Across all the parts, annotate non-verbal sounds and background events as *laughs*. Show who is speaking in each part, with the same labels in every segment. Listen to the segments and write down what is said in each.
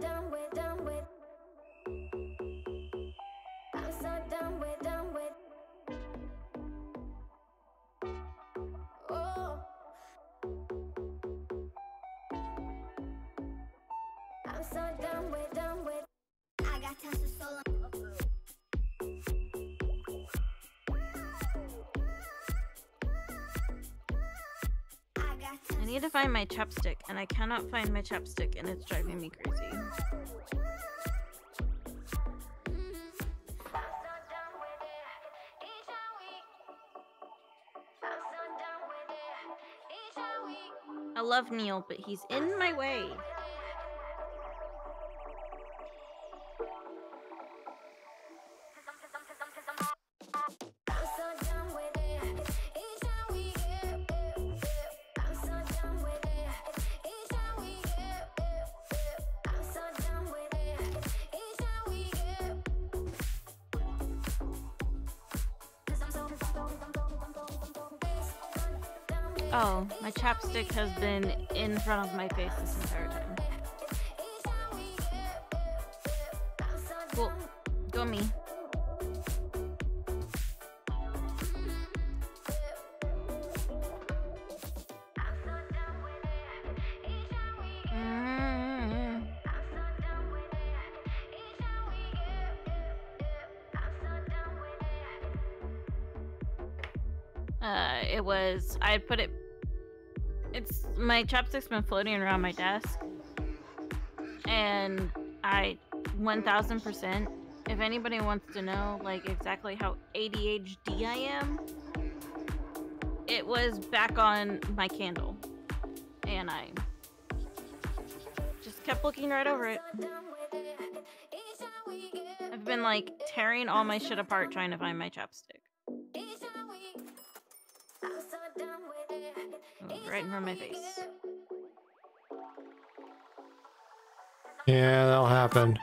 Speaker 1: done with, done with. I'm so done with, done
Speaker 2: need to find my chapstick, and I cannot find my chapstick, and it's driving me crazy. I love Neil, but he's in my way. My chapstick has been in front of my face this entire time. Cool. Go me. Mm. Uh, it was. I put it. My chopstick's been floating around my desk, and I, one thousand percent. If anybody wants to know, like exactly how ADHD I am, it was back on my candle, and I just kept looking right over it. I've been like tearing all my shit apart trying to find my chapstick. Oh, right in front of my face.
Speaker 3: Yeah, that'll happen.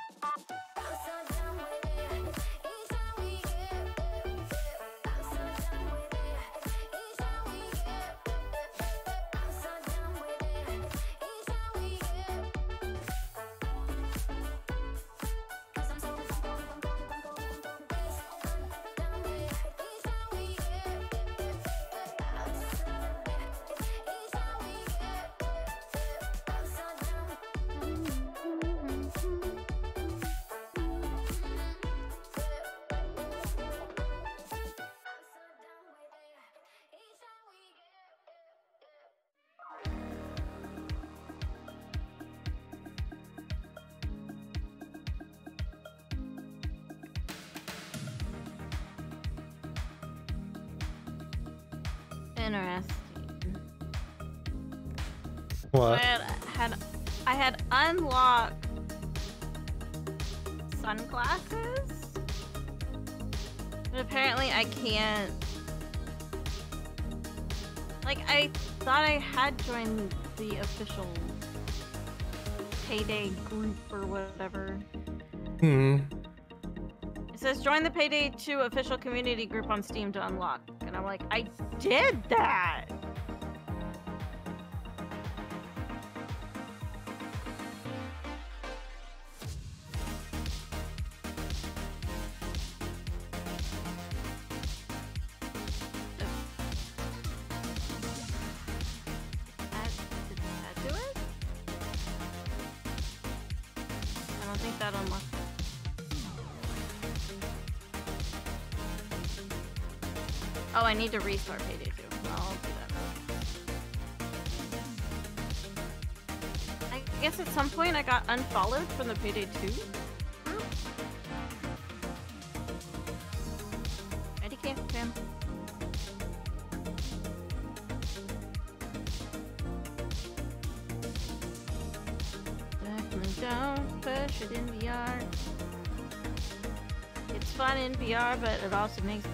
Speaker 2: Join the Payday 2 official community group on Steam to unlock. And I'm like, I did that! To restart Payday 2. I'll do that. I guess at some point I got unfollowed from the Payday 2 group. Ready, in VR. It's fun in VR, but it also makes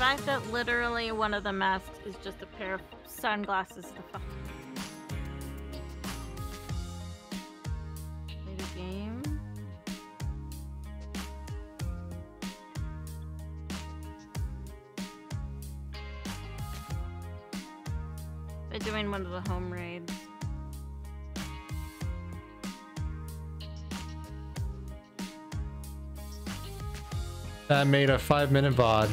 Speaker 2: fact that literally one of the masks is just a pair of sunglasses the fuck. Game. They're doing one of the home raids.
Speaker 3: That made a five minute VOD.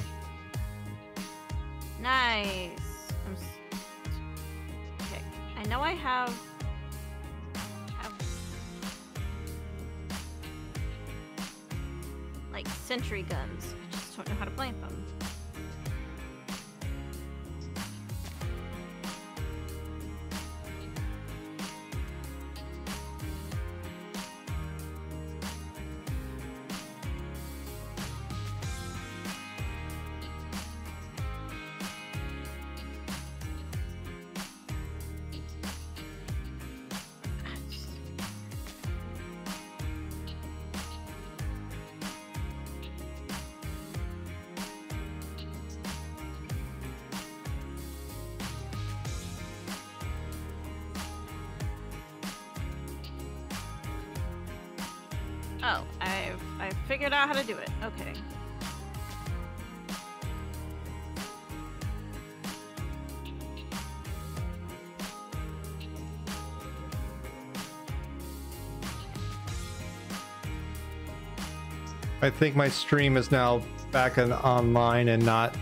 Speaker 2: I
Speaker 3: think my stream is now back in online and not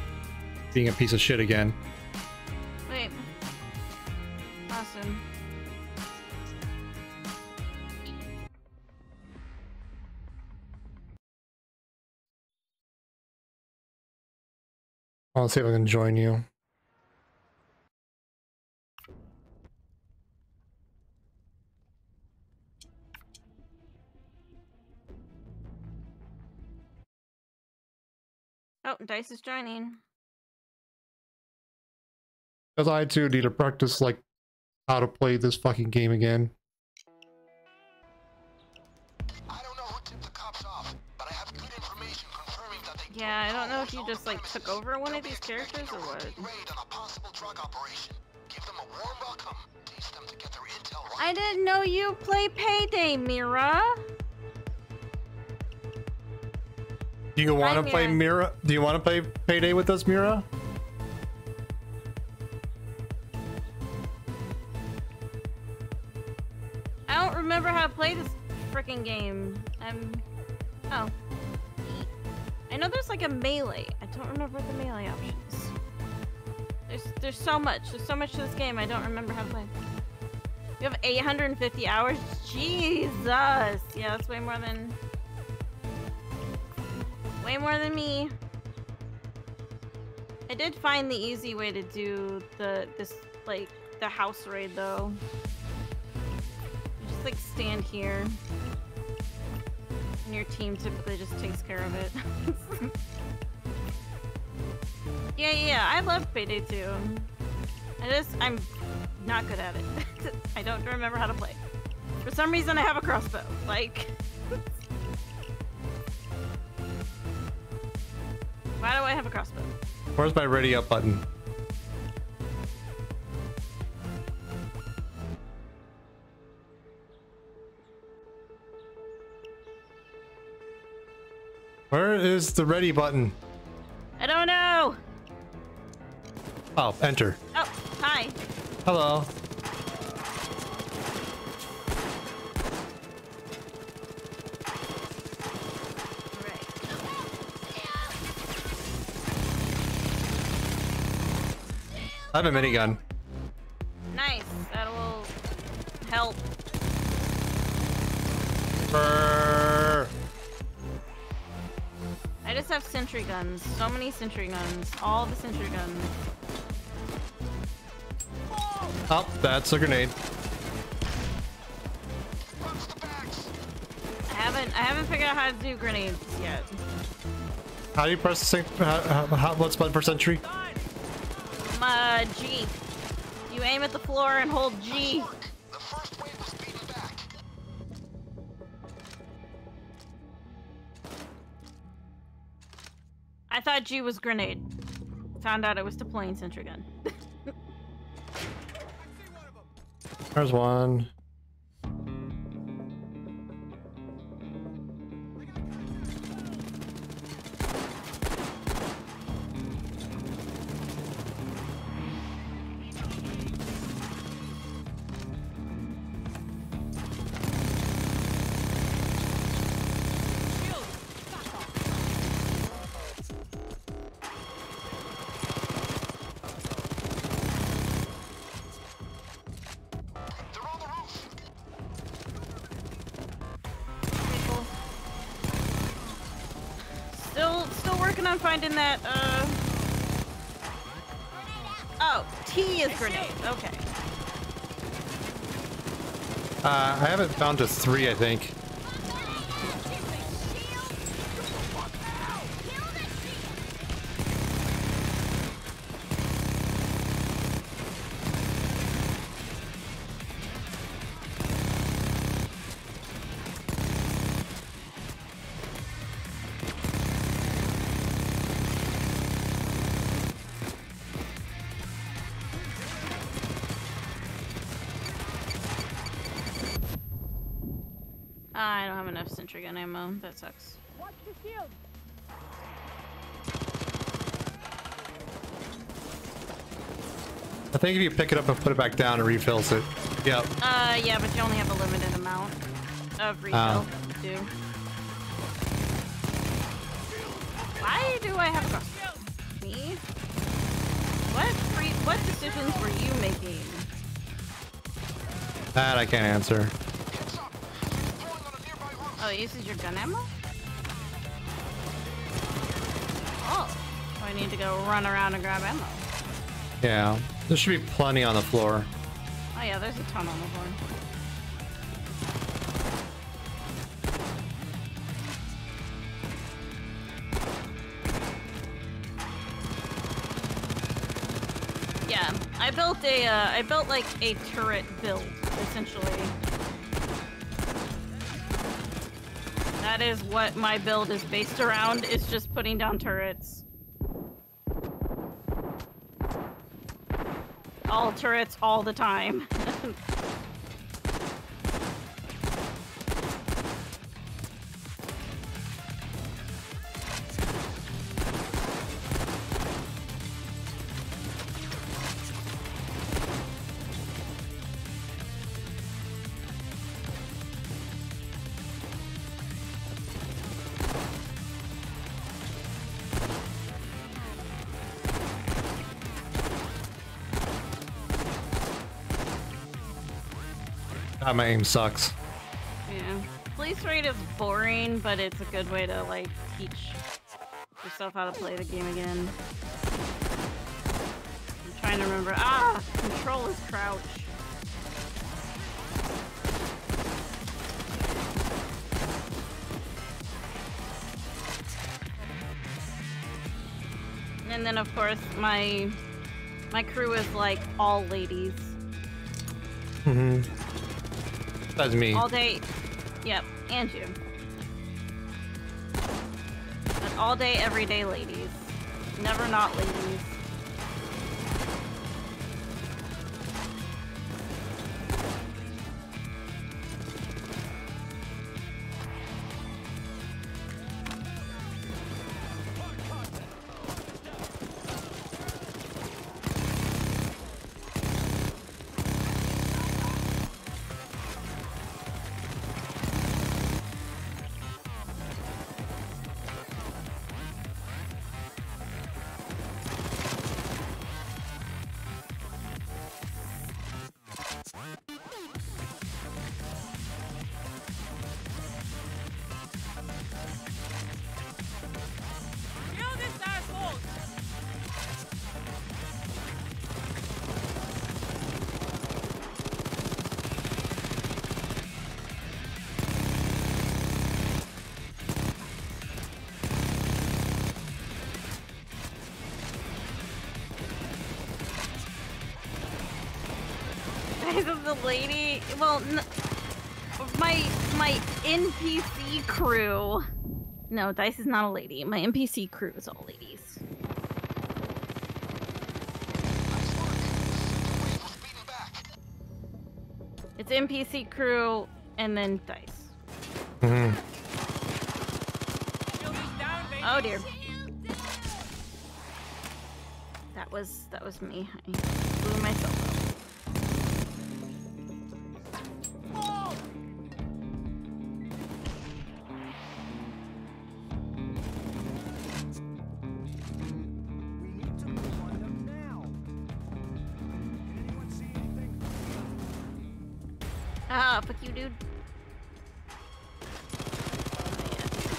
Speaker 3: being a piece of shit again.
Speaker 2: Wait. Awesome.
Speaker 3: I'll see if I can join you. Because I too need to practice like how to play this fucking game again.
Speaker 4: I don't know who tipped the cops off, but I have good information confirming that they
Speaker 2: Yeah, I don't know if you just like took over one
Speaker 4: They'll
Speaker 2: of these
Speaker 4: expecting
Speaker 2: characters or what.
Speaker 4: Raid on a possible drug operation. Give them a warm welcome. Teach them to get their intel right.
Speaker 2: I didn't know you play Payday, Mira.
Speaker 3: Do you want to play
Speaker 2: Mira.
Speaker 3: Mira? Do you want to play Payday with us, Mira?
Speaker 2: I'm. Oh. I know there's like a melee. I don't remember the melee options. There's there's so much. There's so much to this game. I don't remember how to play. You have 850 hours. Jesus. Yeah, that's way more than. Way more than me. I did find the easy way to do the this like the house raid though. Just like stand here. And your team typically just takes care of it. *laughs* yeah, yeah, I love Payday 2. I just, I'm not good at it. *laughs* I don't remember how to play. For some reason, I have a crossbow. Like, *laughs* why do I have a crossbow?
Speaker 3: Where's my ready up button? Where is the ready button?
Speaker 2: I don't know.
Speaker 3: Oh, enter.
Speaker 2: Oh, hi.
Speaker 3: Hello. I have a minigun.
Speaker 2: Nice. That will help.
Speaker 3: Brrr.
Speaker 2: I just have sentry guns. So many sentry guns. All the sentry guns.
Speaker 3: Oh, that's a grenade.
Speaker 4: Runs the bags.
Speaker 2: I haven't I haven't figured out how to do grenades yet.
Speaker 3: How do you press the same? How, how, what's button for sentry?
Speaker 2: Uh, G. You aim at the floor and hold G. I thought G was grenade. Found out it was the plane sentry gun. *laughs*
Speaker 3: There's one.
Speaker 2: Uh,
Speaker 3: I haven't found just three, I think.
Speaker 2: Have enough sentry gun ammo. That sucks.
Speaker 3: I think if you pick it up and put it back down, it refills it. Yep.
Speaker 2: Uh, yeah, but you only have a limited amount of refill. Do. Why do I have a cross? Me? What free? What decisions were you making?
Speaker 3: That I can't answer.
Speaker 4: Heads up. He's deploying on a nearby roof.
Speaker 2: Oh, it uses your gun ammo? Oh. I need to go run around and grab ammo.
Speaker 3: Yeah. There should be plenty on the floor.
Speaker 2: Oh yeah, there's a ton on the floor. Yeah, I built a, uh, I built like a turret build, essentially. That is what my build is based around, is just putting down turrets. All turrets all the time. *laughs*
Speaker 3: My aim sucks.
Speaker 2: Yeah. Police raid is boring, but it's a good way to like teach yourself how to play the game again. I'm trying to remember. Ah, control is crouch. And then of course my my crew is like all ladies.
Speaker 3: hmm That's me.
Speaker 2: All day. Yep, and you. But all day, every day, ladies. Never not ladies. Lady. Well, n- my my NPC crew. No, Dice is not a lady. My NPC crew is all ladies.
Speaker 4: Nice work. The wave was beaten back.
Speaker 2: It's NPC crew and then dice.
Speaker 3: hmm
Speaker 2: Oh dear. That was that was me. I Ah, fuck you, dude.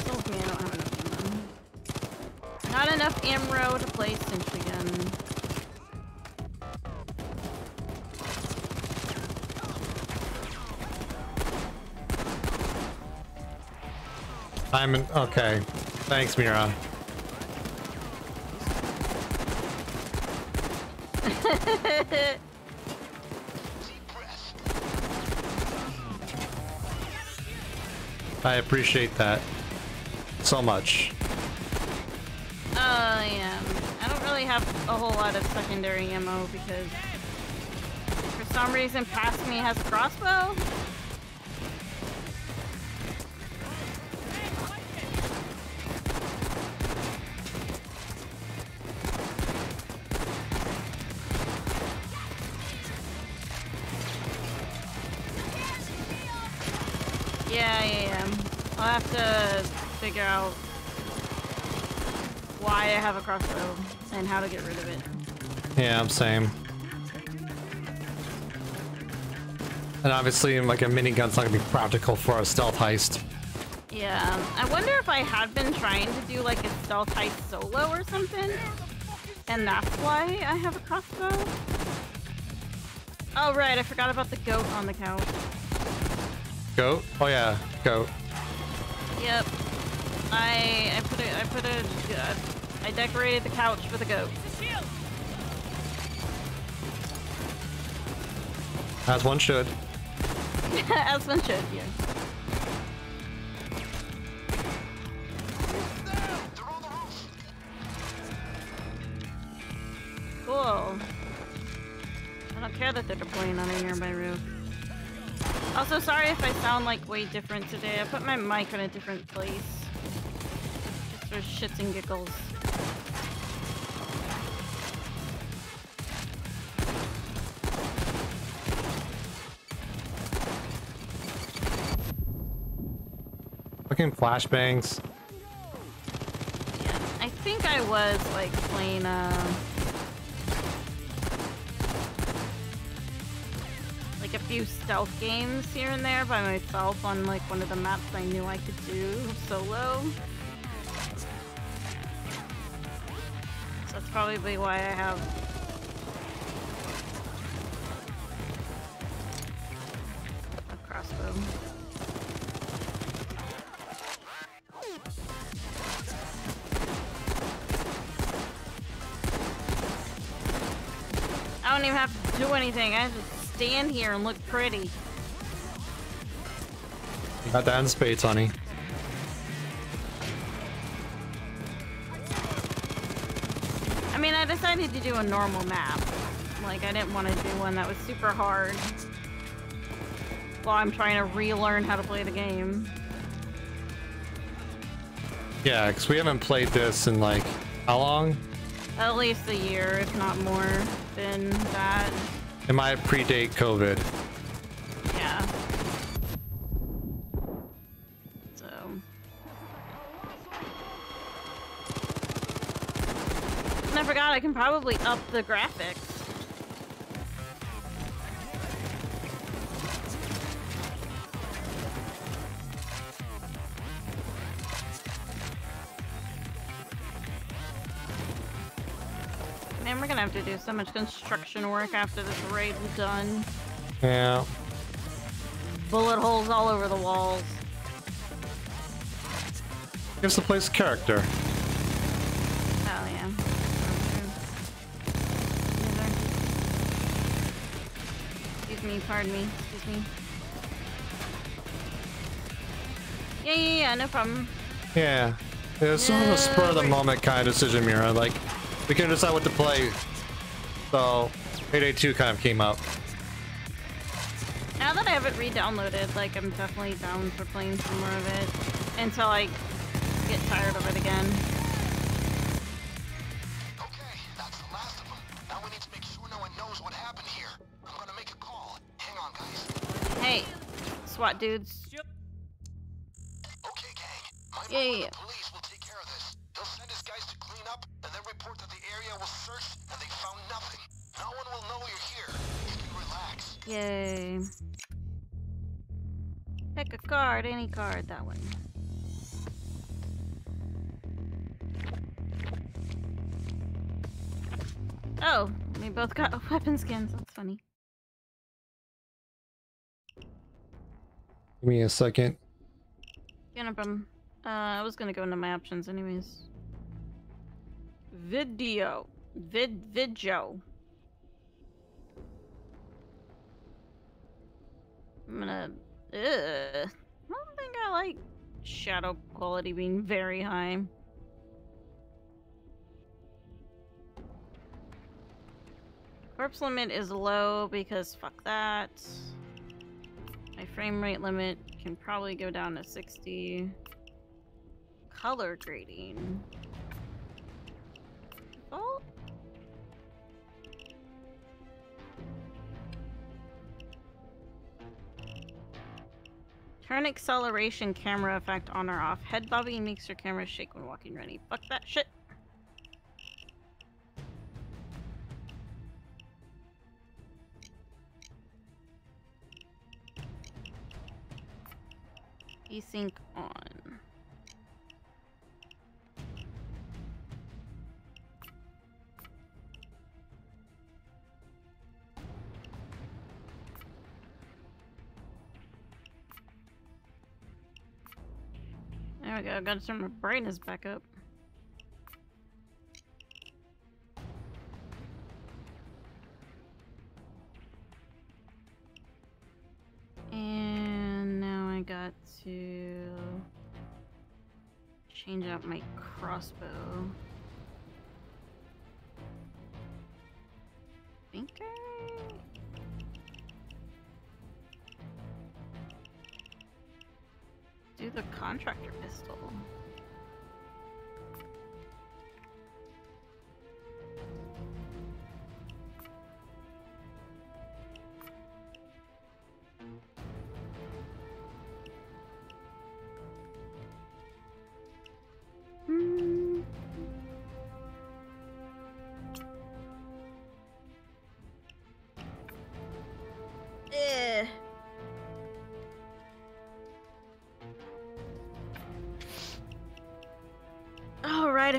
Speaker 2: Oh, yeah. I don't have enough ammo. Not enough ammo to play Sentry Gun.
Speaker 3: I'm in, okay. Thanks, Mira. *laughs* I appreciate that so much.
Speaker 2: Oh, yeah. I don't really have a whole lot of secondary ammo because for some reason past me has a crossbow. Have a crossbow and how to get rid of it.
Speaker 3: Yeah, I'm same. And obviously, like a minigun's not gonna be practical for a stealth heist.
Speaker 2: Yeah, I wonder if I had been trying to do like a stealth heist solo or something, and that's why I have a crossbow. Oh right, I forgot about the goat on the couch.
Speaker 3: Goat? Oh yeah, goat.
Speaker 2: Yep, I I put a I put a uh, I decorated the couch for the goat.
Speaker 3: As one should. *laughs*
Speaker 2: As one should, yeah.
Speaker 4: They're on the roof.
Speaker 2: Cool. I don't care that they're deploying on a nearby roof. Also, sorry if I sound like way different today. I put my mic in a different place. Just for shits and giggles.
Speaker 3: Flashbangs.
Speaker 2: I think I was like playing uh like a few stealth games here and there by myself on like one of the maps I knew I could do solo. So that's probably why I have anything. I just stand here and look pretty.
Speaker 3: Got that in spades, honey.
Speaker 2: I mean, I decided to do a normal map. Like, I didn't want to do one that was super hard. While I'm trying to relearn how to play the game.
Speaker 3: Yeah, because we haven't played this in like how long?
Speaker 2: At least a year, if not more, than that.
Speaker 3: It might predate COVID.
Speaker 2: Yeah. So. And I forgot I can probably up the graphics. Do so much construction work after this raid is done.
Speaker 3: Yeah.
Speaker 2: Bullet holes all over the walls.
Speaker 3: Gives the place character.
Speaker 2: Oh yeah. Mm-hmm. Excuse me, pardon me. Excuse me. Yeah, yeah, yeah, no problem.
Speaker 3: Yeah. It's sort of a spur of the moment kind of decision, Mira. Like, we couldn't decide what to play. So, Payday 2 kind of came up.
Speaker 2: Now that I have it re-downloaded. Like I'm definitely down for playing some more of it until I get tired of it again.
Speaker 4: Okay, that's the last of them. Now we need to make sure no one knows what happened here. I'm gonna make a call. Hang on, guys.
Speaker 2: Hey, SWAT dudes. Card, that one. Oh, we both got *laughs* weapon skins. That's funny.
Speaker 3: Give me a second.
Speaker 2: Gonna um, uh, I was gonna go into my options anyways. Video, vid, video. I'm gonna. Ugh. I don't think I like shadow quality being very high. Corpse limit is low because fuck that. My frame rate limit can probably go down to 60. Color grading. Oh. Turn acceleration camera effect on or off. Head bobbing makes your camera shake when walking ready. Fuck that shit. Desync on. There we go. Gotta turn my brightness back up. And now I got to change out my crossbow.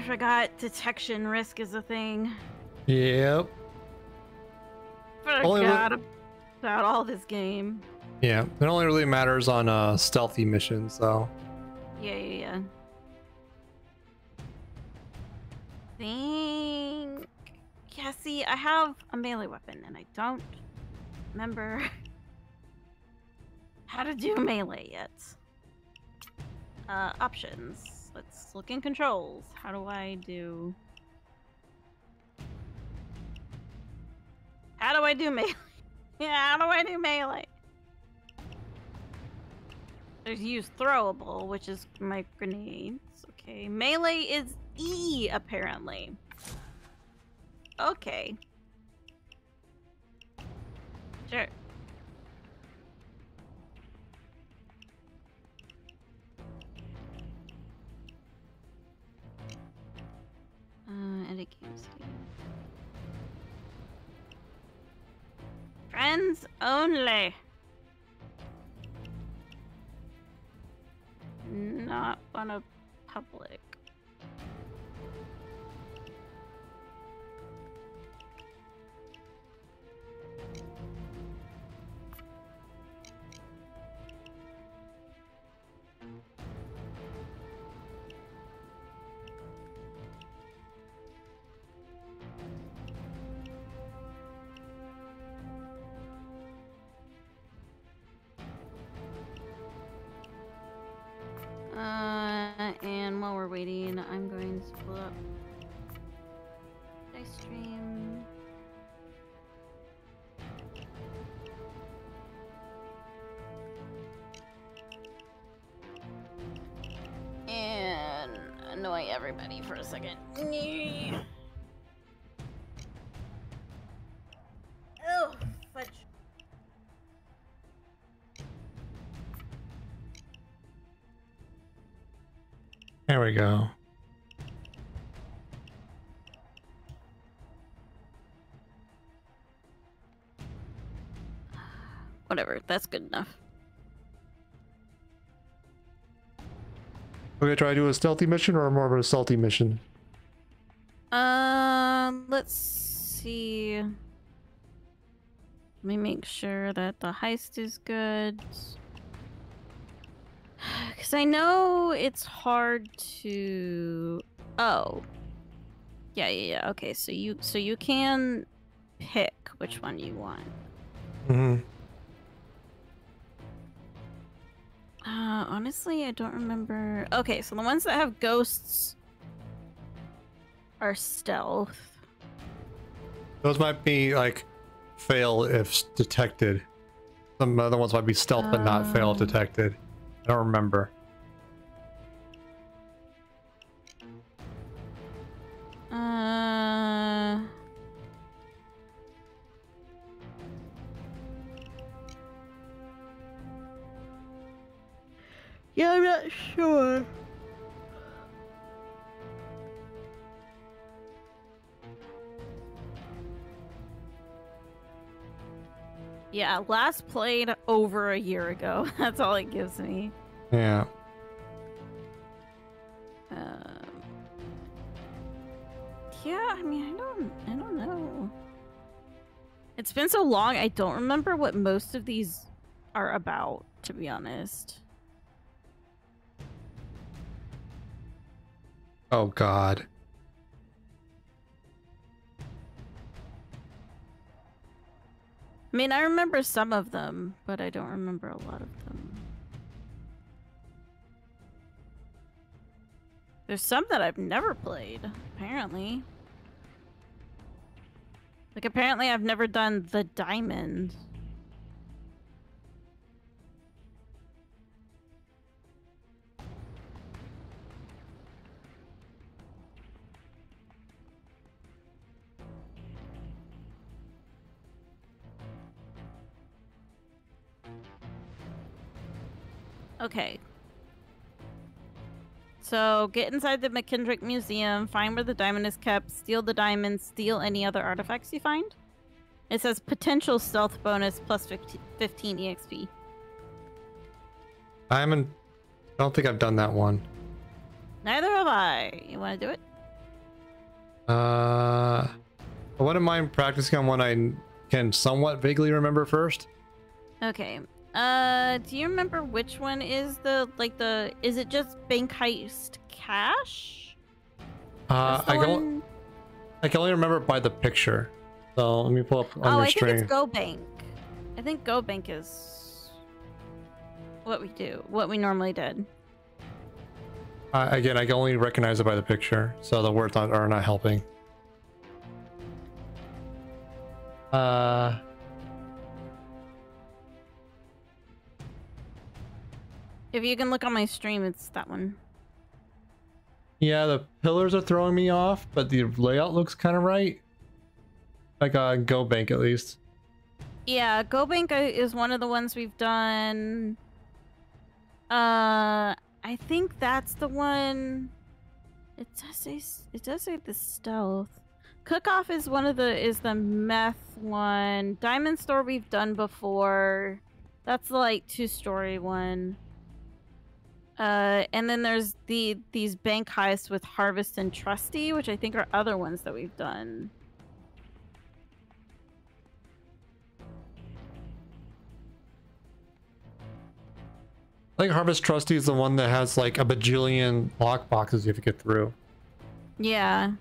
Speaker 2: Forgot detection risk is a thing.
Speaker 3: Yep. Only
Speaker 2: Forgot about all this game.
Speaker 3: Yeah. It only really matters on uh stealthy missions though.
Speaker 2: Yeah, yeah, yeah. Think. Yeah, see, I have a melee weapon and I don't remember *laughs* how to do melee yet. Uh, options. Let's look in controls. How do I do. How do I do melee? *laughs* yeah, how do I do melee? There's use throwable, which is my grenades. Okay, melee is E apparently. Okay. Sure. Uh, edit game save. Friends only. Not on a public. Second. Oh, fudge.
Speaker 3: There we go.
Speaker 2: Whatever, that's good enough.
Speaker 3: We're gonna try to do a stealthy mission or more of a salty mission.
Speaker 2: Um, let's see. Let me make sure that the heist is good. Because I know it's hard to. Oh. Yeah, yeah, yeah. Okay, so you so you can pick which one you want.
Speaker 3: Mm-hmm.
Speaker 2: Uh, honestly, I don't remember. Okay, so the ones that have ghosts are stealth.
Speaker 3: Those might be like fail if detected. Some other ones might be stealth but not fail if
Speaker 2: Um.
Speaker 3: detected. I don't remember.
Speaker 2: Yeah, last played over a year ago. *laughs* That's all it gives me.
Speaker 3: Yeah.
Speaker 2: Um, yeah, I mean, I don't, I don't know. It's been so long. I don't remember what most of these are about, to be honest.
Speaker 3: Oh God.
Speaker 2: I mean, I remember some of them, but I don't remember a lot of them. There's some that I've never played, apparently. Like, apparently, I've never done the diamond. Okay. So get inside the McKendrick Museum, find where the diamond is kept, steal the diamond, steal any other artifacts you find. It says potential stealth bonus plus 15, 15 EXP.
Speaker 3: I haven't. I don't think I've done that one.
Speaker 2: Neither have I. You want to do it?
Speaker 3: Uh, I wouldn't mind practicing on one I can somewhat vaguely remember first.
Speaker 2: Okay. Uh, do you remember which one is the like the? Is it just bank heist cash?
Speaker 3: Uh, I can.
Speaker 2: one-
Speaker 3: I can only remember it by the picture. So let me pull up on
Speaker 2: oh, I think it's Go Bank. I think Go Bank is what we do, what we normally did.
Speaker 3: Uh, again, I can only recognize it by the picture, so the words are not helping. Uh,
Speaker 2: If you can look on my stream, it's that one.
Speaker 3: yeah, the pillars are throwing me off, but the layout looks kind of right. Like uh, Go Bank at least.
Speaker 2: Yeah, Go Bank uh, is one of the ones we've done. Uh, I think that's the one. It does say it does say the stealth. Cook Off is one of the is the meth one. Diamond Store we've done before. That's the like two story one. Uh, and then there's the these bank heists with Harvest and Trustee, which I think are other ones that we've done.
Speaker 3: I think Harvest Trustee is the one that has like a bajillion lock boxes you have to get through.
Speaker 2: Yeah.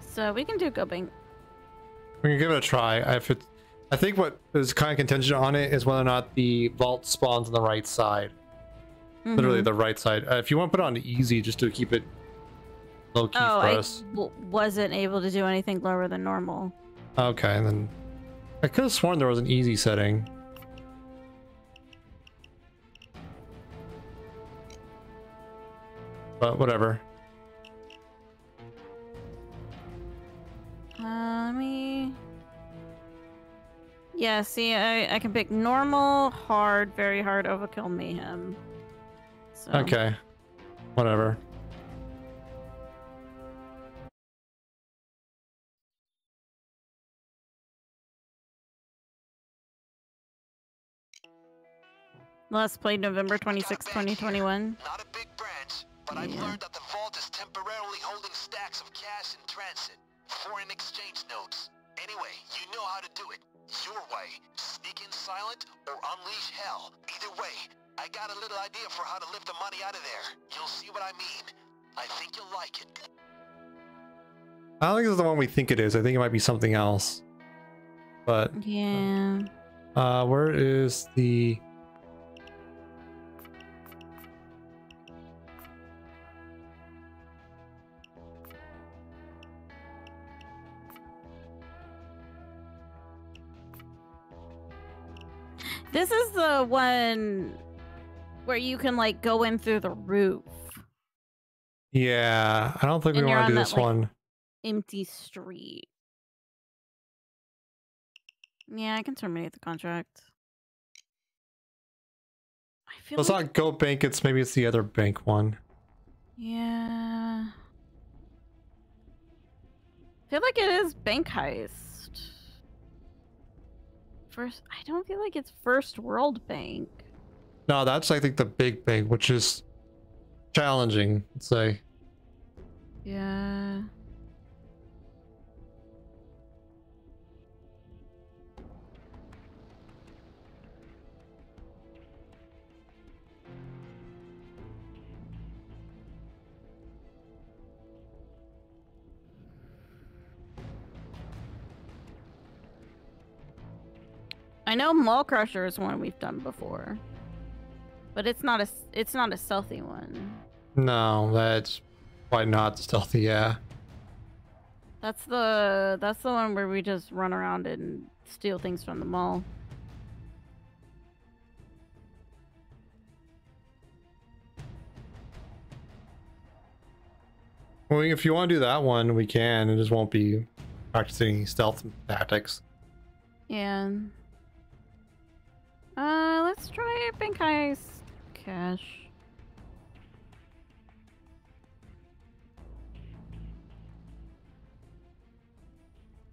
Speaker 2: So we can do Go Bank.
Speaker 3: We can give it a try. If it, I think what is kind of contingent on it is whether or not the vault spawns on the right side. Literally
Speaker 2: Mhm.
Speaker 3: the right side. Uh, if you want to put it on easy just to keep it low key
Speaker 2: Oh,
Speaker 3: for
Speaker 2: I
Speaker 3: us.
Speaker 2: w- wasn't able to do anything lower than normal.
Speaker 3: Okay, then I could have sworn there was an easy setting. But whatever.
Speaker 2: Uh, let me. Yeah, see, I, I can pick normal, hard, very hard, overkill, mayhem. So,
Speaker 3: Okay. Whatever.
Speaker 2: Last played November
Speaker 4: Got a
Speaker 2: 26,
Speaker 4: bank here.
Speaker 2: 2021.
Speaker 4: Not a big branch, but I've
Speaker 2: Yeah.
Speaker 4: learned that the vault is temporarily holding stacks of cash in transit, foreign exchange notes. Anyway, you know how to do it. Your way. Sneak in silent or unleash hell. Either way, I got a little idea for how to lift the money out of there. You'll see what I mean. I think you'll like it.
Speaker 3: I don't think this is the one we think it is. I think it might be something else. But
Speaker 2: Yeah.
Speaker 3: uh where is the
Speaker 2: This is the one where you can like go in through the roof.
Speaker 3: Yeah, I don't think
Speaker 2: And
Speaker 3: we want to do
Speaker 2: that,
Speaker 3: this
Speaker 2: like-
Speaker 3: one.
Speaker 2: Empty street. Yeah, I can terminate the contract. I feel
Speaker 3: It's
Speaker 2: like,
Speaker 3: not Go Bank, it's maybe it's the other bank one.
Speaker 2: yeah. I feel like it is bank heist. First, I don't feel like it's First World Bank.
Speaker 3: No, that's I think the big bank, which is challenging, let's say.
Speaker 2: Yeah. I know Mallcrasher is one we've done before, but it's not a it's not a stealthy one.
Speaker 3: No, that's why not stealthy, yeah.
Speaker 2: That's the that's the one where we just run around and steal things from the mall.
Speaker 3: Well, if you want to do that one, we can. It just won't be practicing stealth tactics.
Speaker 2: Yeah. Uh, let's try bank heist cash.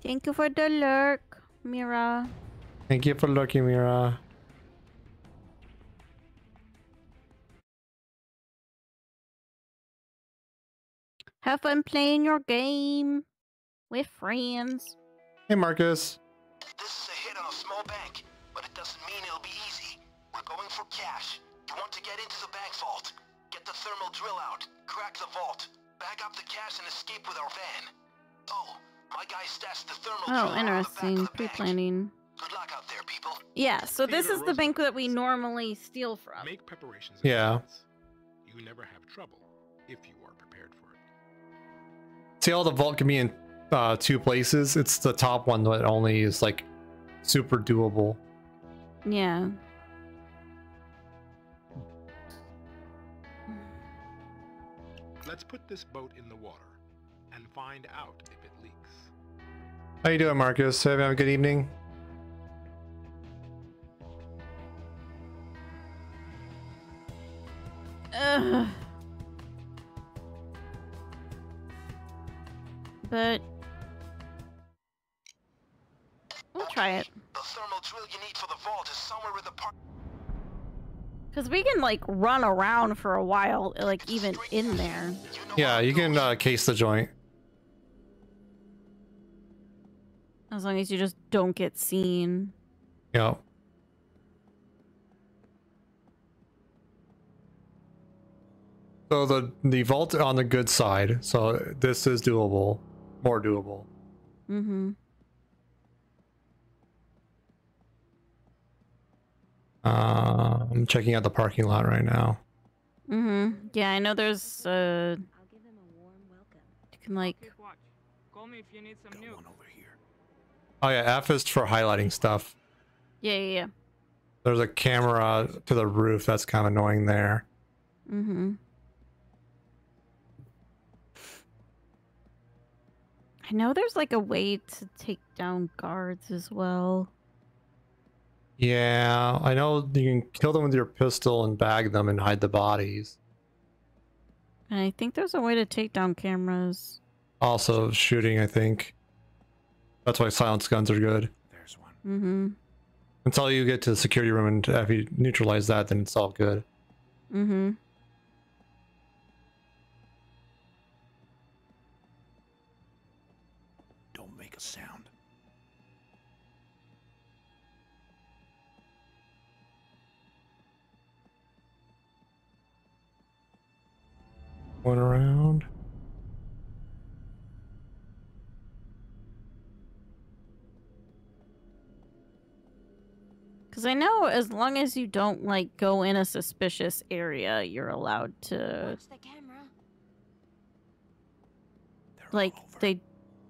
Speaker 2: Thank you for the lurk, Mira.
Speaker 3: Thank you for looking, Mira.
Speaker 2: Have fun playing your game with friends.
Speaker 3: Hey, Marcus.
Speaker 4: This is a hit on a small bank, but it doesn't mean it'll be easy. We're going for cash. You want to get into the bank vault. Get the thermal drill out, crack the vault, bag up the cash and escape with our van. Oh, my guy stashed the thermal drill
Speaker 2: Oh,
Speaker 4: out on the back of
Speaker 2: interesting. Pre-planning.
Speaker 4: Good luck out there, people.
Speaker 2: Yeah, so this
Speaker 5: Peter
Speaker 2: is the bank that we normally steal from.
Speaker 5: Make preparations.
Speaker 3: Yeah.
Speaker 5: advance. You never have trouble if you are prepared for it.
Speaker 3: See all the vault can be in uh, two places? It's the top one that only is like super doable.
Speaker 2: Yeah.
Speaker 5: Let's put this boat in the water and find out if it leaks.
Speaker 3: How you doing, Marcus? Have a good evening.
Speaker 2: Ugh. But we'll try it
Speaker 4: The thermal drill you need for the vault is somewhere in the park.
Speaker 2: because we can like run around for a while, like even in there.
Speaker 3: Yeah, you can uh, case the joint.
Speaker 2: As long as you just don't get seen.
Speaker 3: Yeah. So the the vault on the good side. So this is doable, more doable.
Speaker 2: Mm-hmm.
Speaker 3: Uh, I'm checking out the parking lot right now.
Speaker 2: Mm-hmm. Yeah, I know there's uh
Speaker 1: I'll give him a warm welcome.
Speaker 2: you can like
Speaker 6: watch. Call me if you need some
Speaker 7: Got
Speaker 6: nuke.
Speaker 7: one over here.
Speaker 3: Oh yeah, F is for highlighting stuff.
Speaker 2: Yeah, yeah, yeah.
Speaker 3: There's a camera to the roof that's kind of annoying there.
Speaker 2: Mm-hmm. I know there's like a way to take down guards as well.
Speaker 3: Yeah, I know you can kill them with your pistol and bag them and hide the bodies.
Speaker 2: And I think there's a way to take down cameras.
Speaker 3: Also shooting, I think. That's why silence guns are good.
Speaker 7: There's one.
Speaker 2: Mm-hmm.
Speaker 3: Until you get to the security room and if you neutralize that, then it's all good.
Speaker 2: Mm-hmm.
Speaker 3: One around.
Speaker 2: Because I know as long as you don't like go in a suspicious area, you're allowed to
Speaker 1: Watch the camera.
Speaker 7: They're
Speaker 2: like they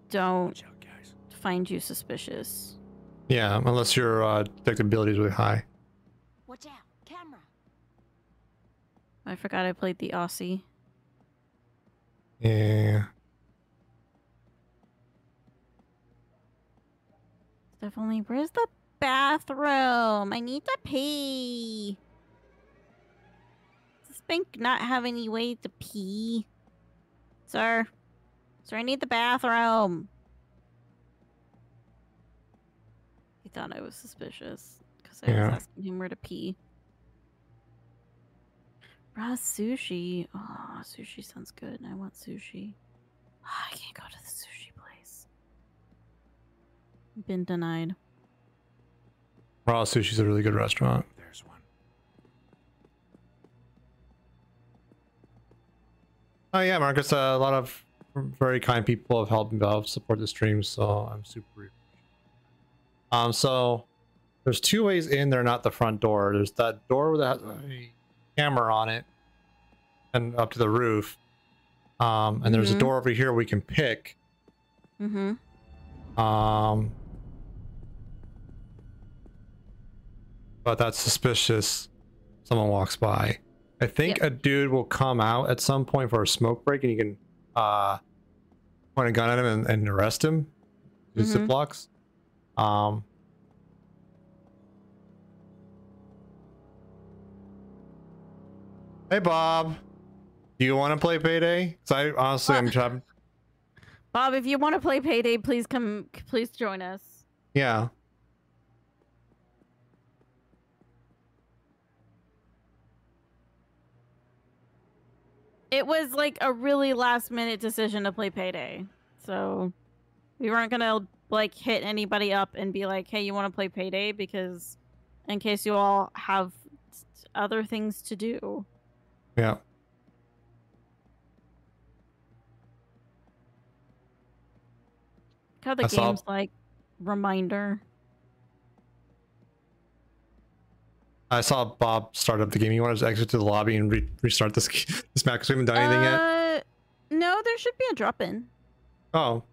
Speaker 2: don't
Speaker 7: out, guys.
Speaker 2: find you suspicious.
Speaker 3: Yeah, unless your uh, detectability is really high.
Speaker 1: Watch out. Camera.
Speaker 2: I forgot I played the Aussie.
Speaker 3: Yeah.
Speaker 2: Definitely. Where's the bathroom? I need to pee. Does this bank not have any way to pee? Sir? Sir, I need the bathroom. He thought I was suspicious because I
Speaker 3: Yeah.
Speaker 2: was asking him where to pee. Raw sushi. Oh, sushi sounds good. I want sushi. Ah, I can't go to the sushi place. Been denied.
Speaker 3: Raw Sushi's a really good restaurant.
Speaker 7: There's one.
Speaker 3: Oh yeah, Marcus. Uh, a lot of very kind people have helped me out support the stream, so I'm super. Um, so there's two ways in there, not the front door. There's that door that has camera on it, and up to the roof. Um, and there's a
Speaker 2: Mhm.
Speaker 3: door over here we can pick.
Speaker 2: Mm-hmm.
Speaker 3: Um, but that's suspicious. Someone walks by. I think
Speaker 2: Yep.
Speaker 3: a dude will come out at some point for a smoke break, and you can uh point a gun at him and, and arrest him. Do
Speaker 2: Mhm.
Speaker 3: zip blocks. Um. Hey Bob, do you want to play Payday? Cause I honestly I'm trying.
Speaker 2: Bob, if you want to play Payday, please come. Please join us.
Speaker 3: Yeah.
Speaker 2: It was like a really last minute decision to play Payday, so we weren't gonna like hit anybody up and be like, "Hey, you want to play Payday?" Because in case you all have other things to do.
Speaker 3: Yeah.
Speaker 2: How the
Speaker 3: I saw-
Speaker 2: game's like reminder.
Speaker 3: I saw Bob start up the game. You want to exit to the lobby and re- restart this this map because we haven't done anything yet.
Speaker 2: Uh, no, there should be a drop in.
Speaker 3: Oh,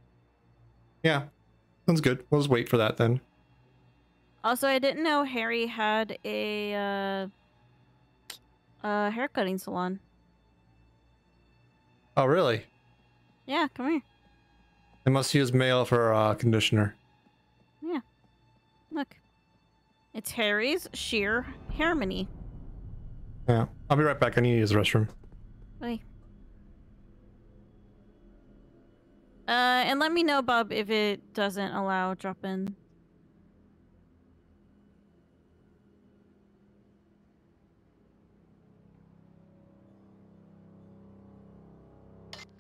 Speaker 3: yeah, sounds good. We'll just wait for that then.
Speaker 2: Also, I didn't know Harry had a uh, a haircutting salon.
Speaker 3: Oh, really?
Speaker 2: Yeah, come here.
Speaker 3: They must use male for uh, conditioner. Yeah.
Speaker 2: Look. It's Harry's Sheer Harmony.
Speaker 3: Yeah, I'll be right back. I need to use the restroom.
Speaker 2: Bye. Uh, and let me know, Bob, if it doesn't allow drop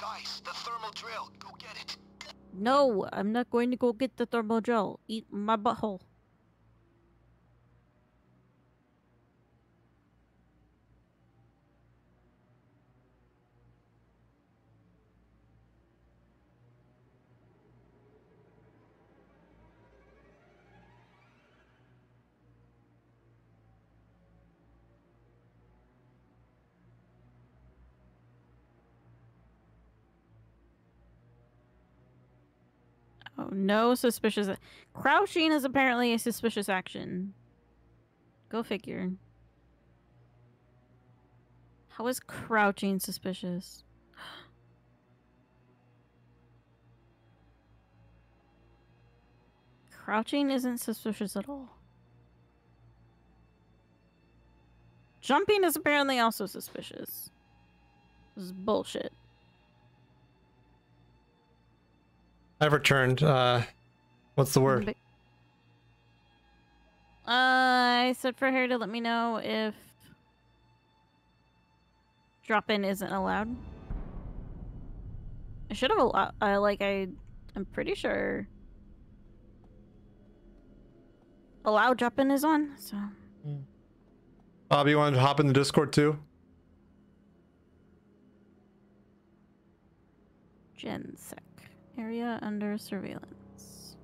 Speaker 4: Guys, the thermal drill. Go get it.
Speaker 2: No, I'm not going to go get the thermal gel. Eat my butthole. Oh, no suspicious. Crouching is apparently a suspicious action. Go figure. How is crouching suspicious? *gasps* crouching isn't suspicious at all. Jumping is apparently also suspicious. This is bullshit.
Speaker 3: I've returned. Uh, what's the word?
Speaker 2: Uh, I said for her to let me know if drop in isn't allowed. I should have allowed. Uh, like I, I'm pretty sure. Allow drop in is on. So
Speaker 3: Bob, you want to hop in the Discord too?
Speaker 2: Gensec area under surveillance.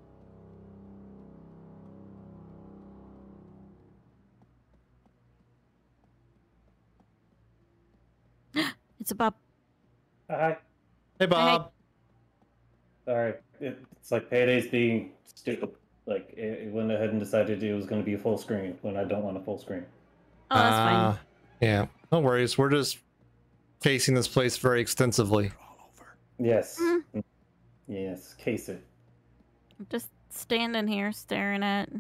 Speaker 2: *gasps* it's about
Speaker 6: Hi.
Speaker 3: Hey, Bob.
Speaker 6: Sorry. It, it's like Payday's being stupid. Like, it, it went ahead and decided it was going to be full screen when I don't want a full screen.
Speaker 2: Oh, that's fine.
Speaker 3: Uh, Yeah, no worries. We're just casing this place very extensively.
Speaker 5: They're all over.
Speaker 6: Yes.
Speaker 2: Mm.
Speaker 6: Yes. Case it.
Speaker 2: I'm just standing here staring at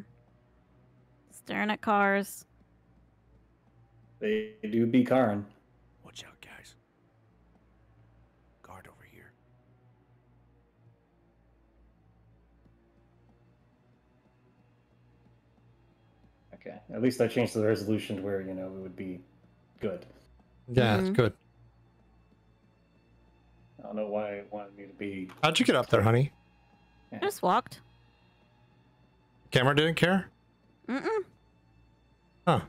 Speaker 2: staring at cars.
Speaker 6: They do be Karn.
Speaker 5: Watch out, guys. Guard over here.
Speaker 6: Okay. At least I changed the resolution to where, you know, it would be good.
Speaker 3: Yeah, it's
Speaker 2: Mhm.
Speaker 3: good.
Speaker 6: I don't know why it wanted me to be.
Speaker 3: How'd you get up there, honey?
Speaker 2: I just walked.
Speaker 3: Camera didn't care?
Speaker 2: Mm-mm.
Speaker 3: Huh.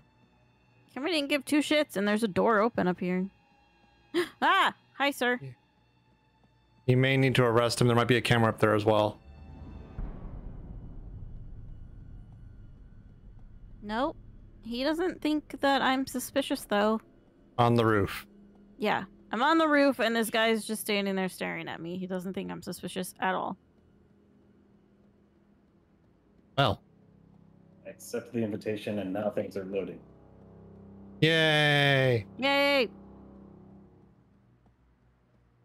Speaker 2: Camera didn't give two shits, and there's a door open up here. *gasps* ah! Hi, sir.
Speaker 3: You may need to arrest him. There might be a camera up there as well.
Speaker 2: Nope. He doesn't think that I'm suspicious, though.
Speaker 3: On the roof.
Speaker 2: Yeah. I'm on the roof, and this guy's just standing there staring at me. He doesn't think I'm suspicious at all.
Speaker 3: Well.
Speaker 6: I accept the invitation and now things are loading.
Speaker 3: Yay!
Speaker 2: Yay!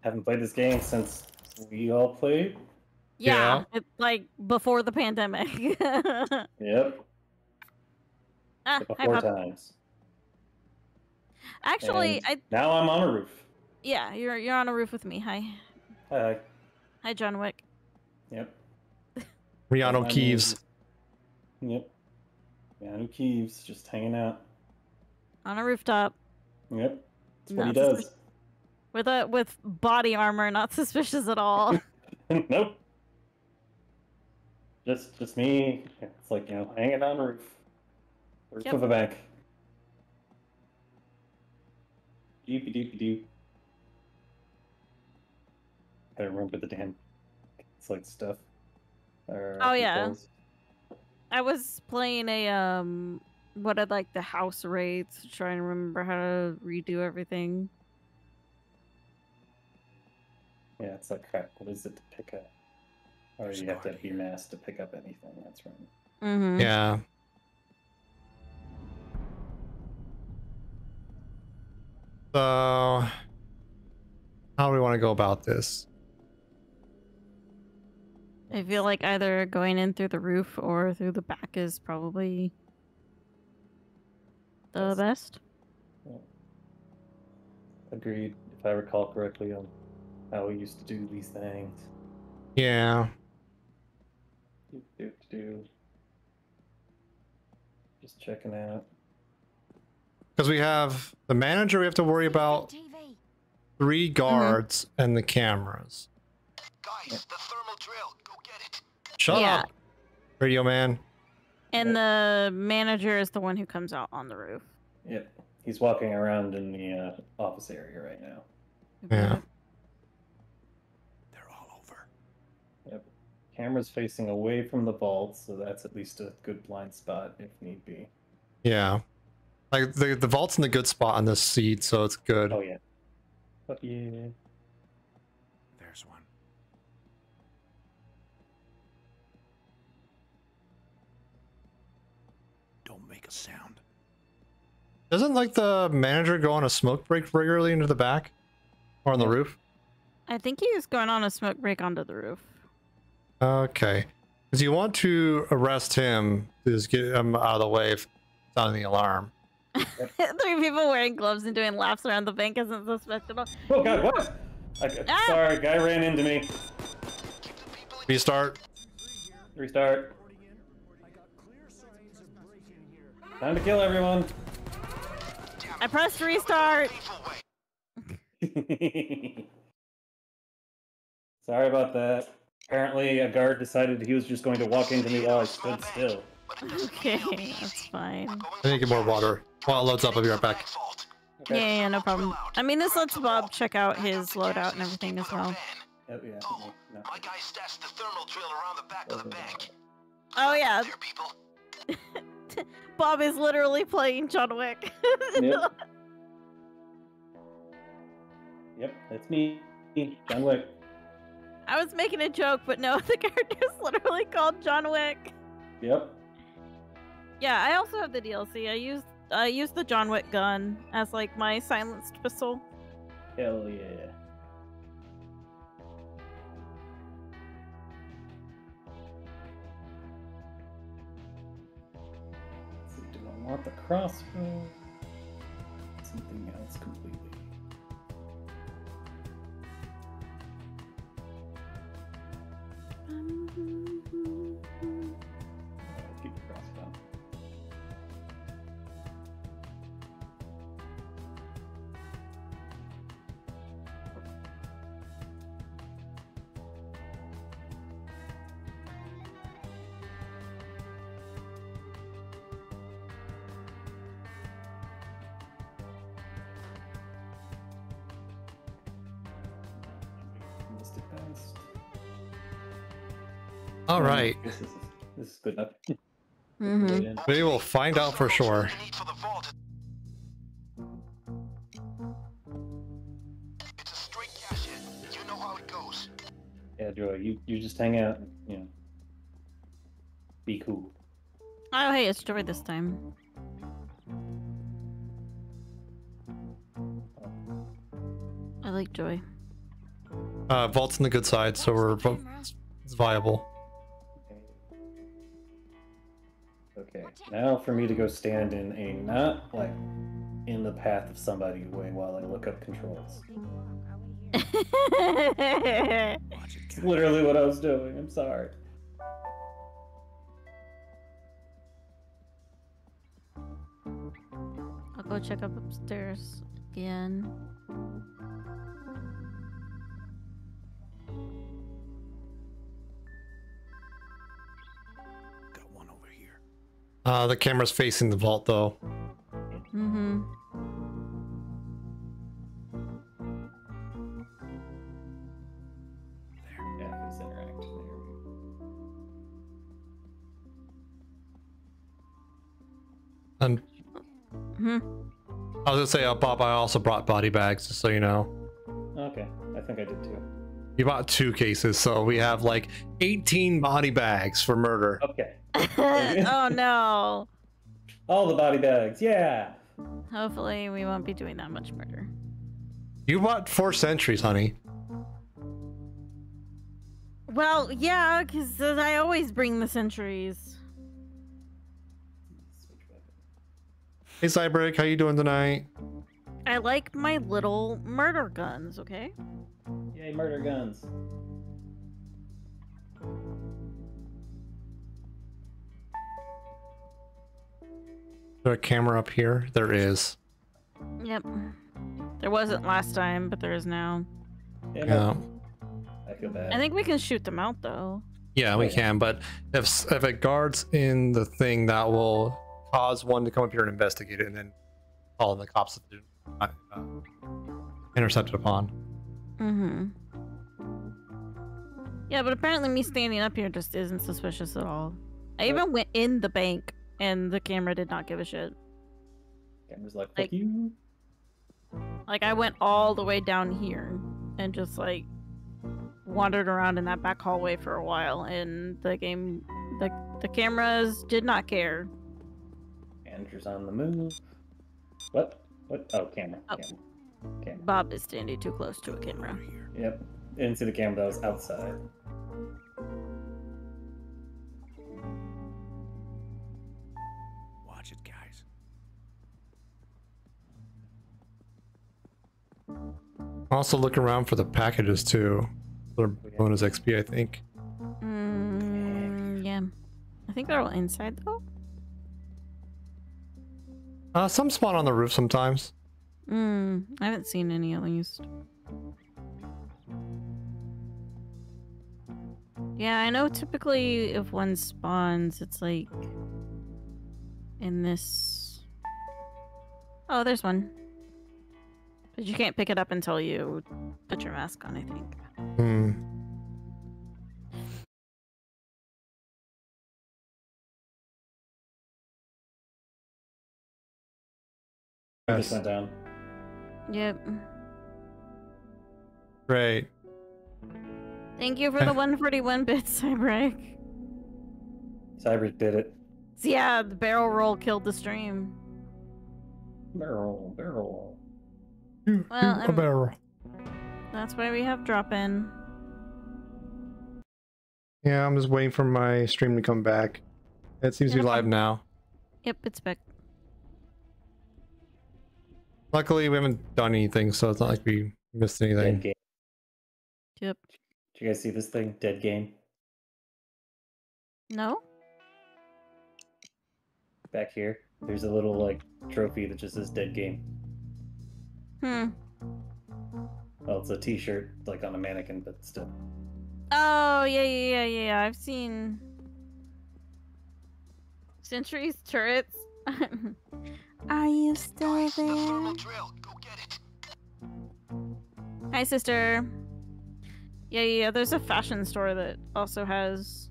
Speaker 6: Haven't played this game since we all played.
Speaker 2: Yeah. It's like before the pandemic. *laughs*
Speaker 6: Yep.
Speaker 2: ah, hi,
Speaker 6: Before
Speaker 2: Pop.
Speaker 6: times.
Speaker 2: Actually,
Speaker 6: And
Speaker 2: I
Speaker 6: Now I'm on a roof.
Speaker 2: Yeah, you're you're on a roof with me. Hi,
Speaker 6: Hi.
Speaker 2: hi, John Wick.
Speaker 6: Yep. *laughs*
Speaker 3: Rihanna
Speaker 6: My
Speaker 3: Keeves.
Speaker 6: Yep. Keanu Keeves just hanging out.
Speaker 2: On a rooftop
Speaker 6: Yep. That's what he does.
Speaker 2: suspicious. with a with body armor, not *laughs* suspicious at all. *laughs*
Speaker 6: nope. Just just me. It's like, you know, hanging on a roof. The roof
Speaker 2: Yep.
Speaker 6: of a bank. Doopy doopy doo. I remember the damn it's like stuff. Or
Speaker 2: Oh, yeah.
Speaker 6: controls.
Speaker 2: I was playing a um what are like the house raids, trying to remember how to redo everything.
Speaker 6: Yeah, it's like crap. What is it to pick up? Or
Speaker 5: There's
Speaker 6: you have to be
Speaker 5: here.
Speaker 6: masked to pick up anything. That's right.
Speaker 2: Mm-hmm.
Speaker 3: Yeah. So, how do we want to go about this?
Speaker 2: I feel like either going in through the roof or through the back is probably the
Speaker 6: Yes.
Speaker 2: best.
Speaker 6: Agreed. If I recall correctly on how we used to do these things.
Speaker 3: Yeah.
Speaker 6: Do, do, do. Just checking out.
Speaker 3: Because we have the manager we have to worry about,
Speaker 1: TV.
Speaker 3: three mm-hmm. guards, and the cameras.
Speaker 4: Guys, the thermal drill. Go get it.
Speaker 3: Shut
Speaker 2: Yeah.
Speaker 3: up, Radio Man.
Speaker 2: And the manager is the one who comes out on the roof.
Speaker 6: Yep. He's walking around in the uh, office area right now.
Speaker 3: Yeah.
Speaker 5: They're all over.
Speaker 6: Yep. Camera's facing away from the vault, so that's at least a good blind spot if need be.
Speaker 3: Yeah. Like the the vault's in the good spot on this seat, so it's good.
Speaker 6: Oh yeah. But yeah.
Speaker 5: A sound.
Speaker 3: Doesn't like the manager go on a smoke break regularly into the back or on the roof?
Speaker 2: I think he was going on a smoke break onto the roof.
Speaker 3: Okay, because you want to arrest him just get him out of the way if sounding the alarm. *laughs*
Speaker 2: Three people wearing gloves and doing laps around the bank isn't suspected.
Speaker 6: Oh god, what? I,
Speaker 2: Ah!
Speaker 6: Sorry, guy ran into me.
Speaker 4: Keep the people in
Speaker 3: Restart.
Speaker 6: Restart. Time to kill everyone.
Speaker 2: I pressed restart. *laughs*
Speaker 6: Sorry about that. Apparently, a guard decided he was just going to walk into me while I stood still.
Speaker 4: But it doesn't
Speaker 2: Okay, that's fine.
Speaker 3: I need to get more water. While it loads up, I'll be right back.
Speaker 4: Fault.
Speaker 2: Yeah, yeah, no problem. I mean, this lets Bob check out his loadout and everything as well.
Speaker 6: Yep, yeah.
Speaker 4: Oh,
Speaker 6: no.
Speaker 4: my guy stashed the thermal drill around the back of the bank.
Speaker 2: Oh yeah,
Speaker 4: There, people. *laughs* *laughs*
Speaker 2: Bob is literally playing John Wick. *laughs*
Speaker 6: Yep. Yep, that's me. John Wick.
Speaker 2: I was making a joke, but no, *laughs* the character's literally called John Wick.
Speaker 6: Yep.
Speaker 2: Yeah, I also have the DLC. I used I used the John Wick gun as like my silenced pistol.
Speaker 6: Hell yeah. Want the crossbow? Something else completely. I'll
Speaker 3: right.
Speaker 6: This is, this is good enough. *laughs*
Speaker 2: Mm-hmm.
Speaker 3: We will find out for sure.
Speaker 4: You need for the vault. It's a straight cash in. You know how it goes.
Speaker 6: Yeah, Joy, you, you just hang out and, you know, be cool.
Speaker 2: Oh hey, it's Joy this time. I like Joy.
Speaker 3: Uh, Vault's on the good side, so we're vo- it's viable.
Speaker 6: Now for me to go stand in a not like in the path of somebody way while I look up controls. It's literally what I was doing. I'm sorry.
Speaker 2: I'll go check up upstairs again.
Speaker 3: Uh, the camera's facing the vault, though.
Speaker 2: Mm-hmm.
Speaker 6: Yeah, please interact. There.
Speaker 3: And
Speaker 2: hmm
Speaker 3: I was gonna say, uh, Bob, I also brought body bags, just so you know.
Speaker 6: Okay, I think I did too.
Speaker 3: You bought two cases, so we have like 18 body bags for murder.
Speaker 6: Okay, *laughs*
Speaker 2: oh no.
Speaker 6: all the body bags. Yeah.
Speaker 2: Hopefully we won't be doing that much murder.
Speaker 3: You bought four sentries, honey.
Speaker 2: Well, yeah, because I always bring the sentries.
Speaker 6: Switch weapon.
Speaker 3: Hey, Cyberic, how you doing tonight?
Speaker 2: I like my little murder guns, okay?
Speaker 6: Yay, murder guns.
Speaker 3: Is there a camera up here? There is.
Speaker 2: Yep. There wasn't last time, but there is now.
Speaker 6: Yeah,
Speaker 3: Yeah.
Speaker 6: I feel bad.
Speaker 2: I think we can shoot them out though.
Speaker 3: Yeah, we can, but if if it guards in the thing, that will cause one to come up here and investigate it, and then call in the cops if they're not, uh, intercepted upon.
Speaker 2: Mm-hmm. Yeah, but apparently me standing up here just isn't suspicious at all. I
Speaker 6: Nope.
Speaker 2: even went in the bank and the camera did not give a shit.
Speaker 6: Camera's like, fuck
Speaker 2: like-
Speaker 6: you.
Speaker 2: Like I went all the way down here and just like wandered around in that back hallway for a while and the game the the cameras did not care.
Speaker 6: Andrew's on the move. What? What? Oh, camera.
Speaker 2: Oh.
Speaker 6: Camera. Camera.
Speaker 2: Bob is standing too close to a camera.
Speaker 6: Yep. Into the camera that was outside.
Speaker 7: Watch it, guys.
Speaker 3: Also look around for the packages too. They're bonus XP, I think.
Speaker 2: Mm, yeah. I think they're all inside though.
Speaker 3: Uh, some spawn on the roof sometimes.
Speaker 2: Mm, I haven't seen any at least. Yeah, I know typically if one spawns, it's like in this. Oh, there's one. But you can't pick it up until you put your mask on, I think.
Speaker 3: Hmm. Yes.
Speaker 6: went down.
Speaker 2: Yep.
Speaker 3: Great.
Speaker 2: Thank you for the 141 bits, *laughs* Cybreak.
Speaker 6: Cyber did it.
Speaker 2: So yeah, the barrel roll killed the stream.
Speaker 6: Barrel, barrel.
Speaker 3: You-
Speaker 2: Well,
Speaker 3: you a
Speaker 2: I'm-
Speaker 3: barrel.
Speaker 2: That's why we have drop in.
Speaker 3: Yeah, I'm just waiting for my stream to come back. It seems to be live now.
Speaker 2: Yep, it's back.
Speaker 3: Luckily, we haven't done anything, so it's not like we missed anything.
Speaker 6: Dead
Speaker 3: anything.
Speaker 6: game.
Speaker 2: Yep.
Speaker 6: Did you guys see this thing? Dead game.
Speaker 2: No?
Speaker 6: Back here. There's a little like trophy that just says dead game.
Speaker 2: Hmm.
Speaker 6: Well, it's a t-shirt, like on a mannequin, but still.
Speaker 2: Oh, yeah, yeah, yeah, yeah. I've seen sentries, turrets. *laughs* Are you still
Speaker 4: Guys,
Speaker 2: there?
Speaker 4: thermal drill. Go get it.
Speaker 2: Hi, sister. Yeah, yeah, yeah. There's a fashion store that also has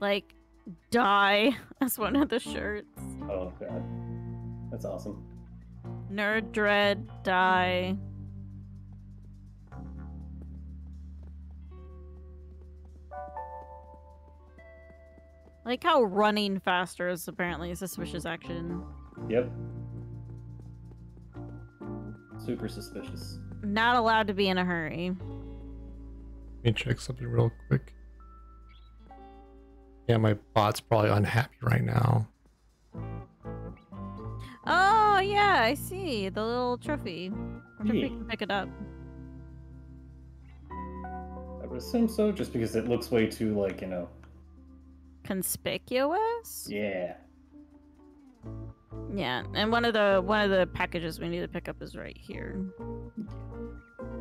Speaker 2: like die *laughs* as one of the shirts.
Speaker 6: Oh god. That's awesome.
Speaker 2: Nerd dread die. Like how running faster is apparently a suspicious action.
Speaker 6: Yep. Super suspicious.
Speaker 2: Not allowed to be in a hurry.
Speaker 3: Let me check something real quick. Yeah, my bot's probably unhappy right now.
Speaker 2: Oh yeah, I see the little trophy. I wonder if we can pick it up.
Speaker 6: I would assume so, just because it looks way too like, you know,
Speaker 2: Conspicuous.
Speaker 6: yeah.
Speaker 2: Yeah, and one of the one of the packages we need to pick up is right here.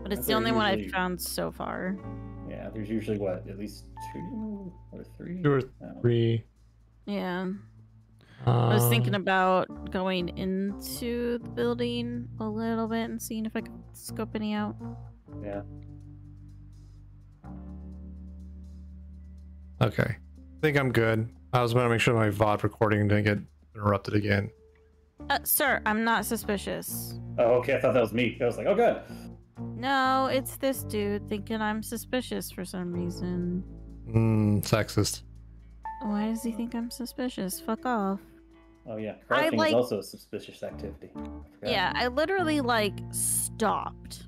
Speaker 2: But it's the
Speaker 6: They're
Speaker 2: only one I've found so far.
Speaker 6: Yeah, there's usually what, at least two or three?
Speaker 3: Two or three.
Speaker 2: Yeah. I was thinking
Speaker 3: Um,
Speaker 2: about going into the building a little bit and seeing if I could scope any out.
Speaker 6: Yeah.
Speaker 3: Okay. I think I'm good. I was going to make sure my VOD recording didn't get interrupted again.
Speaker 2: Uh, sir, I'm not suspicious.
Speaker 6: Oh, okay, I thought that was me. I was like, oh good.
Speaker 2: No, it's this dude thinking I'm suspicious for some reason.
Speaker 3: Mmm, sexist.
Speaker 2: Why does he think I'm suspicious? Fuck off.
Speaker 6: Oh yeah,
Speaker 2: I
Speaker 6: crafting
Speaker 2: like-
Speaker 6: is also a suspicious activity. I.
Speaker 2: Yeah, I literally like stopped.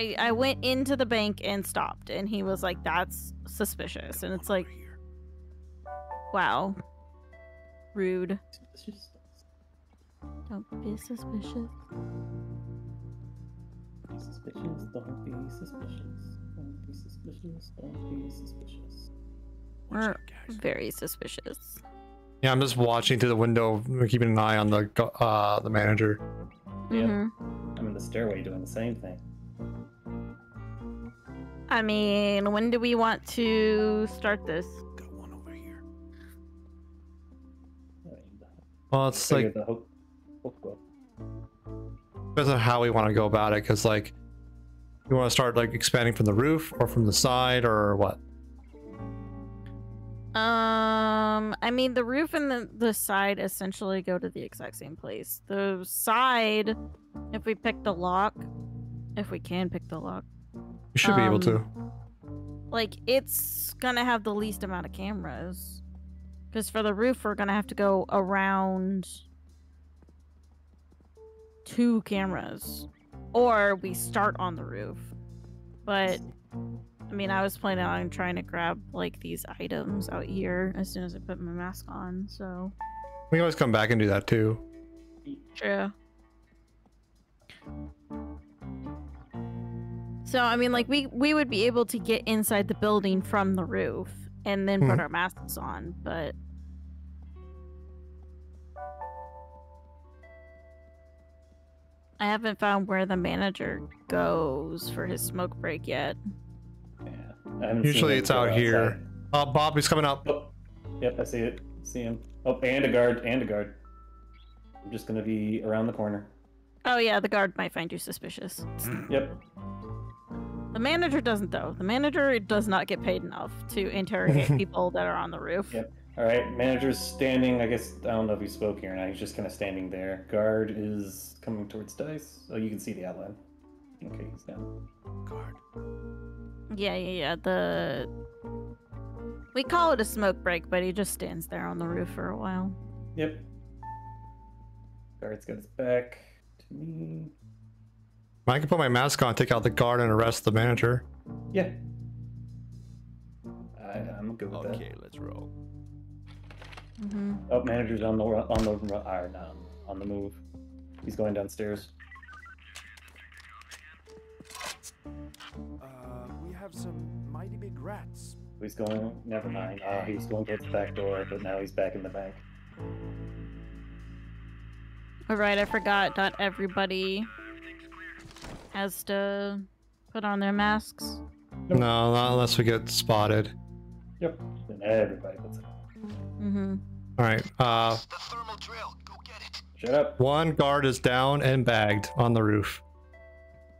Speaker 2: I I went into the bank and stopped, and he was like, "That's suspicious," and it's like, "Wow, rude. Don't be suspicious."
Speaker 6: Suspicious, don't be suspicious. Don't be suspicious, don't be suspicious.
Speaker 2: We're very suspicious.
Speaker 3: Yeah, I'm just watching through the window, keeping an eye on the uh the manager.
Speaker 6: Yeah.
Speaker 2: Mhm.
Speaker 6: I'm in the stairway doing the same thing.
Speaker 2: I mean, when do we want to start this?
Speaker 7: Got one over here.
Speaker 3: Well, it's like
Speaker 6: the hook, hook go.
Speaker 3: depends on how we want to go about it, because like, you want to start like expanding from the roof or from the side or what?
Speaker 2: Um, I mean, the roof and the, the side essentially go to the exact same place. The side, if we pick the lock, if we can pick the lock,
Speaker 3: You should be able to.
Speaker 2: Um, like it's gonna have the least amount of cameras. Because for the roof, we're gonna have to go around two cameras, or we start on the roof. But I mean, I was planning on trying to grab like these items out here as soon as I put my mask on. So
Speaker 3: We can always come back and do that too.
Speaker 2: true. So I mean, like we we would be able to get inside the building from the roof and then put
Speaker 3: Mhm.
Speaker 2: our masks on, but I haven't found where the manager goes for his smoke break yet.
Speaker 6: Yeah. I haven't
Speaker 3: Usually it's
Speaker 6: go
Speaker 3: out here.
Speaker 6: outside.
Speaker 3: Uh, Bob, he's coming up.
Speaker 6: Oh, yep, I see it. See him. Oh, and a guard, and a guard. I'm just gonna be around the corner.
Speaker 2: Oh yeah, the guard might find you suspicious.
Speaker 6: Yep.
Speaker 2: The manager doesn't though. The manager does not get paid enough to interrogate *laughs* people that are on the roof.
Speaker 6: Yep. All right, manager's standing. I guess I don't know if he spoke here or not. He's just kind of standing there. Guard is coming towards dice. Oh, you can see the outline. Okay, he's down.
Speaker 7: Guard.
Speaker 2: Yeah, yeah, yeah. The we call it a smoke break, but he just stands there on the roof for a while.
Speaker 6: Yep. Guard's got his back to me.
Speaker 3: I can put my mask on, take out the guard, and arrest the manager.
Speaker 6: Yeah. I, I'm good with
Speaker 7: Okay, let's roll.
Speaker 2: hmm.
Speaker 6: Oh, manager's on the ru- on the ru- or on the move. He's going downstairs.
Speaker 7: Uh, we have some mighty big rats.
Speaker 6: He's going. Never mind. Uh, he's going towards the back door, but now he's back in the bank.
Speaker 2: All right, I forgot. Not everybody has to put on their masks.
Speaker 3: No, not unless we get spotted.
Speaker 6: Yep. Then everybody puts it.
Speaker 2: Mm-hmm.
Speaker 3: All right. Uh,
Speaker 4: The thermal drill. Go get it.
Speaker 6: Shut up.
Speaker 3: one guard is down and bagged on the roof.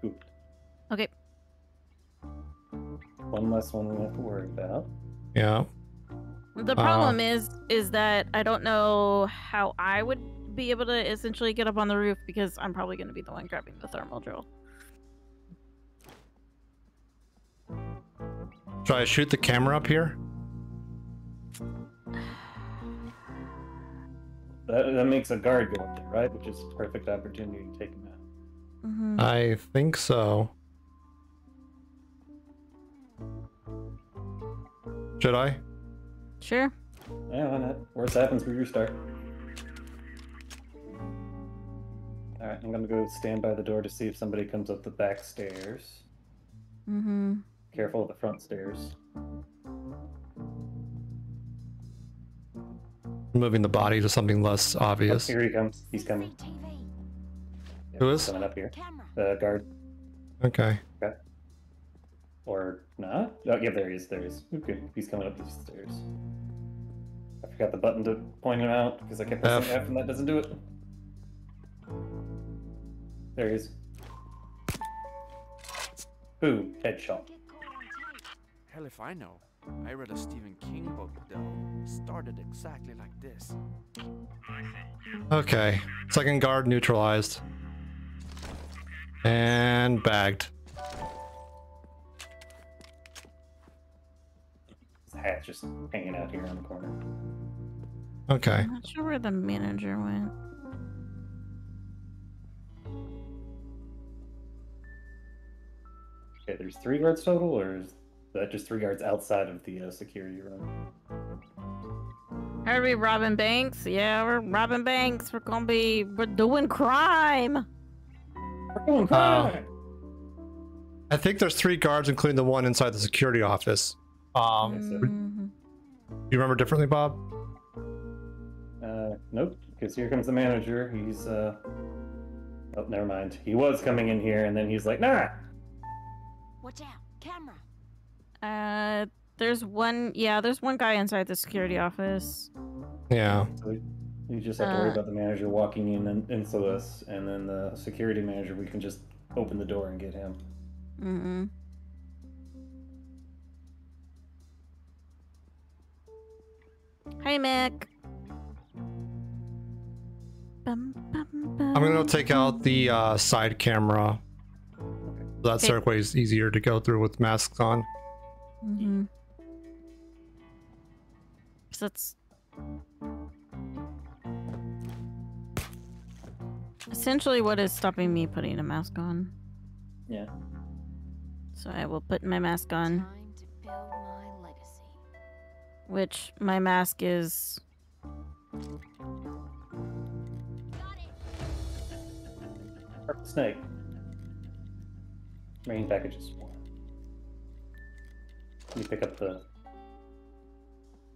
Speaker 6: Ooh,
Speaker 2: Okay.
Speaker 6: one less one we have to worry about.
Speaker 3: Yeah.
Speaker 2: The problem is, is that I don't know how I would be able to essentially get up on the roof because I'm probably going to be the one grabbing the thermal drill.
Speaker 3: Should I shoot the camera up here?
Speaker 6: That, that makes a guard go up there, right? Which is a perfect opportunity to take him out.
Speaker 2: Mm-hmm.
Speaker 3: I think so. Should I?
Speaker 2: Sure.
Speaker 6: Yeah, why not? Worst happens, we restart. Alright, I'm gonna go stand by the door to see if somebody comes up the back stairs.
Speaker 2: Mm-hmm.
Speaker 6: Careful of the front stairs.
Speaker 3: Moving the body to something less
Speaker 6: Oh,
Speaker 3: obvious.
Speaker 6: here he comes. He's coming. Yeah,
Speaker 3: Who
Speaker 6: he's
Speaker 3: is?
Speaker 6: Coming up here. The guard.
Speaker 3: Okay.
Speaker 6: Or not? Oh, yeah, there he is. There he is. Okay, he's coming up these stairs. I forgot the button to point him out because I kept pressing
Speaker 3: F.
Speaker 6: F and that doesn't do it. There he is. Boom, headshot.
Speaker 7: Hell if I know. I read a Stephen King book that started exactly like this.
Speaker 3: Okay. Second guard neutralized. And bagged.
Speaker 6: His hat's just hanging out here on the corner.
Speaker 3: Okay.
Speaker 2: I'm not sure where the manager went.
Speaker 6: Okay, there's three guards total, or is that just three guards outside of the uh, security room?
Speaker 2: Are we robbing banks? Yeah, we're robbing banks. We're gonna be we're doing crime.
Speaker 6: We're going
Speaker 3: Uh,
Speaker 6: crime!
Speaker 3: I think there's three guards, including the one inside the security office. Um,
Speaker 6: Yes.
Speaker 2: Mhm.
Speaker 3: you remember differently, Bob?
Speaker 6: Uh, nope, because here comes the manager. He's, uh. Oh, never mind. He was coming in here, and then he's like, nah!
Speaker 1: Watch out. Camera.
Speaker 2: Uh, there's one. Yeah, there's one guy inside the security office.
Speaker 3: Yeah.
Speaker 6: So we, we just have to worry
Speaker 2: Uh.
Speaker 6: about the manager walking in and into us, and then the security manager, we can just open the door and get him.
Speaker 2: Mm-hmm. Hey, Mick. Bum, bum,
Speaker 3: I'm gonna take out the uh, side camera. That
Speaker 2: Okay.
Speaker 3: circuit is easier to go through with masks on.
Speaker 2: Mm -hmm. So that's essentially what is stopping me putting a mask on.
Speaker 6: Yeah.
Speaker 2: So I will put my mask on. Which my mask is
Speaker 6: Snake. Marine packages. You pick up the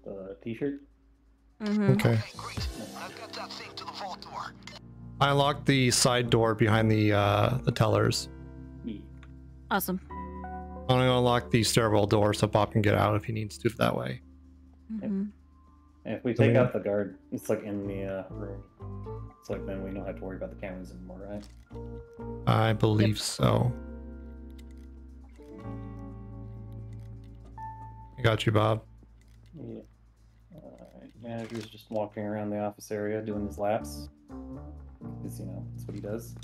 Speaker 6: the t-shirt.
Speaker 2: Mm-hmm.
Speaker 3: Okay.
Speaker 4: Okay, great. I've got that thing to the vault door.
Speaker 3: I locked the side door behind the uh, the tellers.
Speaker 2: Awesome.
Speaker 3: I'm gonna unlock the stairwell door so Bob can get out if he needs to that way.
Speaker 2: hmm
Speaker 6: if we take out the guard, it's like in the uh, room. It's like then we don't have to worry about the cameras anymore, right?
Speaker 3: I believe so. Got you, Bob.
Speaker 6: Yeah. Alright, manager's just walking around the office area doing his laps. Because, you know, that's what he does.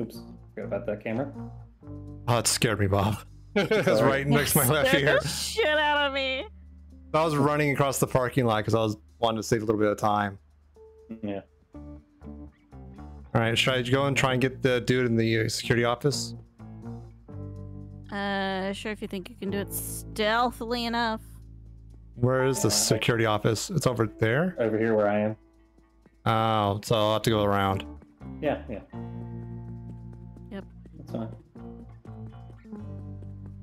Speaker 6: Oops, forgot about that camera.
Speaker 3: Oh, it scared me, Bob. *laughs* it was right next to my left ear.
Speaker 2: shit out of me.
Speaker 3: I was running across the parking lot because I was wanting to save a little bit of time.
Speaker 6: Yeah.
Speaker 3: All right, should I go and try and get the dude in the uh, security office?
Speaker 2: Uh, sure. If you think you can do it stealthily enough.
Speaker 3: Where is the security office? It's over there.
Speaker 6: Over here where I am.
Speaker 3: Oh, so I'll have to go around.
Speaker 6: Yeah, yeah.
Speaker 2: Yep.
Speaker 6: That's fine.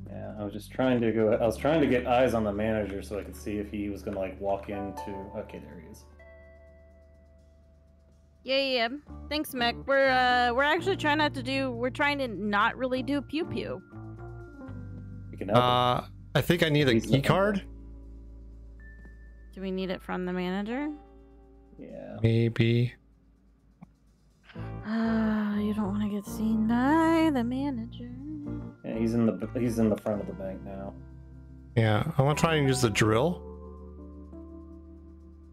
Speaker 6: Yeah, I was just trying to go. I was trying to get eyes on the manager so I could see if he was gonna like walk into. Okay, there he is.
Speaker 2: Yeah, yeah. yeah. Thanks, Mick. We're uh, we're actually trying not to do. We're trying to not really do pew pew.
Speaker 6: You can help. him.
Speaker 3: Uh, I think I need a key card.
Speaker 2: Do we need it from the manager?
Speaker 6: yeah.
Speaker 3: Maybe.
Speaker 2: Uh, you don't want to get seen by the manager.
Speaker 6: yeah. He's in the he's in the front of the bank now.
Speaker 3: Yeah, I want to try and use the drill.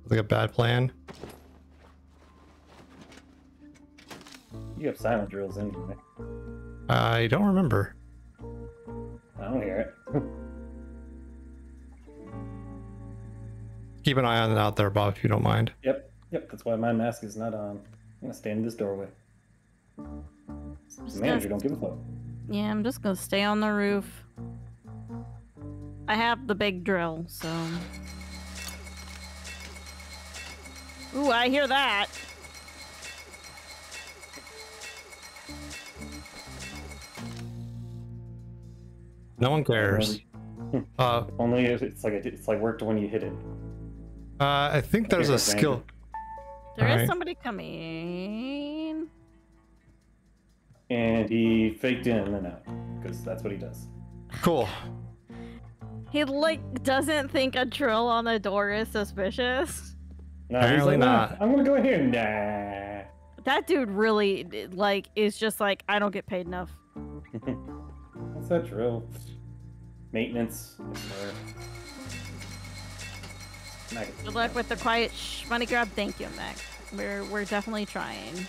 Speaker 3: Like a bad plan.
Speaker 6: You have silent drills anyway.
Speaker 3: I don't remember.
Speaker 6: I don't hear it. *laughs*
Speaker 3: Keep an eye on it out there, Bob, if you don't mind.
Speaker 6: yep, yep. That's why my mask is not on. I'm gonna stand in this doorway.
Speaker 2: Just
Speaker 6: The manager
Speaker 2: gonna-
Speaker 6: don't give a fuck.
Speaker 2: Yeah, I'm just gonna stay on the roof. I have the big drill, so. Ooh, I hear that.
Speaker 3: No one cares. *laughs* Uh,
Speaker 6: Only if it's like it, it's like worked when you hit it.
Speaker 3: uh, I think there's a
Speaker 6: Okay, thank
Speaker 3: skill.
Speaker 2: There is
Speaker 3: Alright.
Speaker 2: somebody coming.
Speaker 6: And he faked in and out because that's what he does.
Speaker 3: Cool.
Speaker 2: He like doesn't think a drill on the door is suspicious.
Speaker 6: No, he's
Speaker 3: Apparently
Speaker 6: like, "Nah,
Speaker 3: not.
Speaker 6: I'm gonna go in here. Nah.
Speaker 2: That dude really like is just like I don't get paid enough. *laughs*
Speaker 6: What's that drill? Maintenance. I swear. Mag-
Speaker 2: Good luck with the quiet sh- money grab. Thank you, Mac. We're we're definitely trying.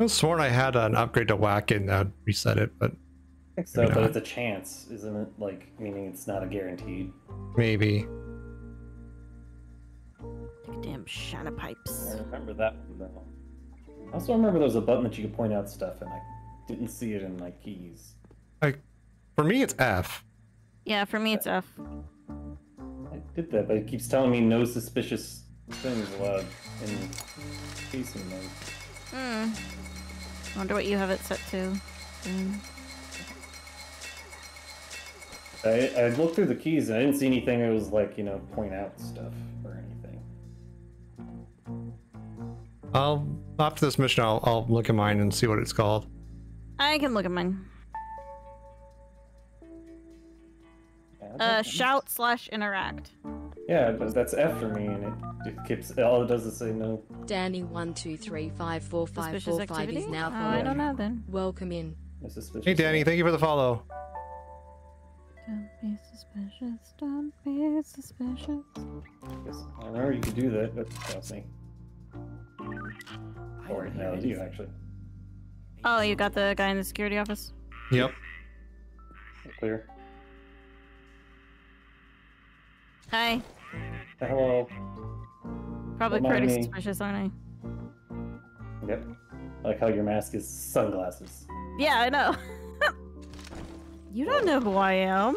Speaker 3: I was sworn I had an upgrade to whack and uh, reset it, but
Speaker 6: I think so,
Speaker 3: Maybe
Speaker 6: but it's a chance, isn't it? Like, meaning it's not a guaranteed.
Speaker 3: maybe.
Speaker 2: Damn shiny
Speaker 6: I
Speaker 2: pipes.
Speaker 6: remember that one though. I also remember there was a button that you could point out stuff, and I didn't see it in my keys.
Speaker 3: Like, For me, it's F.
Speaker 2: Yeah, for me it's F.
Speaker 6: I did that, but it keeps telling me no suspicious things allowed in casing mode.
Speaker 2: Hmm. Wonder what you have it set to. Hmm.
Speaker 6: I, I looked through the keys and I didn't see anything that was like, you know, point out stuff or anything.
Speaker 3: I'll after this mission, I'll, I'll look at mine and see what it's called.
Speaker 2: I can look at mine.
Speaker 6: Yeah,
Speaker 2: Uh, shout slash interact.
Speaker 6: Yeah, but that's F for me, and it, it keeps all it does is say no.
Speaker 8: Danny one two three five four five
Speaker 2: Suspicious
Speaker 8: four five
Speaker 2: activity?
Speaker 8: is now
Speaker 2: Oh, I
Speaker 8: followed.
Speaker 2: don't know then.
Speaker 8: Welcome in.
Speaker 3: Hey, Danny, thank you for the follow.
Speaker 2: Don't be suspicious. Don't be suspicious.
Speaker 6: Yes, I remember you could do that, but that was me.
Speaker 7: I
Speaker 6: Or no, you actually.
Speaker 2: Oh, you got the guy in the security office?
Speaker 3: Yep.
Speaker 6: Clear.
Speaker 2: Hi.
Speaker 6: Hello.
Speaker 2: Probably
Speaker 6: Don't
Speaker 2: pretty
Speaker 6: me.
Speaker 2: suspicious, aren't I?
Speaker 6: Yep. I like how your mask is sunglasses.
Speaker 2: Yeah, I know. *laughs* you don't know who I am.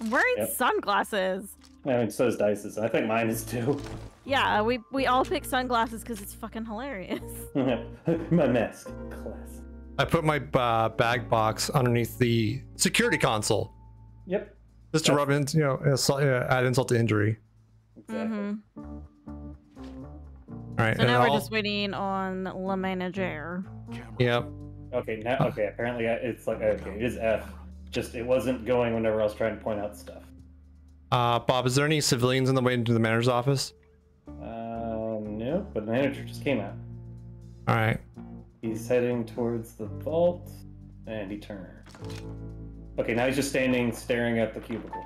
Speaker 2: I'm wearing
Speaker 6: Yep.
Speaker 2: sunglasses.
Speaker 6: I mean, so is Dice's. I think mine is too.
Speaker 2: Yeah, we we all pick sunglasses because it's fucking hilarious. *laughs*
Speaker 6: My mask. Class.
Speaker 3: I put my uh, bag box underneath the security console
Speaker 6: Yep.
Speaker 3: just to
Speaker 6: That's-
Speaker 3: rub in, you know, insult, uh, add insult to injury.
Speaker 6: Exactly.
Speaker 2: hmm
Speaker 3: All right.
Speaker 2: So
Speaker 3: and
Speaker 2: now we're
Speaker 3: I'll-
Speaker 2: just waiting on Le Manager.
Speaker 5: Camera.
Speaker 3: Yep.
Speaker 6: Okay, now okay, apparently it's like okay, it is F. Just it wasn't going whenever I was trying to point out stuff.
Speaker 3: Uh, Bob, is there any civilians in the way into the manager's office?
Speaker 6: Uh no, but the manager just came out.
Speaker 3: All right.
Speaker 6: He's heading towards the vault and he turned. Okay, now he's just standing staring at the cubicle.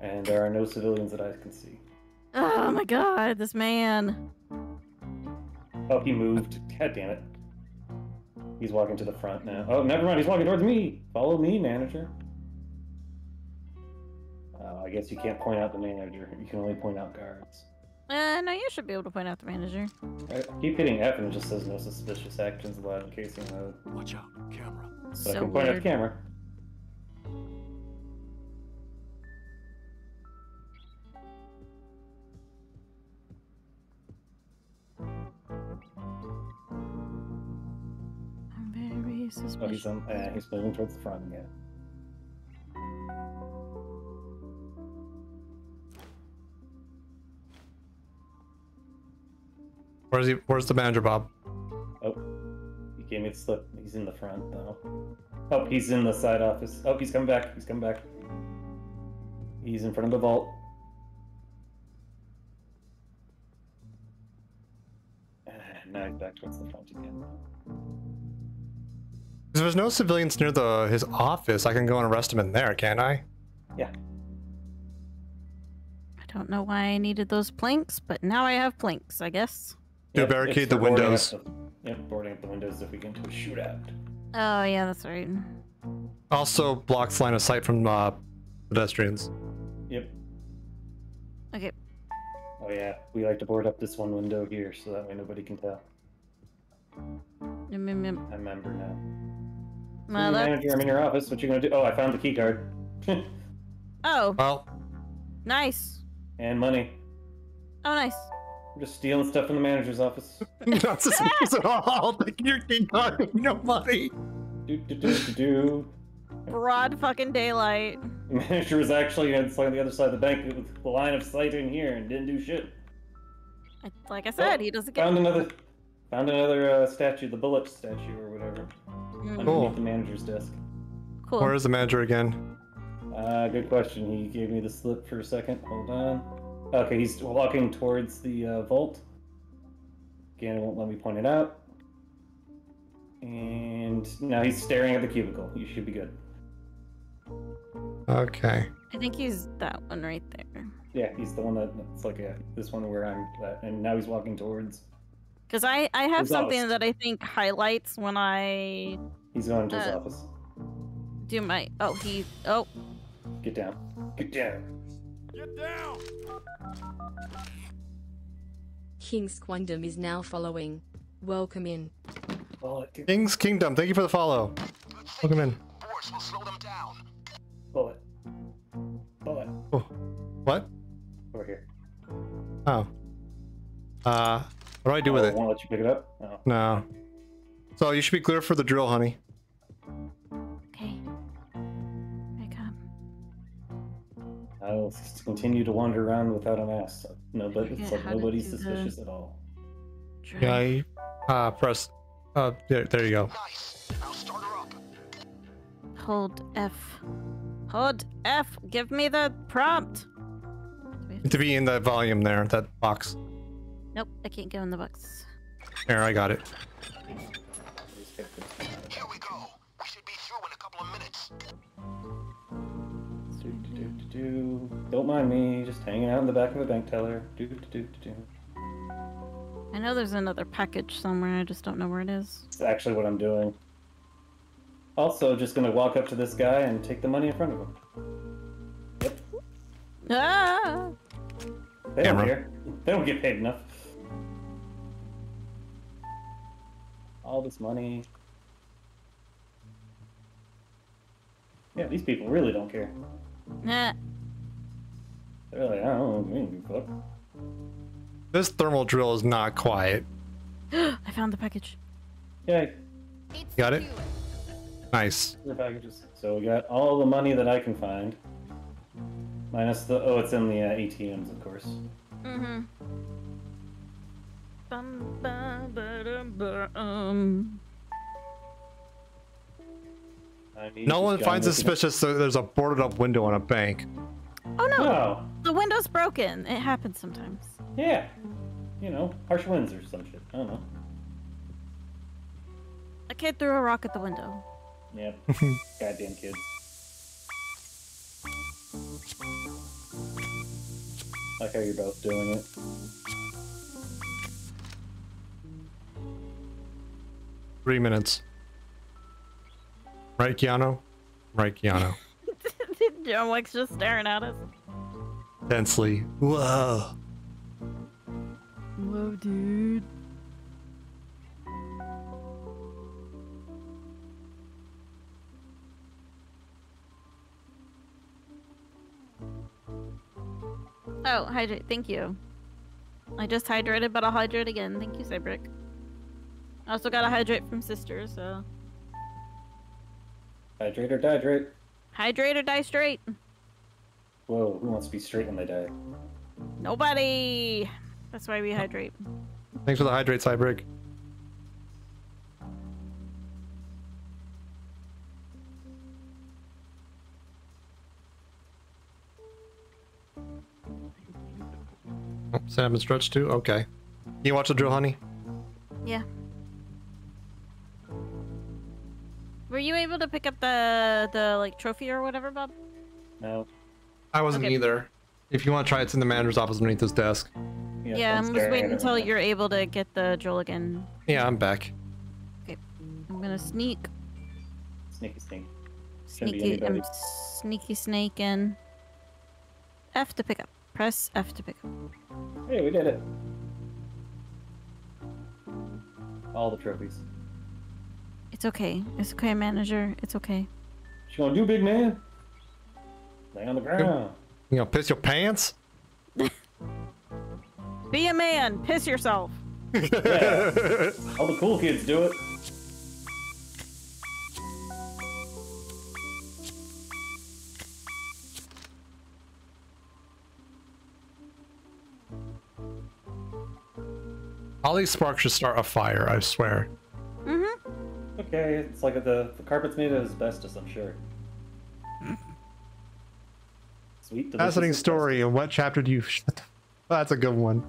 Speaker 6: And there are no civilians that I can see.
Speaker 2: Oh my god, this man.
Speaker 6: Oh, he moved. God damn it. He's walking to the front now. Oh, never mind. He's walking towards me. Follow me, manager. Uh, I guess you can't point out the manager. You can only point out guards.
Speaker 2: Uh, no, you should be able to point out the manager.
Speaker 6: Right? Keep hitting F and it just says no suspicious actions allowed in casing mode.
Speaker 5: Watch out. Camera.
Speaker 6: So, I
Speaker 2: So
Speaker 6: can point at the
Speaker 2: weird.
Speaker 6: camera.
Speaker 2: I'm very
Speaker 6: Oh, he's
Speaker 2: suspicious.
Speaker 6: on, uh, he's moving towards the front again.
Speaker 3: Where's he? Where's the manager, Bob?
Speaker 6: Oh, he gave me the slip. He's in the front though. Oh, he's in the side office. Oh, he's coming back. He's coming back. He's in front of the vault. Now he's back towards the front again.
Speaker 3: If there's no civilians near the his office, I can go and arrest him in there, can't I?
Speaker 6: Yeah.
Speaker 2: I don't know why I needed those planks, but now I have planks, I guess.
Speaker 3: To
Speaker 6: Yep,
Speaker 3: barricade the
Speaker 6: for up
Speaker 3: windows.
Speaker 6: the- Yep, boarding up the windows if we get into a shootout.
Speaker 2: Oh, yeah, that's right.
Speaker 3: Also blocks line of sight from uh, pedestrians.
Speaker 6: Yep.
Speaker 2: Okay.
Speaker 6: Oh yeah, we like to board up this one window here so that way nobody can tell.
Speaker 2: Mm.
Speaker 6: I remember now.
Speaker 2: Well,
Speaker 6: Hey,
Speaker 2: that's...
Speaker 6: manager, I'm in your office. What you gonna do? Oh, I found the key card. *laughs*
Speaker 2: Oh,
Speaker 3: Well,
Speaker 2: nice.
Speaker 6: and money.
Speaker 2: Oh, nice.
Speaker 6: I'm just stealing stuff from the manager's office. *laughs*
Speaker 3: not suspicious at all. Taking your king card, no money.
Speaker 6: Do do do do do.
Speaker 2: Broad fucking daylight.
Speaker 6: The manager was actually on on the other side of the bank with the line of sight in here and didn't do shit.
Speaker 2: Like I said,
Speaker 6: Oh,
Speaker 2: he doesn't get...
Speaker 6: Found another, found another uh, statue, the bullet statue or whatever,
Speaker 2: Mm,
Speaker 6: underneath
Speaker 3: Cool.
Speaker 6: the manager's desk.
Speaker 2: cool.
Speaker 3: Where is the manager again?
Speaker 6: Uh, good question. He gave me the slip for a second. Hold on. Okay, he's walking towards the uh, vault. Again, it won't let me point it out. And now he's staring at the cubicle. You should be good.
Speaker 3: Okay.
Speaker 2: I think he's that one right there.
Speaker 6: Yeah, he's the one that it's like yeah, this one where I'm at, and now he's walking towards.
Speaker 2: Because I, I have
Speaker 6: His
Speaker 2: something
Speaker 6: office.
Speaker 2: that I think highlights when I
Speaker 6: He's going to his
Speaker 2: Uh,
Speaker 6: office.
Speaker 2: do my... Oh, he... Oh,
Speaker 6: Get down. Get down.
Speaker 5: Get down!
Speaker 8: King's Quandom is now following. Welcome in.
Speaker 6: Bullet.
Speaker 3: King's Kingdom, thank you for the follow. Welcome in.
Speaker 4: Force will slow them down.
Speaker 6: bullet. Bullet.
Speaker 3: Oh, what?
Speaker 6: Over here.
Speaker 3: Oh. Uh, what do I do with it?
Speaker 6: I Won't let you pick it up. Oh.
Speaker 3: No. So you should be clear for the drill, honey.
Speaker 2: I
Speaker 6: will s- continue to wander around without a mask. So nobody, it's like
Speaker 2: how
Speaker 6: nobody's
Speaker 2: do the-
Speaker 6: suspicious at all.
Speaker 3: Yeah, you, uh, press. Uh, there, there you go.
Speaker 4: Nice. Now start her up.
Speaker 2: Hold F. Hold F. Give me the prompt.
Speaker 3: To be in that volume there, that box.
Speaker 2: Nope, I can't go in the box.
Speaker 3: There, I got it.
Speaker 6: Do, do, do. Don't mind me, just hanging out in the back of a bank teller. Do, do, do, do, do.
Speaker 2: I know there's another package somewhere. I just don't know where it is.
Speaker 6: It's actually what I'm doing. Also, just gonna walk up to this guy and take the money in front of him. Yep.
Speaker 2: Ah!
Speaker 6: They
Speaker 3: Camera.
Speaker 6: don't care. They don't get paid enough. All this money. Yeah, these people really don't care.
Speaker 2: Nah.
Speaker 6: They're I don't know, we don't give a fuck.
Speaker 3: This thermal drill is not quiet. *gasps*
Speaker 2: I found the package.
Speaker 6: Yeah,
Speaker 3: Got it? Nice.
Speaker 6: the packages. So we got all the money that I can find. Minus the, oh, it's in the uh, ATMs, of course.
Speaker 2: Mm-hmm. Bum, bum, ba-dum, ba-um.
Speaker 3: No one finds suspicious that there's a boarded up window on a bank.
Speaker 2: Oh no!
Speaker 6: Oh,
Speaker 2: The window's broken. It happens sometimes.
Speaker 6: yeah. You know, harsh winds or some shit. I don't know.
Speaker 2: A kid threw a rock at the window.
Speaker 6: Yep. *laughs* Goddamn kids. Like how you're both doing it.
Speaker 3: Three minutes. Right, Keanu? Right, Keanu. *laughs*
Speaker 2: John Wick's just staring at us.
Speaker 3: Tensely. Whoa.
Speaker 2: Whoa, dude. Oh, hydrate. Thank you. I just hydrated, but I'll hydrate again. Thank you, Cybrick. I also got a hydrate from sister, so
Speaker 6: Hydrate or dihydrate?
Speaker 2: hydrate or die straight.
Speaker 6: Whoa, who wants to be straight when they die?
Speaker 2: Nobody. That's why we hydrate.
Speaker 3: Thanks for the hydrate, Cybrick. Oh, Sam and Stretch too? Okay. You watch the drill, honey?
Speaker 2: Yeah. Were you able to pick up the the like trophy or whatever, Bob?
Speaker 6: No.
Speaker 3: I wasn't
Speaker 2: Okay.
Speaker 3: either. If you want to try it, it's in the manager's office underneath his desk.
Speaker 6: Yep,
Speaker 2: yeah, I'm just
Speaker 6: staring
Speaker 2: waiting until
Speaker 6: right
Speaker 2: you're able to get the drill again.
Speaker 3: Yeah, I'm back.
Speaker 2: Okay, I'm gonna sneak,
Speaker 6: Sneaky sneak. Shouldn't
Speaker 2: sneaky, I'm sneaky snaking. F to pick up. Press F to pick up.
Speaker 6: Hey, we did it. All the trophies.
Speaker 2: It's okay. It's okay, manager. It's okay.
Speaker 6: What you gonna do, big man? Lay on the ground.
Speaker 3: You know, piss your pants? *laughs*
Speaker 2: Be a man. Piss yourself.
Speaker 6: Yeah. All the cool kids do it.
Speaker 3: All these sparks should start a fire, I swear.
Speaker 2: Mm-hmm.
Speaker 6: Okay, it's like the, the carpet's made of asbestos, I'm sure. Sweet.
Speaker 3: Fascinating story. And what chapter do you? Shut. That's a good one.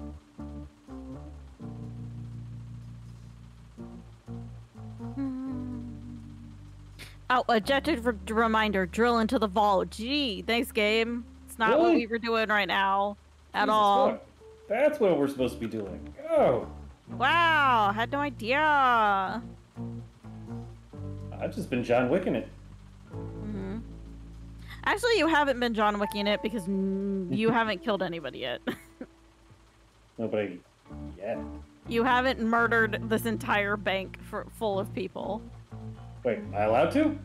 Speaker 2: Oh, objective re- reminder: drill into the vault. Gee, thanks, game. It's not what we were doing right now at
Speaker 6: Jesus
Speaker 2: all.
Speaker 6: fuck. That's what we're supposed to be doing. Oh,
Speaker 2: Wow, had no idea.
Speaker 6: I've just been John Wicking it.
Speaker 2: hmm Actually, you haven't been John Wicking it because you *laughs* haven't killed anybody yet. *laughs*
Speaker 6: Nobody yet.
Speaker 2: you haven't murdered this entire bank for, full of people.
Speaker 6: Wait, am I allowed to?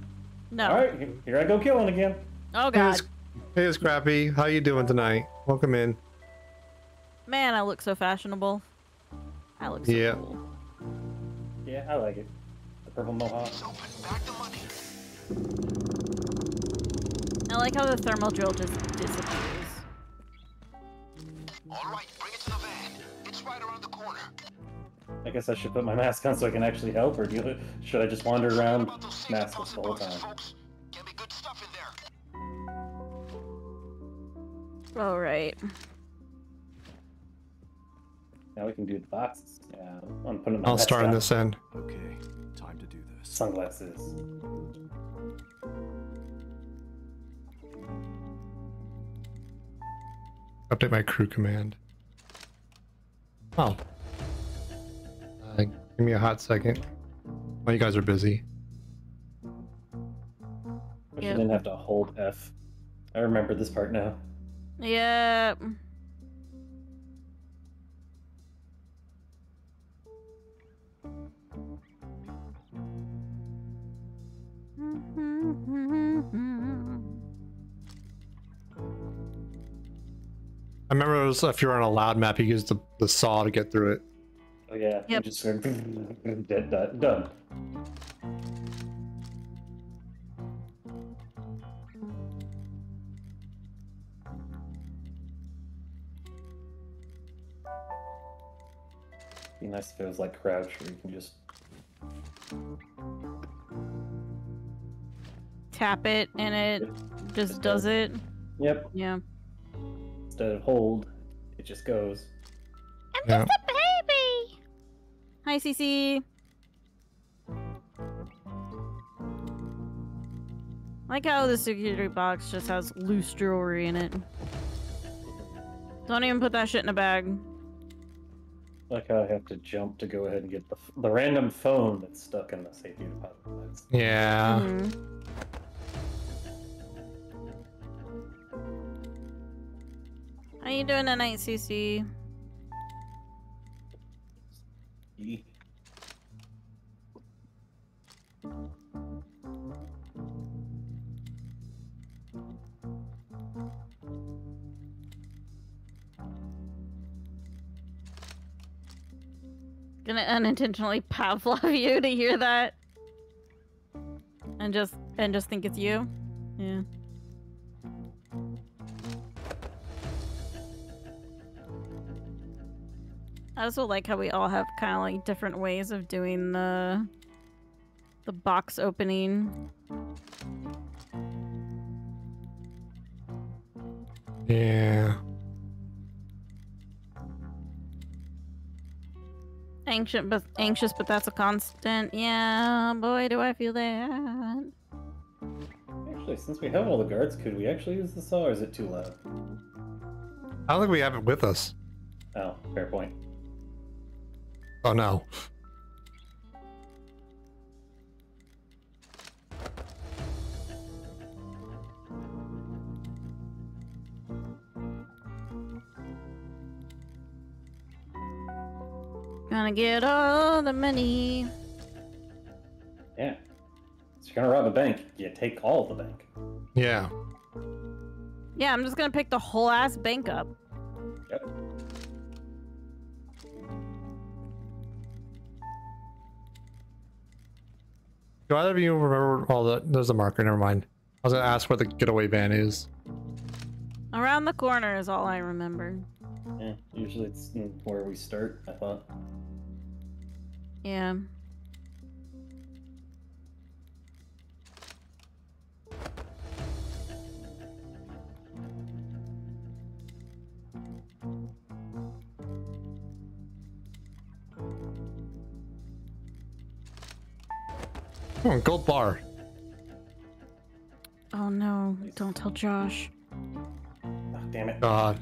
Speaker 2: No.
Speaker 6: All right, here I go killing again.
Speaker 2: Oh
Speaker 3: Hey,
Speaker 2: god,
Speaker 3: it's, hey, Scrappy. How you doing tonight? Welcome in.
Speaker 2: man, I look so fashionable. I look so
Speaker 3: Yeah.
Speaker 2: cool.
Speaker 6: Yeah, I like it. The purple mohawk.
Speaker 4: So put back the money.
Speaker 2: I like how the thermal drill just disappears.
Speaker 4: All right, bring it to the van. It's right around the corner.
Speaker 6: I guess I should put my mask on so I can actually help, or do you, should I just wander around
Speaker 4: About those safety
Speaker 6: maskless the whole
Speaker 4: boxes,
Speaker 6: time?
Speaker 4: folks. Good stuff in there.
Speaker 2: All right.
Speaker 6: Now we can do the boxes. Yeah, I'm putting my
Speaker 3: I'll start on
Speaker 6: on.
Speaker 3: this end.
Speaker 7: Okay, time to do this.
Speaker 6: Sunglasses.
Speaker 3: Update my crew command. Oh. Uh, give me a hot second. Well, you guys are busy.
Speaker 6: you
Speaker 2: Yep.
Speaker 6: didn't have to hold F. I remember this part now.
Speaker 2: Yep. *laughs*
Speaker 3: I remember it was if you were on a loud map, you used the, the saw to get through it.
Speaker 6: Oh yeah. you
Speaker 2: Yep.
Speaker 6: Just sort of dead, done. done. Be nice if it was like crouch where you can just
Speaker 2: Tap it and it just does it.
Speaker 6: Yep.
Speaker 2: Yeah.
Speaker 6: Instead of hold, it just goes.
Speaker 3: Yeah.
Speaker 2: Just a baby. Hi, CC. Like how the security box just has loose jewelry in it. Don't even put that shit in a bag.
Speaker 6: Like how I have to jump to go ahead and get the f- the random phone that's stuck in the safety deposit. That's
Speaker 3: Yeah.
Speaker 2: Mhm. How you doing tonight, CC? Gonna unintentionally *laughs* Pavlov you to hear that, and just and just think it's you. Yeah. I also like how we all have kind of like different ways of doing the the box opening.
Speaker 3: Yeah.
Speaker 2: Anxious, but anxious, but that's a constant. Yeah, boy, do I feel that.
Speaker 6: Actually, since we have all the guards, could we actually use the saw, or is it too loud?
Speaker 3: I don't think we have it with us.
Speaker 6: Oh, fair point.
Speaker 3: Oh no.
Speaker 2: Gonna get all the money.
Speaker 6: Yeah. So you're gonna rob a bank, you take all the bank.
Speaker 3: Yeah.
Speaker 2: Yeah, I'm just gonna pick the whole ass bank up.
Speaker 3: Do either of you remember all the there's a marker, never mind. I was gonna ask where the getaway van is.
Speaker 2: Around the corner is all I remember.
Speaker 6: Yeah, usually it's where we start, I thought.
Speaker 2: Yeah.
Speaker 3: Oh, gold bar.
Speaker 2: Oh no, don't tell Josh.
Speaker 6: Oh, damn it.
Speaker 3: God.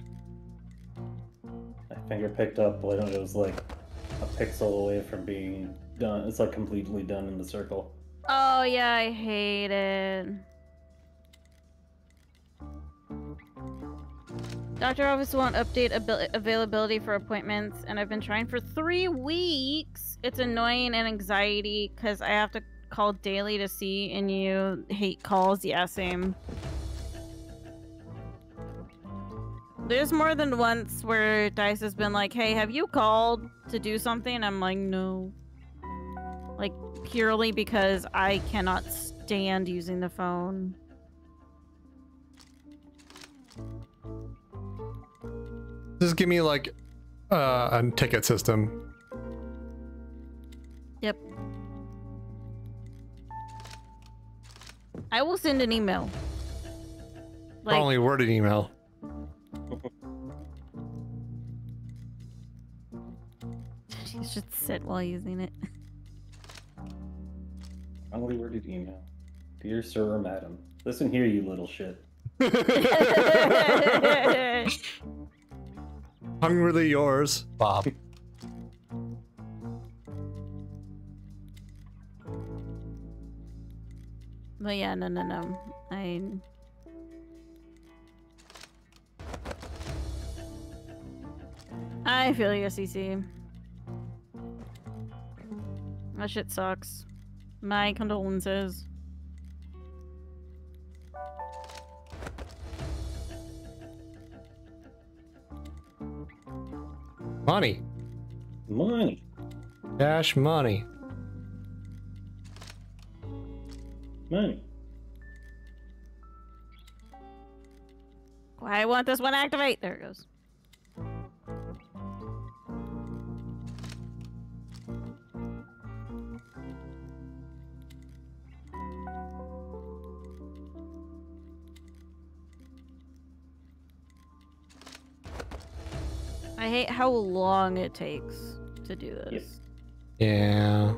Speaker 6: My finger picked up, but it was like a pixel away from being done. It's like completely done in the circle.
Speaker 2: Oh yeah, I hate it. Doctor office won't update abil- availability for appointments, and I've been trying for three weeks. It's annoying and anxiety because I have to call daily to see, and you hate calls. Yeah, same. There's more than once where Dice has been like, "Hey, have you called to do something?" I'm like, "No." Like purely because I cannot stand using the phone.
Speaker 3: Just give me like uh, a ticket system.
Speaker 2: I will send an email.
Speaker 3: Or only worded email. *laughs*
Speaker 2: you should sit while using it.
Speaker 6: Wrongly worded email. Dear Sir or Madam, listen here, you little shit. *laughs* *laughs*
Speaker 3: Hungrily yours, Bob.
Speaker 2: But yeah, no, no, no. I. I feel you, CC. That shit sucks. My condolences.
Speaker 3: Money.
Speaker 6: Money.
Speaker 3: Cash money.
Speaker 6: Money.
Speaker 2: I want this one activate. There it goes. I hate how long it takes to do this.
Speaker 3: Yeah.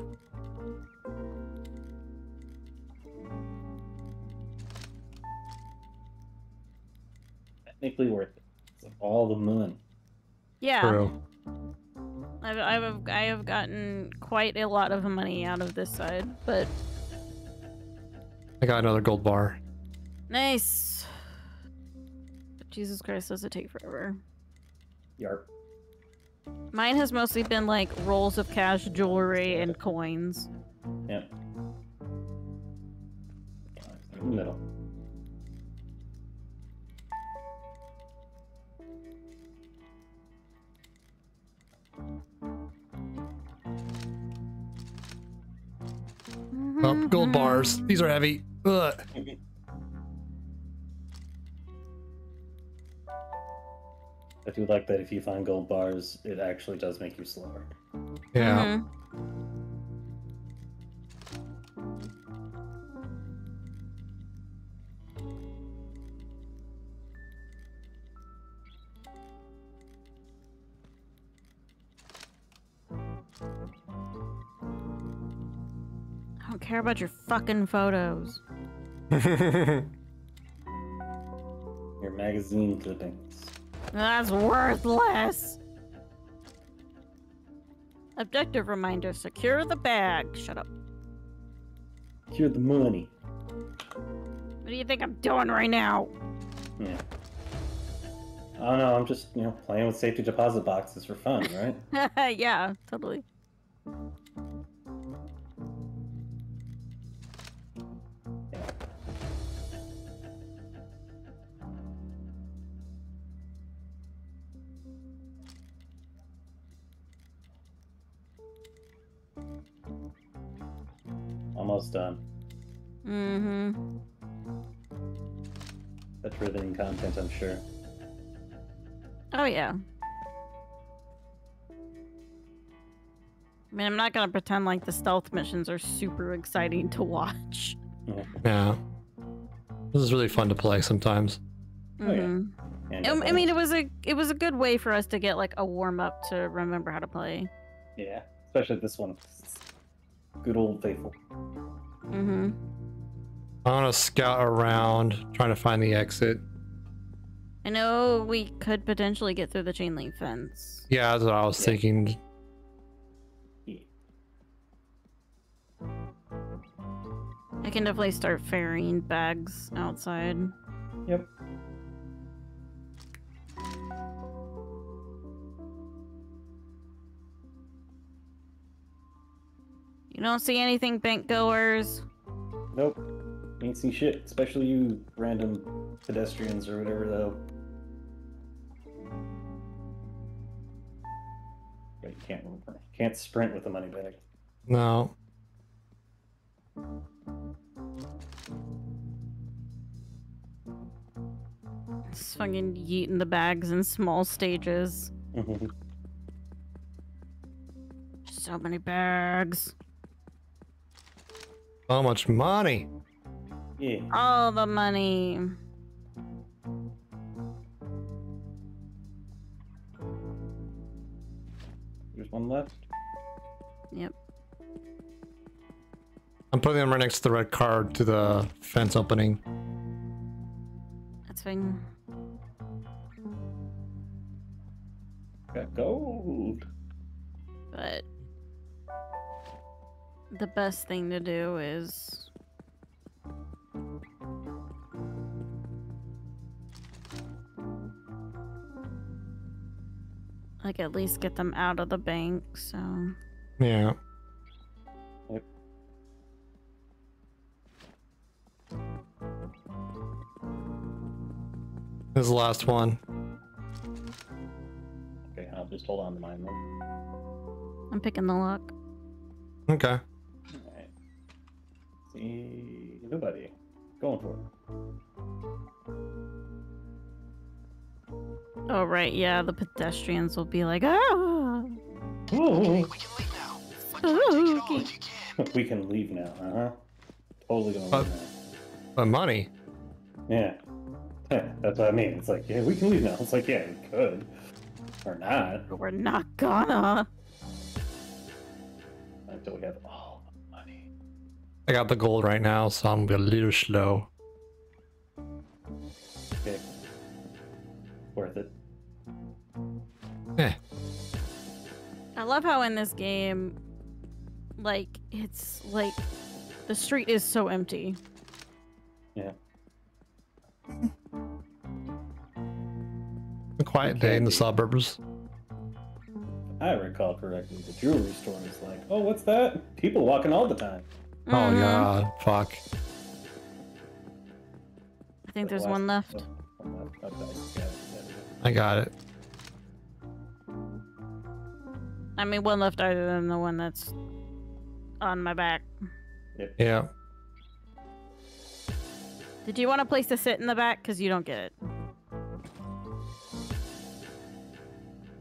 Speaker 6: Technically worth it. It's all the moon.
Speaker 2: Yeah.
Speaker 3: True.
Speaker 2: I've, I've I have gotten quite a lot of money out of this side, but
Speaker 3: I got another gold bar.
Speaker 2: nice. But Jesus Christ, does it take forever?
Speaker 6: Yarp.
Speaker 2: Mine has mostly been like rolls of cash, jewelry, and coins.
Speaker 6: Yep. In the middle.
Speaker 3: Oh, gold bars. These are heavy. Ugh.
Speaker 6: I do like that if you find gold bars, it actually does make you slower.
Speaker 3: Yeah.
Speaker 2: Mhm. I care about your fucking photos. *laughs*
Speaker 6: Your magazine clippings.
Speaker 2: That's worthless. Objective reminder: secure the bag. Shut up.
Speaker 6: Secure the money.
Speaker 2: What do you think I'm doing right now?
Speaker 6: Yeah. I don't know, I'm just, you know, playing with safety deposit boxes for fun, right? *laughs*
Speaker 2: yeah, totally.
Speaker 6: Almost done.
Speaker 2: Mm-hmm.
Speaker 6: That's riveting content, I'm sure.
Speaker 2: Oh yeah. I mean, I'm not gonna pretend like the stealth missions are super exciting to watch. *laughs*
Speaker 3: Yeah. This is really fun to play sometimes.
Speaker 6: Oh, yeah.
Speaker 2: Mhm.
Speaker 6: And
Speaker 2: Um, I mean, it was a it was a good way for us to get like a warm up to remember how to play.
Speaker 6: yeah, especially this one. Good old faithful.
Speaker 2: Mm-hmm.
Speaker 3: I want to scout around, trying to find the exit.
Speaker 2: I know we could potentially get through the chain link fence.
Speaker 3: Yeah, that's what I was
Speaker 6: Yeah.
Speaker 3: thinking.
Speaker 6: Yeah.
Speaker 2: I can definitely start ferrying bags outside.
Speaker 6: Yep.
Speaker 2: You don't see anything, bank goers.
Speaker 6: Nope. Ain't see shit, especially you random pedestrians or whatever though. But you can't can't sprint with a money bag.
Speaker 3: No.
Speaker 2: Just fucking yeeting the bags in small stages. *laughs* So many bags.
Speaker 3: So much money.
Speaker 6: yeah.
Speaker 2: All the money.
Speaker 6: There's one left.
Speaker 2: Yep.
Speaker 3: I'm putting them right next to the red card to the fence opening.
Speaker 2: That's fine.
Speaker 6: Got gold.
Speaker 2: But the best thing to do is like at least get them out of the bank so.
Speaker 3: Yeah. This is the last one.
Speaker 6: Okay i'll just hold on to mine then.
Speaker 2: i'm picking the lock.
Speaker 3: Okay.
Speaker 6: Alright. See nobody. Going for it.
Speaker 2: Oh right, yeah, the pedestrians will be like, ah.
Speaker 6: Ooh,
Speaker 4: We can leave now. But try and take it all if you can.
Speaker 6: we can leave now, uh huh. Totally gonna
Speaker 3: Uh,
Speaker 6: leave now.
Speaker 3: But money.
Speaker 6: Yeah. *laughs* That's what I mean. It's like, yeah, we can leave now. It's like, yeah, we could. Or not.
Speaker 2: We're not gonna.
Speaker 6: Until we have all the money.
Speaker 3: I got the gold right now, so I'm a little slow.
Speaker 6: Okay. Worth it.
Speaker 3: Eh.
Speaker 2: I love how in this game, like it's like the street is so empty.
Speaker 6: Yeah.
Speaker 3: A quiet day in the suburbs.
Speaker 6: I recall correctly, the jewelry store is like, oh, what's that? People walking all the time.
Speaker 3: Oh
Speaker 2: Mhm.
Speaker 3: god, fuck.
Speaker 2: I think there's one left.
Speaker 6: oh, one left. Okay, got it, got it.
Speaker 3: I got it.
Speaker 2: I mean, one left other than the one that's on my back.
Speaker 3: Yeah.
Speaker 2: Did you want a place to sit in the back? Because you don't get it.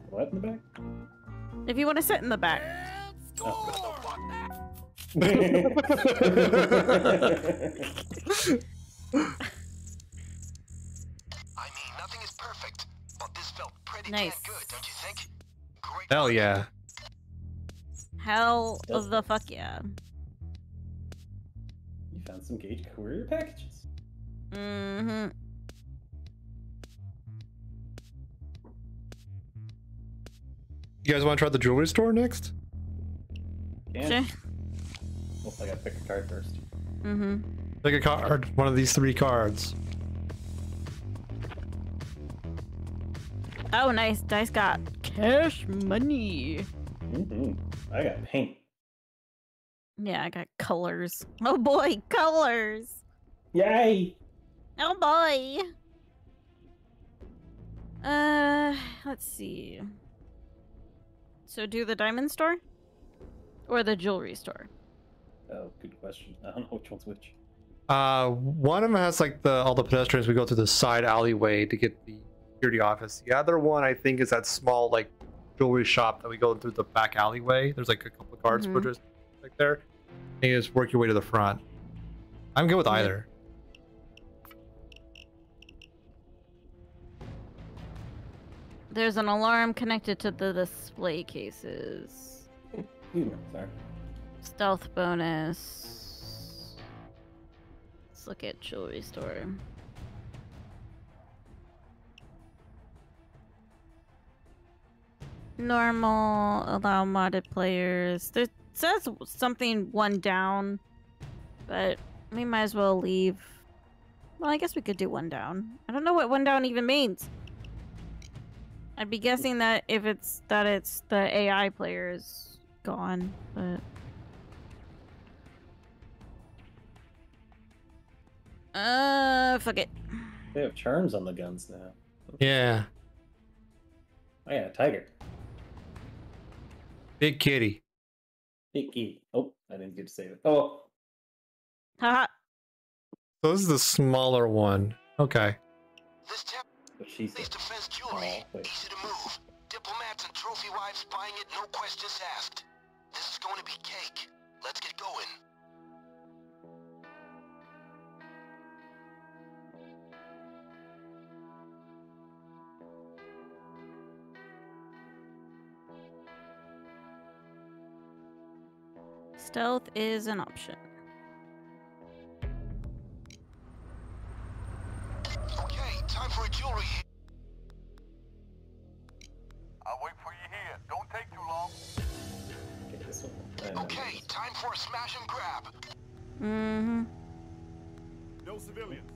Speaker 6: What in the back?
Speaker 2: If you want to sit in the back.
Speaker 4: I mean, nothing is perfect, but this felt pretty
Speaker 2: Nice.
Speaker 4: good, don't you think? Great.
Speaker 3: Hell yeah.
Speaker 2: Hell of the fuck yeah.
Speaker 6: you found some Gage courier packages.
Speaker 2: Mm-hmm.
Speaker 3: You guys want to try the jewelry store next?
Speaker 6: Damn.
Speaker 2: Sure.
Speaker 6: Looks like I pick a card first.
Speaker 2: Mm-hmm.
Speaker 3: Pick a card. One of these three cards.
Speaker 2: Oh, nice. Dice got cash money.
Speaker 6: hmm I got paint.
Speaker 2: Yeah, I got colors. Oh boy, *laughs* colors.
Speaker 6: Yay!
Speaker 2: Oh boy. Uh, let's see. So do the diamond store or the jewelry store?
Speaker 6: Oh, good question. *laughs* I don't know which one's which.
Speaker 3: Uh, one of them has like the all the pedestrians. We go through the side alleyway to get the security office. The other one, I think, is that small like jewelry shop that we go through the back alleyway. There's like a couple of cards
Speaker 2: Mhm.
Speaker 3: pushers like there. And you just work your way to the front. I'm good with
Speaker 2: Yeah.
Speaker 3: either.
Speaker 2: There's an alarm connected to the display cases.
Speaker 6: Ooh, sorry.
Speaker 2: Stealth bonus. Let's look at jewelry store. Normal, allow modded players. There says something one down, but we might as well leave. Well, I guess we could do one down. I don't know what one down even means. I'd be guessing that if it's that it's the AI players gone, but uh, fuck it.
Speaker 6: They have charms on the guns now.
Speaker 3: Yeah,
Speaker 6: Oh yeah, a tiger.
Speaker 3: big kitty.
Speaker 6: Big kitty. Oh, I didn't get to save it. Oh,
Speaker 2: Haha.
Speaker 3: So this is the smaller one. Okay.
Speaker 4: This tap
Speaker 6: what she said.
Speaker 4: is defense jewelry.
Speaker 6: Oh.
Speaker 4: Easy to move. Diplomats and trophy wives buying it, no questions asked. This is going to be cake. Let's get going.
Speaker 2: Stealth is an option.
Speaker 4: Okay, time for a jewelry.
Speaker 9: I'll wait for you here. Don't take too long.
Speaker 6: Okay, this one. I know
Speaker 4: Okay,
Speaker 6: this.
Speaker 4: time for a smash and grab.
Speaker 2: Mm-hmm.
Speaker 9: No civilians.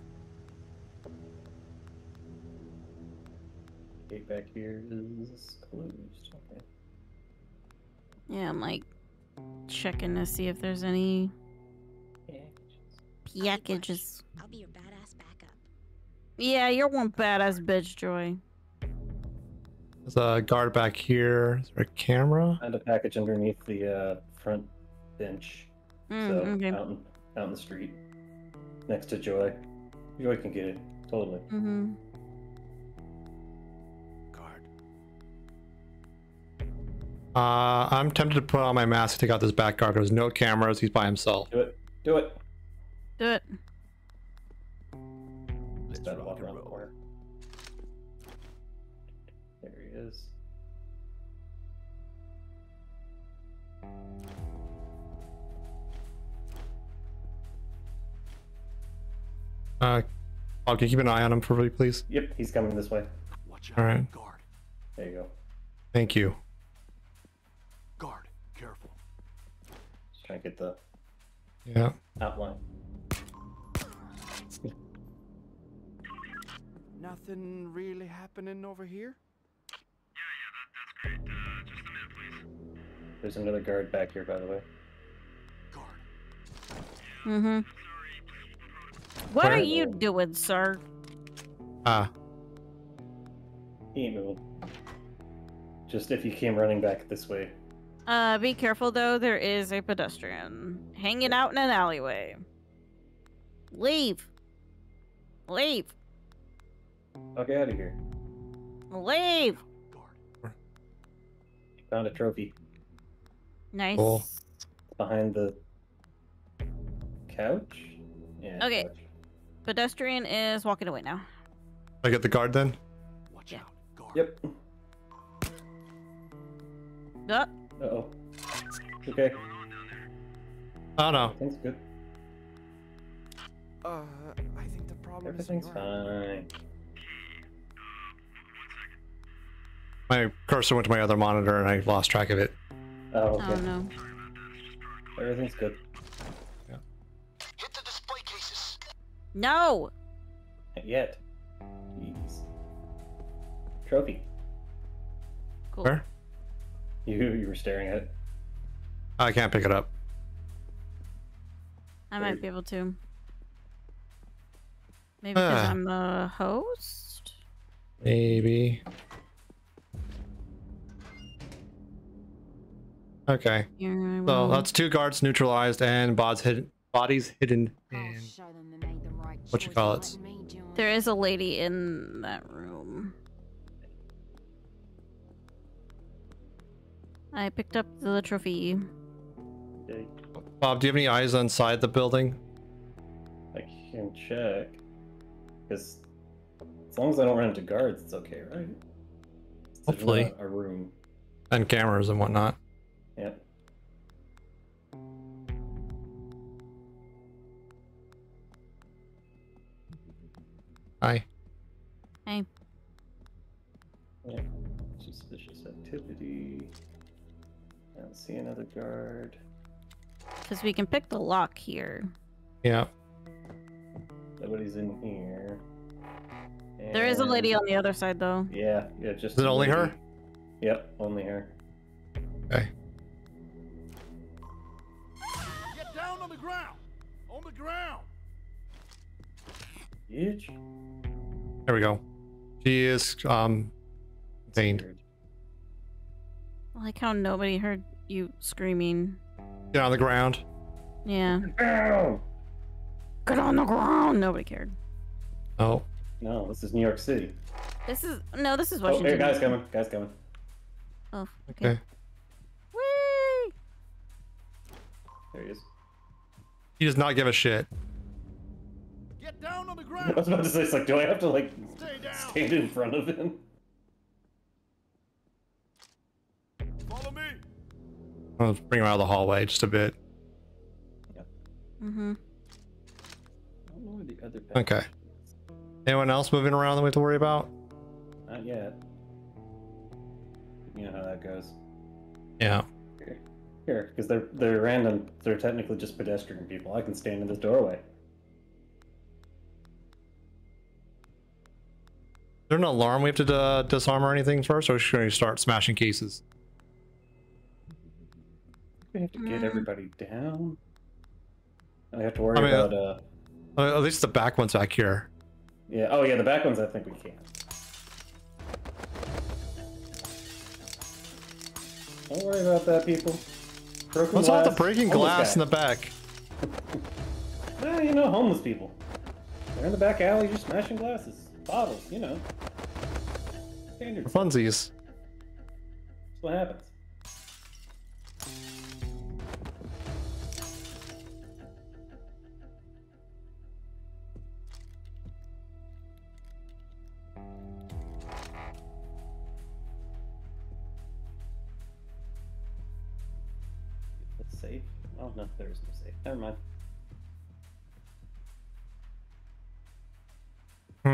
Speaker 6: Gate back here is closed. Okay.
Speaker 2: Yeah, I'm like checking to see if there's any packages.
Speaker 8: I'll be your badass backup.
Speaker 2: Yeah, you're one badass bitch, Joy.
Speaker 3: There's a guard back here. Is there a camera?
Speaker 6: And a package underneath the uh, front bench.
Speaker 2: Mm,
Speaker 6: so
Speaker 2: okay.
Speaker 6: out, in, out in the street, next to Joy. Joy can get it totally.
Speaker 2: Mm-hmm.
Speaker 3: Uh, I'm tempted to put on my mask to take out this back guard. There's no cameras. He's by himself.
Speaker 6: Do it. Do it.
Speaker 2: Do it.
Speaker 7: Let's
Speaker 6: Gotta
Speaker 7: rock
Speaker 6: walk
Speaker 7: and
Speaker 6: around the corner. There he is.
Speaker 3: Uh, Bob, can you keep an eye on him for me, please?
Speaker 6: Yep, he's coming this way.
Speaker 7: Watch
Speaker 3: All
Speaker 7: out.
Speaker 3: right.
Speaker 7: Guard.
Speaker 6: There you go.
Speaker 3: Thank you.
Speaker 6: Just trying to get the
Speaker 3: Yeah.
Speaker 6: outline.
Speaker 7: Nothing really happening over here?
Speaker 6: There's another guard back here, by the way.
Speaker 7: Guard.
Speaker 2: Mm-hmm. What
Speaker 3: Where-
Speaker 2: are you doing, sir?
Speaker 3: Ah,
Speaker 6: He ain't moving. Just if you came running back this way.
Speaker 2: Uh, be careful though. There is a pedestrian hanging out in an alleyway. Leave. Leave.
Speaker 6: Get out of here.
Speaker 2: Leave.
Speaker 7: Guard.
Speaker 6: Found a trophy
Speaker 2: Nice.
Speaker 3: Cool.
Speaker 6: behind the couch. Yeah.
Speaker 2: Okay.
Speaker 6: couch.
Speaker 2: Pedestrian is walking away now.
Speaker 3: I get the guard then.
Speaker 7: Watch
Speaker 2: Yeah.
Speaker 7: out. Guard.
Speaker 6: Yep.
Speaker 2: Uh,
Speaker 6: Uh oh. Okay.
Speaker 3: Oh no.
Speaker 6: Everything's good.
Speaker 7: Uh, I think the problem
Speaker 6: Everything's
Speaker 7: is on your end.
Speaker 6: fine.
Speaker 3: My cursor went to my other monitor and I lost track of it.
Speaker 6: Oh,
Speaker 2: oh no.
Speaker 6: Everything's good. Yeah.
Speaker 4: Hit the display cases.
Speaker 2: No.
Speaker 6: Not yet. Jeez. Trophy.
Speaker 2: Cool.
Speaker 3: Where?
Speaker 6: You you were staring at it.
Speaker 3: I can't pick it up.
Speaker 2: I might be able to. Maybe because
Speaker 3: Ah.
Speaker 2: I'm the host.
Speaker 3: Maybe. Okay.
Speaker 2: Here I
Speaker 3: So that's two guards neutralized and bods hidden, bodies hidden in. what you call it?
Speaker 2: There is a lady in that room. I picked up the trophy.
Speaker 6: Okay.
Speaker 3: Bob, do you have any eyes inside the building?
Speaker 6: I can check. Because as long as I don't run into guards, it's okay, right? It's
Speaker 3: Hopefully.
Speaker 6: A room.
Speaker 3: And cameras and whatnot.
Speaker 6: Yep.
Speaker 3: Hi.
Speaker 2: Hey.
Speaker 6: Yep. Suspicious activity. I don't see another guard.
Speaker 2: Because we can pick the lock here.
Speaker 3: Yeah.
Speaker 6: Nobody's in here.
Speaker 2: There is a lady on the other side, though.
Speaker 6: Yeah, yeah, just.
Speaker 3: Is it
Speaker 6: a
Speaker 3: only her?
Speaker 6: Yep, only her.
Speaker 3: Okay.
Speaker 9: Get down on the ground! On the ground!
Speaker 6: Bitch.
Speaker 3: There we go. She is um contained.
Speaker 2: I like how nobody heard you screaming.
Speaker 3: Get on the ground.
Speaker 2: Yeah.
Speaker 6: Ow!
Speaker 2: Get on the ground! Nobody cared.
Speaker 3: Oh.
Speaker 6: No, this is New York City.
Speaker 2: This is. No, this is
Speaker 6: oh,
Speaker 2: Washington. Oh, Washington.
Speaker 6: here, guys coming. Guys coming.
Speaker 2: Oh, okay.
Speaker 3: Okay.
Speaker 2: Whee!
Speaker 6: There he is.
Speaker 3: He does not give a shit.
Speaker 9: Get down on the ground. *laughs*
Speaker 6: I was about to say, it's like, do I have to like stand in front of him?
Speaker 3: I'll bring him out of the hallway just a bit.
Speaker 2: Mm-hmm.
Speaker 6: I don't know where the other
Speaker 3: Okay. Anyone else moving around that we have to worry about?
Speaker 6: Not yet. You know how that goes.
Speaker 3: Yeah.
Speaker 6: Here, here, because they're they're random. They're technically just pedestrian people. I can stand in this doorway.
Speaker 3: there an alarm we have to uh, disarm or anything first, or should we start smashing cases?
Speaker 6: We have to get
Speaker 2: Mm.
Speaker 6: everybody down. I have to worry
Speaker 3: I mean,
Speaker 6: about uh
Speaker 3: Uh, at least the back one's back here.
Speaker 6: yeah. Oh yeah, the back ones I think we can. Don't worry about that, people. Broken
Speaker 3: What's all the breaking
Speaker 6: homeless
Speaker 3: glass in the back? *laughs*
Speaker 6: Eh, you know, homeless people. They're in the back alley just smashing glasses, bottles, you know. Standard.
Speaker 3: For funsies.
Speaker 6: That's what happens.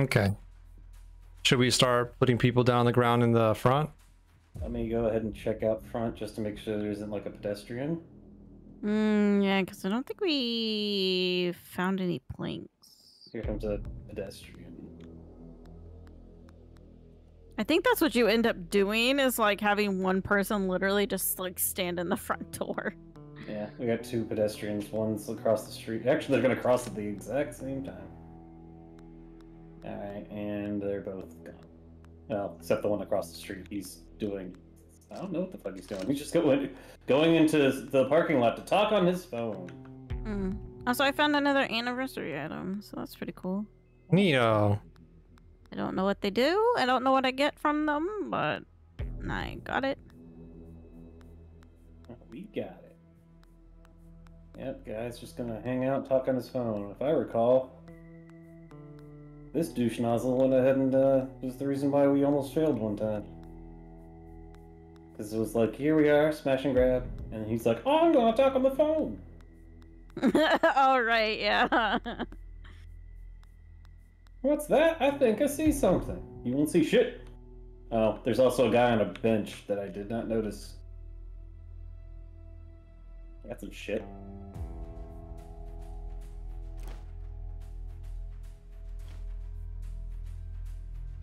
Speaker 3: Okay. Should we start putting people down on the ground in the front?
Speaker 6: Let me go ahead and check out front just to make sure there isn't like a pedestrian.
Speaker 2: Mm, yeah, because I don't think we found any planks.
Speaker 6: Here comes a pedestrian.
Speaker 2: I think that's what you end up doing is like having one person literally just like stand in the front door.
Speaker 6: Yeah, we got two pedestrians. One's across the street. Actually, they're gonna cross at the exact same time. Alright, and they're both gone. Well, except the one across the street. He's doing. I don't know what the fuck he's doing. He's just going going into the parking lot to talk on his phone.
Speaker 2: Mm. Also, I found another anniversary item, so that's pretty cool.
Speaker 3: Neo.
Speaker 2: I don't know what they do. I don't know what I get from them, but I got it.
Speaker 6: We got it. Yep, guy's just gonna hang out and talk on his phone. If I recall, this douche nozzle went ahead and uh, was the reason why we almost failed one time. Because it was like, here we are, smash and grab. And he's like, oh, I'm gonna talk on the phone. *laughs*
Speaker 2: All right, yeah. *laughs*
Speaker 6: What's that? I think I see something. You won't see shit. Oh, there's also a guy on a bench that I did not notice. That's some shit.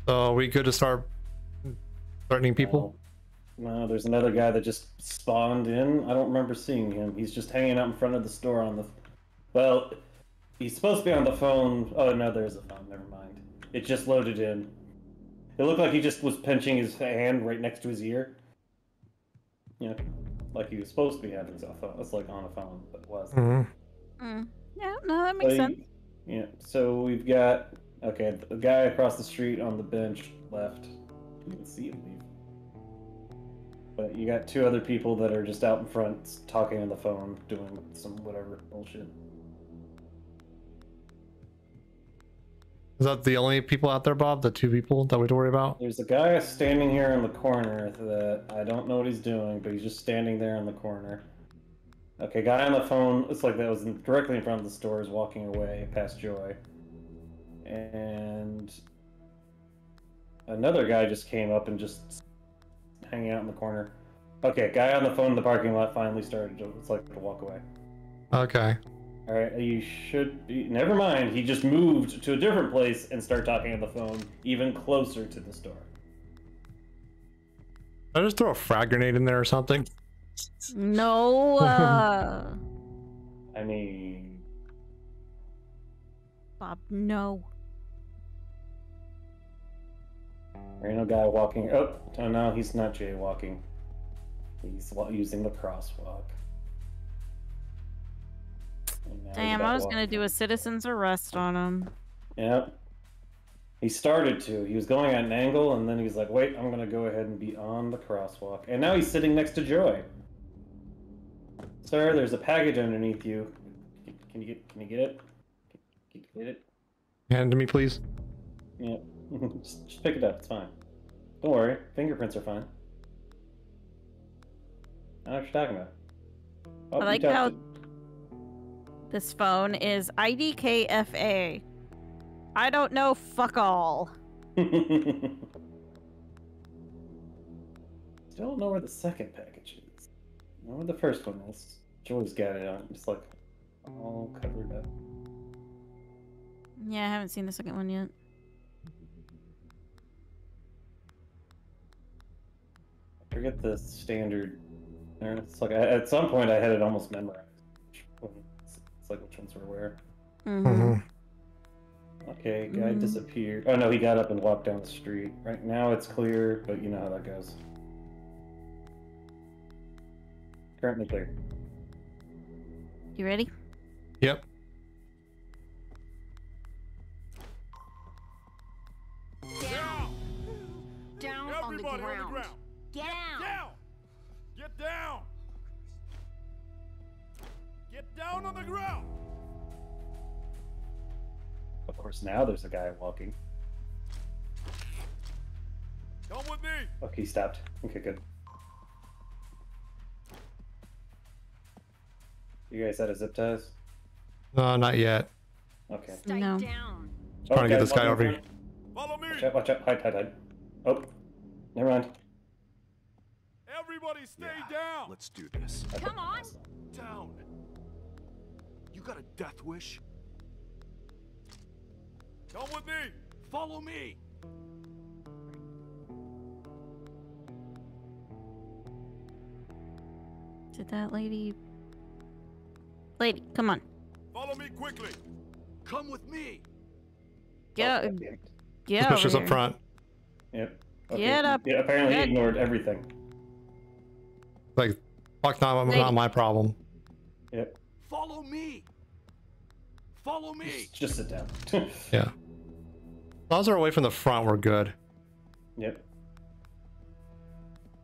Speaker 3: So are we good to start threatening people?
Speaker 6: No, no, there's another guy that just spawned in. I don't remember seeing him. He's just hanging out in front of the store on the. Well, he's supposed to be on the phone. Oh no, there's a phone. Never mind. It just loaded in. It looked like he just was pinching his hand right next to his ear. You know, like he was supposed to be having a phone. It's like on a phone, but it wasn't.
Speaker 3: Mhm.
Speaker 2: Mm. Yeah, no, that makes
Speaker 6: So
Speaker 2: sense.
Speaker 6: you- Yeah. So we've got okay, the guy across the street on the bench left. You can see him leave. But you got two other people that are just out in front talking on the phone, doing some whatever bullshit.
Speaker 3: Is that the only people out there, Bob? The two people that we have to worry about?
Speaker 6: There's a guy standing here in the corner that I don't know what he's doing, but he's just standing there in the corner. Okay, guy on the phone. Looks like that was directly in front of the store is walking away past Joy, and another guy just came up and just hanging out in the corner. Okay, guy on the phone in the parking lot finally started to it's like to walk away.
Speaker 3: Okay.
Speaker 6: All right, you should be. Never mind. He just moved to a different place and started talking on the phone, even closer to the store.
Speaker 3: I just throw a frag grenade in there or something.
Speaker 2: No. Uh... *laughs*
Speaker 6: I mean,
Speaker 2: Bob, no.
Speaker 6: There ain't no guy walking. Oh, oh no, he's not jaywalking. He's using the crosswalk. And now he's
Speaker 2: Damn, I was
Speaker 6: walk
Speaker 2: gonna do a citizen's arrest on him.
Speaker 6: Yep. He started to. He was going at an angle, and then he was like, "Wait, I'm gonna go ahead and be on the crosswalk." And now he's sitting next to Joy. Sir, there's a package underneath you. Can- Can you get? Can you get it? Can you get it?
Speaker 3: Hand to me, please.
Speaker 6: Yeah. *laughs* just, just pick it up. It's fine. Don't worry. Fingerprints are fine. I know what you're talking about. Oh,
Speaker 2: I like how this phone is IDKFA. I don't know fuck all.
Speaker 6: Still *laughs* don't know where the second package is. I know where the first one is. Joy's got it on. It's like all covered up.
Speaker 2: Yeah, I haven't seen the second one yet.
Speaker 6: Forget the standard. or It's like I, at some point I had it almost memorized. which It's it's like which ones were where.
Speaker 2: hmm
Speaker 3: Mhm.
Speaker 6: Okay, guy
Speaker 2: Mhm.
Speaker 6: disappeared. Oh no, he got up and walked down the street. Right now it's clear, but you know how that goes. Currently clear.
Speaker 2: You ready?
Speaker 3: Yep.
Speaker 9: Down!
Speaker 1: Down on the ground.
Speaker 9: on the ground!
Speaker 1: Get down.
Speaker 9: Down! Get down! Get down on the ground!
Speaker 6: Of course, now there's a guy walking.
Speaker 9: Come with me!
Speaker 6: Okay, he stopped. Okay, good. You guys had a zip ties?
Speaker 3: No, uh, not yet.
Speaker 6: Okay.
Speaker 1: Stay
Speaker 2: No.
Speaker 1: down.
Speaker 3: Trying to get this guy over here.
Speaker 9: Follow me!
Speaker 6: Watch out, watch out. Hide, hide, hide. Oh, never mind.
Speaker 9: Everybody stay
Speaker 5: Yeah,
Speaker 9: down!
Speaker 5: Let's do this.
Speaker 1: Come on.
Speaker 9: Down!
Speaker 5: You got a death wish?
Speaker 9: Come with me!
Speaker 5: Follow me.
Speaker 2: Did that lady? Lady, come on.
Speaker 9: Follow me quickly!
Speaker 5: Come with me.
Speaker 2: Get,
Speaker 6: Okay.
Speaker 2: get
Speaker 3: Suspicious up
Speaker 2: here.
Speaker 3: front.
Speaker 6: Yep.
Speaker 2: Get up.
Speaker 6: Yeah, apparently
Speaker 2: Get-
Speaker 6: he ignored everything.
Speaker 3: Like, fuck, not,
Speaker 2: Lady.
Speaker 3: not my problem.
Speaker 6: Yep.
Speaker 5: Follow me. Follow me.
Speaker 6: Just, just sit down. *laughs*
Speaker 3: Yeah. As long as they're away from the front, we're good.
Speaker 6: yep.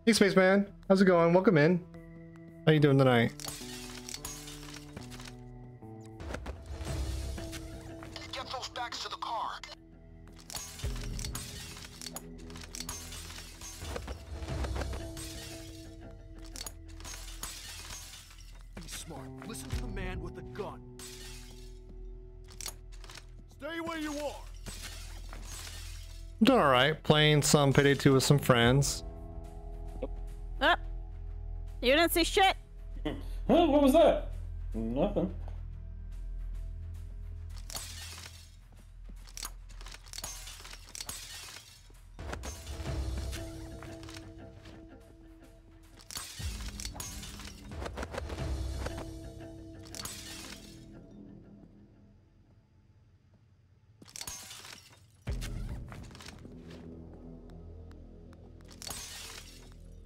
Speaker 3: Hey, Spaceman. How's it going? Welcome in. How you doing tonight? Playing some Payday 2 with some friends.
Speaker 2: Oh, you didn't see shit. *laughs*
Speaker 6: Huh? What was that? Nothing.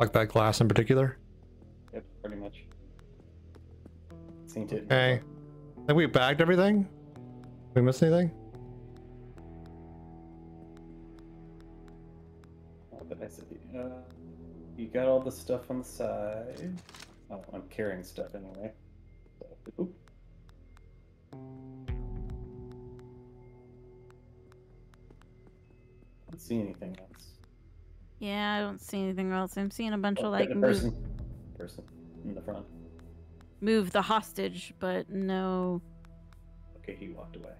Speaker 3: Like that glass in particular.
Speaker 6: Yep, pretty much. Seen it.
Speaker 3: Okay. Have we bagged everything? we miss anything?
Speaker 6: What did I say? Uh, you got all the stuff on the side. Oh, I'm carrying stuff anyway. Oop. Don't see anything else.
Speaker 2: Yeah, I don't see anything else. I'm seeing a bunch
Speaker 6: Oh,
Speaker 2: of like
Speaker 6: the
Speaker 2: move,
Speaker 6: person, person in the front.
Speaker 2: move the hostage, but no.
Speaker 6: Okay, he walked away.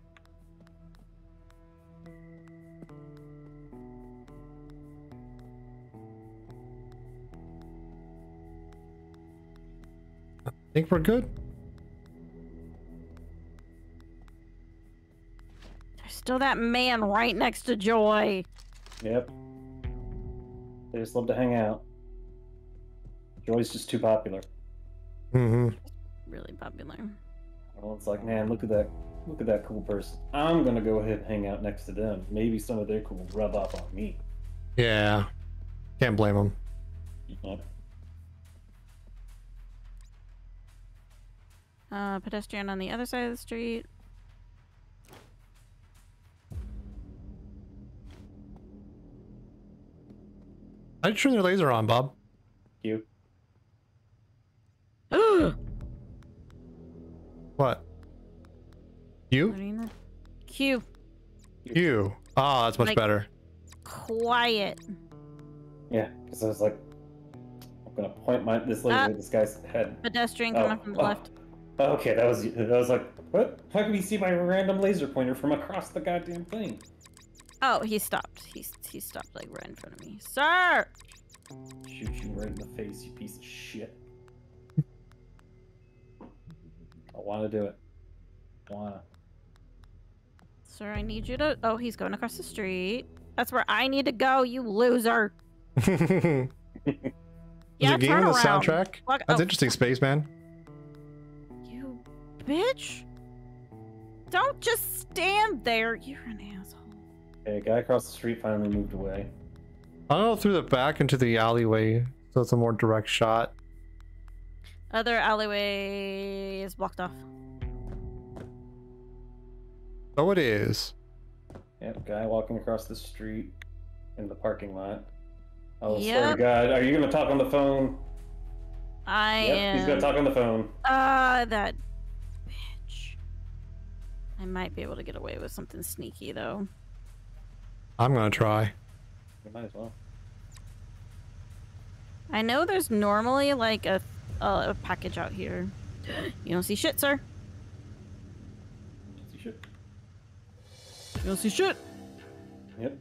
Speaker 3: I think we're good.
Speaker 2: There's still that man right next to Joy.
Speaker 6: Yep. They just love to hang out. Joy's just too popular.
Speaker 3: Mm-hmm.
Speaker 2: Really popular.
Speaker 6: Well, it's like, man, look at that, look at that cool person. I'm gonna go ahead and hang out next to them. Maybe some of their cool rub off on me.
Speaker 3: Yeah. Can't blame them.
Speaker 6: Yep.
Speaker 2: Uh, pedestrian on the other side of the street.
Speaker 3: I turn their laser on, Bob.
Speaker 6: You. *gasps*
Speaker 3: What? You?
Speaker 2: Marina. Q.
Speaker 3: You. Ah, that's much
Speaker 2: Like-
Speaker 3: better.
Speaker 2: Quiet.
Speaker 6: Yeah, because I was like, I'm gonna point my this laser
Speaker 2: Ah.
Speaker 6: at this guy's head.
Speaker 2: Pedestrian
Speaker 6: Oh,
Speaker 2: coming from the
Speaker 6: oh.
Speaker 2: left.
Speaker 6: Okay, that was. I was like, what? How can you see my random laser pointer from across the goddamn thing?
Speaker 2: Oh, he stopped. He he stopped like right in front of me. Sir.
Speaker 6: Shoot you right in the face, you piece of shit. I want to do it. I wanna.
Speaker 2: Sir, I need you to. Oh, he's going across the street. That's where I need to go. You loser. *laughs*
Speaker 3: Is
Speaker 2: Yeah,
Speaker 3: it game
Speaker 2: turn
Speaker 3: in the
Speaker 2: around.
Speaker 3: soundtrack?
Speaker 2: Walk- oh.
Speaker 3: That's
Speaker 2: oh,
Speaker 3: interesting, Spaceman.
Speaker 2: You bitch! Don't just stand there. You're an asshole.
Speaker 6: Okay, guy across the street finally moved away.
Speaker 3: I'll go through the back into the alleyway, so it's a more direct shot.
Speaker 2: Other alleyway is blocked off.
Speaker 3: Oh, it is.
Speaker 6: Yep, guy walking across the street in the parking lot. Oh, swear to God, are you gonna talk on the phone?
Speaker 2: I
Speaker 6: yep,
Speaker 2: am.
Speaker 6: he's gonna talk on the phone.
Speaker 2: Ah, that bitch. I might be able to get away with something sneaky though.
Speaker 3: I'm gonna try.
Speaker 6: You might as well.
Speaker 2: I know there's normally like a a, a package out here. You don't see shit, sir.
Speaker 6: You should.
Speaker 2: You don't see shit.
Speaker 6: Yep.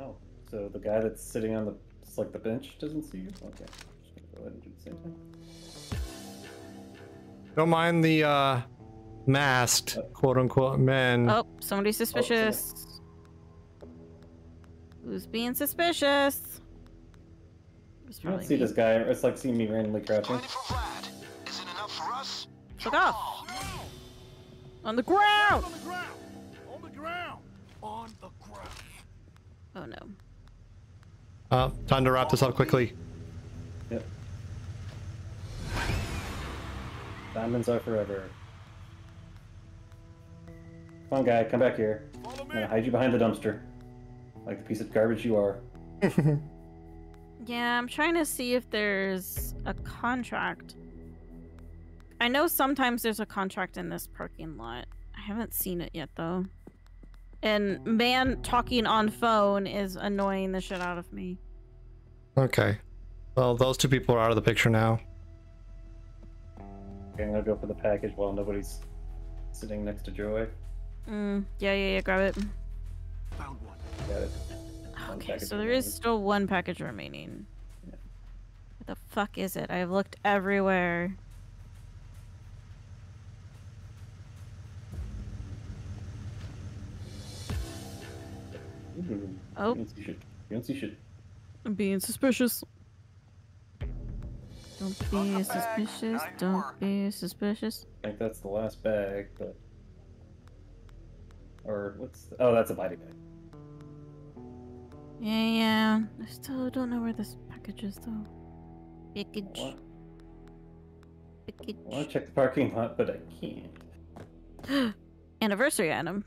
Speaker 6: Oh, so the guy that's sitting on the it's like the bench doesn't see you? Okay. Just gonna go ahead and do the same thing.
Speaker 3: Don't mind the uh masked quote unquote men.
Speaker 2: Oh, somebody's suspicious. Who's being suspicious?
Speaker 6: I don't see
Speaker 2: me.
Speaker 6: this guy. It's like seeing me randomly crouching.
Speaker 4: Is it enough for us?
Speaker 2: Fuck off. On the ground.
Speaker 9: On the ground! On the ground! On the ground!
Speaker 2: Oh no.
Speaker 3: Uh, time to wrap this up quickly.
Speaker 6: Yep. Diamonds are forever. Come on, guy, come back here. I'm gonna hide you behind the dumpster. Like the piece of garbage you are. *laughs*
Speaker 2: Yeah, I'm trying to see if there's a contract. I know sometimes there's a contract in this parking lot. I haven't seen it yet though. And man talking on phone is annoying the shit out of me.
Speaker 3: Okay. Well, those two people are out of the picture now.
Speaker 6: Okay, I'm gonna go for the package while nobody's sitting next to Joey.
Speaker 2: Mm, yeah, yeah, yeah, grab it.
Speaker 9: Found one.
Speaker 6: Got it. One
Speaker 2: Okay,
Speaker 6: package
Speaker 2: so there is
Speaker 6: remaining.
Speaker 2: still one package remaining. What the fuck is it? I've looked everywhere.
Speaker 6: Ooh,
Speaker 2: Oh.
Speaker 6: You don't see shit. You don't see shit.
Speaker 2: I'm being suspicious. Don't be suspicious. Don't be suspicious.
Speaker 6: I think that's the last bag, but. Or what's. The... Oh, that's a body bag.
Speaker 2: Yeah, yeah. I still don't know where this package is though. Package.
Speaker 6: What?
Speaker 2: Package.
Speaker 6: I want to check the parking lot, but I can't. *gasps*
Speaker 2: Anniversary item.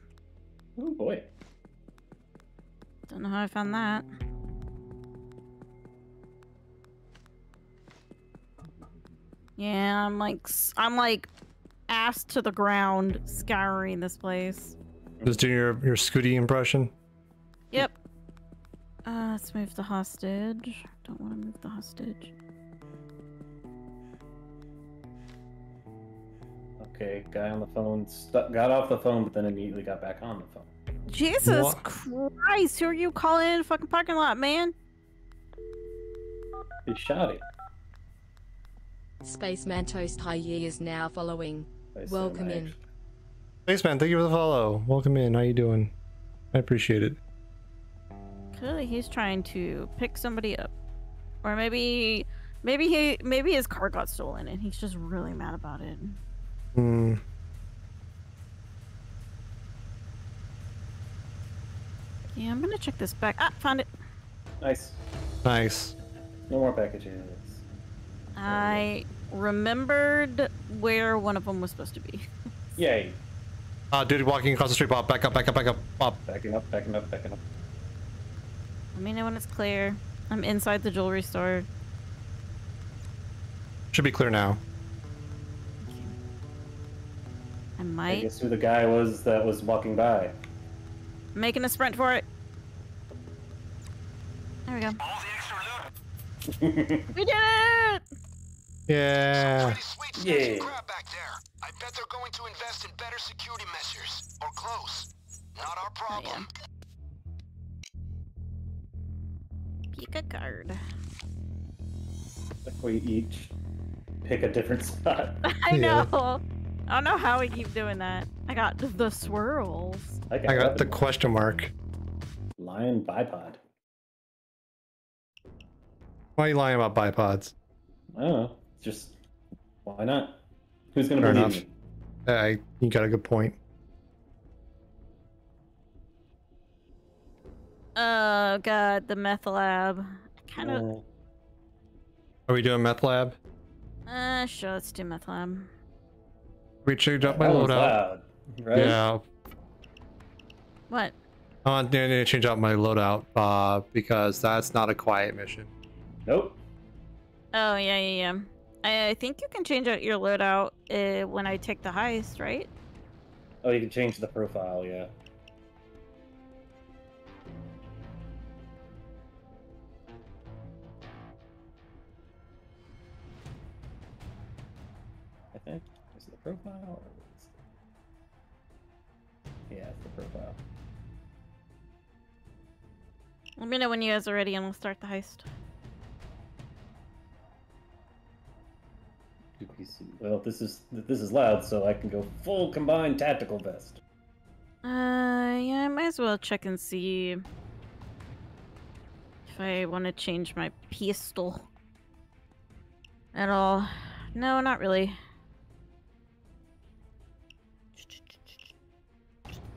Speaker 6: Oh boy.
Speaker 2: Don't know how I found that. Yeah, I'm like, I'm like, ass to the ground, scouring this place.
Speaker 3: Just doing your your Scooty impression.
Speaker 2: Yep. Uh, let's move the hostage. Don't want to move the hostage.
Speaker 6: Okay, guy on the phone stu- got off the phone, but then immediately got back on the phone.
Speaker 2: Jesus
Speaker 3: What?
Speaker 2: Christ, who are you calling in the fucking parking lot, man?
Speaker 6: He shot it.
Speaker 8: Spaceman Toast High is now following.
Speaker 6: I said
Speaker 8: Welcome
Speaker 6: I
Speaker 8: in.
Speaker 3: Spaceman, thank you for the follow. Welcome in. How you doing? I appreciate it.
Speaker 2: Clearly, he's trying to pick somebody up, or maybe, maybe he, maybe his car got stolen, and he's just really mad about it.
Speaker 3: Hmm.
Speaker 2: Yeah, I'm gonna check this back. Ah, found it.
Speaker 6: Nice.
Speaker 3: Nice.
Speaker 6: No more packages.
Speaker 2: I remembered where one of them was supposed to be.
Speaker 6: Yay.
Speaker 3: Uh, dude walking across the street. Bob, back up, back up, back up. Bob.
Speaker 6: Backing up, backing up, backing up.
Speaker 2: Let me know when it's clear. I'm inside the jewelry store.
Speaker 3: Should be clear now.
Speaker 2: I
Speaker 6: I
Speaker 2: might
Speaker 6: guess who the guy was that was walking by.
Speaker 2: making a sprint for it. There we go. *laughs* We did it!
Speaker 3: Yeah.
Speaker 6: Yeah.
Speaker 4: Crap back there. I bet they're going to invest in better security measures. Or close. Not our problem.
Speaker 2: Pick a card.
Speaker 6: Like we each pick a different *laughs* spot. *laughs*
Speaker 2: I
Speaker 3: Yeah.
Speaker 2: know. I don't know how we keep doing that. I got the swirls.
Speaker 6: I
Speaker 3: I got the question mark.
Speaker 6: lion bipod.
Speaker 3: Why are you lying about bipods?
Speaker 6: I don't know. Just why not? Who's gonna
Speaker 3: Fair
Speaker 6: believe
Speaker 3: enough.
Speaker 6: me?
Speaker 3: Hey, you got a good point.
Speaker 2: Oh god, the meth lab. Kind of.
Speaker 6: Uh,
Speaker 3: Are we doing meth lab?
Speaker 2: Uh, sure. Let's do meth lab.
Speaker 3: We changed up my
Speaker 6: that one's
Speaker 3: loadout.
Speaker 6: loud, right?
Speaker 3: Yeah,
Speaker 2: What?
Speaker 3: I need to change out my loadout uh, because that's not a quiet mission.
Speaker 6: Nope.
Speaker 2: Oh yeah, yeah, yeah. I, think you can change out your loadout uh, when I take the heist, right?
Speaker 6: Oh, you can change the profile. Yeah. I think is it the profile. Or is it... Yeah, it's the profile.
Speaker 2: Let me know when you guys are ready, and we'll start the heist.
Speaker 6: Two PC. Well, this is this is loud, so I can go full combined tactical vest.
Speaker 2: Uh, yeah, I might as well check and see if I want to change my pistol at all. No, not really.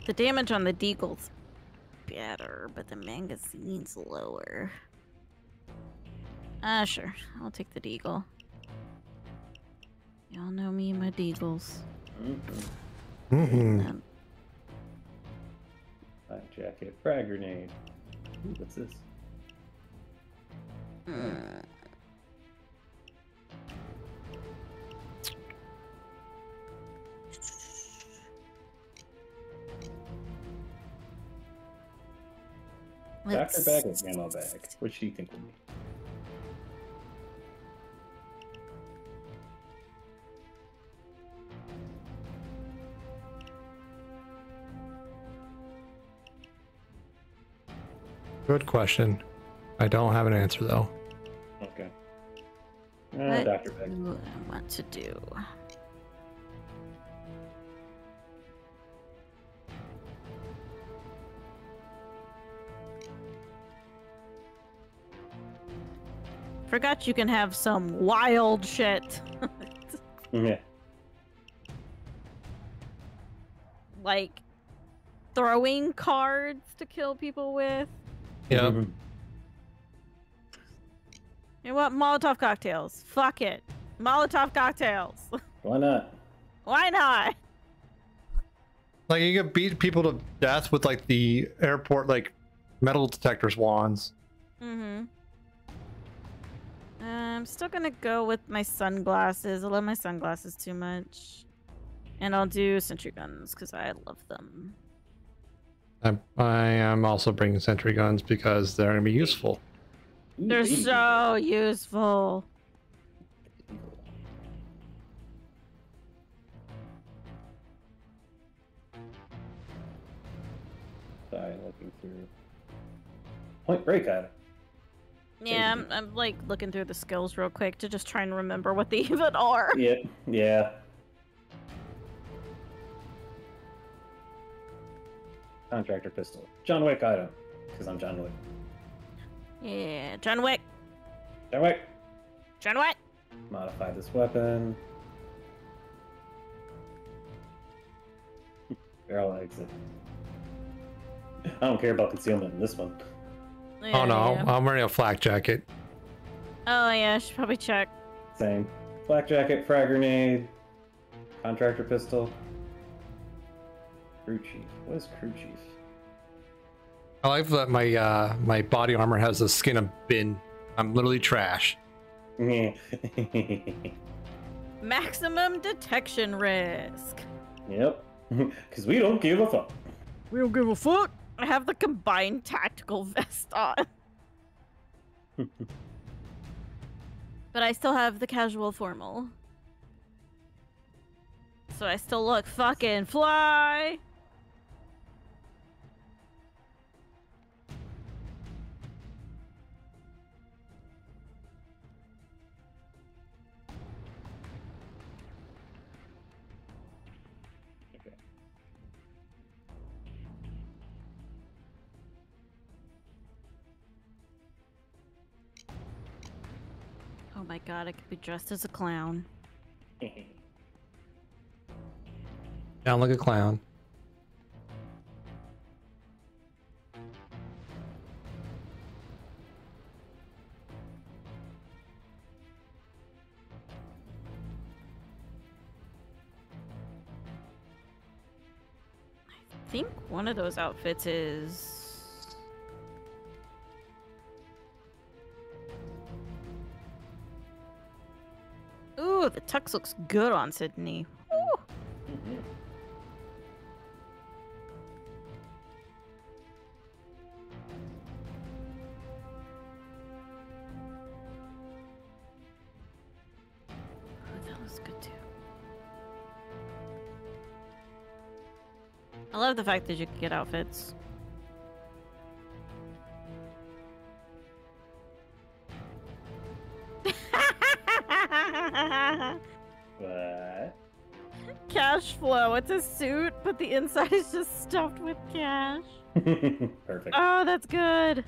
Speaker 2: The damage on the deagle's better, but the magazine's lower. Ah, sure. I'll take the deagle. Y'all know me and my deagles.
Speaker 6: Mm-hmm.
Speaker 3: Mm-hmm.
Speaker 2: Um,
Speaker 6: Black jacket, frag grenade. Ooh, what's this?
Speaker 2: mm.
Speaker 6: Doctor
Speaker 2: Let's-
Speaker 6: bag or ammo bag? Which do you think would be?
Speaker 3: Good question. I don't have an answer though.
Speaker 6: Okay. Uh,
Speaker 2: What
Speaker 6: doctor bag.
Speaker 2: do I want to do? Forgot you can have some wild shit.
Speaker 6: Yeah.
Speaker 2: like throwing cards to kill people with.
Speaker 3: Yeah.
Speaker 2: You know what? Molotov cocktails. Fuck it. Molotov cocktails. *laughs*
Speaker 6: Why not?
Speaker 2: Why not?
Speaker 3: Like you can beat people to death with like the airport like metal detectors wands.
Speaker 2: Mm-hmm. I'm still gonna go with my sunglasses. I love my sunglasses too much. And I'll do sentry guns because I love them.
Speaker 3: I, I am also bringing sentry guns because they're gonna be useful.
Speaker 2: They're so useful.
Speaker 6: Sorry, looking through. Point break item.
Speaker 2: Yeah, I'm, I'm like looking through the skills real quick to just try and remember what they *laughs* even are.
Speaker 6: Yeah, yeah. Contractor pistol. John Wick item. Because I'm John Wick.
Speaker 2: Yeah, John Wick.
Speaker 6: John Wick!
Speaker 2: John Wick.
Speaker 6: Modify this weapon. Barrel exit. I don't care about concealment in this one.
Speaker 3: oh no,
Speaker 2: Yeah.
Speaker 3: I'm wearing a flak jacket.
Speaker 2: Oh yeah, I should probably check.
Speaker 6: Same. Black jacket, frag grenade, contractor pistol. Crew chief. What is crew chief?
Speaker 3: I like that my uh my body armor has the skin of bin. I'm literally trash. *laughs*
Speaker 2: Maximum detection risk. Yep. *laughs*
Speaker 6: Because we don't give a fuck.
Speaker 2: We don't give a fuck. I have the combined tactical *laughs* vest on. but I still have the casual formal. So I still look fucking fly. Oh my god, I could be dressed as a clown. *laughs*
Speaker 3: Sound like a clown.
Speaker 2: I think one of those outfits is. The tux looks good on Sydney. Ooh, that looks good too. I love the fact that you can get outfits. Flow. It's a suit, but the inside is just stuffed with cash. *laughs*
Speaker 6: Perfect.
Speaker 2: Oh, that's good.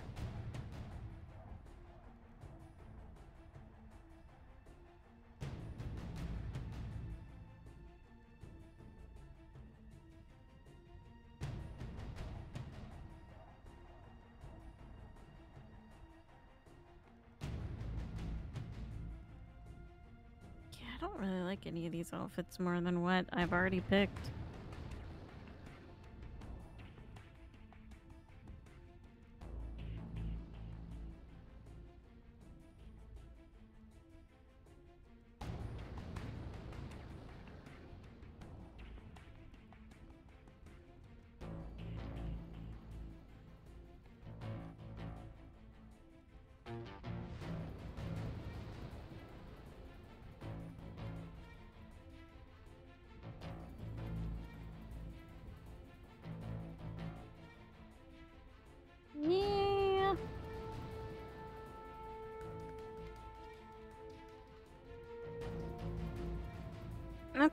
Speaker 2: These outfits more than what I've already picked.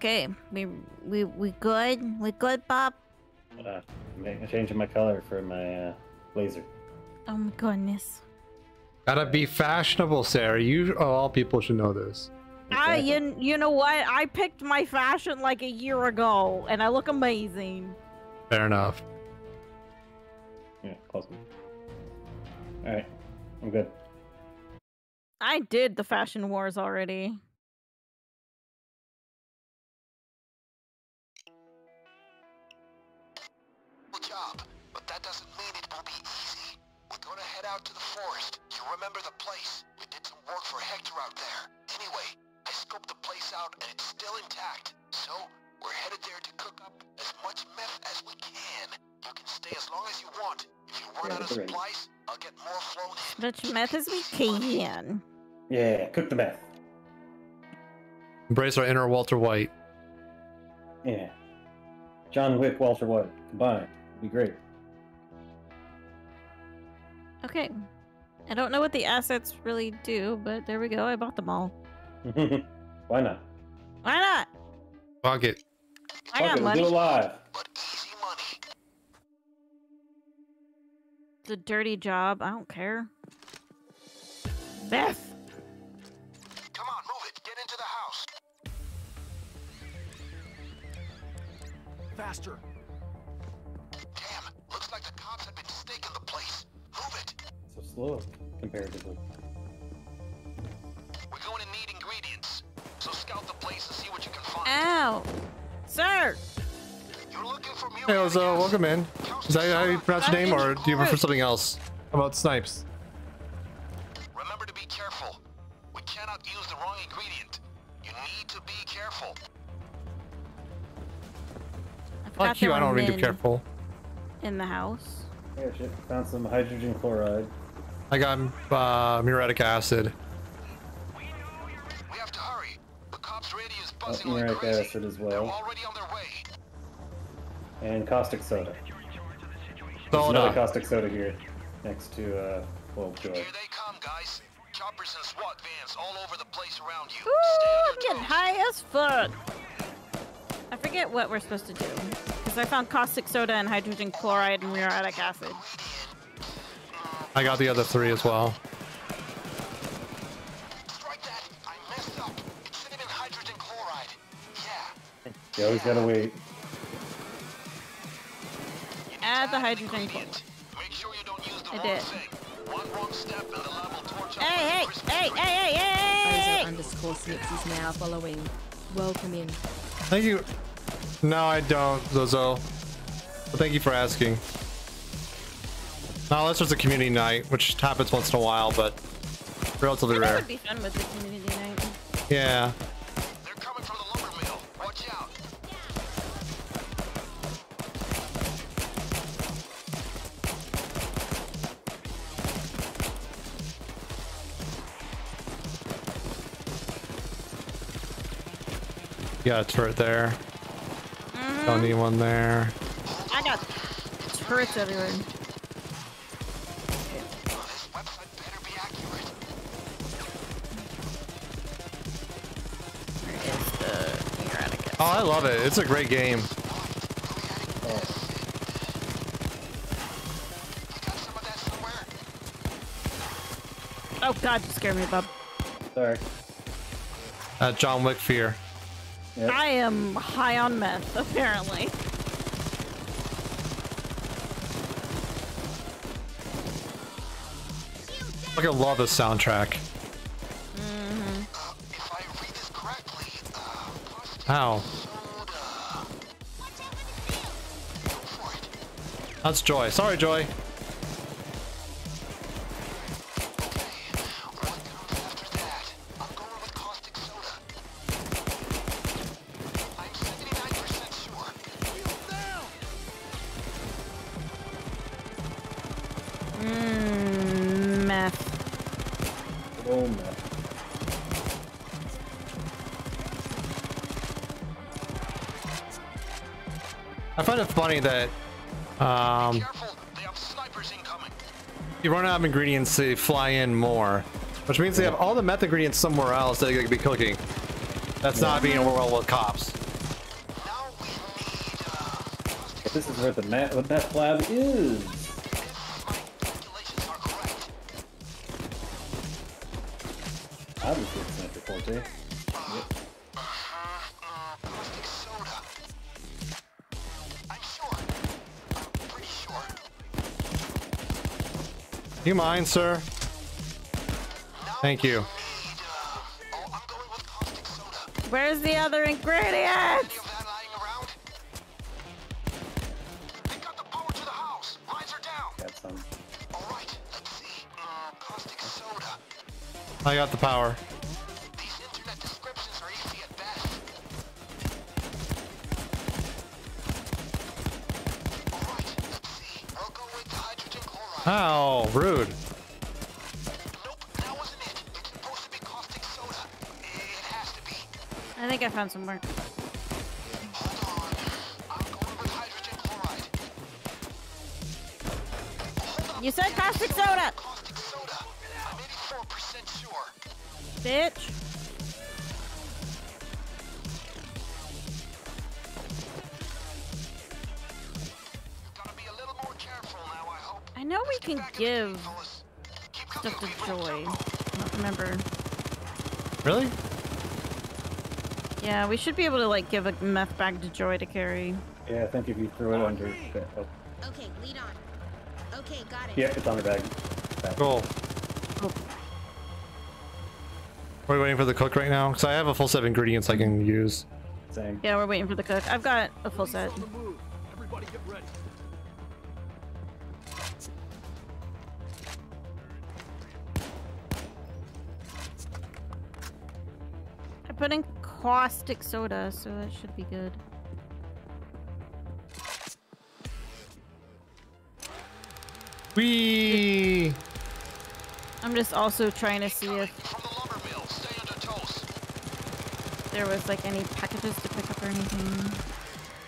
Speaker 2: Okay, we we we good? We good, Bob?
Speaker 6: Uh, I'm changing my color for my uh, blazer.
Speaker 2: Oh my goodness.
Speaker 3: Gotta be fashionable, Sarah. You of all people should know this.
Speaker 2: I you, you know what? I picked my fashion like a year ago, and I look amazing.
Speaker 3: Fair enough.
Speaker 6: Yeah, close. All right, I'm good.
Speaker 2: I did the fashion wars already.
Speaker 4: Place? We did some work for Hector out there. Anyway, I scoped the place out and it's still intact. So, we're headed there to cook up as much meth as we can. You can stay as long as you want. If you run
Speaker 6: Yeah,
Speaker 4: out of
Speaker 6: that's right.
Speaker 4: supplies, I'll get more flown in.
Speaker 2: Much meth as we can.
Speaker 6: Yeah, cook the meth.
Speaker 3: Embrace our inner Walter White.
Speaker 6: Yeah. John Wick, Walter White combined. Be great.
Speaker 2: Okay. I don't know what the assets really do, but there we go. I bought them all. *laughs*
Speaker 6: Why not?
Speaker 2: Why not?
Speaker 3: Fuck it.
Speaker 2: I
Speaker 6: Fuck
Speaker 2: got
Speaker 6: it,
Speaker 2: money.
Speaker 6: do it live.
Speaker 4: But easy money.
Speaker 2: It's a dirty job. I don't care. Beth.
Speaker 4: Come on, move it. Get into the house.
Speaker 7: Faster!
Speaker 6: Slow comparatively.
Speaker 4: We're going to need ingredients. So scout the place and see what you can find.
Speaker 2: Ow. Sir.
Speaker 4: You're looking for
Speaker 3: Hey,
Speaker 4: muriatic
Speaker 3: so welcome in. Is that how you pronounce your name, or do you prefer something else? How about Snipes?
Speaker 4: Remember to be careful. We cannot use the wrong ingredient. You need to be careful.
Speaker 2: I
Speaker 3: Fuck you, I don't read too
Speaker 2: men
Speaker 3: careful.
Speaker 2: In the house.
Speaker 6: Yeah, shit. Found some hydrogen chloride.
Speaker 3: I got uh, muriatic acid.
Speaker 4: We have to hurry. The cops' radio is
Speaker 6: Uh,
Speaker 4: buzzing like crazy.
Speaker 6: acid as
Speaker 4: They're
Speaker 6: well.
Speaker 4: already on their way.
Speaker 6: And caustic soda. There's another
Speaker 3: Soda.
Speaker 6: caustic soda here. Next to, uh, well, Joy.
Speaker 4: Here they come, guys. Choppers and SWAT vans all over the place around you.
Speaker 2: Ooh, I'm getting high as fuck. I forget what we're supposed to do. Because I found caustic soda and hydrogen chloride and muriatic acid.
Speaker 3: I got the other three as well.
Speaker 6: Yeah, we gotta wait.
Speaker 2: Add the hydrogen
Speaker 4: sure
Speaker 2: I did. Hey, hey, hey, hey, hey, hey,
Speaker 8: underscore snips is now following. Welcome in.
Speaker 3: Thank you. No, I don't, Zozo. But thank you for asking. Not unless there's a community night, which happens once in a while, but relatively
Speaker 2: That
Speaker 3: rare.
Speaker 2: would be fun with the community night.
Speaker 3: Yeah.
Speaker 4: They're coming from the lumber mill. Watch out.
Speaker 3: You got a turret there. Mm-hmm. Don't need one there.
Speaker 2: I got turrets everywhere.
Speaker 4: Oh,
Speaker 3: I love it. It's a great game.
Speaker 4: You got some of that somewhere?
Speaker 2: Oh god, you scared me, bub.
Speaker 6: Sorry.
Speaker 3: Uh, John Wick fear.
Speaker 6: Yep.
Speaker 2: I am high on meth, apparently.
Speaker 3: Fucking love this soundtrack.
Speaker 4: Caustic soda. I'm 79%
Speaker 2: Mmm, meth.
Speaker 6: Oh man.
Speaker 3: I find it funny that um, you run out of ingredients, they fly in more, which means they have all the meth ingredients somewhere else that they could be cooking. That's not being a world with cops.
Speaker 4: Need, uh,
Speaker 6: this is where the meth, the meth lab is.
Speaker 4: Got
Speaker 6: some.
Speaker 4: All right, let's see. Mm, caustic soda.
Speaker 3: I got the power.
Speaker 4: To rude.
Speaker 2: I think I found some more.
Speaker 4: Hold on. I'm going with hydrogen chloride. Hold on.
Speaker 2: You said caustic soda,
Speaker 4: Caustic soda. I'm 84% sure.
Speaker 2: bitch. Give stuff
Speaker 4: coming,
Speaker 2: to. Joy. I don't remember.
Speaker 3: Really?
Speaker 2: Yeah, we should be able to like give a meth bag to Joy to carry.
Speaker 6: Yeah, I think if you throw it under. Oh,
Speaker 1: Okay, lead on. Okay, got it.
Speaker 6: yeah, it's on her bag. Back.
Speaker 3: Cool. Are we waiting for the cook right now? Because I have a full set of ingredients I can use.
Speaker 6: Same.
Speaker 2: Yeah, we're waiting for the cook. I've got a full set. Caustic soda, so that should be good.
Speaker 3: Whee!
Speaker 2: I'm just also trying to see if
Speaker 4: From the lumber mill, stay on your toes.
Speaker 2: there was like any packages to pick up or anything.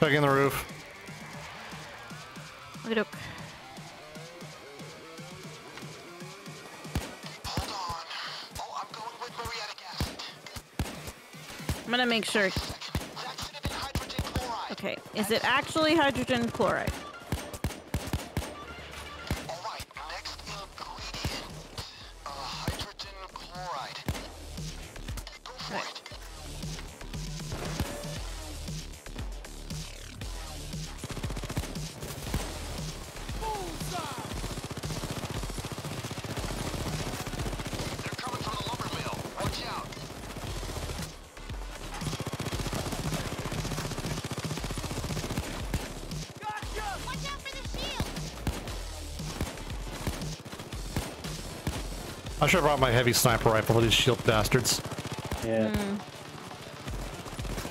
Speaker 3: Checking the roof.
Speaker 2: Gonna make sure.
Speaker 4: That should have been hydrogen chloride.
Speaker 2: Okay, is it actually hydrogen chloride?
Speaker 3: I should have brought my heavy sniper rifle for these shield bastards.
Speaker 6: Yeah. Hmm.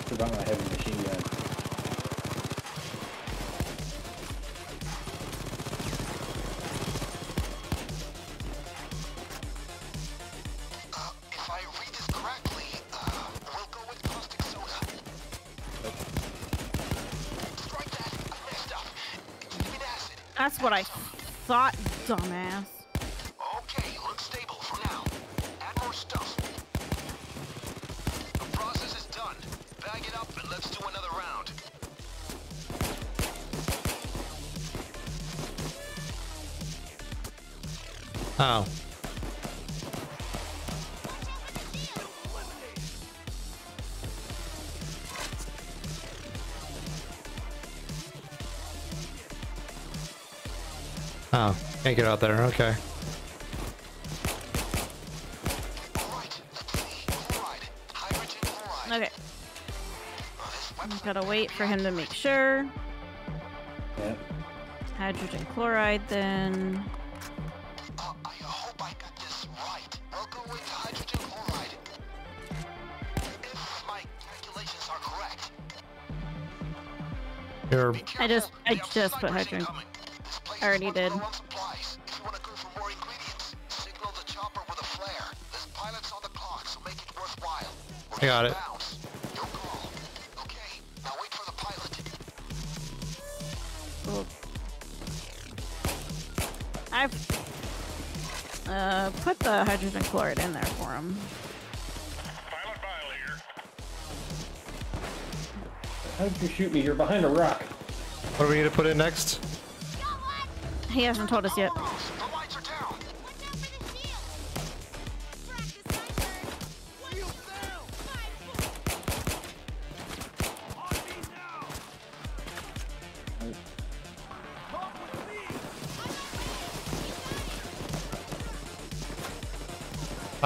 Speaker 6: What about my heavy machine gun?
Speaker 3: Can't get out there. Okay.
Speaker 4: Alright, let's see. Chloride. Hydrogen chloride.
Speaker 2: Okay,
Speaker 4: this weapon
Speaker 2: gotta wait for him to make sure.
Speaker 6: Yeah.
Speaker 2: Hydrogen chloride, then.
Speaker 4: Uh, I I right. We'll hydrogen chloride. If my calculations are correct.
Speaker 2: I just- I just put hydrogen.
Speaker 4: incoming.
Speaker 2: I already
Speaker 4: is running
Speaker 2: did.
Speaker 3: I got it.
Speaker 4: bounce. Your call. Okay, now wait for the pilot.
Speaker 2: I've uh, put the hydrogen chloride in there for him.
Speaker 6: How did you shoot me? You're behind a rock.
Speaker 3: what are we gonna put in next?
Speaker 2: He hasn't told us yet.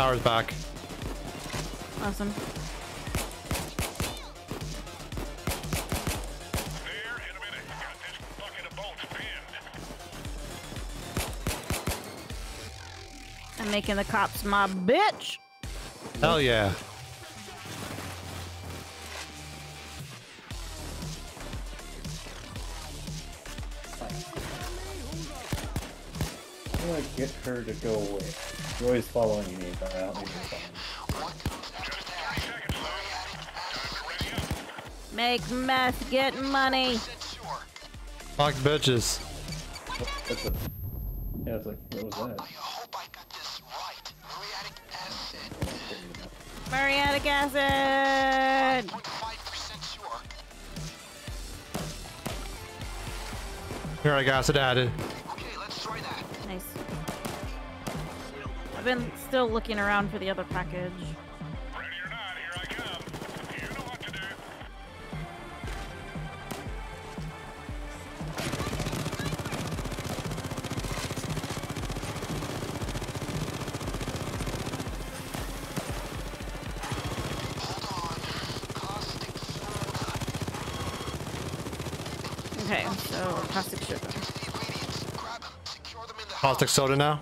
Speaker 3: Power's back.
Speaker 2: Awesome. I'm making the cops my bitch.
Speaker 3: Hell yeah.
Speaker 6: How do I get her to go away? Joy's following me, but I don't need her following me.
Speaker 2: Make meth, get money.
Speaker 3: Fuck bitches.
Speaker 6: That's a, yeah, it's like, what was that?
Speaker 4: I hope I got this right. Muriatic acid.
Speaker 2: Muriatic acid.
Speaker 4: 0.5% sure.
Speaker 3: Here I got it added.
Speaker 2: Still looking around for the other package. Not, here I come. you know what to do. okay, so caustic sugar.
Speaker 3: Caustic soda now?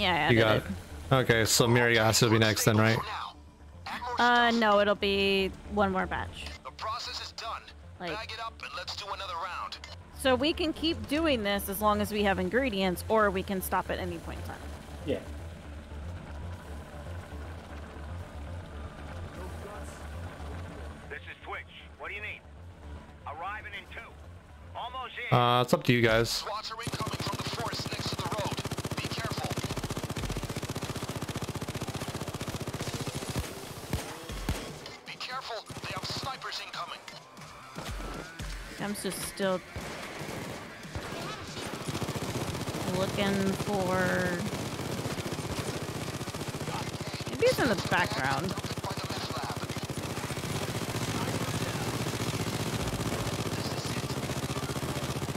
Speaker 2: Yeah, I
Speaker 3: You got
Speaker 2: it.
Speaker 3: it. Okay, so muriatic acid will be next then, right?
Speaker 2: Uh, no, it'll be one more batch.
Speaker 4: The process is done.
Speaker 2: Like-
Speaker 4: Bag it up and let's do another round.
Speaker 2: So we can keep doing this as long as we have ingredients, or we can stop at any point in time.
Speaker 6: Yeah.
Speaker 10: This is Twitch. What do you need? Arriving in two. Almost in.
Speaker 3: Uh, it's up to you guys.
Speaker 2: Still looking for. Maybe it's in the background.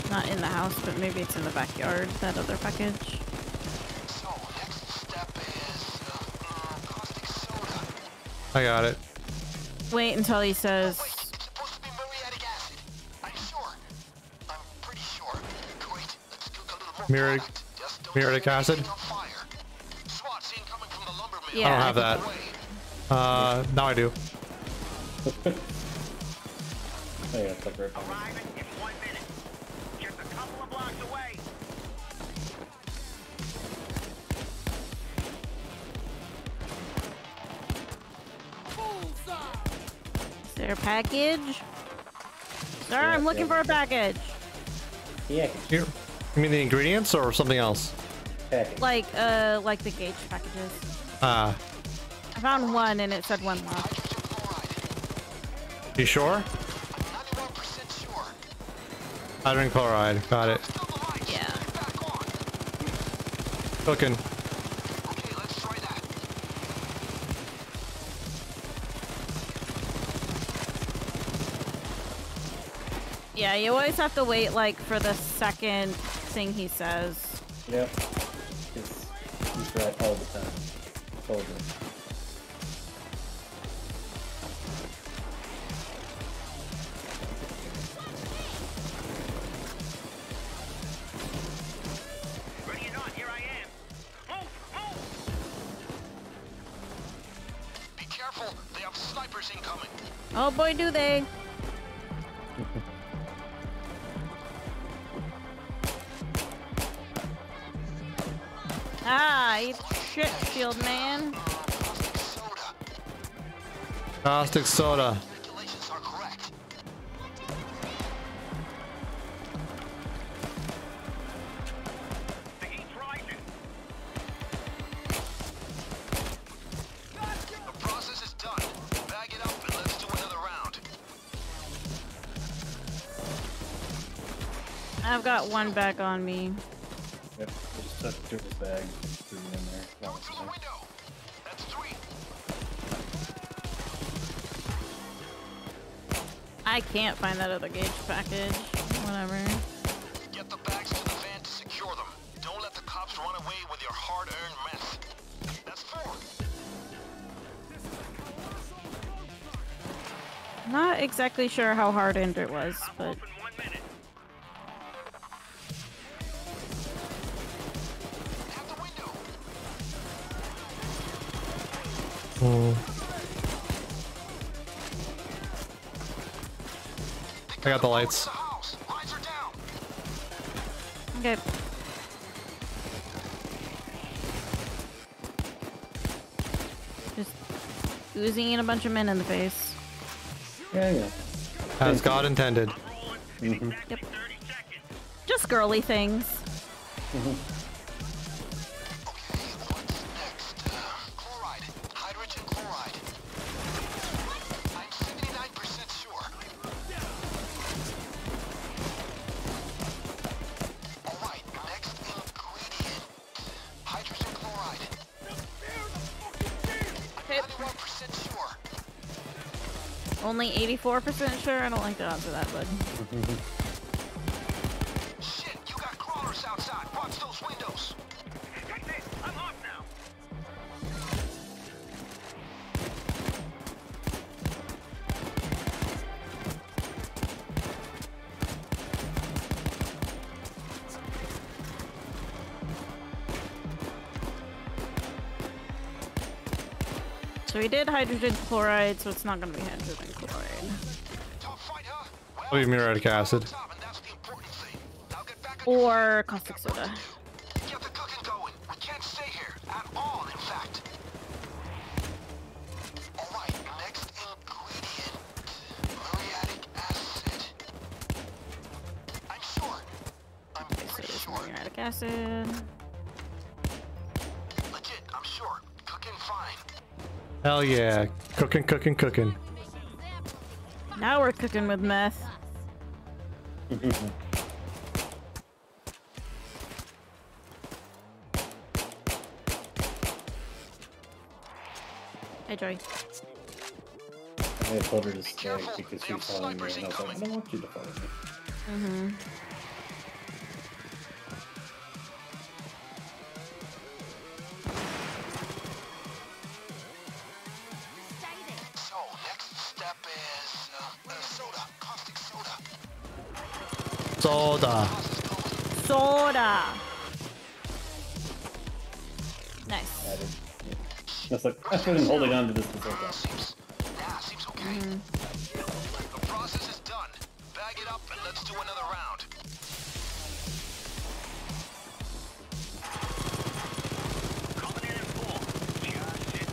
Speaker 2: Not in the house, but maybe it's in the backyard. That other package.
Speaker 4: So, next step is caustic soda.
Speaker 3: I got it.
Speaker 2: Wait until he says.
Speaker 4: Muriatic, product. Just don't
Speaker 3: muriatic
Speaker 4: set
Speaker 3: acid?
Speaker 4: anything.
Speaker 2: Yeah.
Speaker 3: I don't have that. Uh, now I do.
Speaker 6: Oh, yeah, it's like right behind me.
Speaker 10: Arriving in one minute. A couple of.
Speaker 2: Is there a package? Sir, I'm looking
Speaker 6: yeah.
Speaker 2: for a package.
Speaker 6: Yeah,
Speaker 3: Here. You mean the ingredients or something else?
Speaker 2: Like, uh, like the Gage packages.
Speaker 3: Ah,
Speaker 2: I found one and it said one left.
Speaker 3: you sure?
Speaker 4: 91% sure.
Speaker 3: Hydrogen chloride. Got it.
Speaker 4: Still the lights.
Speaker 2: Yeah.
Speaker 3: Cooking.
Speaker 4: Okay, let's try that.
Speaker 2: Yeah, you always have to wait, like, for the second thing he says.
Speaker 6: Yep. It's, he's right all the time. Told you.
Speaker 10: Ready or not, here I am. Move, move.
Speaker 4: Be careful. They have snipers incoming.
Speaker 2: Oh boy, do they.
Speaker 4: Another round.
Speaker 2: I've got one back on me.
Speaker 6: Yep. Just took, took his bag, threw it in there.
Speaker 2: I can't find that other Gage package. Whatever.
Speaker 4: Get the bags to the van to secure them. Don't let the cops run away with your hard-earned meth. That's four.
Speaker 2: Not exactly sure how hard end it was, but
Speaker 3: I got the lights.
Speaker 4: The house. Lights are down.
Speaker 2: okay. Just oozing in a bunch of men in the face.
Speaker 6: Yeah, yeah.
Speaker 3: As God intended.
Speaker 6: Mm-hmm.
Speaker 2: Yep. Just girly things.
Speaker 4: Okay, what's
Speaker 2: 84% sure. I don't like the odds of that, bud.
Speaker 4: Shit, you got crawlers outside. Watch those windows.
Speaker 10: Take this. I'm off now.
Speaker 2: So we did hydrogen chloride, so it's not gonna be hydrogen
Speaker 4: get back on your
Speaker 2: Or caustic soda.
Speaker 4: Get the cooking going. We can't stay here at all, in fact. Alright, next ingredient. Muriatic acid. I'm sure. I'm pretty sure.
Speaker 2: muriatic acid.
Speaker 4: Legit, I'm sure. Cooking fine.
Speaker 3: Hell yeah. Cooking, cooking, cooking.
Speaker 2: Now we're cooking with meth. Hey, Joey.
Speaker 6: I told her to stay because she was following me, and I was like, I don't want you to follow me.
Speaker 2: Mm-hmm.
Speaker 4: Soda. Soda.
Speaker 2: Nice.
Speaker 6: Added. It's like I've been holding on to this this whole.
Speaker 4: Seems, yeah, seems okay. The process is done. Bag it up and let's do another round.
Speaker 10: Coming in in full. Just sit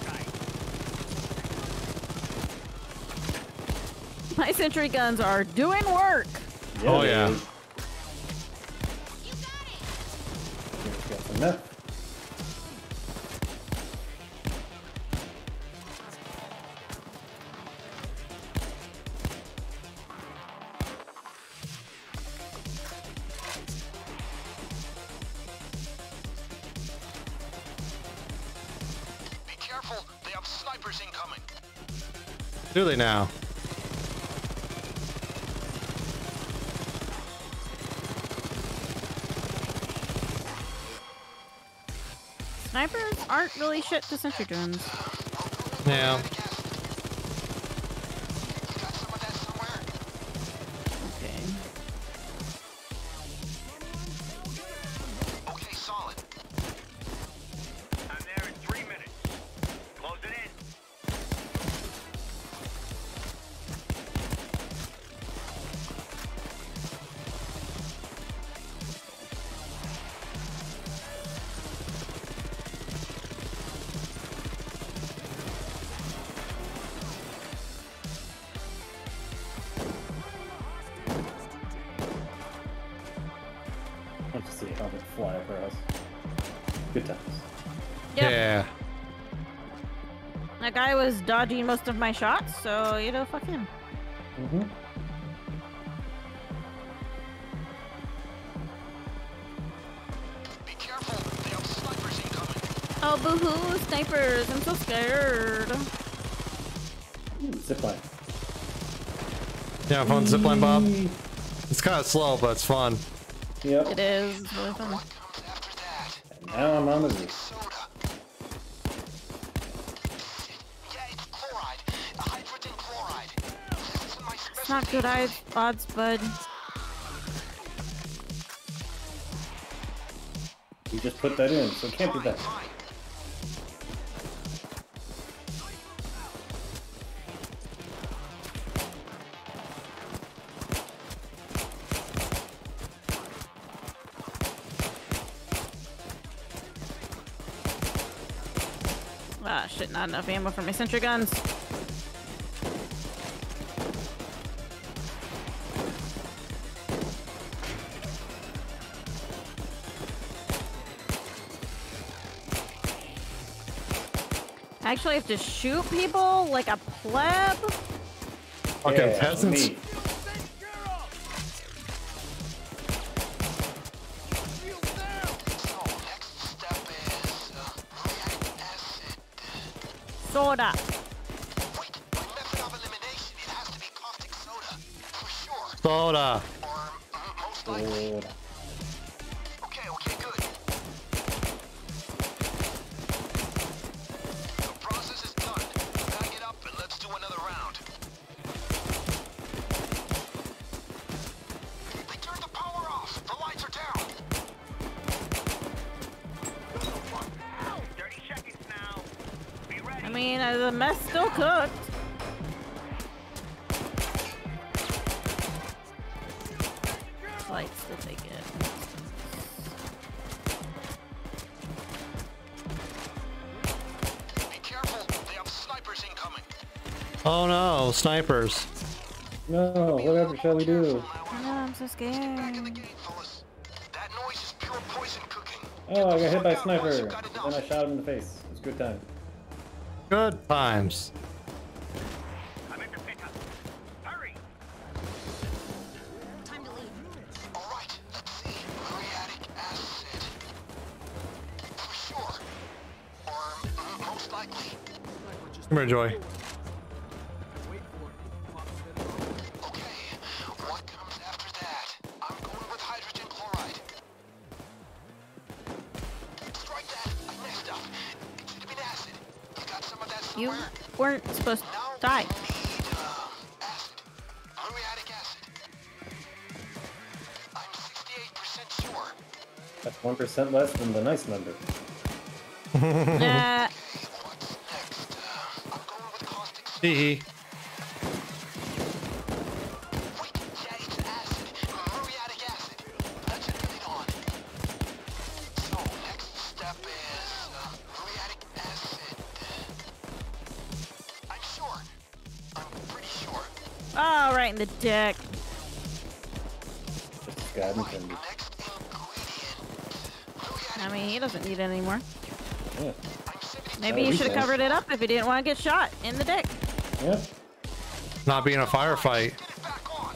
Speaker 10: tight.
Speaker 2: My sentry guns are doing work.
Speaker 3: Oh, yeah.
Speaker 6: is.
Speaker 4: They
Speaker 3: now?
Speaker 2: Snipers aren't really shit to sentry guns.
Speaker 3: Yeah.
Speaker 2: Was dodging most of my shots, so you know, fuck him.
Speaker 6: Mm-hmm.
Speaker 4: Be careful, they have snipers incoming.
Speaker 2: Oh, boo-hoo, snipers! I'm so scared.
Speaker 6: Ooh, zipline.
Speaker 3: Yeah, fun zipline bob. It's kind of slow, but it's fun.
Speaker 6: Yep.
Speaker 2: It is really fun.
Speaker 4: What comes after that?
Speaker 6: And now I'm on the roof.
Speaker 2: Good odds, odds, bud.
Speaker 6: You just put that in, so it can't be that.
Speaker 2: Ah, shit, not enough ammo for my sentry guns. Actually have to shoot people like a pleb.
Speaker 3: Fucking
Speaker 6: Yeah,
Speaker 3: peasants.
Speaker 6: me.
Speaker 4: So, next step is uh, react acid.
Speaker 2: Soda.
Speaker 4: Wait, by method of elimination, it snipers.
Speaker 3: No,
Speaker 6: whatever shall we do?
Speaker 2: I know, I'm so
Speaker 4: Back in the
Speaker 2: scared.
Speaker 4: game, fellas. That noise is pure poison cooking.
Speaker 6: Oh, I got hit by a
Speaker 4: Fuck out once
Speaker 6: sniper.
Speaker 4: you've
Speaker 6: Then. I shot him in the face. It was good time.
Speaker 3: Good times.
Speaker 10: I'm at the
Speaker 6: percent less than the nice number.
Speaker 2: Nah,
Speaker 4: What's *laughs*
Speaker 3: Hee
Speaker 4: Wait, yeah, it's acid. Muriatic acid. Let's admit it on. So, next uh, muriatic acid. I'm sure. I'm pretty sure.
Speaker 2: Oh, right in the dick.
Speaker 6: Just God intended.
Speaker 4: Next ingredient.
Speaker 2: I mean, he doesn't need it anymore.
Speaker 6: Yeah.
Speaker 2: Maybe
Speaker 6: Oh,
Speaker 2: you
Speaker 6: he
Speaker 2: should have covered it up if he didn't want to get shot in the dick.
Speaker 6: Yep.
Speaker 3: Not being a firefight.
Speaker 4: Get it back on.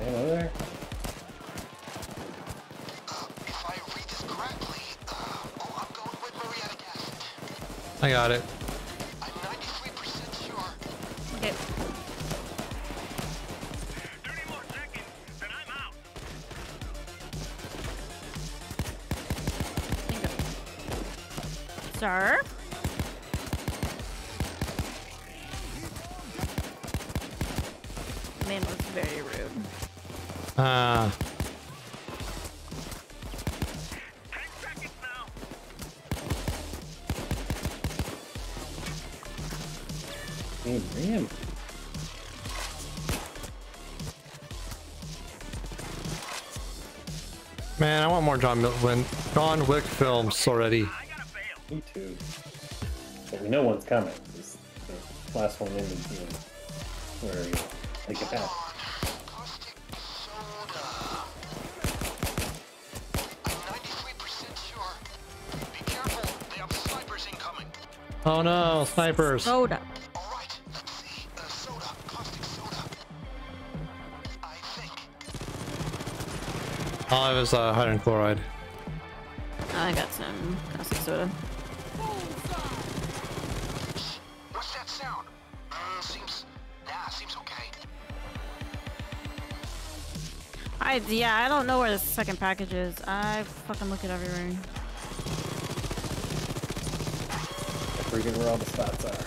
Speaker 6: Ammo there.
Speaker 4: I
Speaker 3: got
Speaker 10: this
Speaker 2: Sir? Man was very rude.
Speaker 3: Uh,
Speaker 10: 10 seconds now.
Speaker 6: Hey, damn.
Speaker 3: man, I want more John Wick, John Wick films already.
Speaker 10: I gotta.
Speaker 6: Me too. But we know one's coming. This the last one in the game. Where you take it back.
Speaker 4: Caustic soda. I'm 93% sure. Be careful, they have snipers incoming.
Speaker 3: Oh no, snipers!
Speaker 2: Soda.
Speaker 4: All right, let's see. Uh, soda, caustic soda. I think.
Speaker 3: All of his uh, hydrogen chloride.
Speaker 2: I got some caustic soda. I yeah, I don't know where the second package is. I fucking look at everywhere.
Speaker 6: I forget where all the spots are.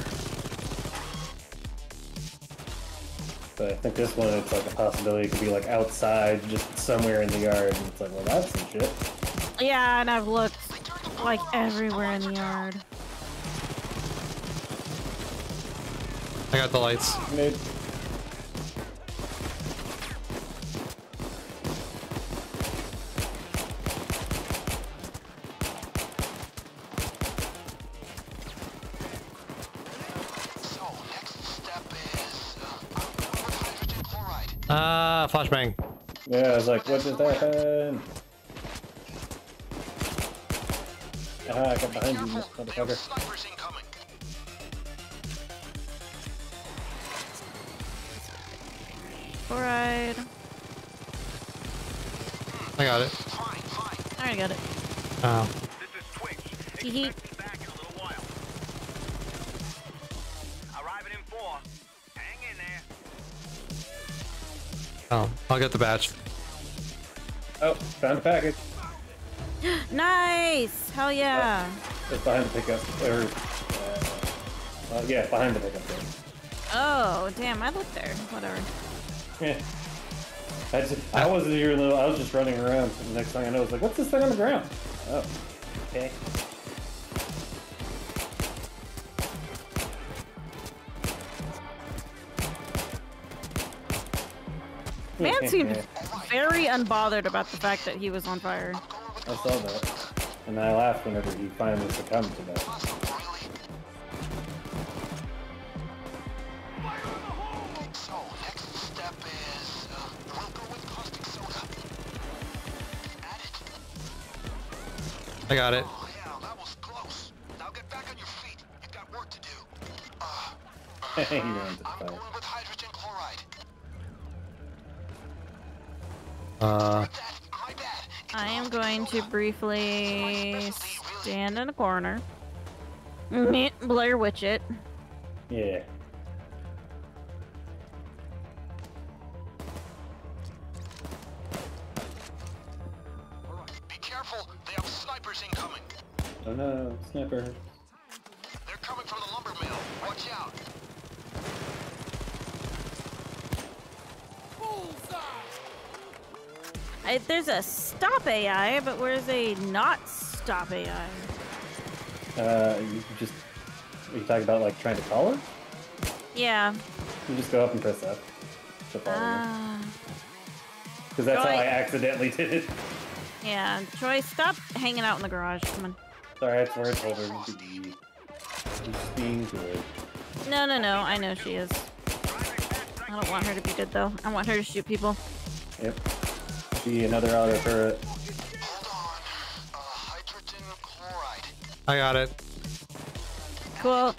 Speaker 6: But I think this one, it's like a possibility it could be like outside, just somewhere in the yard. And it's like, well, that's some shit.
Speaker 2: Yeah, and I've looked like everywhere in the yard.
Speaker 3: I got the lights.
Speaker 6: Mid. Yeah, I was like, what just happened? Ah, I got behind you,
Speaker 4: Careful, they
Speaker 6: motherfucker.
Speaker 4: snipers.
Speaker 2: Alright.
Speaker 3: I got it.
Speaker 4: Fine, fine.
Speaker 2: I already got it.
Speaker 3: Oh.
Speaker 10: This is Twitch.
Speaker 2: Hee hee.
Speaker 10: Expect me back in a little while. Arriving in four. Hang in there.
Speaker 3: Oh, I'll get the badge.
Speaker 6: Found a package. *gasps*
Speaker 2: Nice! Hell yeah!
Speaker 6: It's behind the pickup. Or, uh, uh, yeah, behind the pickup there.
Speaker 2: Oh, damn, I looked there. Whatever. *laughs*
Speaker 6: Yeah. I, just, I wasn't even though I was just running around. And the next thing I know, it's like, what's this thing on the ground? Oh, okay.
Speaker 2: Man seemed *laughs* very unbothered about the fact that he was on fire.
Speaker 6: I saw that, and I laughed whenever he finally succumbed to that.
Speaker 4: So, next step is. Uh, we'll go with caustic soda. Add it.
Speaker 3: I got it.
Speaker 4: Oh, yeah, that was close. Now get back on your feet. You've got work to do. Uh,
Speaker 6: he ran to
Speaker 3: Uh,
Speaker 4: That, my bad. It's
Speaker 2: I am going to briefly stand in a corner. Meh, Blair Witch it.
Speaker 6: Yeah.
Speaker 4: Be careful, they have snipers incoming.
Speaker 6: Oh no, sniper.
Speaker 2: I, there's a stop AI, but where's a not stop AI?
Speaker 6: Uh, you just. Are you talking about like trying to call her?
Speaker 2: Yeah.
Speaker 6: You just go up and press F to follow her.
Speaker 2: Ah.
Speaker 6: Because that's how I accidentally did it.
Speaker 2: yeah. Troy, stop hanging out in the garage. Come on.
Speaker 6: Sorry, that's where I told her to be. Just being good.
Speaker 2: No, no, no. I know she is. I don't want her to be good though. I want her to shoot people.
Speaker 6: Yep. Be another auto turret.
Speaker 4: Uh, hydrogen chloride.
Speaker 3: I got it.
Speaker 2: Cool.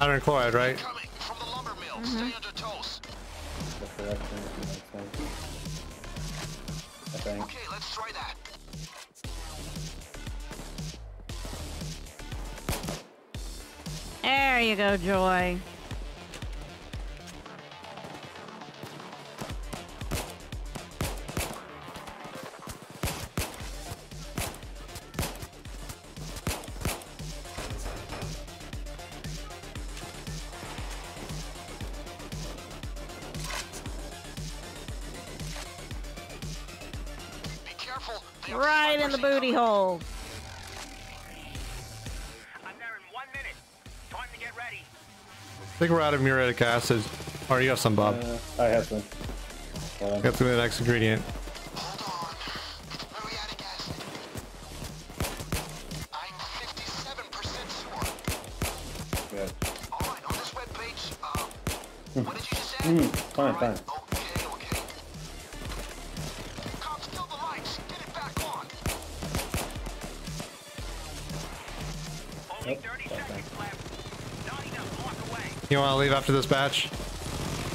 Speaker 3: Iron chloride, right?
Speaker 4: Coming from the lumber mill. Stay on your toes.
Speaker 6: The correction, if you like that. I think.
Speaker 4: Okay, let's try that.
Speaker 2: There you go, Joy.
Speaker 10: Get ready.
Speaker 3: I think we're out of muriatic acid. Or you have some, Bob.
Speaker 6: Uh, I have some. Hold on.
Speaker 3: That's gonna the next ingredient.
Speaker 4: Hold on. It's muriatic acid. I'm 57% sure.
Speaker 6: Good.
Speaker 4: Alright, on this webpage, uh, what did you just say?
Speaker 6: Mm, fine, fine.
Speaker 3: You want to leave after this batch?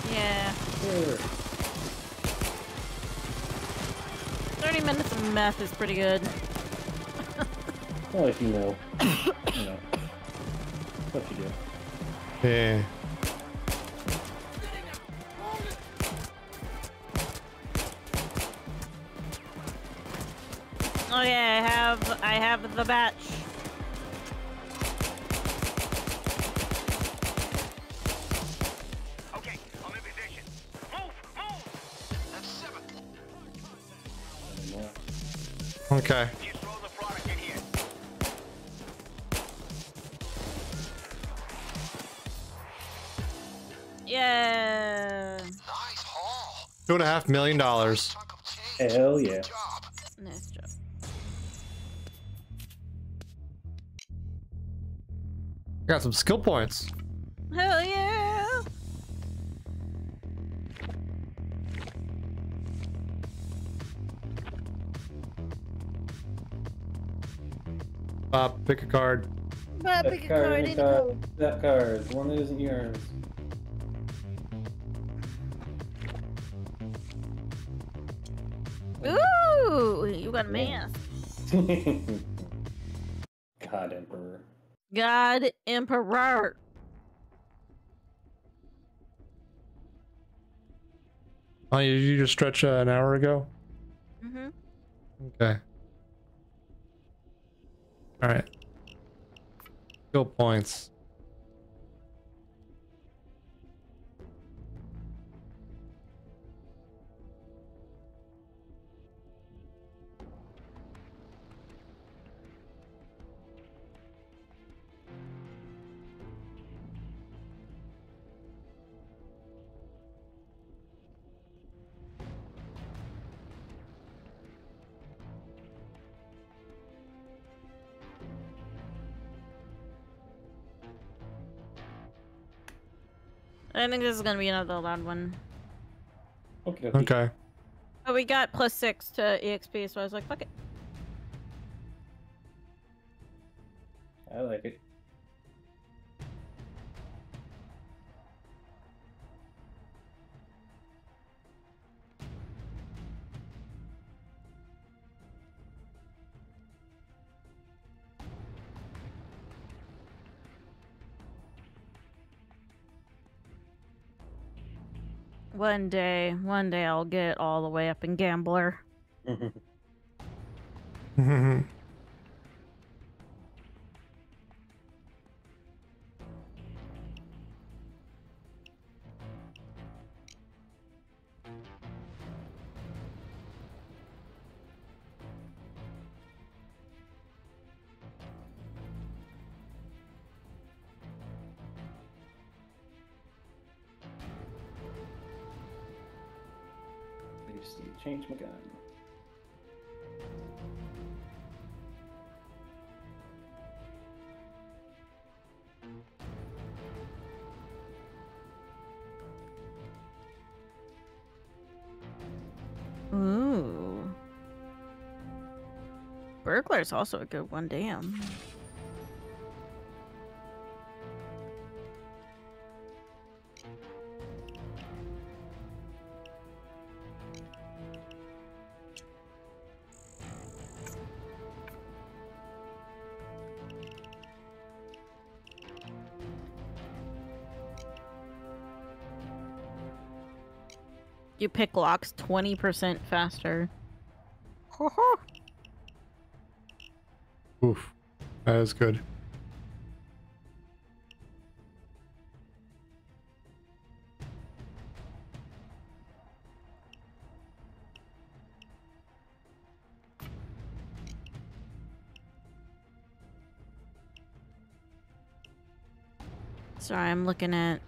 Speaker 2: Yeah.
Speaker 6: Sure.
Speaker 2: 30 minutes of meth is pretty good. *laughs*
Speaker 6: Well, if you know. you know. What you do.
Speaker 3: Yeah.
Speaker 2: Oh, okay, I have I have the batch.
Speaker 3: Two and a half million dollars.
Speaker 4: Chunk of change.
Speaker 6: Hell yeah.
Speaker 4: Good job.
Speaker 2: Nice job.
Speaker 3: Got some skill points.
Speaker 2: Hell yeah.
Speaker 3: Bob, pick a card.
Speaker 2: But
Speaker 6: That
Speaker 2: pick a
Speaker 6: card,
Speaker 2: card
Speaker 6: that
Speaker 2: in
Speaker 6: card, that card, one that isn't yours.
Speaker 2: Ooh, you got a mask.
Speaker 6: God Emperor.
Speaker 2: God Emperor.
Speaker 3: Oh, you, you just stretch uh, an hour ago?
Speaker 2: Mm-hmm.
Speaker 3: Okay. All right. Skill points.
Speaker 2: I think this is gonna be another loud one.
Speaker 6: Okay.
Speaker 3: Okay.
Speaker 2: But oh, we got plus six to EXP, so I was like, fuck it.
Speaker 6: I like it.
Speaker 2: One day, one day I'll get all the way up in Gambler. *laughs* *laughs* Burglar's also a good one, damn. You pick locks 20% faster.
Speaker 3: Oof. That is good.
Speaker 2: Sorry, I'm looking at.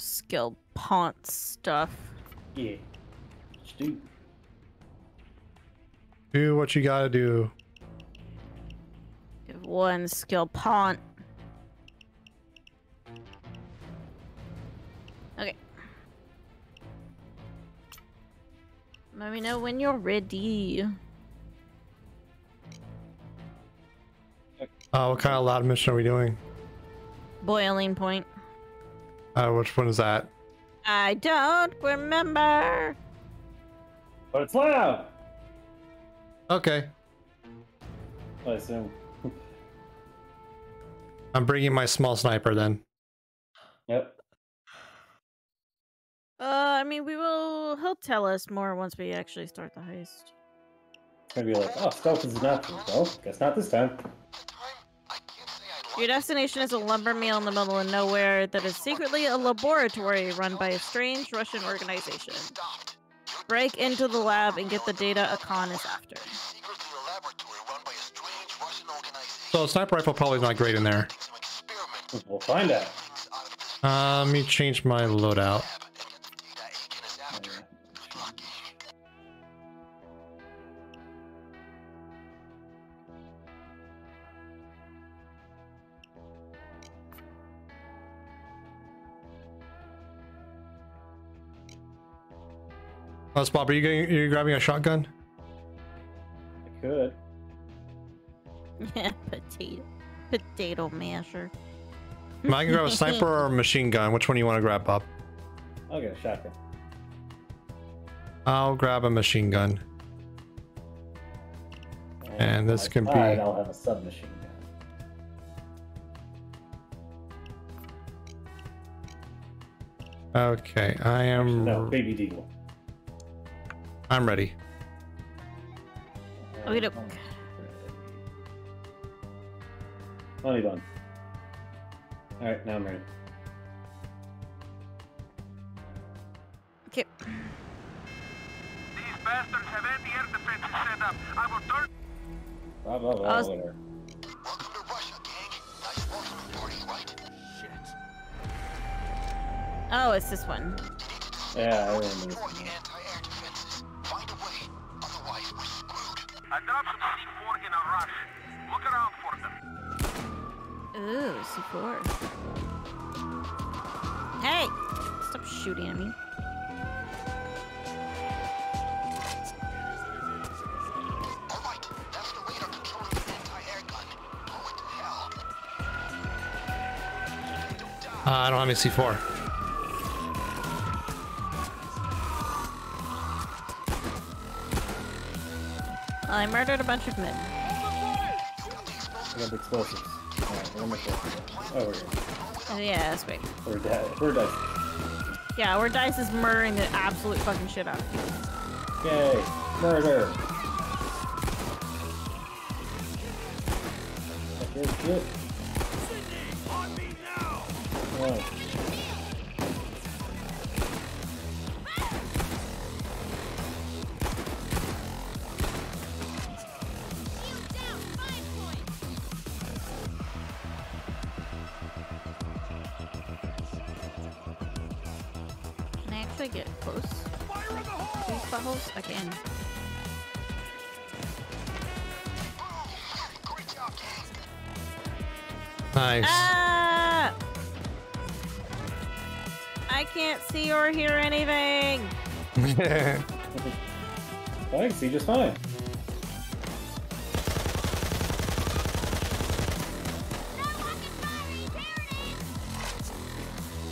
Speaker 2: Skill pont stuff.
Speaker 6: Yeah. Just do.
Speaker 3: Do what you gotta do.
Speaker 2: Give one skill pont. Okay. Let me know when you're ready.
Speaker 3: Uh, what kind of loud mission are we doing?
Speaker 2: Boiling point.
Speaker 3: Uh, which one is that?
Speaker 2: I don't remember.
Speaker 6: But it's loud!
Speaker 3: Okay.
Speaker 6: I assume. *laughs*
Speaker 3: I'm bringing my small sniper then.
Speaker 6: Yep.
Speaker 2: Uh, I mean, we will. He'll tell us more once we actually start the heist.
Speaker 6: It's gonna be like, oh, stealth is enough. Well, guess not this time.
Speaker 2: Your destination is a lumber mill in the middle of nowhere that is secretly a laboratory run by a strange Russian organization. Break into the lab and get the data Akan is after.
Speaker 3: So a sniper rifle probably is not great in there.
Speaker 6: We'll find out.
Speaker 3: Uh, let me change my loadout. Oh, Spot, are you getting, are you grabbing a shotgun?
Speaker 6: I could.
Speaker 2: Yeah, *laughs* potato, potato masher.
Speaker 3: I gonna grab a sniper or a *laughs* machine gun? Which one do you want to grab up?
Speaker 6: I'll get a shotgun.
Speaker 3: I'll grab a machine gun. Oh and this can be-
Speaker 6: side, I'll have a submachine gun.
Speaker 3: Okay, I am.
Speaker 6: No, baby deagle.
Speaker 3: I'm ready.
Speaker 2: Okay, doke.
Speaker 6: Money done. Alright, now I'm ready.
Speaker 2: Okay.
Speaker 10: These bastards have anti-air defenses set up. I will turn.
Speaker 6: Blah, blah, blah,
Speaker 2: Uh,
Speaker 6: whatever.
Speaker 2: Oh, it's this one.
Speaker 6: Yeah, I remember
Speaker 10: I dropped some C4 in a rush. Look around for them.
Speaker 2: Ooh, C4. Hey! Stop shooting at me.
Speaker 3: Uh, I don't have any C4.
Speaker 2: I murdered a bunch of men.
Speaker 6: I got the explosives. Alright, where am I supposed to go? Oh, we're here.
Speaker 2: Uh, Yeah, that's right.
Speaker 6: We're dead. We're dead.
Speaker 2: Yeah, where Dice is murdering the absolute fucking shit out of you.
Speaker 6: Yay! Murder! Good shit. Oh.
Speaker 2: Buttholes? I can.
Speaker 3: Nice.
Speaker 2: Ah! I can't see or hear anything.
Speaker 6: I can see just fine.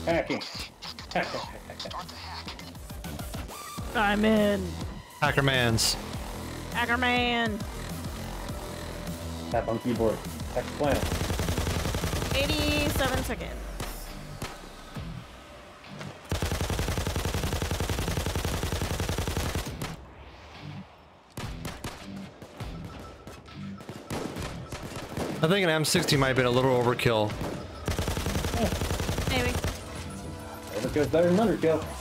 Speaker 6: Hacking. *laughs*
Speaker 2: I'm in.
Speaker 3: Hackermans.
Speaker 2: Hackerman.
Speaker 6: Tap on keyboard. Hack the planet.
Speaker 2: 87 seconds.
Speaker 3: I think an M60 might have been a little overkill.
Speaker 2: Maybe.
Speaker 6: Overkill's better than underkill.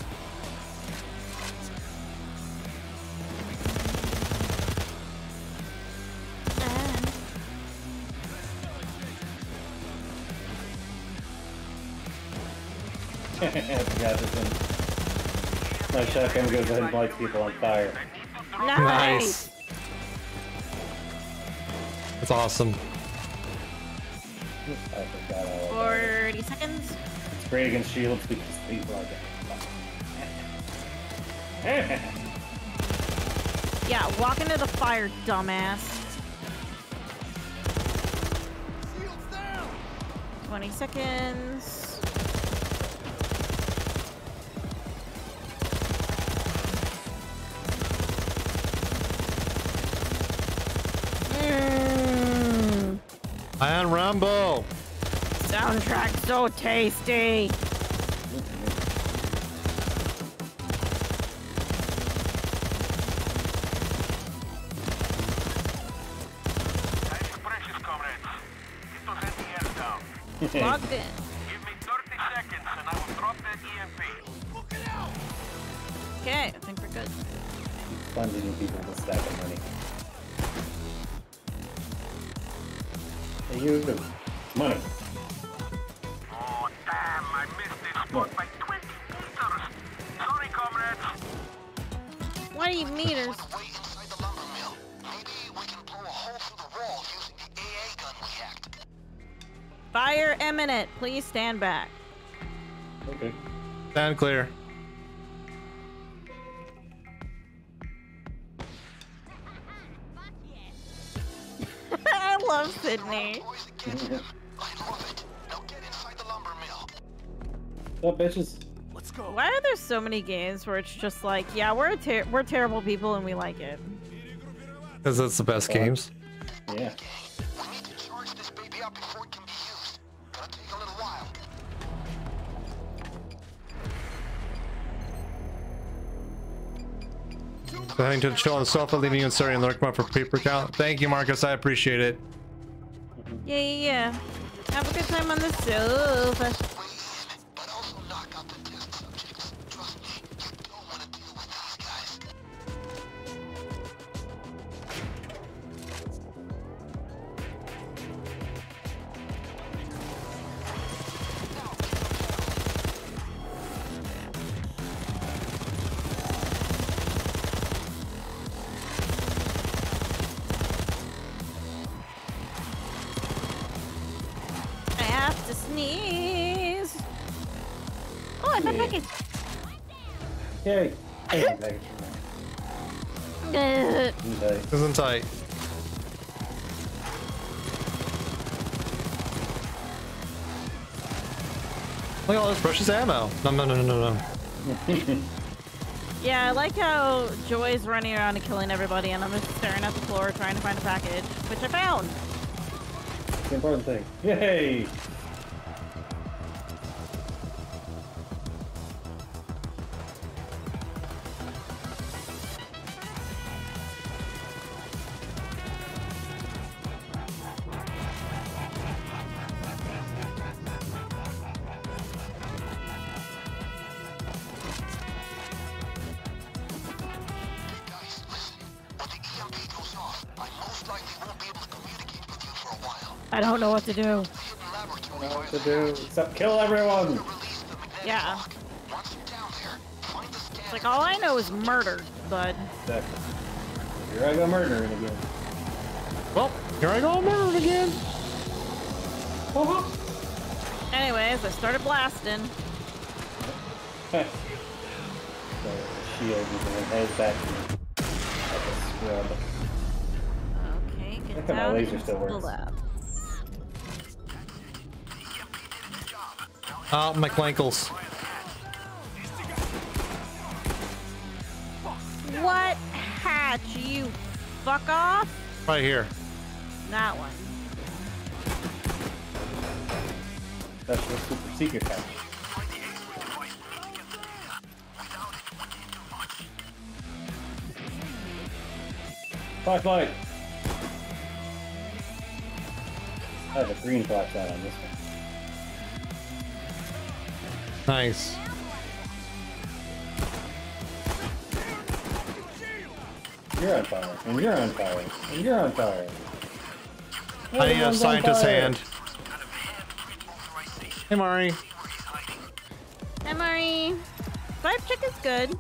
Speaker 6: Shotgun goes ahead and lights people on fire.
Speaker 2: Nice.
Speaker 3: That's awesome.
Speaker 6: I forgot all about it.
Speaker 2: 40 seconds.
Speaker 6: It's great against shields because people are getting *laughs*
Speaker 2: Yeah, walk into the fire, dumbass. 20 seconds. Soundtrack so tasty. Please stand back.
Speaker 6: Okay.
Speaker 3: Stand clear. *laughs*
Speaker 2: I love Sydney.
Speaker 4: Boys again. I love it. Now get inside the lumber mill.
Speaker 6: What bitches?
Speaker 7: Let's go.
Speaker 2: Why are there so many games where it's just like, yeah, we're ter- we're terrible people and we like it?
Speaker 3: Because that's the best games. Heading to the chill on the sofa, leaving you and Sari and lurk mode for paper count. Thank you, Marcus. I appreciate it.
Speaker 2: Yeah, yeah, yeah. Have a good time on the sofa.
Speaker 3: Ammo. No, no, no, no, no, no. *laughs*
Speaker 2: yeah, I like how Joy's running around and killing everybody, and I'm just staring at the floor trying to find a package, which I found.
Speaker 6: The important thing. Yay!
Speaker 4: To
Speaker 2: do.
Speaker 4: The hidden laboratory
Speaker 6: What to do? Except kill everyone!
Speaker 4: release the magnetic
Speaker 2: Yeah. It's like all I know is murder, bud.
Speaker 6: Exactly. Here I go murdering again.
Speaker 3: Well, here I go murdering again.
Speaker 2: Anyways, I started blasting.
Speaker 6: So, the shield is gonna head back to me. Like a scrub.
Speaker 2: Okay, get
Speaker 6: at my
Speaker 2: down
Speaker 6: laser still
Speaker 2: the
Speaker 6: works.
Speaker 2: Ah,
Speaker 3: oh, my clankles.
Speaker 2: What hatch, you fuck off?
Speaker 3: Right here.
Speaker 2: That one.
Speaker 6: That's the super secret hatch. Flashlight! I have a green flashlight on this one.
Speaker 3: Nice.
Speaker 6: You're on fire, and you're on fire, and you're on fire.
Speaker 3: I need a scientist's hand. Hey, Mari.
Speaker 2: Emery. Vibe check is good.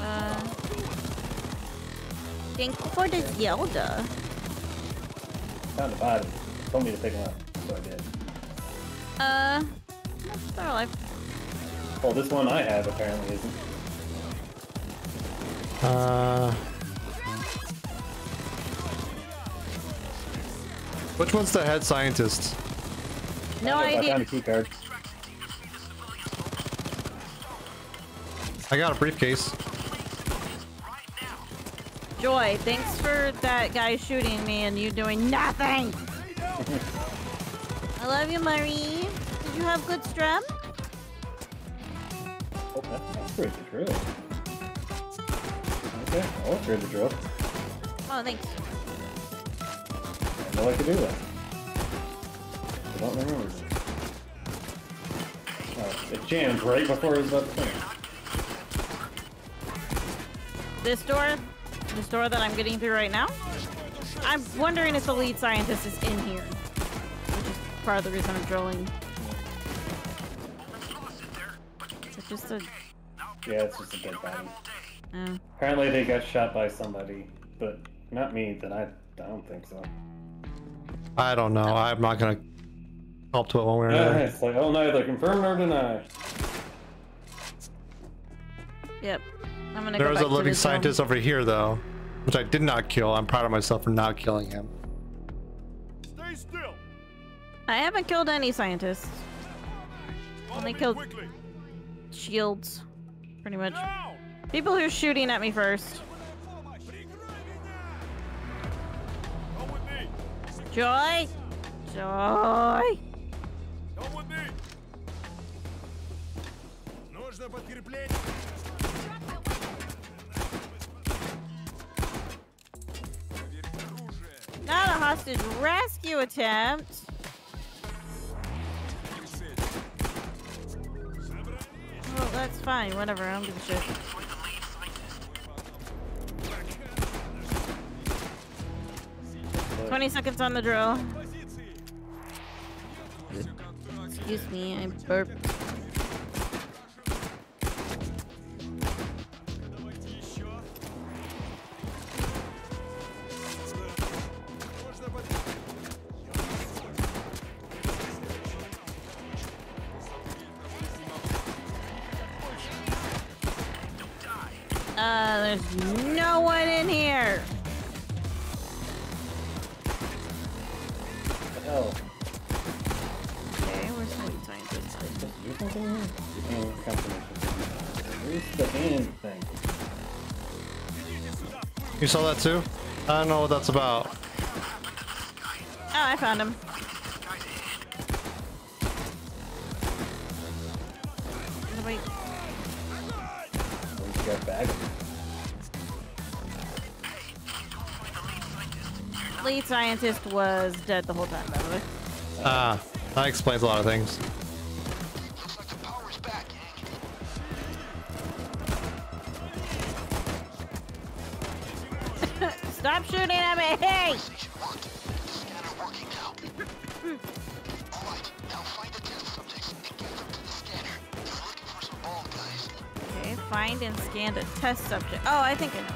Speaker 2: Uh, thank you for the Zelda.
Speaker 6: Found the body. Told me to pick him up, so I did.
Speaker 2: Uh, that's our life.
Speaker 6: Well, this one I have apparently isn't.
Speaker 3: Uh, which one's the head scientist?
Speaker 2: No
Speaker 6: I
Speaker 2: idea.
Speaker 6: found a key card.
Speaker 3: I got a briefcase.
Speaker 2: Joy, thanks for that guy shooting me and you doing nothing. *laughs* I love you, Marie. Did you have good strep?
Speaker 6: Pretty the drill. Okay, I'll upgrade the drill.
Speaker 2: Oh, thanks.
Speaker 6: I know I could do that. I don't remember. Oh, it jammed right before it was about to finish.
Speaker 2: This door, this door that I'm getting through right now, I'm wondering if the lead scientist is in here. Which is part of the reason I'm drilling. It's just a.
Speaker 6: Yeah, it's just a dead body.
Speaker 2: Uh,
Speaker 6: Apparently they got shot by somebody, but not me, then I, I don't think so.
Speaker 3: I don't know. I'm not gonna help to it one way or another.
Speaker 6: it's like, oh, neither confirm nor deny.
Speaker 2: yep. I'm gonna
Speaker 3: There
Speaker 2: go
Speaker 3: was a living
Speaker 2: the zone.
Speaker 3: scientist over here, though, which I did not kill. I'm proud of myself for not killing him.
Speaker 9: Stay still.
Speaker 2: I haven't killed any scientists.
Speaker 9: Follow
Speaker 2: Only killed
Speaker 9: quickly.
Speaker 2: shields, pretty much.
Speaker 9: Now.
Speaker 2: People who are shooting at me first.
Speaker 9: Come with me.
Speaker 2: Joy, Joy.
Speaker 9: Come with me. Нужно подкрепление.
Speaker 2: Not a hostage rescue attempt. Well, that's fine. Whatever. I don't give a shit. Twenty seconds on the drill. Excuse me, I burped.
Speaker 6: You
Speaker 3: saw that too? I don't know what that's about.
Speaker 2: Oh, I found him. Wait,
Speaker 6: got a
Speaker 2: lead scientist was dead the whole time, by the way.
Speaker 3: Ah, that explains a lot of things.
Speaker 4: Find and
Speaker 2: a test subject. Oh, I think I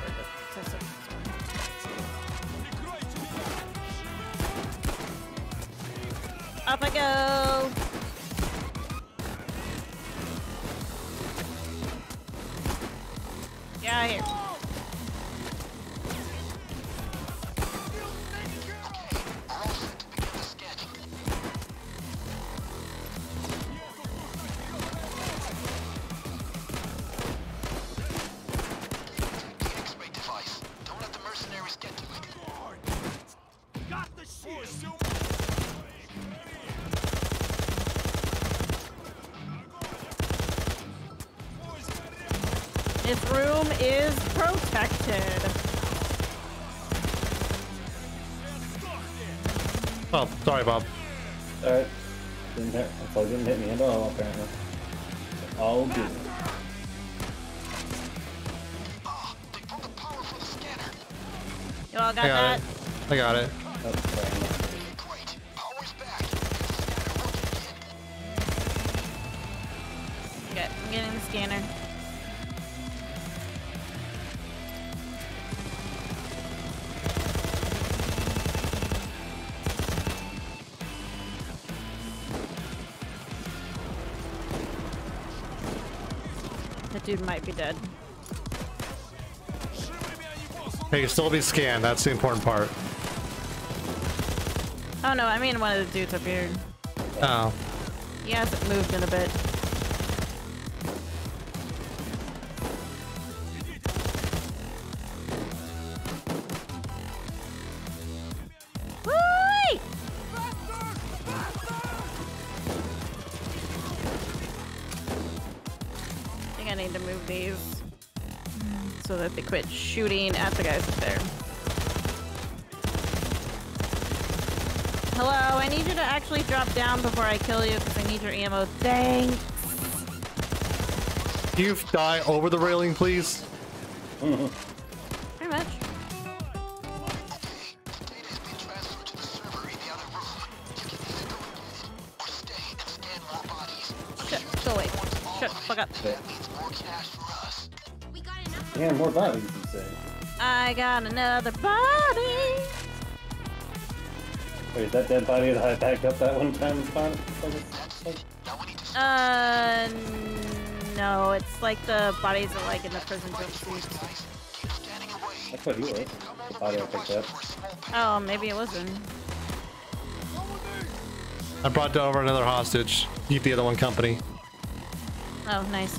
Speaker 2: This room is protected.
Speaker 3: Oh, sorry, Bob.
Speaker 6: Alright. Didn't hit. That's all didn't hit me at all, apparently. All good.
Speaker 2: You all got,
Speaker 3: I got
Speaker 2: that?
Speaker 3: it. I got it.
Speaker 2: Dude might be dead.
Speaker 3: Hey, you still be scanned. That's the important part.
Speaker 2: Oh no, I mean one of the dudes up here.
Speaker 3: Oh.
Speaker 2: He hasn't moved in a bit. Quit shooting at the guys up there. Hello, I need you to actually drop down before I kill you because I need your ammo. Thanks.
Speaker 3: Can you die over the railing, please? *laughs*
Speaker 6: more bodies, you say.
Speaker 2: I got another body.
Speaker 6: Wait, is that dead body that I backed up that one time? Fine.
Speaker 2: Uh, no, it's like the bodies are like in the prison jumpsuits.
Speaker 6: That's what he was. The body I picked up.
Speaker 2: Oh, maybe it wasn't.
Speaker 3: I brought over another hostage. Keep the other one company.
Speaker 2: Oh, nice.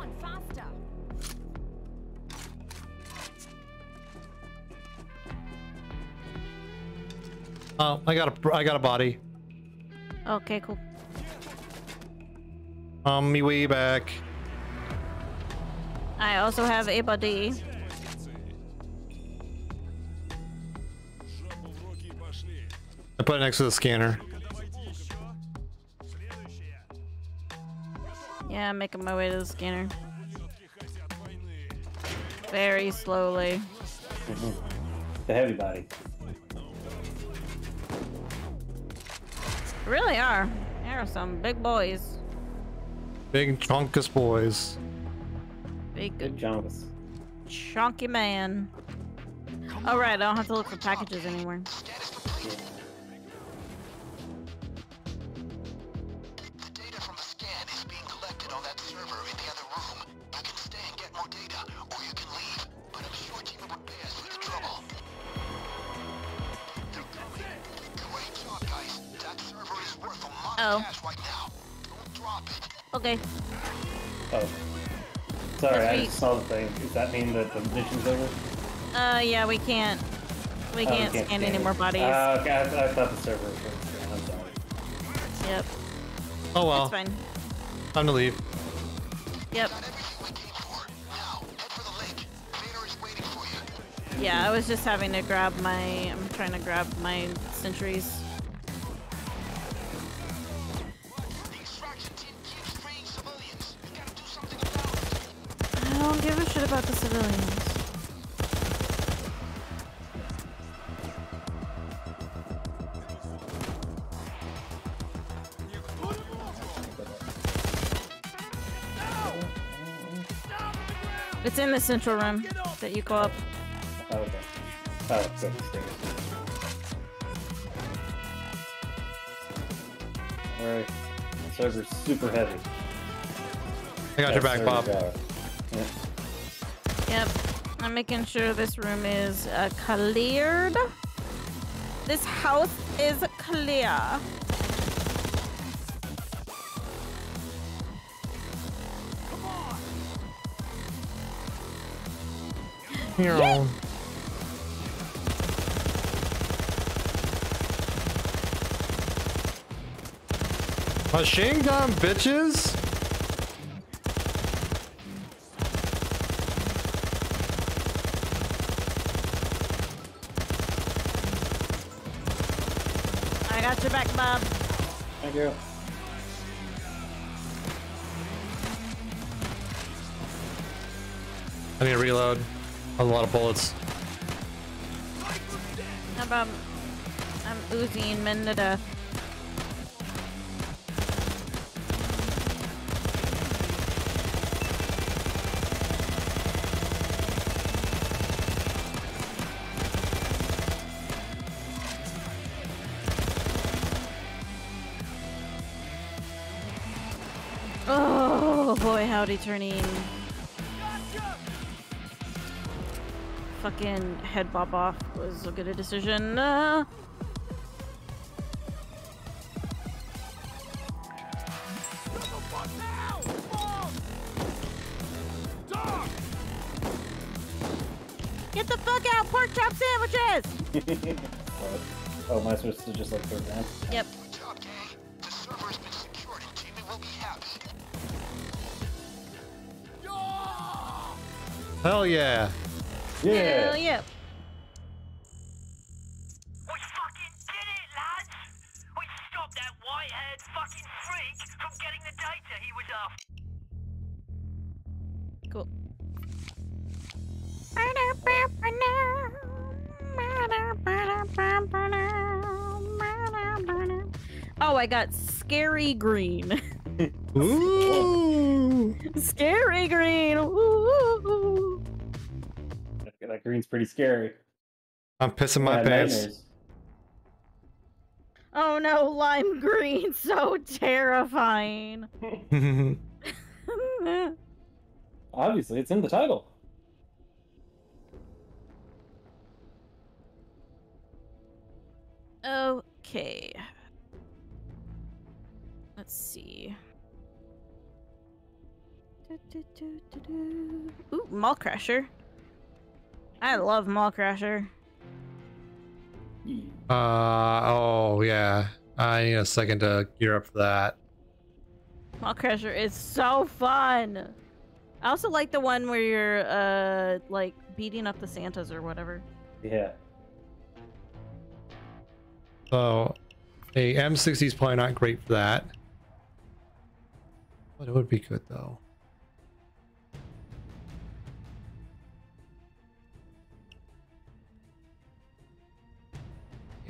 Speaker 3: Oh, I got a I got a body.
Speaker 2: Okay, cool.
Speaker 3: Um, me way back.
Speaker 2: I also have a body.
Speaker 3: I put it next to the scanner.
Speaker 2: Yeah, I'm making my way to the scanner. Very slowly.
Speaker 6: The heavy body.
Speaker 2: Really are. There are some big boys.
Speaker 3: Big chunkus boys.
Speaker 2: Big
Speaker 6: Big jungus.
Speaker 2: chunky man. All right, I don't have to look for packages anymore.
Speaker 6: Does that mean that the mission's over?
Speaker 2: Uh, yeah, we can't We
Speaker 6: Oh,
Speaker 2: can't scan any
Speaker 6: it.
Speaker 2: more bodies.
Speaker 6: Ah, okay, I, I thought the server was going I'm sorry.
Speaker 2: yep.
Speaker 3: Oh well.
Speaker 2: That's fine.
Speaker 3: Time to leave.
Speaker 2: Yep.
Speaker 4: Got everything we came for. Now, head for the lake. Vader is waiting for you.
Speaker 2: Yeah, I was just having to grab my. I'm trying to grab my sentries.
Speaker 4: Civilians.
Speaker 2: It's in the central room that you go up.
Speaker 6: Oh, okay. Oh, good. good. Alright. Server's super heavy.
Speaker 3: I got your back, Bob.
Speaker 6: server tower. Yeah.
Speaker 2: Yep. I'm making sure this room is uh, cleared. This house is clear.
Speaker 3: Meow. Machine gun, bitches! Bullets.
Speaker 2: How about I'm oozing men to death. Oh boy, howdy turning. Fucking head bob off was a good decision. Uh, get the fuck out, pork chop sandwiches! *laughs*
Speaker 6: oh, am I supposed to just like throw it down?
Speaker 2: Yep.
Speaker 4: Good job, Kay. The server has been secured and Jimmy will be happy.
Speaker 3: Hell yeah.
Speaker 6: Yeah.
Speaker 2: Hell yeah.
Speaker 10: We fucking did it, lads! We stopped that white-haired fucking freak from getting the data he was after.
Speaker 2: Cool. Oh, I got scary green.
Speaker 3: Ooh.
Speaker 6: Pretty scary.
Speaker 3: I'm pissing my pants.
Speaker 6: nightmares.
Speaker 2: Oh no, lime green, *laughs* so terrifying. *laughs*
Speaker 6: Obviously, it's in the title.
Speaker 2: okay. Let's see. Ooh, Mallcrasher. I love Mallcrasher.
Speaker 3: Uh oh yeah. I need a second to gear up for that.
Speaker 2: Mallcrasher is so fun. I also like the one where you're uh like beating up the Santas or whatever.
Speaker 6: Yeah.
Speaker 3: So a M60 is probably not great for that. But it would be good though.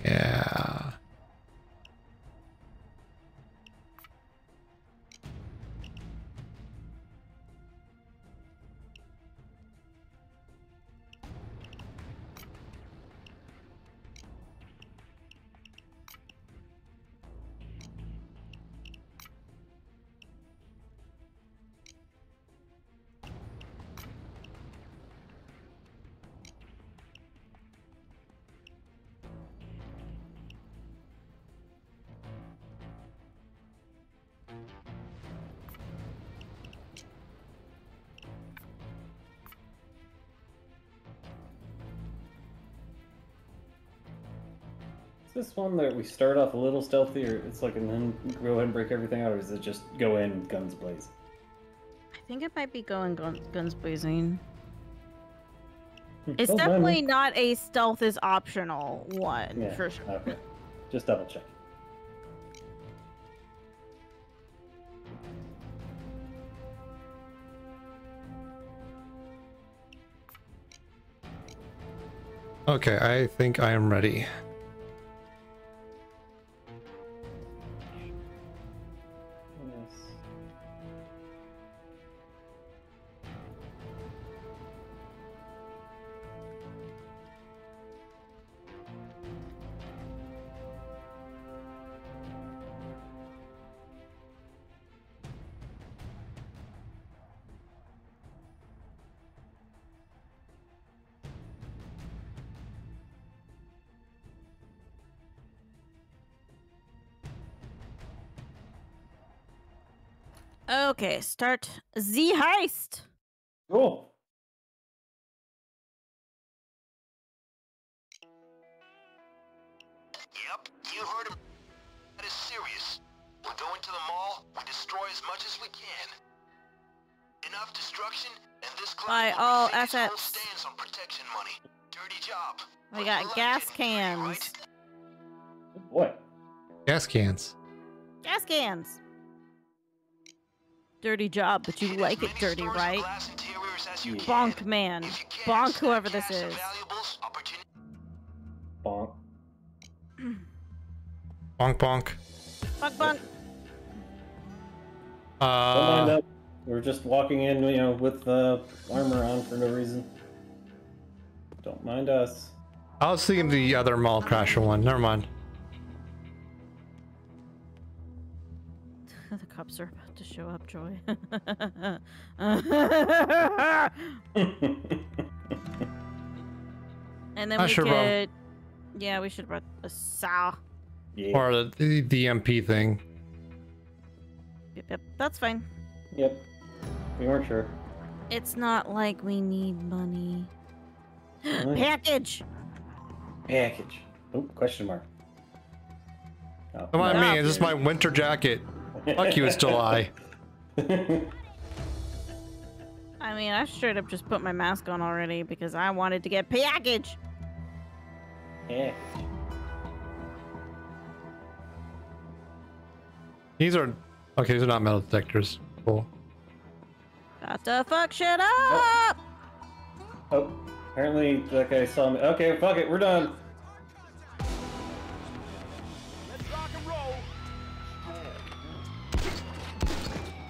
Speaker 3: Yeah.
Speaker 6: This one that we start off a little stealthy, or it's like and then go ahead and break everything out, or is it just go in guns blazing?
Speaker 2: I think it might be going gun- guns blazing.
Speaker 6: Hmm,
Speaker 2: It's
Speaker 6: don't mind
Speaker 2: definitely not a stealth is optional one
Speaker 6: Yeah,
Speaker 2: for sure.
Speaker 6: Okay. Just double check.
Speaker 3: Okay, I think I am ready.
Speaker 2: Start the heist.
Speaker 6: Cool.
Speaker 4: Yep, you heard him. That is serious. We go into the mall, we destroy as much as we can. Enough destruction, and this club will
Speaker 2: all
Speaker 4: rethink its whole
Speaker 2: assets.
Speaker 4: stance on protection money. Dirty job.
Speaker 2: We got
Speaker 4: you
Speaker 2: gas
Speaker 4: it, right?
Speaker 2: cans.
Speaker 6: Boy.
Speaker 3: Gas cans.
Speaker 2: Gas cans. Dirty job, but you
Speaker 4: Hit
Speaker 2: like it dirty, right?
Speaker 4: glass interiors as you
Speaker 6: Yeah.
Speaker 4: can.
Speaker 2: Bonk man.
Speaker 4: If you can,
Speaker 2: Bonk whoever this is.
Speaker 4: valuables,
Speaker 6: Bonk.
Speaker 3: Bonk bonk.
Speaker 2: Bonk bonk.
Speaker 6: Don't mind
Speaker 3: Uh.
Speaker 6: We're just walking in, you know, with uh, armor on for no reason. Don't mind us.
Speaker 3: I was thinking the other Mallcrasher one. Never mind. *laughs*
Speaker 2: the cops are about to show up, Joy. *laughs* and then
Speaker 3: Ah,
Speaker 2: we
Speaker 3: sure, bro.
Speaker 2: could. Yeah, we should have brought a saw.
Speaker 6: yeah.
Speaker 3: Or the, the, the MP thing.
Speaker 2: Yep, yep, that's fine.
Speaker 6: Yep. We weren't sure.
Speaker 2: It's not like we need money.
Speaker 6: Right.
Speaker 2: Package.
Speaker 6: Package. Oh, question mark. Oh,
Speaker 3: Come on,
Speaker 2: No.
Speaker 3: me. This is my winter jacket. Fuck you, it's July. *laughs*
Speaker 2: I mean, I straight up just put my mask on already because I wanted to get package.
Speaker 6: Package.
Speaker 3: These are okay. These are not metal detectors. Cool.
Speaker 2: Got to fuck shit up.
Speaker 6: Oh, apparently that guy saw me. Okay, fuck it, we're done.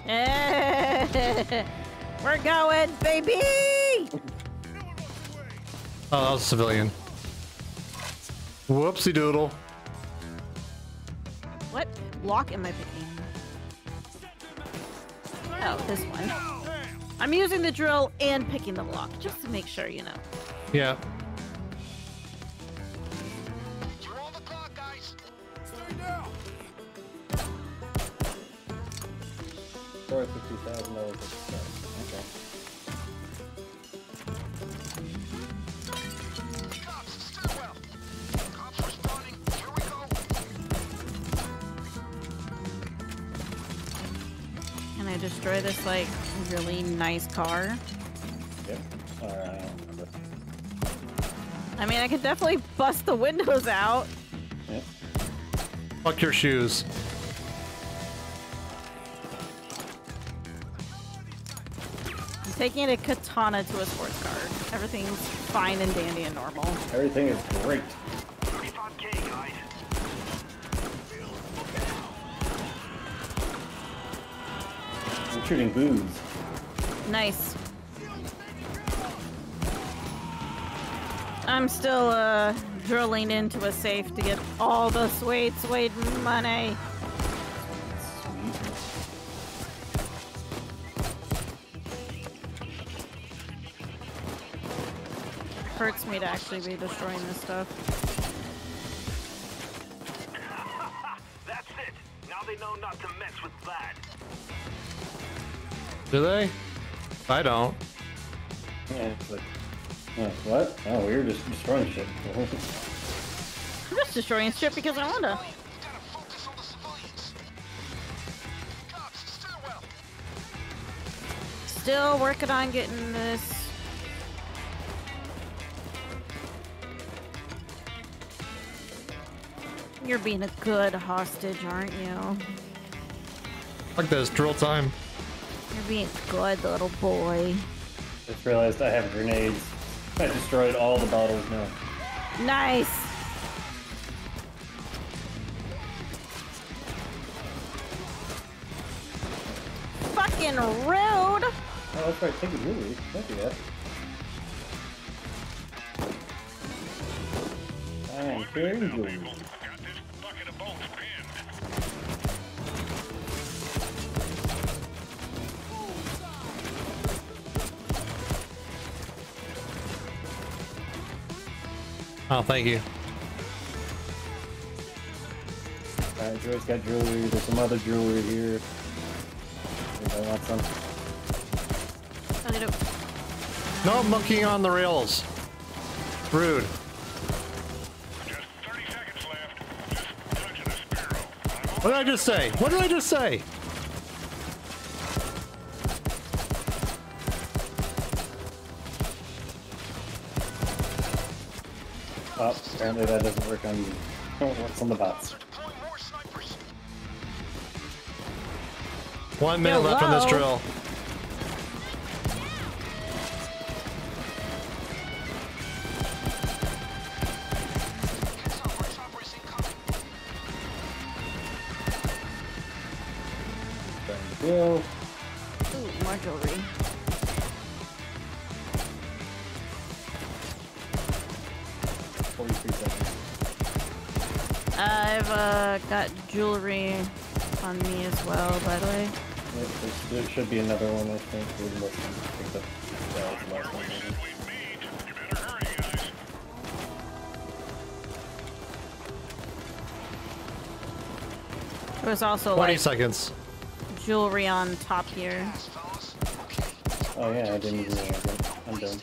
Speaker 2: Eh, *laughs* we're going, baby.
Speaker 3: Oh, that was a civilian. Whoopsie doodle.
Speaker 2: What lock am I picking? Oh, this one. I'm using the drill and picking the lock just to make sure, you know.
Speaker 3: Yeah.
Speaker 6: Four fifty thousand dollars. Okay.
Speaker 4: Cops, stairwell. Cops responding. Here.
Speaker 2: Can I destroy this, like, really nice car?
Speaker 6: Yep. Alright, I don't remember.
Speaker 2: I mean, I could definitely bust the windows out.
Speaker 6: Yep.
Speaker 3: Fuck your shoes.
Speaker 2: Taking a katana to a sports car. Everything's fine and dandy and normal.
Speaker 6: Everything is great.
Speaker 4: 35k, guys.
Speaker 6: I'm shooting booze.
Speaker 2: Nice. I'm still uh drilling into a safe to get all the sweet, sweet money. Hurts me to actually be destroying this stuff. *laughs*
Speaker 4: That's it. Now they know not to mess with that.
Speaker 3: Do they? I don't.
Speaker 6: Yeah, it's like, yeah, what? Oh, we were just destroying shit. *laughs*
Speaker 2: I'm just destroying shit because I wanna.
Speaker 4: You gotta focus on the civilians. Cops, stairwell.
Speaker 2: Still working on getting this. You're being a good hostage, aren't you?
Speaker 3: Fuck this, drill time.
Speaker 2: You're being good, little boy.
Speaker 6: Just realized I have grenades. I destroyed all the bottles now.
Speaker 2: Nice. Fucking rude.
Speaker 6: Oh, that's right. Take it really. Don't do that. I am carrying jewelry.
Speaker 3: Oh, thank you.
Speaker 6: Uh, Alright, Joy's got jewelry. There's some other jewelry here. Anybody want some?
Speaker 2: I need to-
Speaker 3: No monkeying on the rails. Rude.
Speaker 9: Just 30 seconds left. Just touching a sparrow.
Speaker 3: What did I just say? What did I just say?
Speaker 6: Oh, apparently that doesn't work on you. It works on the bots.
Speaker 4: Deploying more snipers.
Speaker 3: One minute left on this
Speaker 2: Hello?
Speaker 3: drill.
Speaker 4: Heads up, our
Speaker 2: I've uh, got jewelry on me as well, by the way.
Speaker 6: Yep, there should be another one. I think. We'll look and pick up. Was the last one. maybe.
Speaker 9: we meet. You better hurry, guys.
Speaker 2: There was also
Speaker 3: 20
Speaker 2: like
Speaker 3: seconds.
Speaker 2: jewelry on top here.
Speaker 4: Yes, fellas. Okay.
Speaker 6: Oh yeah, I didn't even know. I'm done.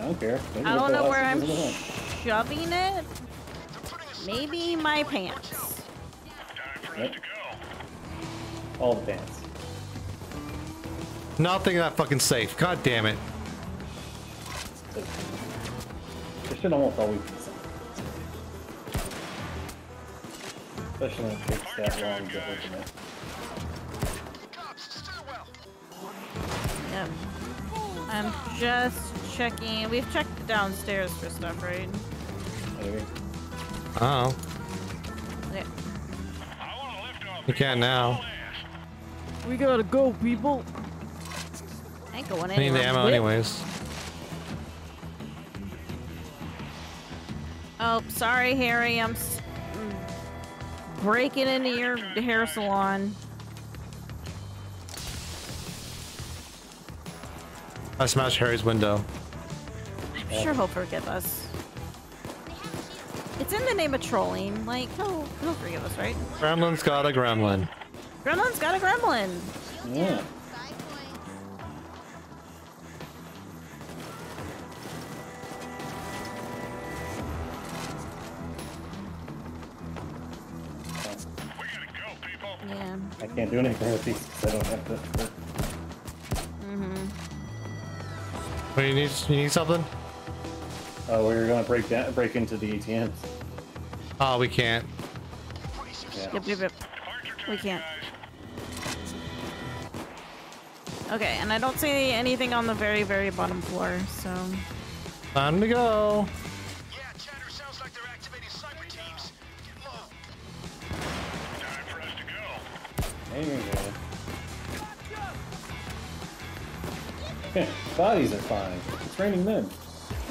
Speaker 4: I
Speaker 6: don't care. Maybe
Speaker 2: I don't know where I'm
Speaker 6: hostages in the hunt.
Speaker 2: shoving it.
Speaker 4: They're putting a sniper
Speaker 2: Maybe my pants.
Speaker 9: Time for
Speaker 6: Yep.
Speaker 9: us go.
Speaker 6: All the pants.
Speaker 3: Nothing that fucking safe. God damn it.
Speaker 6: It should almost always be something. Especially when it takes that long to open it.
Speaker 4: cops.
Speaker 2: Yep. I'm just checking. We've checked downstairs for stuff, right?
Speaker 6: Maybe.
Speaker 3: Oh,
Speaker 2: Okay.
Speaker 9: I want to lift off
Speaker 3: you can now.
Speaker 2: We gotta go, people. I ain't going
Speaker 3: I need the ammo anyways.
Speaker 2: Oh, sorry, Harry. I'm s- breaking into your hair salon.
Speaker 3: I smashed Harry's window.
Speaker 2: I'm sure he'll forgive us. It's in the name of trolling. Like, he'll, he'll forgive us, right?
Speaker 3: Gremlin's got a gremlin.
Speaker 2: Gremlin's got a gremlin.
Speaker 6: Yeah.
Speaker 9: We gotta go, people.
Speaker 2: Yeah.
Speaker 6: I can't do anything with these 'cause I don't have the. the
Speaker 2: Mm-hmm.
Speaker 3: What, you need, you need something?
Speaker 6: Oh, we were gonna break down, break into the ATMs.
Speaker 3: Oh, we can't.
Speaker 6: Yeah.
Speaker 2: Yep, yep, yep. We can't. Okay, and I don't see anything on the very, very bottom floor, so.
Speaker 3: Time to go.
Speaker 4: Yeah, chatter sounds like they're activating sniper teams. Get low.
Speaker 9: Time for us to go.
Speaker 6: There you go. Bodies are fine. It's raining men.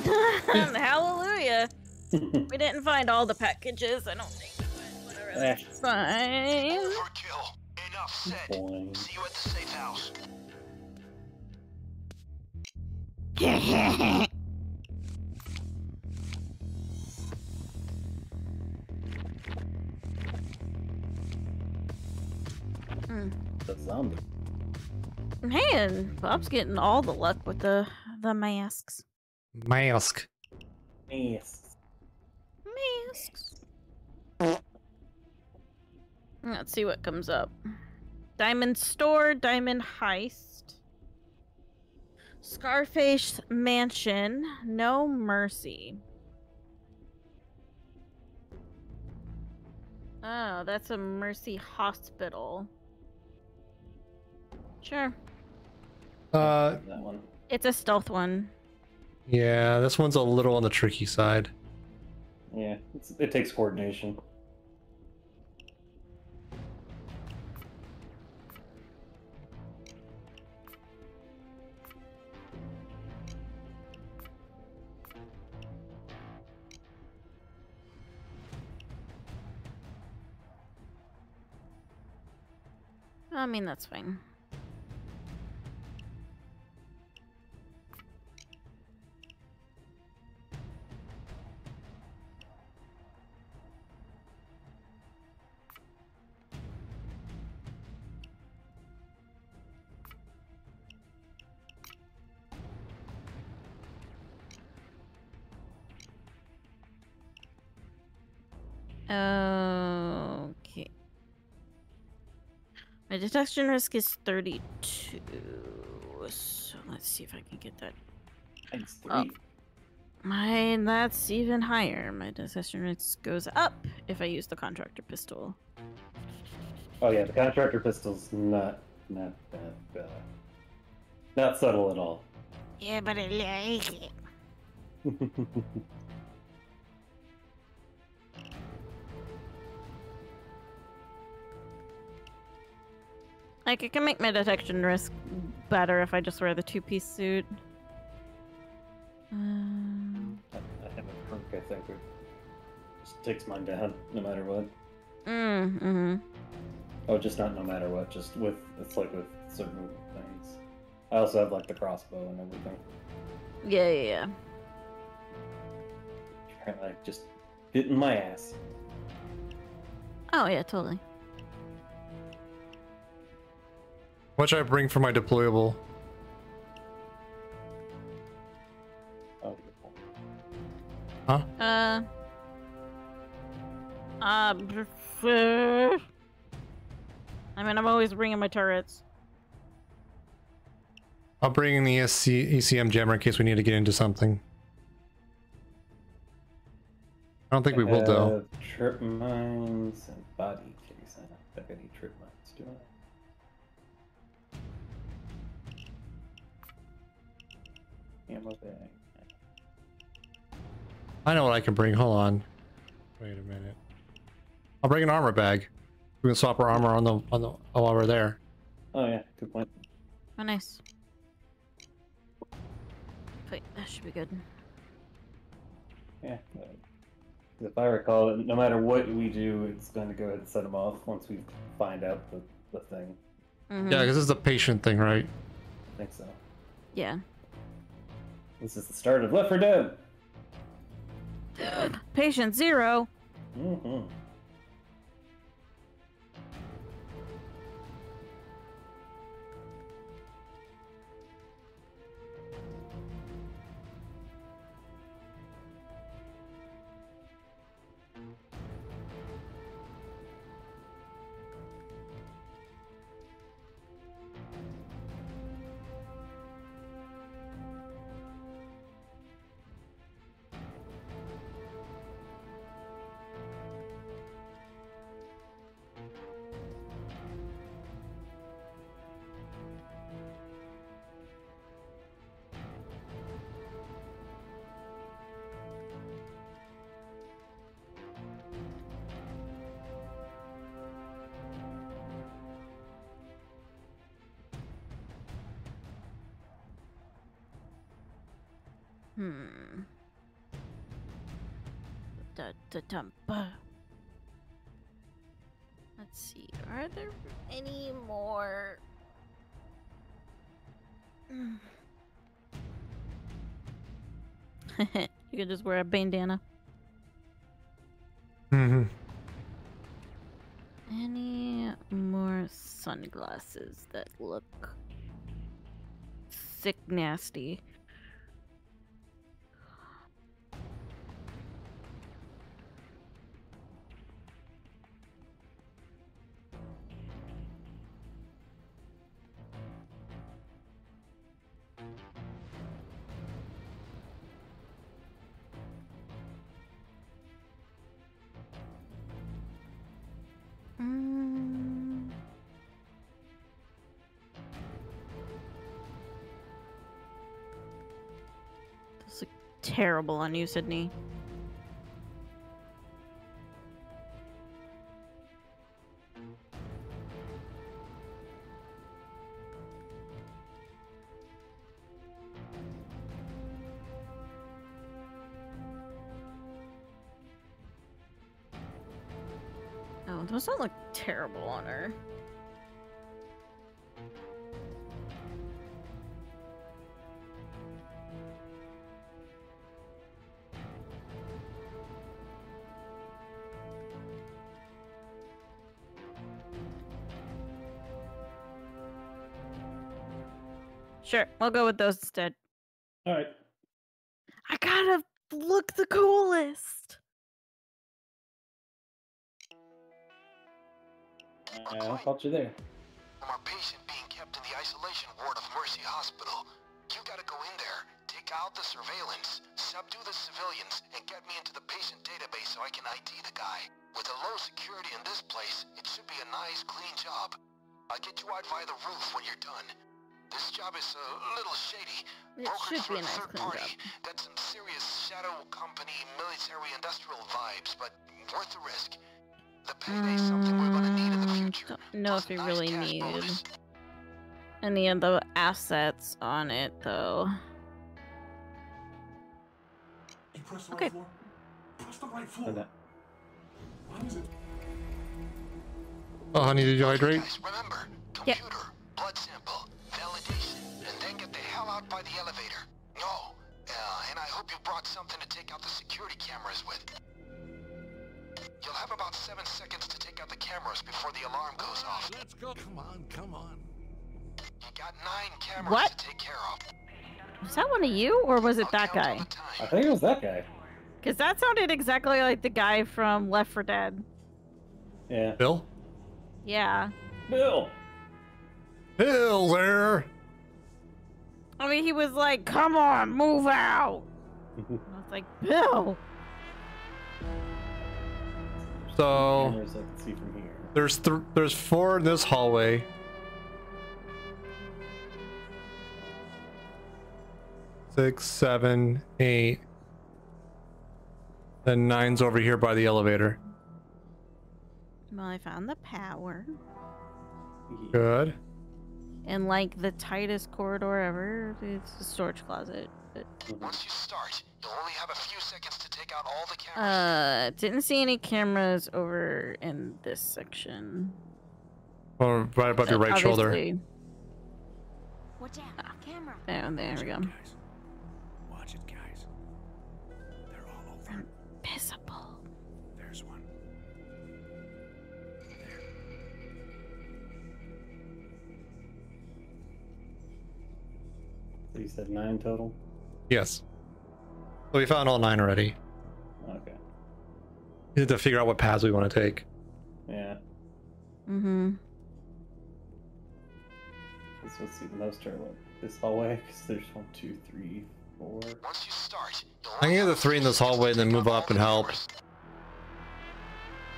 Speaker 6: *laughs*
Speaker 2: Hallelujah. *laughs* we didn't find all the packages, I don't think. but Whatever.
Speaker 6: Eh,
Speaker 2: That's fine.
Speaker 4: Overkill. Enough said.
Speaker 6: fine.
Speaker 4: See you at the safe house. *laughs*
Speaker 6: The zombie.
Speaker 2: Man, Bob's getting all the luck with the the masks.
Speaker 3: Mask.
Speaker 6: Yes.
Speaker 2: Masks. Let's see what comes up. Diamond store, diamond heist. Scarface mansion, no mercy. Oh, that's a mercy hospital. Sure.
Speaker 3: Uh,
Speaker 2: It's a stealth one.
Speaker 3: Yeah, this one's a little on the tricky side.
Speaker 6: Yeah, it's, it takes coordination.
Speaker 2: I mean, that's fine. Okay. My detection risk is 32. So let's see if I can get that.
Speaker 6: It's three.
Speaker 2: Up. My that's even higher. My detection risk goes up if I use the contractor pistol.
Speaker 6: Oh yeah, the contractor pistol's not not that uh, not subtle at all.
Speaker 2: Yeah, but I like it. *laughs* Like, I can make my detection risk better if I just wear the two-piece suit. Um,
Speaker 6: I, I have a perk, I think. It just takes mine down no matter what.
Speaker 2: mm, mm-hmm.
Speaker 6: Oh, just not no matter what. Just with it's like with certain things. I also have like the crossbow and everything.
Speaker 2: Yeah, yeah, yeah.
Speaker 6: Trying to like just hitting my ass.
Speaker 2: Oh, yeah, totally.
Speaker 3: What should I bring for my deployable?
Speaker 6: Oh, good point.
Speaker 3: Huh?
Speaker 2: Uh. Uh. I mean, I'm always bringing my turrets.
Speaker 3: I'll bring in the ESC, ECM jammer in case we need to get into something. I don't think we will though.
Speaker 6: Uh, Trip mines and body case. I don't think I need trip mines, do I? Ammo bag.
Speaker 3: I know what I can bring. Hold on. Wait a minute. I'll bring an armor bag. We can swap our armor on the on the oh, while we're there.
Speaker 6: Oh yeah, good point.
Speaker 2: Oh, nice. Wait, that should be good.
Speaker 6: Yeah. If I recall, no matter what we do, it's going to go ahead and set them off once we find out the, the thing.
Speaker 2: Mhm.
Speaker 3: Yeah, because this is a patient thing, right?
Speaker 6: I think so.
Speaker 2: Yeah.
Speaker 6: This is the start of Left 4 Dead.
Speaker 2: Patient zero.
Speaker 6: Mm-hmm.
Speaker 2: Hmm. Da. Let's see. Are there any more? *sighs* you could just wear a bandana.
Speaker 3: Mm-hmm.
Speaker 2: Any more sunglasses that look sick nasty. Terrible on you, Sydney. Sure, we'll go with those instead.
Speaker 6: All right.
Speaker 2: I gotta look the coolest.
Speaker 6: Uh, I thought you there.
Speaker 4: From our patient being kept in the isolation ward of Mercy Hospital. You gotta go in there, take out the surveillance, subdue the civilians, and get me into the patient database so I can ID the guy. With the low security in this place, it should be a nice, clean job. I'll get you out via the roof when you're done. This job is a little shady.
Speaker 2: It
Speaker 4: Brokered
Speaker 2: should
Speaker 4: for
Speaker 2: be a
Speaker 4: a
Speaker 2: nice,
Speaker 4: third
Speaker 2: clean
Speaker 4: party. Got some serious shadow company, military, industrial vibes, but worth the risk. The payday's something we're gonna need in the
Speaker 2: Mm,
Speaker 4: future.
Speaker 2: Don't know if you really need any of the assets on it, though.
Speaker 11: You press the
Speaker 2: Okay.
Speaker 11: right floor? Press the right floor.
Speaker 6: Okay.
Speaker 11: What is it?
Speaker 3: Oh, honey, did you hydrate?
Speaker 4: Guys, remember,
Speaker 2: Yeah.
Speaker 4: computer, blood sample, validation, and then get the hell out by the elevator. No, uh, and I hope you brought something to take out the security cameras with. You'll have about seven seconds to take out the cameras before the alarm goes off.
Speaker 11: Let's go. Come on, come on.
Speaker 4: You got nine cameras
Speaker 2: What?
Speaker 4: to take care of.
Speaker 2: Was that one of you, or was it
Speaker 4: I'll
Speaker 2: that guy?
Speaker 4: on the time.
Speaker 6: I think it was that guy.
Speaker 2: Because that sounded exactly like the guy from Left 4 Dead.
Speaker 6: Yeah.
Speaker 3: Bill?
Speaker 2: Yeah.
Speaker 6: Bill.
Speaker 3: Bill there.
Speaker 2: I mean, he was like, come on, move out. I was like, Bill.
Speaker 3: So
Speaker 6: Cameras I can see from here.
Speaker 3: there's th- there's four in this hallway. Six, seven, eight. Then nine's over here by the elevator.
Speaker 2: Well, I found the power.
Speaker 3: Good.
Speaker 2: And like the tightest corridor ever, it's a storage closet. But,
Speaker 4: Once you start, you'll only have a few seconds to take out all the cameras.
Speaker 2: uh, didn't see any cameras over in this section.
Speaker 3: Or right above your
Speaker 2: So
Speaker 3: right shoulder.
Speaker 2: obviously-
Speaker 1: Watch out, camera.
Speaker 2: There, there we go.
Speaker 11: Guys. Watch it, guys. They're all over.
Speaker 2: Visible.
Speaker 6: So you said nine total?
Speaker 3: Yes. So we found all nine already.
Speaker 6: Okay.
Speaker 3: We need to figure out what paths we want to take.
Speaker 6: Yeah.
Speaker 2: Mm-hmm.
Speaker 6: This let's see the most are this hallway because there's one, two, three, four.
Speaker 4: Once you start,
Speaker 3: I can
Speaker 4: only
Speaker 3: get the three in this hallway and then move up and help.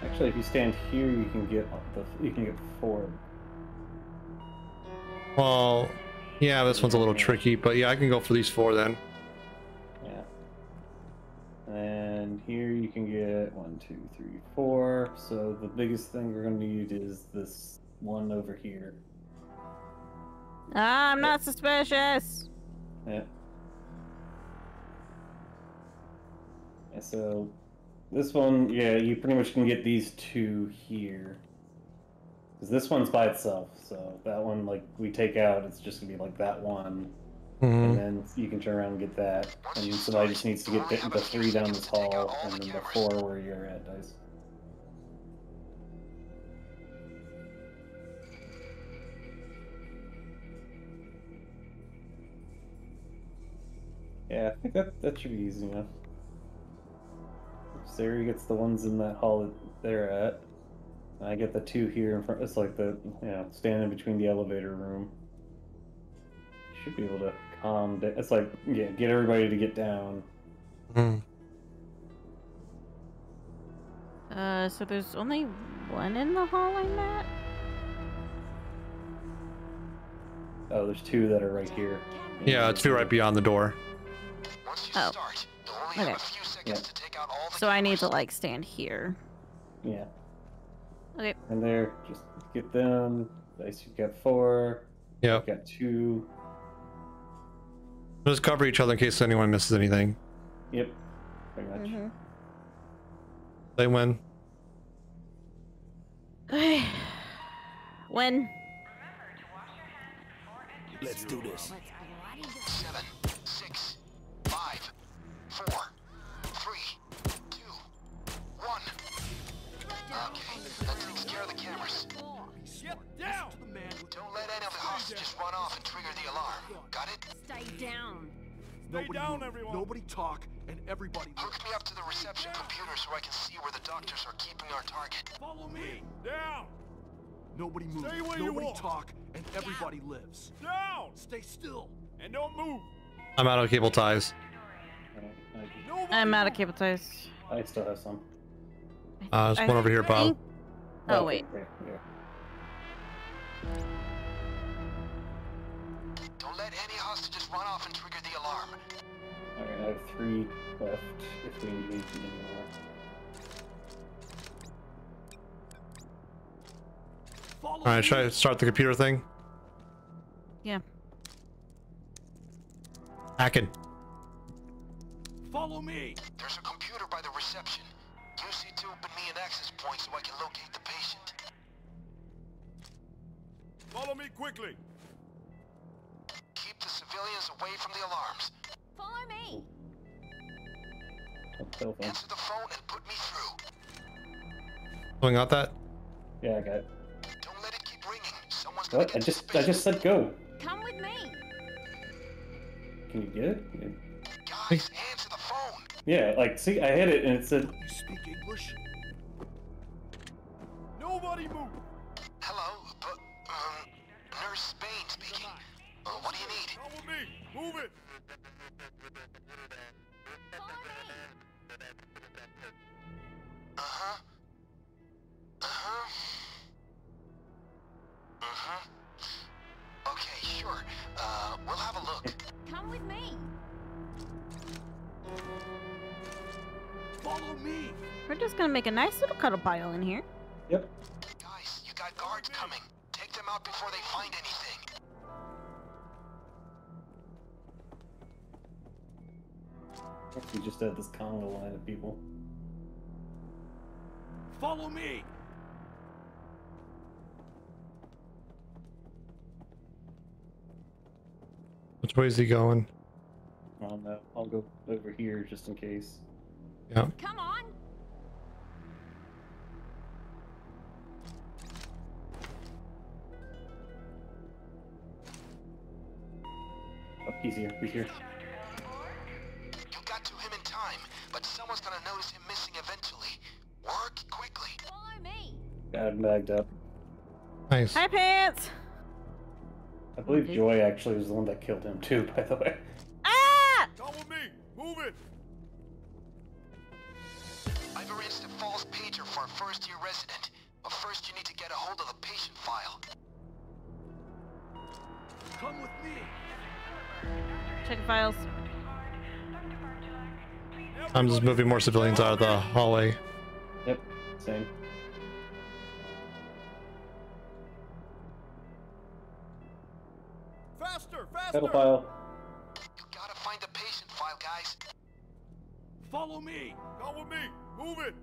Speaker 6: Actually, if you stand here, you can get the you can get four.
Speaker 3: Well, yeah, this one's a little tricky, but yeah, I can go for these four then.
Speaker 6: Yeah. And here you can get one, two, three, four. So the biggest thing we're gonna need is this one over here.
Speaker 2: Ah, I'm not suspicious.
Speaker 6: Yeah. And so this one, yeah, you pretty much can get these two here. Because this one's by itself, so that one, like, we take out, it's just gonna be like that one.
Speaker 3: Mhm.
Speaker 6: And then you can turn around and get that. And somebody just needs to get the, the three down this hall, and then the four where you're at, Dice. Yeah, I think that that should be easy enough. Sari gets the ones in that hall that they're at. And I get the two here in front. It's like the you know standing between the elevator room. Should be able to calm down. It's like yeah, get everybody to get down.
Speaker 3: Hmm.
Speaker 2: Uh, so there's only one in the hall I'm at?
Speaker 6: Oh, there's two that are right here.
Speaker 3: Yeah, two right beyond the door.
Speaker 2: Oh. Okay.
Speaker 6: Yeah.
Speaker 2: So I need to like stand here.
Speaker 6: Yeah.
Speaker 2: Okay.
Speaker 6: And there, just get them. Dice, you've got four.
Speaker 3: Yeah.
Speaker 6: You've got two.
Speaker 3: Just cover each other in case anyone misses anything.
Speaker 6: Yep. Pretty much.
Speaker 2: Mm-hmm.
Speaker 3: They win.
Speaker 2: when?
Speaker 11: Let's do this.
Speaker 4: Seven, any of run off and trigger the alarm. Got it?
Speaker 1: Stay down.
Speaker 7: Nobody down, everyone. Nobody talk, and everybody.
Speaker 4: Hook me up to the reception computer so I can see where the doctors are keeping our target.
Speaker 7: Follow me. Down. Nobody move.
Speaker 9: Stay where you
Speaker 7: Nobody
Speaker 9: are.
Speaker 7: talk, and everybody lives.
Speaker 9: Down!
Speaker 7: Stay still.
Speaker 9: And don't move.
Speaker 3: I'm out of cable ties.
Speaker 2: I'm out of cable ties.
Speaker 6: I still have some.
Speaker 3: Uh, there's
Speaker 2: I
Speaker 3: one over here, Bob.
Speaker 2: think- Oh wait.
Speaker 6: Okay, here.
Speaker 4: Don't let any hostages run off and trigger the alarm.
Speaker 6: Alright, I have three left if we need anymore.
Speaker 7: Follow
Speaker 3: All right, should I start the computer thing?
Speaker 2: Yeah.
Speaker 3: Hacking.
Speaker 7: Follow me.
Speaker 4: There's a computer by the reception. Use it to open me an access point so I can locate the patient.
Speaker 9: Follow me quickly.
Speaker 4: Keep the civilians away from the alarms.
Speaker 1: Follow me.
Speaker 6: Telephone.
Speaker 4: Answer the phone and put me through.
Speaker 3: Someone got that?
Speaker 6: Yeah, I got it.
Speaker 4: Don't let it keep ringing. Someone's
Speaker 6: What? I just I just said go.
Speaker 1: Come with me.
Speaker 6: Can you get it? Yeah.
Speaker 4: Guys, answer the phone.
Speaker 6: Yeah, like see, I hit it and it said
Speaker 7: You speak English?
Speaker 9: Nobody move.
Speaker 4: Hello, but, um, Nurse Spain speaking. Uh, what do you
Speaker 9: Move it.
Speaker 1: Follow me.
Speaker 4: Uh-huh. Uh-huh. Uh-huh. Okay, sure. Uh, we'll have a look.
Speaker 1: Come with me.
Speaker 7: Follow me.
Speaker 2: We're just gonna make a nice little cuddle pile in here.
Speaker 6: Yep.
Speaker 4: Guys, you got guards coming. Take them out before they find anything.
Speaker 6: We just had this Congo line of people.
Speaker 7: Follow me.
Speaker 3: Which way is he going?
Speaker 6: I don't know. I'll go over here just in case.
Speaker 3: Yeah.
Speaker 1: Come on.
Speaker 6: Oh, he's here. He's here.
Speaker 4: Someone's gonna notice him missing eventually. Work quickly.
Speaker 1: Follow me.
Speaker 6: Got him bagged up.
Speaker 3: Nice.
Speaker 2: Hi, pants.
Speaker 6: I believe
Speaker 2: Okay.
Speaker 6: Joy actually was the one that killed him too. *laughs* By the way.
Speaker 2: Ah!
Speaker 9: Come with me. Move it.
Speaker 4: I've arranged a false pager for a first-year resident. But first you need to get a hold of the patient file.
Speaker 7: Come with me.
Speaker 2: Check files.
Speaker 3: I'm just moving more civilians out of the hallway.
Speaker 6: Yep. Same.
Speaker 9: Faster, faster.
Speaker 6: Pedophile.
Speaker 4: You gotta find the patient file, guys.
Speaker 7: Follow me.
Speaker 9: Come with me. Move it.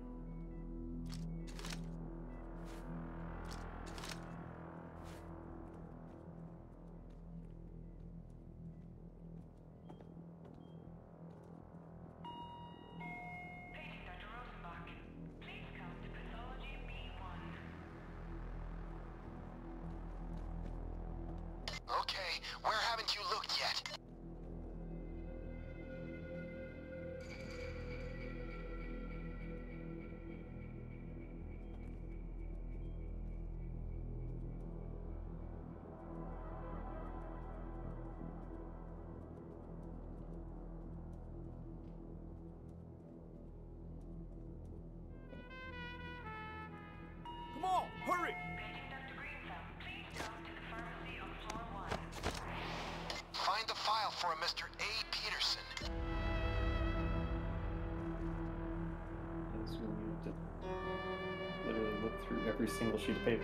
Speaker 6: Single sheet of paper.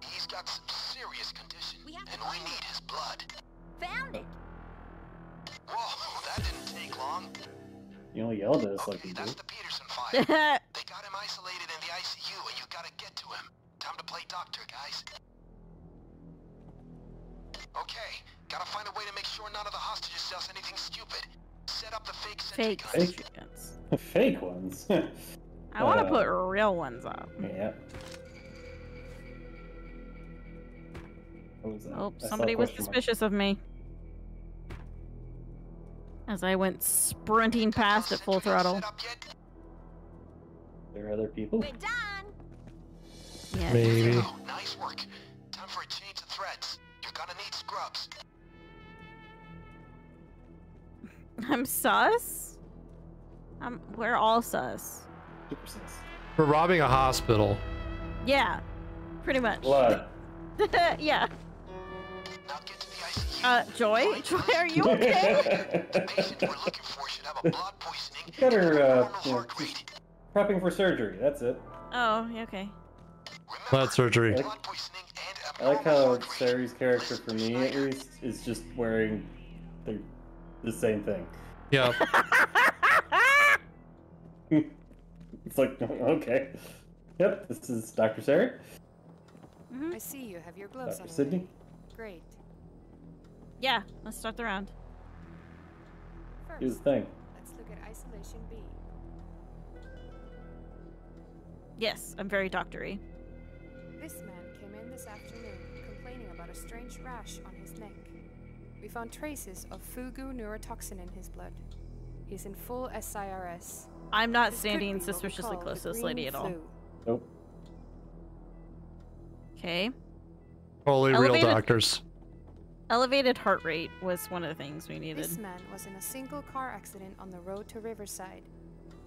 Speaker 4: He's got some serious condition, and we need his blood.
Speaker 1: Found it.
Speaker 4: Whoa, *laughs* that didn't take long.
Speaker 6: You only yelled at us like
Speaker 4: Okay,
Speaker 6: you
Speaker 4: that's *laughs* fake sentry
Speaker 2: Fake
Speaker 4: guns.
Speaker 6: Fake ones. *laughs*
Speaker 2: I want to
Speaker 6: Uh,
Speaker 2: put real ones up.
Speaker 6: yeah. What was that?
Speaker 2: Oh,
Speaker 6: I
Speaker 2: somebody was
Speaker 6: question mark.
Speaker 2: suspicious of me. As I went sprinting past at full throttle.
Speaker 4: Set up yet?
Speaker 6: There are other people.
Speaker 1: We're done.
Speaker 2: Yeah.
Speaker 3: Maybe.
Speaker 4: Oh, nice work. Time for a change of threads. You're gonna need scrubs. *laughs*
Speaker 2: I'm sus. I'm. We're all sus.
Speaker 6: Super sus.
Speaker 3: We're robbing a hospital.
Speaker 2: Yeah, pretty much.
Speaker 6: Blood. *laughs*
Speaker 2: yeah.
Speaker 4: Now get to the ICU.
Speaker 2: Uh, Joy, *laughs* Joy, are you okay?
Speaker 4: The patient we're looking for should have a blood poisoning
Speaker 6: Got her, uh, you know. Prepping for surgery. That's it.
Speaker 2: oh, okay.
Speaker 3: Blood surgery.
Speaker 4: Blood poisoning and
Speaker 6: I like how. Sari's character, for me at least, is just wearing the, the same thing.
Speaker 3: Yeah. *laughs* *laughs*
Speaker 6: It's like, okay. Yep, this is Dr. Sari. Mm-hmm.
Speaker 12: I see you have your gloves
Speaker 6: Dr.
Speaker 12: on.
Speaker 6: Sydney.
Speaker 12: Great.
Speaker 2: Yeah, let's start the round.
Speaker 6: Here's the thing.
Speaker 12: let's look at isolation B.
Speaker 2: Yes, I'm very doctory.
Speaker 12: This man came in this afternoon complaining about a strange rash on his neck. We found traces of fugu neurotoxin in his blood. He's in full SIRS.
Speaker 2: I'm not
Speaker 12: This
Speaker 2: standing
Speaker 12: be what we
Speaker 2: suspiciously close to this lady at all.
Speaker 6: Nope.
Speaker 2: Okay.
Speaker 3: Only real doctors.
Speaker 2: Elevated heart rate was one of the things we needed.
Speaker 12: This man was in a single car accident on the road to Riverside.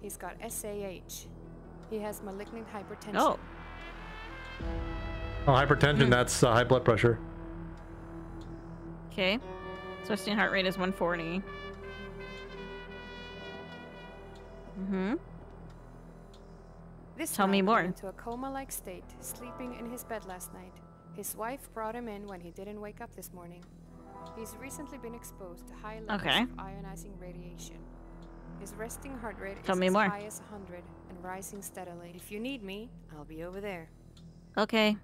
Speaker 12: He's got SAH. He has malignant hypertension.
Speaker 2: Oh.
Speaker 3: Oh, hypertension,
Speaker 2: Hmm.
Speaker 3: that's uh, high blood pressure.
Speaker 2: Okay. So resting heart rate is 140. Mm-hmm.
Speaker 12: This
Speaker 2: Tell me more.
Speaker 12: Into a coma-like state, sleeping in his bed last night. His wife brought him in when he didn't wake up this morning. He's recently been exposed to high levels
Speaker 2: Okay.
Speaker 12: of ionizing radiation. His resting heart rate
Speaker 2: Tell
Speaker 12: is
Speaker 2: me
Speaker 12: as
Speaker 2: more.
Speaker 12: high as 100 and rising steadily. If you need me, I'll be over there.
Speaker 2: Okay.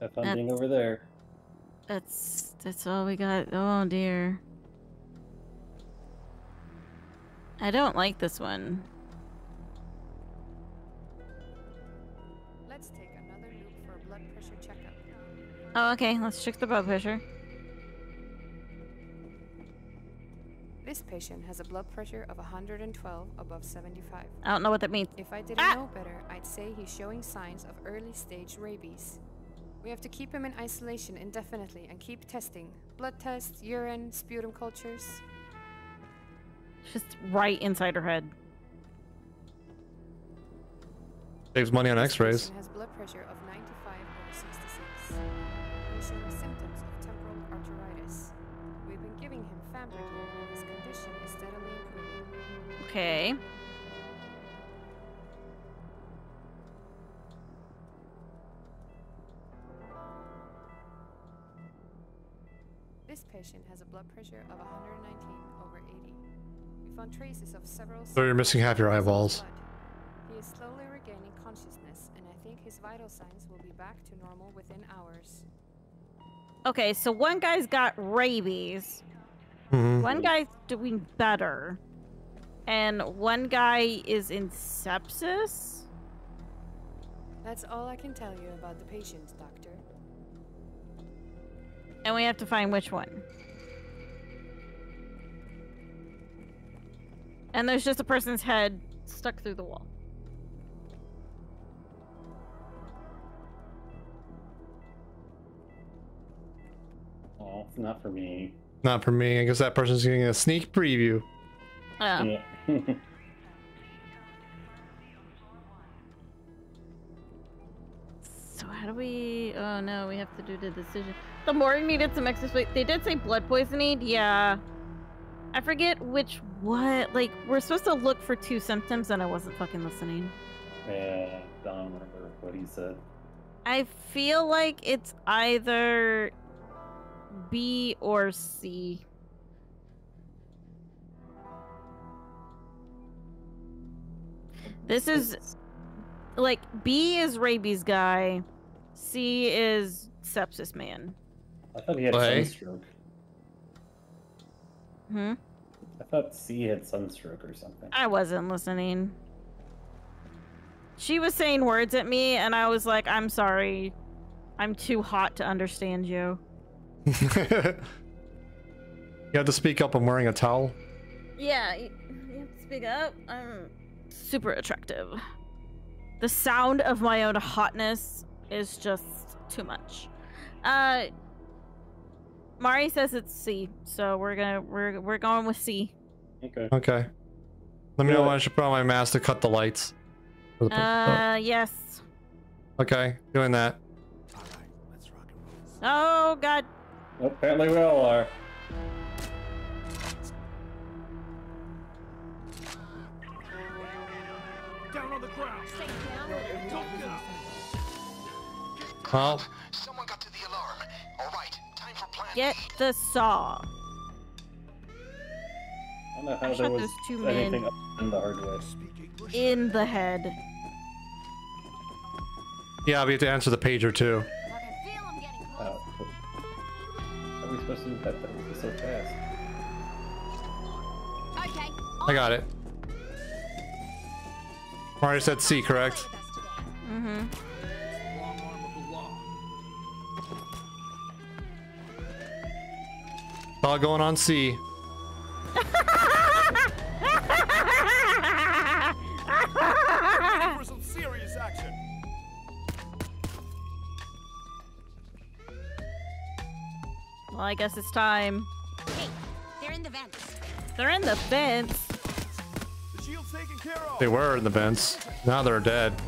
Speaker 6: Have fun being over there.
Speaker 2: That's that's all we got. Oh dear. I don't like this one.
Speaker 12: Let's take another loop for a blood pressure checkup.
Speaker 2: Oh, okay. Let's check the blood pressure.
Speaker 12: This patient has a blood pressure of 112 above 75.
Speaker 2: I don't know what that means.
Speaker 12: If I didn't
Speaker 2: Ah!
Speaker 12: know better, I'd say he's showing signs of early stage rabies. We have to keep him in isolation indefinitely and keep testing. Blood tests, urine, sputum cultures.
Speaker 2: Just right inside her head.
Speaker 3: Saves money on x-rays.
Speaker 12: has blood pressure of 95 over 66. He's showing symptoms of temporal arteritis. We've been giving him Fambricare and his condition is steadily improving.
Speaker 2: Okay.
Speaker 12: This patient has a blood pressure of 119 over 80. We found traces of several.
Speaker 3: So you're missing half your
Speaker 12: symptoms in his
Speaker 3: eyeballs.
Speaker 12: He is slowly regaining consciousness, and I think his vital signs will be back to normal within hours.
Speaker 2: Okay, so one guy's got rabies.
Speaker 3: Mhm.
Speaker 2: One guy's doing better. And one guy is in sepsis?
Speaker 12: That's all I can tell you about the patient, doctor.
Speaker 2: And we have to find which one. And there's just a person's head stuck through the wall.
Speaker 6: Oh, it's not for me.
Speaker 3: Not for me. I guess that person's getting a sneak preview.
Speaker 2: Oh.
Speaker 6: Yeah. *laughs*
Speaker 2: so how do we... Oh no, we have to do the decision. The morning needed some extra sleep. They did say blood poisoning. Yeah. I forget which what. Like we're supposed to look for two symptoms, and I wasn't fucking listening.
Speaker 6: Yeah, I don't remember what he said.
Speaker 2: I feel like it's either B or C. This is like B is rabies guy, C is sepsis man.
Speaker 6: I thought he had
Speaker 3: a
Speaker 6: sunstroke.
Speaker 2: Hmm.
Speaker 6: I thought C had sunstroke or something.
Speaker 2: I wasn't listening. She was saying words at me, and I was like, "I'm sorry, I'm too hot to understand you." *laughs*
Speaker 3: you have to speak up. I'm wearing a towel.
Speaker 2: Yeah, you you have to speak up. I'm super attractive. The sound of my own hotness is just too much. Uh, Mari says it's C, so we're gonna we're we're going with C.
Speaker 6: Okay.
Speaker 3: Okay. Let me know when I should put on my mask to cut the lights. The-
Speaker 2: Uh, yes.
Speaker 3: okay, doing that.
Speaker 2: Oh God.
Speaker 6: Apparently we all are.
Speaker 11: Down on the ground. Don't get up.
Speaker 3: Well,
Speaker 2: Get the saw.
Speaker 6: I don't know how
Speaker 2: I'm
Speaker 6: there was
Speaker 2: two
Speaker 6: anything
Speaker 2: men.
Speaker 6: other than the hardware.
Speaker 2: In the head.
Speaker 3: yeah, we have to answer the pager too.
Speaker 6: Oh. How are we supposed to do that thing? It's so fast.
Speaker 1: Okay.
Speaker 3: I got it. Mario said C, correct?
Speaker 2: Mm-hmm.
Speaker 3: It's all going on C.
Speaker 7: For some serious action.
Speaker 2: Well, I guess it's time.
Speaker 1: Hey, they're in the vents.
Speaker 2: They're in the fence.
Speaker 7: The shield's taken care of.
Speaker 3: They were in the vents. Now they're dead.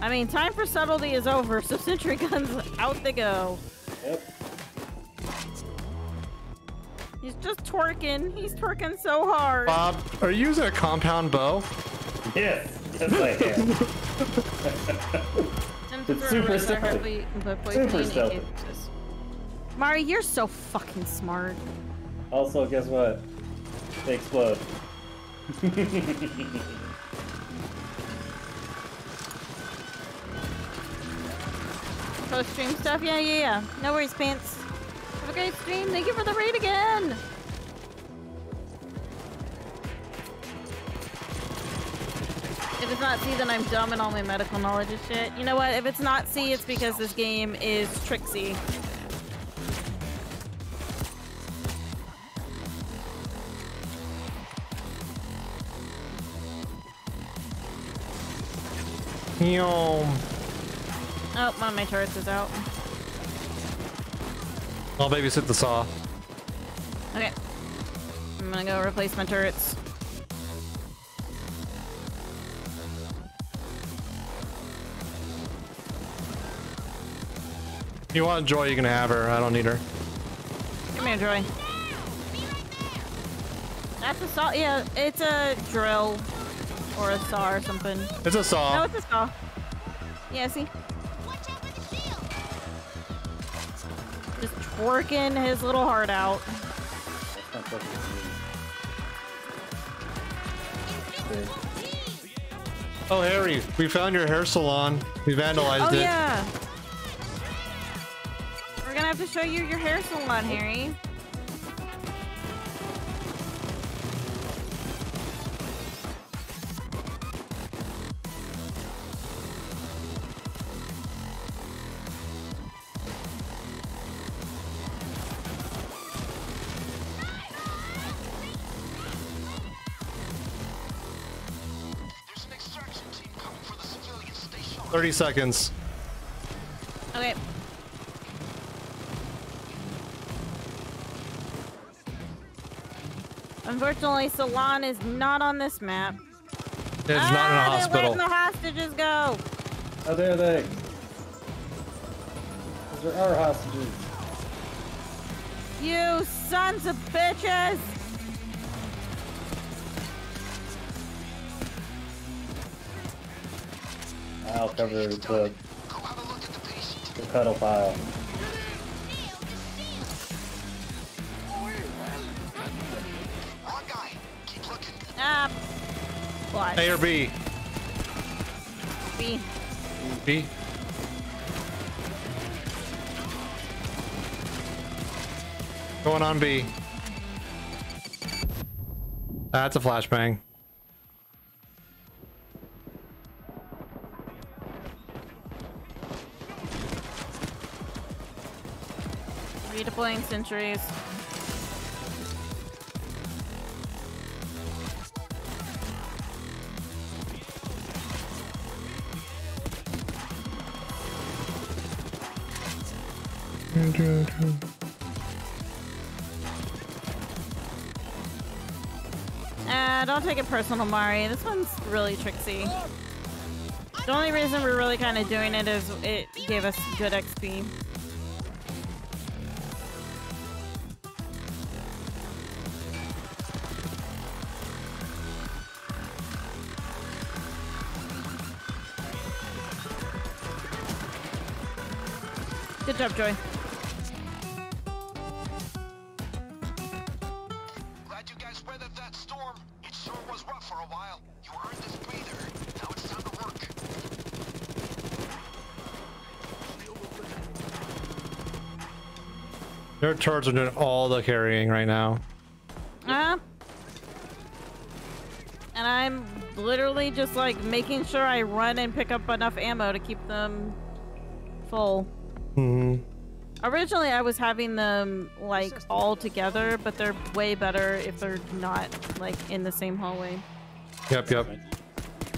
Speaker 2: I mean, time for subtlety is over, so *laughs* sentry guns out they go.
Speaker 6: Yep.
Speaker 2: He's just twerking. He's twerking so hard.
Speaker 3: Bob, are you using a compound bow?
Speaker 6: Yes. Yes, I am. It's super stealthy. Super stealthy.
Speaker 2: Mari, you're so fucking smart.
Speaker 6: Also, guess what? They explode. *laughs*
Speaker 2: Post stream stuff? Yeah, yeah, yeah. No worries, pants. Have a great stream. Thank you for the raid again. If it's not C, then I'm dumb and all my medical knowledge is shit. You know what? If it's not C, it's because this game is tricksy.
Speaker 3: Yum.
Speaker 2: Oh, one of my turrets is out.
Speaker 3: I'll babysit the saw.
Speaker 2: Okay. I'm gonna go replace my turrets.
Speaker 3: You want Joy, you can have her. I don't need her.
Speaker 2: Come here, Joy. That's a saw. Yeah, it's a drill or a saw or something.
Speaker 3: It's a saw.
Speaker 2: No, it's a saw. Yeah, see? Just twerking his little heart out.
Speaker 6: That's not what it means.
Speaker 3: Oh, Harry, we found your hair salon. We vandalized
Speaker 2: Oh,
Speaker 3: it.
Speaker 2: yeah. We're gonna have to show you your hair salon, Harry.
Speaker 3: 30 seconds.
Speaker 2: Okay. Unfortunately, Salon is not on this map.
Speaker 3: It's not in a
Speaker 2: Ah, they're
Speaker 3: hospital.
Speaker 2: letting the hostages go.
Speaker 6: How dare they? Those are our hostages.
Speaker 2: You sons of bitches!
Speaker 6: I'll cover the, the cuddle pile.
Speaker 2: Ah. What?
Speaker 3: A or B?
Speaker 2: B.
Speaker 3: B. Going on B. That's a flashbang.
Speaker 2: Redeploying sentries. Ah, don't take it personal, Mari. This one's really tricksy. The only reason we're really kind of doing it is it gave us good XP. Good job, Joy.
Speaker 4: Glad you guys weathered that storm. It sure was rough for a while. You earned this breather. Now it's time to work.
Speaker 3: Their turrets are doing all the carrying right now.
Speaker 2: Uh, and I'm literally just like making sure I run and pick up enough ammo to keep them full. Originally, I was having them like all together, but they're way better if they're not like in the same hallway.
Speaker 3: Yep, yep.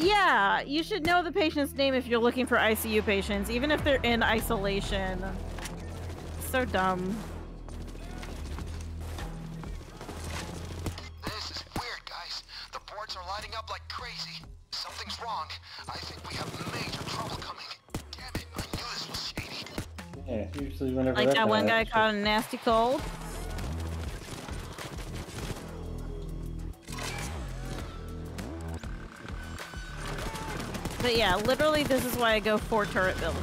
Speaker 2: Yeah, you should know the patient's name if you're looking for ICU patients, even if they're in isolation. So dumb.
Speaker 6: Usually
Speaker 2: that one guy caught a nasty cold. But yeah, literally this is why I go four turret build.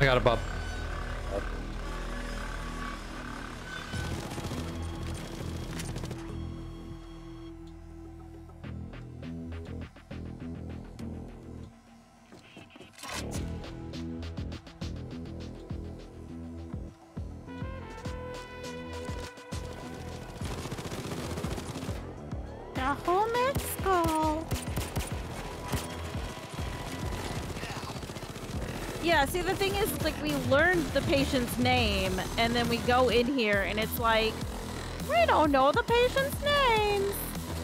Speaker 3: I got a bub.
Speaker 2: See the thing is like we learned the patient's name and then we go in here and it's like we don't know the patient's name.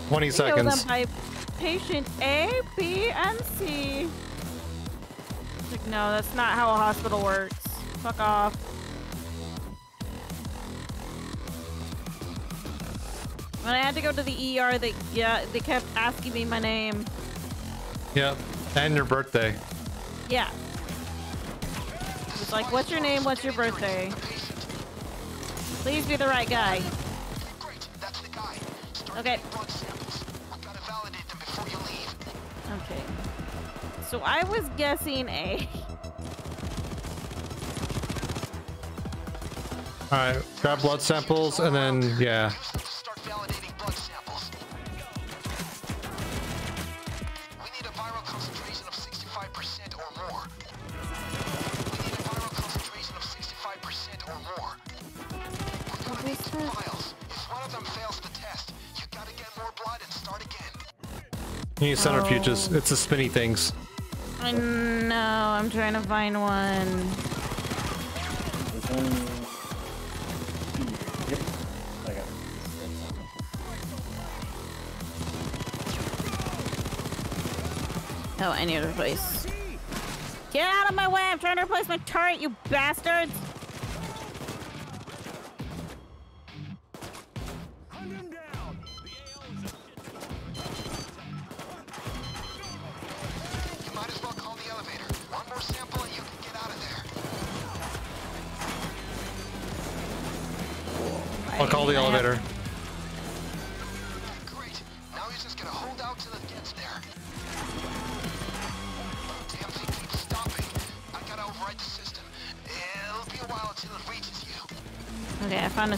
Speaker 3: 20
Speaker 2: We know them by patient A, B, and C. It's like, no, that's not how a hospital works. Fuck off. When I had to go to the ER, they yeah, they kept asking me my name.
Speaker 3: Yep. And your birthday.
Speaker 2: Yeah. Like, what's your name? What's your birthday? Please be the right guy. Okay. Okay. So I was guessing A.
Speaker 3: Alright, grab blood samples and then, yeah. Centrifuges. Oh. It's the spinny things.
Speaker 2: I know, I'm trying to find one. Oh, I need to replace. Get out of my way! I'm trying to replace my turret, you bastards!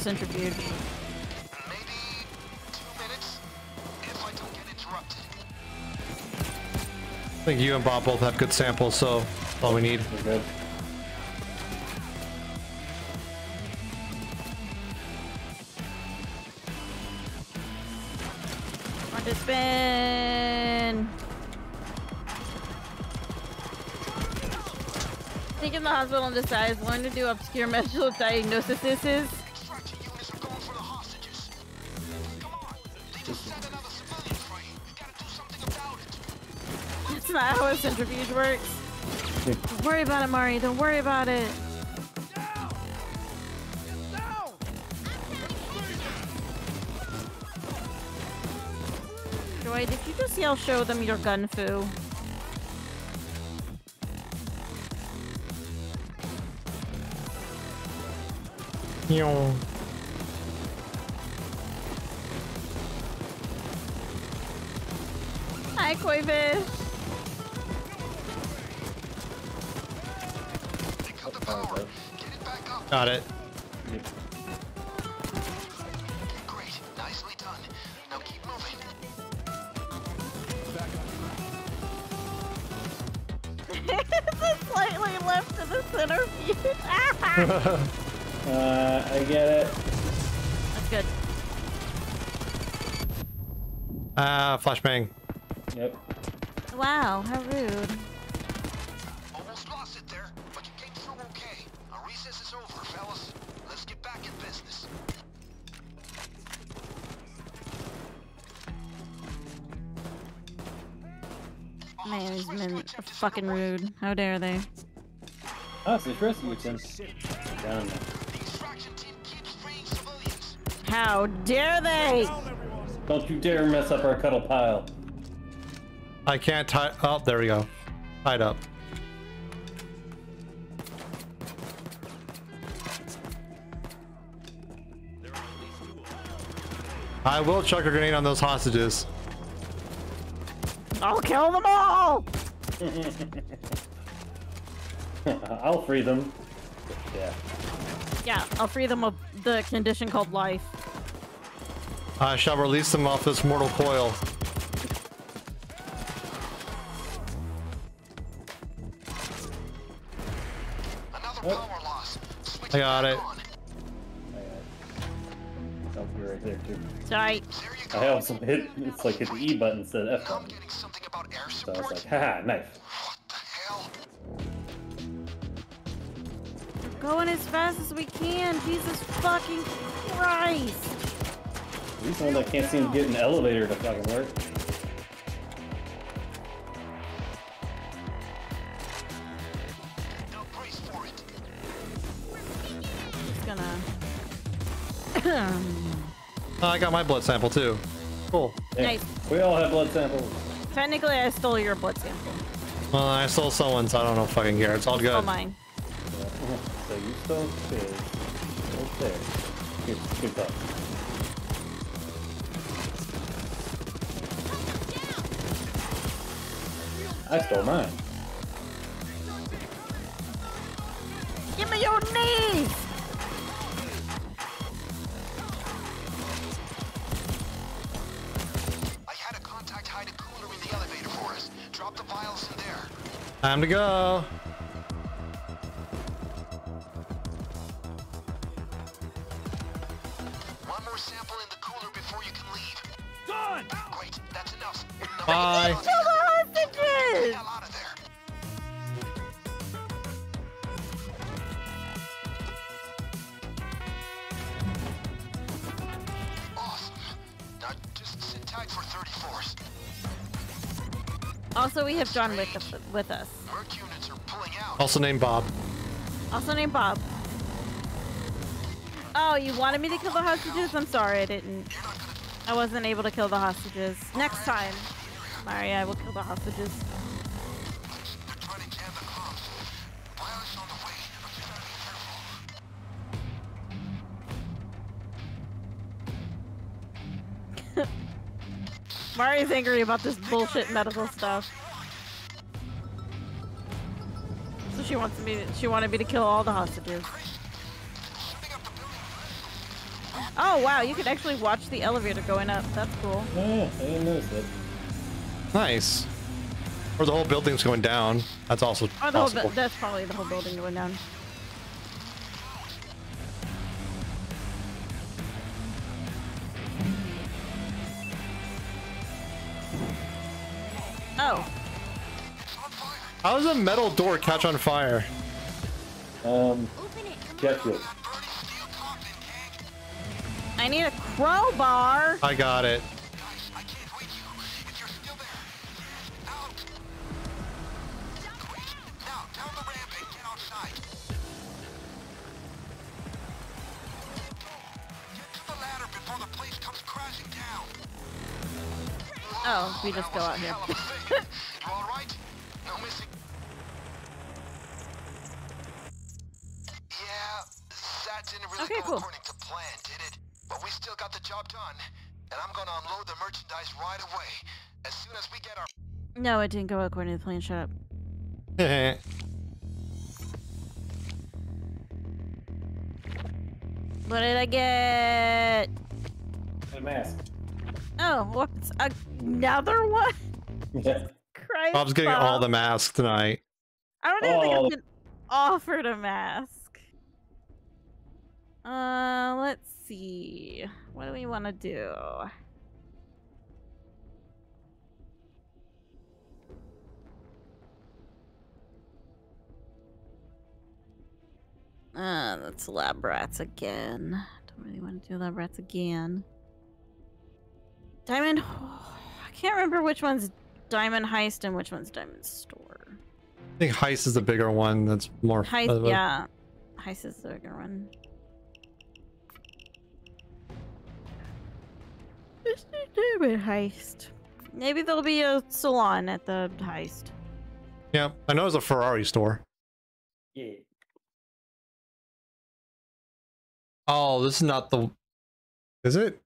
Speaker 4: A
Speaker 2: centrifuge.
Speaker 4: Maybe two minutes if I don't get interrupted.
Speaker 3: I think you and Bob both have good samples, so that's all we need.
Speaker 6: We're good.
Speaker 2: Want to spin. Think in the hospital and decides learn to do obscure medical diagnosis. How a centrifuge works. Don't worry about it, Mari. Don't worry about it. Joy, did you just yell show them your gun foo?
Speaker 3: Yo. Got it.
Speaker 4: Great. Nicely done. Now keep moving.
Speaker 2: it's *laughs* slightly left to the centrifuge.
Speaker 6: Uh, I get it.
Speaker 2: That's good.
Speaker 3: Ah, flashbang.
Speaker 2: Fucking. How dare they?
Speaker 6: Oh, Hostage rescue attempt. Done.
Speaker 4: The extraction team keeps freeing civilians.
Speaker 2: How dare they?
Speaker 6: Don't you dare mess up our cuddle pile.
Speaker 3: I can't tie. Oh, there we go. Tied up. I will chuck a grenade on those hostages.
Speaker 2: I'll kill them all! *laughs*
Speaker 6: I'll free them. Yeah.
Speaker 2: Yeah, I'll free them of the condition called life.
Speaker 3: I shall release them off this mortal coil.
Speaker 4: Another
Speaker 6: Oh.
Speaker 4: loss.
Speaker 3: I got
Speaker 4: back
Speaker 3: it.
Speaker 4: on.
Speaker 6: I'll be right there too.
Speaker 2: Sorry.
Speaker 4: There
Speaker 6: I
Speaker 4: go.
Speaker 6: also hit. It's like hit the E button instead of F
Speaker 4: Now I'm
Speaker 6: button.
Speaker 4: getting something about air
Speaker 6: So I was
Speaker 4: support.
Speaker 6: like, haha, knife.
Speaker 2: Going as fast as we can. Jesus fucking Christ.
Speaker 6: These ones I can't seem to get an elevator to fucking work.
Speaker 4: Now brace for it.
Speaker 2: Just gonna.
Speaker 3: Oh, I got my blood sample too. Cool.
Speaker 6: Yeah.
Speaker 2: Nice.
Speaker 6: We all have blood samples.
Speaker 2: Technically, I stole your blood sample.
Speaker 3: Well, I stole someone's. I don't know fucking care. It's all
Speaker 2: Stole
Speaker 3: good.
Speaker 2: mine.
Speaker 6: So you stole his. Right there. Good, good thought. I stole mine.
Speaker 2: Give me your knees!
Speaker 4: I had a
Speaker 2: have John with- with us.
Speaker 4: Merc units are pulling out.
Speaker 3: Also named Bob.
Speaker 2: Also named Bob. Oh, you wanted me to kill the hostages? I'm sorry, I didn't. I wasn't able to kill the hostages. Next time, Mari, I will kill the hostages. *laughs*
Speaker 4: They're trying to jam the comms. Pilots on the way, but you gotta be careful.
Speaker 2: Mari's angry about this bullshit medical stuff. She wants me. To, she wanted me to kill all the hostages. Oh wow! You can actually watch the elevator going up. That's cool.
Speaker 6: Yeah, I didn't notice that.
Speaker 3: Nice. Or the whole building's going down. That's also
Speaker 2: Oh, the whole,
Speaker 3: possible.
Speaker 2: bu- that's probably the whole building going down.
Speaker 3: How does a metal door catch on fire?
Speaker 6: Um, jet fuel.
Speaker 2: I need a crowbar.
Speaker 3: I got it.
Speaker 2: Oh, we just go out here. *laughs* Okay,
Speaker 4: go
Speaker 2: cool.
Speaker 4: according to plan, did it? But we still got the job done. And I'm gonna unload the merchandise right away. As soon as we get our
Speaker 2: No, it didn't go according to the plan. Shut up. *laughs* What did I get?
Speaker 6: A mask.
Speaker 2: Oh, whoops. Another one? *laughs*
Speaker 6: Yeah.
Speaker 2: Christ.
Speaker 3: Bob's getting all the masks tonight.
Speaker 2: I don't even think
Speaker 6: Oh.
Speaker 2: I've been offered a mask. Uh, let's see. What do we want to do? Uh, that's lab rats again. Don't really want to do lab rats again. Diamond. I can't remember which one's Diamond Heist and which one's Diamond Store.
Speaker 3: I think Heist is the bigger one. That's more.
Speaker 2: Heist, yeah. Heist is the bigger one. This is Diamond Heist. Maybe there'll be a salon at the heist.
Speaker 3: Yeah, I know it's a Ferrari store.
Speaker 6: Yeah.
Speaker 3: Oh, this is not the. Is it?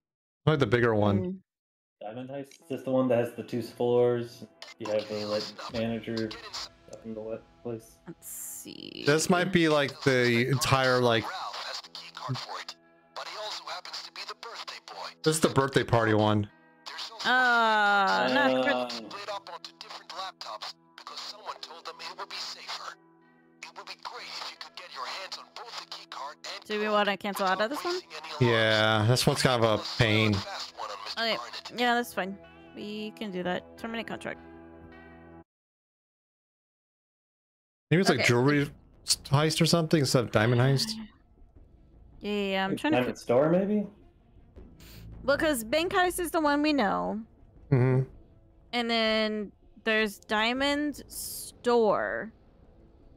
Speaker 3: Like the bigger one.
Speaker 2: Mm.
Speaker 6: Diamond Heist. Is this the one that has the two floors? You have the like manager up in the wet place.
Speaker 2: Let's see.
Speaker 3: This might be like the entire like. This is the birthday party one.
Speaker 2: Uh, not
Speaker 6: Uh,
Speaker 2: Do we want to cancel out of this one?
Speaker 3: Yeah, this one's kind of a pain.
Speaker 2: Okay. Yeah, that's fine. We can do that. Terminate contract.
Speaker 3: Maybe it's like
Speaker 2: Okay.
Speaker 3: jewelry heist or something instead of diamond heist. *sighs*
Speaker 2: Yeah, yeah, yeah, I'm trying to.
Speaker 6: Diamond store maybe.
Speaker 2: Because Bank Heist is the one we know.
Speaker 3: Mm-hmm.
Speaker 2: And then there's Diamond Store.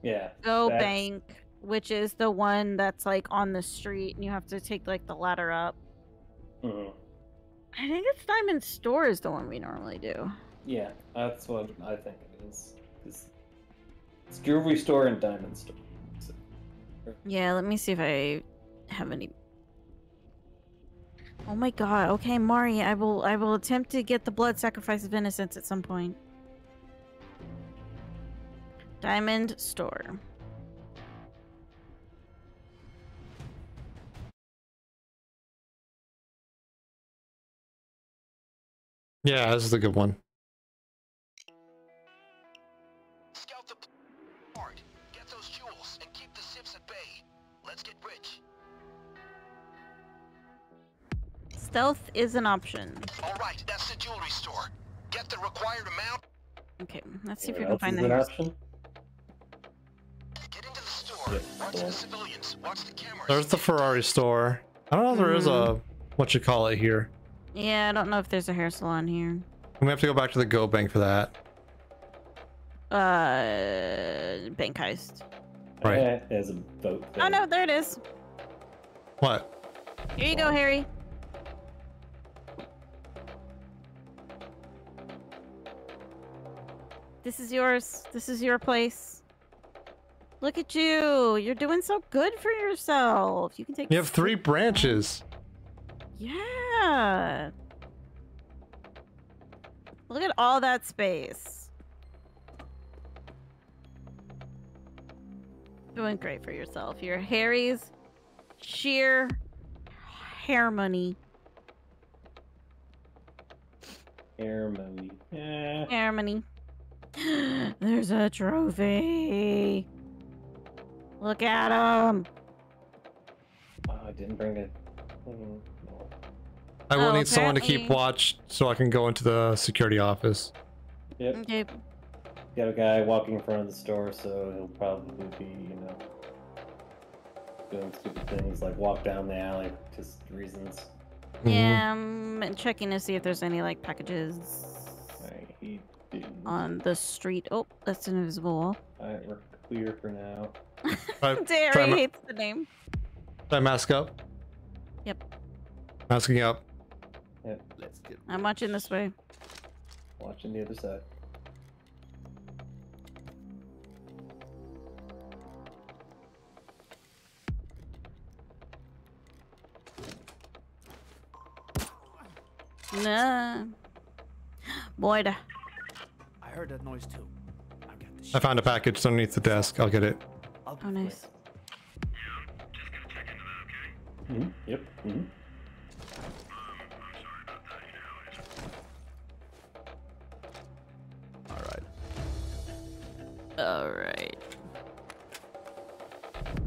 Speaker 6: Yeah.
Speaker 2: Go
Speaker 6: that's-
Speaker 2: Bank, which is the one that's like on the street and you have to take like the ladder up.
Speaker 6: Mhm.
Speaker 2: I think it's Diamond Store is the one we normally do.
Speaker 6: Yeah, that's what I think it is. It's jewelry store and diamond store. So,
Speaker 2: Yeah, let me see if I have any. Oh my god. Okay, Mari, I will I will attempt to get the blood sacrifice of innocence at some point. Diamond Store.
Speaker 3: Yeah, this is a good one.
Speaker 2: Stealth is an option.
Speaker 4: All right, that's the jewelry store. Get the required amount.
Speaker 2: Okay, let's see if we can find
Speaker 6: is an option?
Speaker 4: Get into the store. Watch the civilians. Watch the cameras.
Speaker 3: There's the Ferrari store. I don't know if there is a what you call it here.
Speaker 2: Yeah, I don't know if there's a hair salon here.
Speaker 3: We have to go back to the Go Bank for that.
Speaker 2: Uh, bank heist.
Speaker 3: Right.
Speaker 6: Yeah, there's a boat.
Speaker 2: Oh no, there it is.
Speaker 3: What?
Speaker 2: Here you go, Harry. This is yours. This is your place. Look at you. You're doing so good for yourself. You can take.
Speaker 3: You have three branches.
Speaker 2: Yeah. Look at all that space. Doing great for yourself. You're Harry's sheer hair money.
Speaker 6: Air money. Eh.
Speaker 2: Hair money. *gasps* There's a trophy. Look at him.
Speaker 6: Oh, I didn't bring it. Mm, no.
Speaker 3: I will
Speaker 2: Oh,
Speaker 3: need someone to keep watch so I can go into the security office.
Speaker 6: Yep.
Speaker 2: Okay.
Speaker 6: Got a guy walking in front of the store, so he'll probably be, you know, doing stupid things like walk down the alley, just reasons.
Speaker 3: Mhm.
Speaker 2: Yeah, I'm checking to see if there's any like packages
Speaker 6: Alright, he didn't.
Speaker 2: On the street. Oh, that's an invisible wall.
Speaker 6: Alright, we're clear for now. *laughs*
Speaker 3: Try,
Speaker 2: Terry
Speaker 3: try,
Speaker 2: hates the name.
Speaker 3: try mask up.
Speaker 2: Yep.
Speaker 3: Masking up.
Speaker 6: Yep,
Speaker 7: Let's get
Speaker 2: I'm watching this way.
Speaker 6: watching the other side.
Speaker 2: Nah. Boyd.
Speaker 7: I heard that noise too. I got the
Speaker 3: I found a package underneath the desk. I'll get it.
Speaker 7: I'll be
Speaker 2: Oh,
Speaker 7: quick.
Speaker 2: nice.
Speaker 6: hmm Yep. hmm
Speaker 7: All right.
Speaker 2: All right.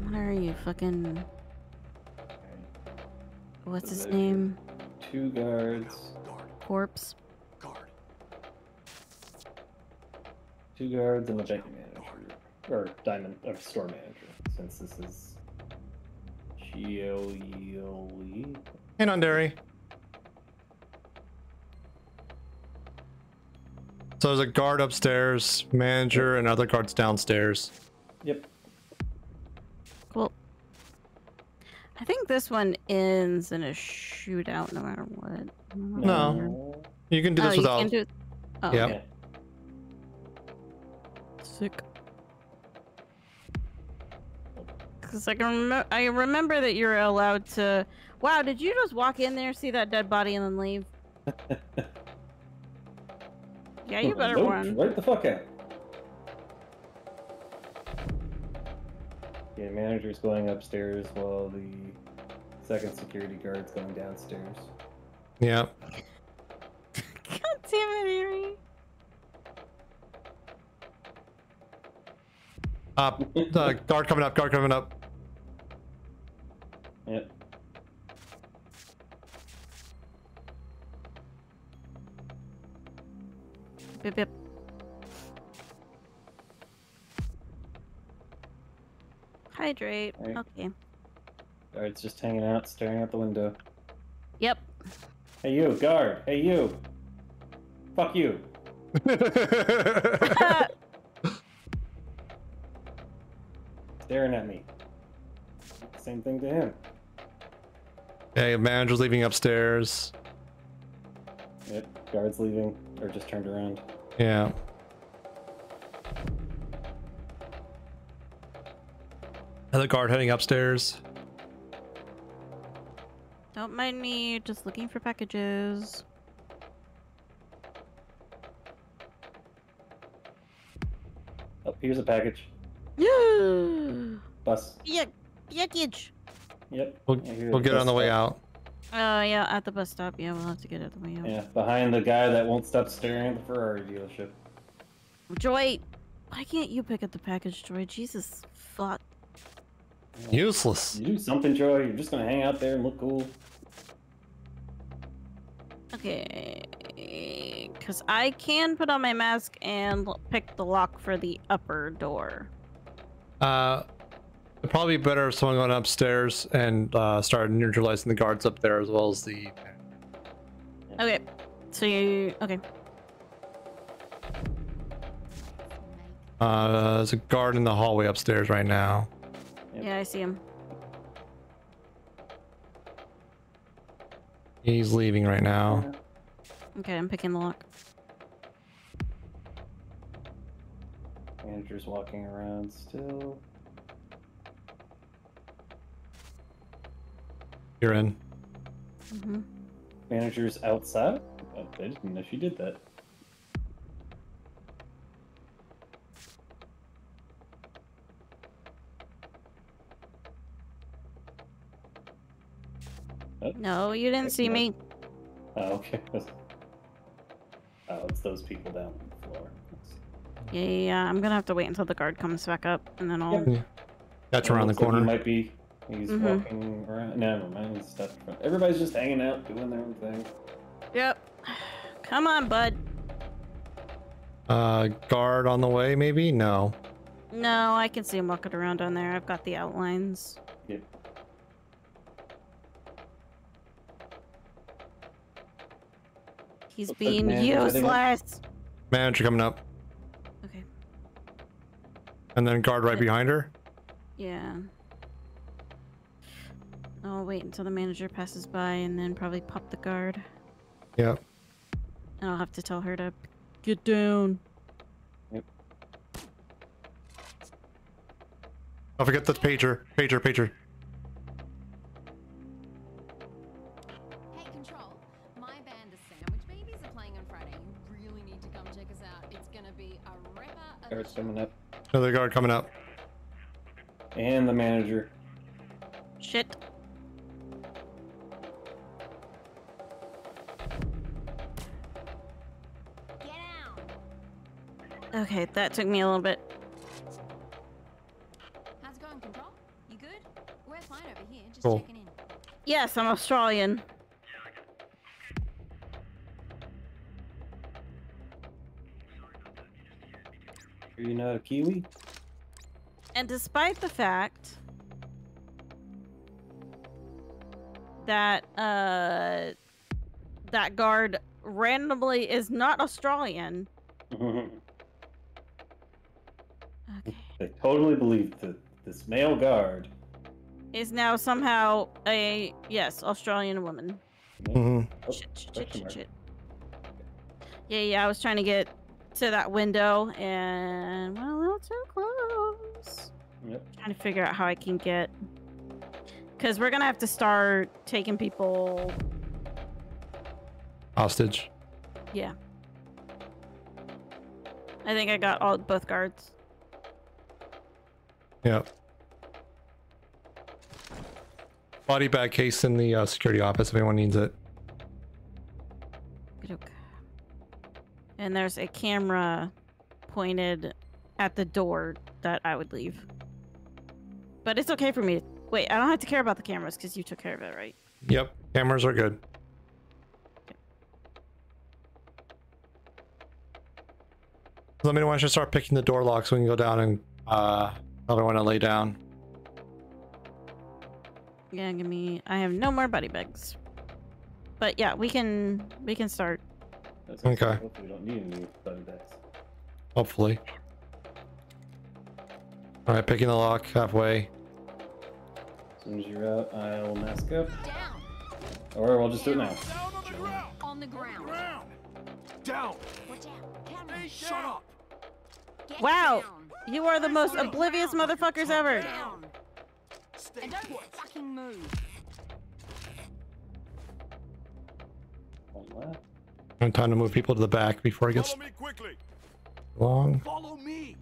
Speaker 2: What are you fucking? What's his name?
Speaker 6: Two guards.
Speaker 2: Corpse.
Speaker 6: Two guards and a bank manager. Or diamond or store manager, since this is Chioli.
Speaker 3: Hang on, Derry. So there's a guard upstairs, manager, and other guards downstairs.
Speaker 6: Yep.
Speaker 2: Cool. I think this one ends in a shootout, no matter what.
Speaker 3: No. You can do
Speaker 2: oh,
Speaker 3: this
Speaker 2: you
Speaker 3: without.
Speaker 2: can do. Oh,
Speaker 3: Yep.
Speaker 2: okay. Sick. Because I can remember, I remember that you're allowed to. Wow, did you just walk in there, see that dead body, and then leave? *laughs* yeah, you better
Speaker 6: Nope,
Speaker 2: run.
Speaker 6: Right the fuck out. Yeah, manager's going upstairs while the second security guard's going downstairs.
Speaker 3: Yeah. *laughs*
Speaker 2: God damn it, Harry.
Speaker 3: Up. Uh, guard coming up. Guard coming up.
Speaker 6: Yep.
Speaker 2: Bip, bip. Hydrate.
Speaker 6: Right.
Speaker 2: Okay.
Speaker 6: Guard's just hanging out, staring out the window.
Speaker 2: Yep.
Speaker 6: Hey you, guard! Hey you! Fuck you! *laughs* *laughs* *laughs* Staring at me. Same thing to him.
Speaker 3: Okay, manager's leaving upstairs.
Speaker 6: Yep, guard's leaving, or just turned around.
Speaker 3: Yeah. Other guard heading upstairs.
Speaker 2: Don't mind me, just looking for packages.
Speaker 6: Oh, here's a package.
Speaker 2: Yeah.
Speaker 6: Bus.
Speaker 2: Yeah. Package.
Speaker 6: Yep.
Speaker 3: We'll,
Speaker 6: Yeah,
Speaker 3: we'll get on the way out.
Speaker 2: Oh yeah, at the bus stop. Yeah, we'll have to get it the way out.
Speaker 6: Yeah, behind the guy that won't stop staring at the Ferrari dealership.
Speaker 2: Joy, why can't you pick up the package, Joy? Jesus, fuck.
Speaker 3: Useless.
Speaker 6: You do something, Joy. You're just gonna hang out there and look cool.
Speaker 2: Okay, because I can put on my mask and pick the lock for the upper door.
Speaker 3: Uh, it'd probably be better if someone went upstairs and uh, started neutralizing the guards up there as well as the.
Speaker 2: Okay, so you okay?
Speaker 3: Uh, there's a guard in the hallway upstairs right now.
Speaker 2: Yeah, I see him.
Speaker 3: He's leaving right now.
Speaker 2: Okay, I'm picking the lock.
Speaker 6: Manager's walking around still.
Speaker 3: You're in.
Speaker 2: Mm-hmm.
Speaker 6: Manager's outside? Oh, I didn't know she did that. Oh.
Speaker 2: No, you didn't see me.
Speaker 6: Oh, okay. *laughs* Oh, it's those people down on the floor.
Speaker 2: Yeah, yeah, yeah. I'm gonna have to wait until the guard comes back up, and then I'll.
Speaker 3: Yeah. That's around the
Speaker 6: looks like he
Speaker 3: corner.
Speaker 6: might be. He's
Speaker 2: Mhm.
Speaker 6: walking around. Never mind. He's stuck. in front. Everybody's just hanging out, doing their own thing.
Speaker 2: Yep. Come on, bud.
Speaker 3: Uh, guard on the way, maybe? No.
Speaker 2: No, I can see him walking around down there. I've got the outlines.
Speaker 6: Yep.
Speaker 2: He's
Speaker 6: Looks
Speaker 2: being
Speaker 6: man's
Speaker 2: useless.
Speaker 3: Manager coming up.
Speaker 2: Okay.
Speaker 3: And then guard right behind her.
Speaker 2: Yeah. I'll wait until the manager passes by and then probably pop the guard.
Speaker 3: Yep.
Speaker 2: And I'll have to tell her to get down. Yep.
Speaker 3: Don't forget the pager. Pager, pager.
Speaker 13: Hey, Control. My band, the Sandwich Babies, are playing on Friday. You really need to come check us out. It's gonna be a ripper of a
Speaker 6: Guard's coming up.
Speaker 3: Another guard coming up.
Speaker 6: And the manager.
Speaker 2: Shit. Okay, that took me a little bit.
Speaker 13: How's it going, Control? You good? We're fine over here. Just
Speaker 3: Cool.
Speaker 13: checking in.
Speaker 2: Yes, I'm Australian.
Speaker 6: Are you not a Kiwi?
Speaker 2: And despite the fact that uh that guard randomly is not Australian, *laughs*
Speaker 6: They totally believe that this male guard.
Speaker 2: is now somehow a yes, Australian woman.
Speaker 3: Mhm.
Speaker 6: Oh,
Speaker 2: Shit, shit, shit, shit, shit. Yeah, yeah, I was trying to get to that window and went a little too close.
Speaker 6: Yep.
Speaker 2: Trying to figure out how I can get because we're gonna have to start taking people.
Speaker 3: Hostage.
Speaker 2: Yeah. I think I got all both guards.
Speaker 3: Yep. Body bag case in the uh, security office if anyone needs it.
Speaker 2: And there's a camera pointed at the door that I would leave. But it's okay for me. to- Wait, I don't have to care about the cameras because you took care of it, right?
Speaker 3: Yep. Cameras are good. Let me know when I should start picking the door locks so we can go down and uh tell everyone to lay down.
Speaker 2: Yeah, give me. I have no more buddy bags. But yeah, we can we can start.
Speaker 6: That's
Speaker 3: Okay.
Speaker 6: Hopefully we don't need any buddy bags.
Speaker 3: Hopefully. Alright, picking the lock halfway.
Speaker 6: As soon as you're out, I'll mask up. Down. Or we'll just do it now.
Speaker 13: Down On the ground.
Speaker 7: Down.
Speaker 13: Watch out. Camera.
Speaker 7: Hey, shut up.
Speaker 13: Get
Speaker 2: Wow,
Speaker 13: down.
Speaker 2: you are the most oblivious motherfuckers ever.
Speaker 13: Down. And don't fucking move.
Speaker 6: Hold that.
Speaker 3: And time to move people to the back before it gets
Speaker 9: Follow me quickly.
Speaker 3: long.
Speaker 7: Follow me.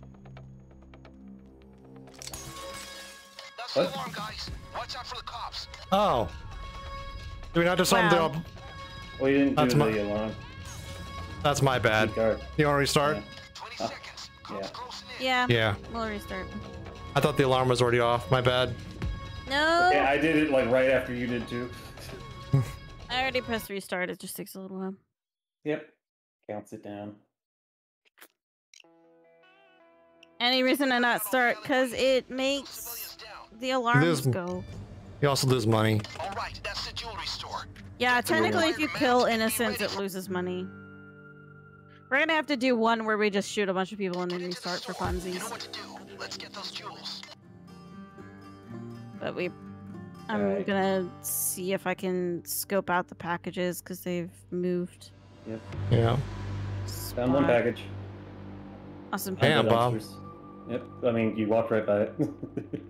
Speaker 4: That's
Speaker 3: What?
Speaker 4: the alarm, guys. Watch out for the cops.
Speaker 3: Oh. Do we not disarm
Speaker 2: Wow.
Speaker 3: the
Speaker 6: Well, you didn't
Speaker 3: That's
Speaker 6: do
Speaker 3: my-
Speaker 6: the alarm.
Speaker 3: That's my bad. You want to restart?
Speaker 6: Uh, yeah.
Speaker 2: Yeah.
Speaker 3: Yeah.
Speaker 2: We'll restart.
Speaker 3: I thought the alarm was already off. My bad.
Speaker 2: No.
Speaker 6: Yeah, I did it like right after you did too.
Speaker 2: I already pressed restart. It just takes a little while.
Speaker 6: Yep. Counts it down.
Speaker 2: Any reason to not start? Cause it makes the alarms
Speaker 3: This-
Speaker 2: go.
Speaker 3: He also lose money.
Speaker 4: All right, that's the jewelry store.
Speaker 2: Yeah, technically, if you kill innocents, it loses money. We're gonna have to do one where we just shoot a bunch of people and then restart for funsies.
Speaker 4: Let's get those jewels.
Speaker 2: But we, I'm
Speaker 6: Alright.
Speaker 2: gonna see if I can scope out the packages because they've moved.
Speaker 6: Yep.
Speaker 3: Yeah.
Speaker 6: Found one package.
Speaker 2: Awesome.
Speaker 3: Damn, Bob.
Speaker 6: dumpsters. Yep. I mean, you walked right by it. *laughs*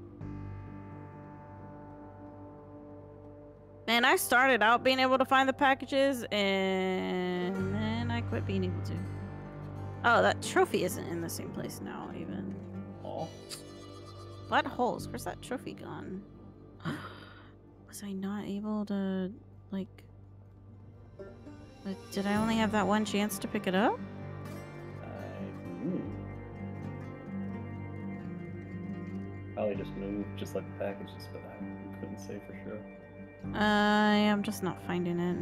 Speaker 2: Man, I started out being able to find the packages, and then I quit being able to. Oh, that trophy isn't in the same place now, even.
Speaker 6: Oh.
Speaker 2: What holes? Where's that trophy gone? *gasps* Was I not able to, like... like, Did I only have that one chance to pick it up?
Speaker 6: Probably just moved, just like the packages, but I couldn't say for sure.
Speaker 2: I am just not finding it.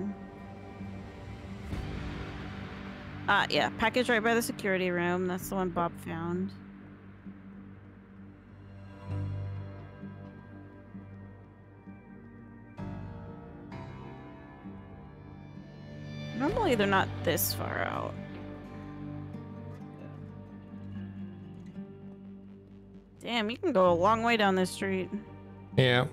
Speaker 2: Ah, yeah, package right by the security room. That's the one Bob found. Normally they're not this far out. Damn, you can go a long way down this street.
Speaker 3: Yeah.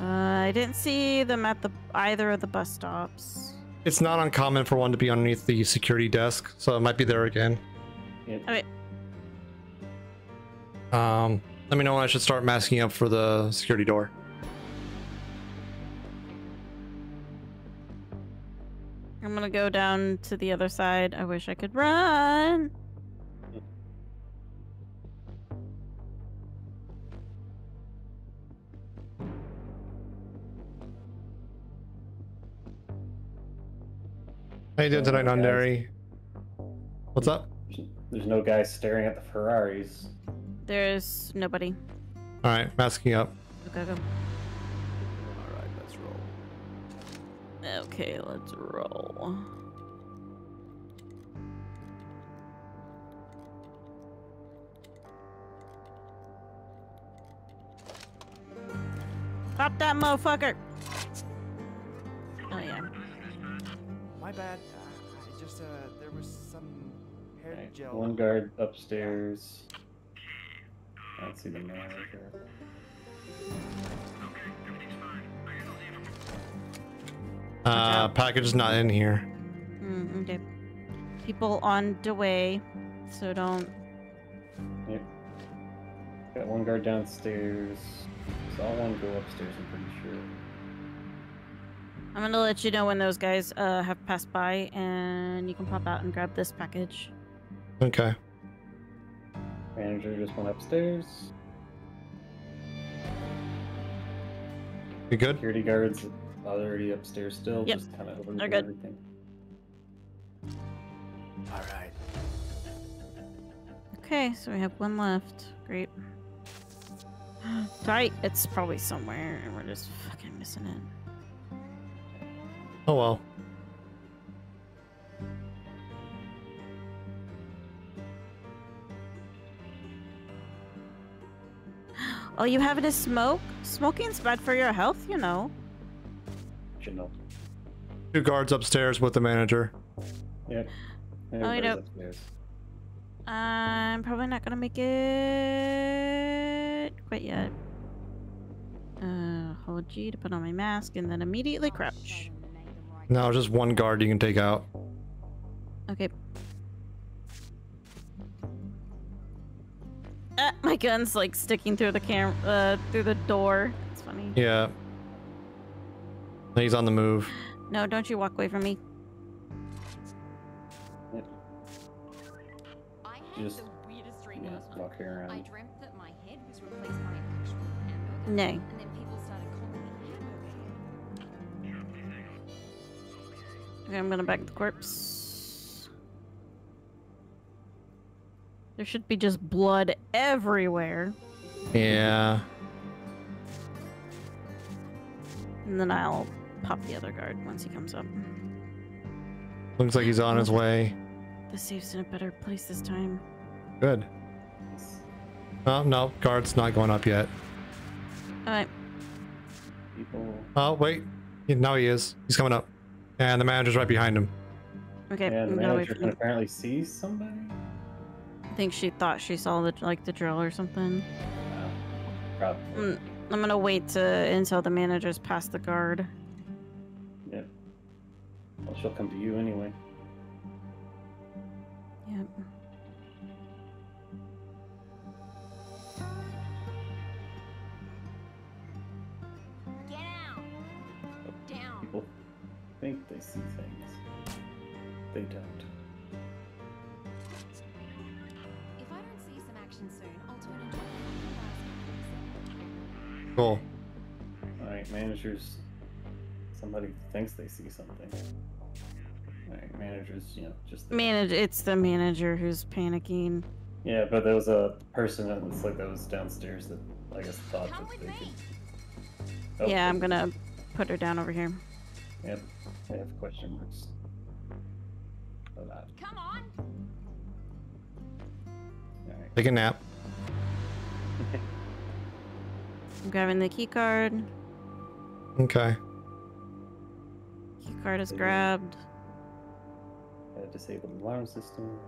Speaker 2: Uh, I didn't see them at the either of the bus stops.
Speaker 3: It's not uncommon for one to be underneath the security desk, so it might be there again.
Speaker 2: Okay.
Speaker 3: Um, let me know when I should start masking up for the security door.
Speaker 2: I'm gonna go down to the other side. I wish I could run.
Speaker 3: How you doing tonight, Nondary? What's up?
Speaker 6: There's no guy staring at the Ferraris.
Speaker 2: There's nobody.
Speaker 3: All right, masking up.
Speaker 2: Go, go, go. Okay, let's roll. Pop that motherfucker! Oh yeah.
Speaker 7: My bad. Uh, I just, uh, there was some hair
Speaker 6: Okay,
Speaker 7: gel.
Speaker 6: One guard upstairs. I don't see the manager.
Speaker 3: Uh, package is not in here.
Speaker 2: Mm, okay. People on the way, so don't.
Speaker 6: Yep. Got one guard downstairs. Saw one go upstairs, I'm pretty sure.
Speaker 2: I'm gonna let you know when those guys uh, have passed by, and you can pop out and grab this package.
Speaker 3: Okay.
Speaker 6: Manager just went upstairs.
Speaker 3: You good?
Speaker 6: Security guards already upstairs still,
Speaker 2: Yep,
Speaker 6: just kind of
Speaker 2: they're good.
Speaker 6: everything.
Speaker 7: Alright.
Speaker 2: Okay, so we have one left. Great. *gasps* Tight. It's probably somewhere, and we're just fucking missing it.
Speaker 3: Oh well.
Speaker 2: All *gasps* oh, you have is smoke. Smoking's bad for your health, you know.
Speaker 6: Should know.
Speaker 3: Two guards upstairs with the manager.
Speaker 6: Yep.
Speaker 2: Oh, you
Speaker 6: Everybody's.
Speaker 2: I'm probably not gonna make it quite yet. Uh, hold G to put on my mask, and then immediately crouch.
Speaker 3: No, just one guard you can take out.
Speaker 2: Okay. Ah, my gun's like sticking through the cam, uh, through the door. It's funny.
Speaker 3: Yeah. He's on the move.
Speaker 2: No, don't you walk away from me.
Speaker 13: I had
Speaker 6: Just-
Speaker 13: the weirdest dream
Speaker 6: Yeah,
Speaker 13: last night.
Speaker 6: walking
Speaker 13: I dreamt that my head was replaced by an actual hamburger.
Speaker 2: No.
Speaker 13: And then people started calling me hamburger.
Speaker 2: Okay, I'm gonna bag the corpse. There should be just blood everywhere.
Speaker 3: Yeah.
Speaker 2: And then I'll pop the other guard once he comes up.
Speaker 3: Looks like he's on his way.
Speaker 2: The safe's in a better place this time.
Speaker 3: Good. Oh, no. Guard's not going up yet.
Speaker 2: Alright.
Speaker 6: People.
Speaker 3: Oh, wait. Now he is. He's coming up. And the manager's right behind him.
Speaker 2: Okay,
Speaker 6: Yeah, the
Speaker 2: I'm wait
Speaker 6: manager can apparently see somebody.
Speaker 2: I think she thought she saw the like the drill or something.
Speaker 6: No. Probably.
Speaker 2: Mm, I'm gonna wait to until the manager's past the guard.
Speaker 6: Yep. Well, she'll come to you anyway.
Speaker 2: Yep.
Speaker 13: Get out! Down!
Speaker 6: People think they see things. They don't.
Speaker 13: If I don't see some action soon, I'll turn into a
Speaker 3: Cool.
Speaker 6: Alright, managers. Somebody thinks they see something. Alright, managers, you know, just.
Speaker 2: Manage. It's the manager who's panicking.
Speaker 6: Yeah, but there was a person that was like that was downstairs that I guess thought that they could. Oh,
Speaker 2: yeah, I'm gonna put her down over here.
Speaker 6: Yep, I have question marks. Oh, that.
Speaker 13: Come on.
Speaker 6: Alright.
Speaker 3: Take a nap. *laughs*
Speaker 2: I'm grabbing the key card.
Speaker 3: Okay.
Speaker 2: Key card is grabbed.
Speaker 6: Uh, disable the alarm system.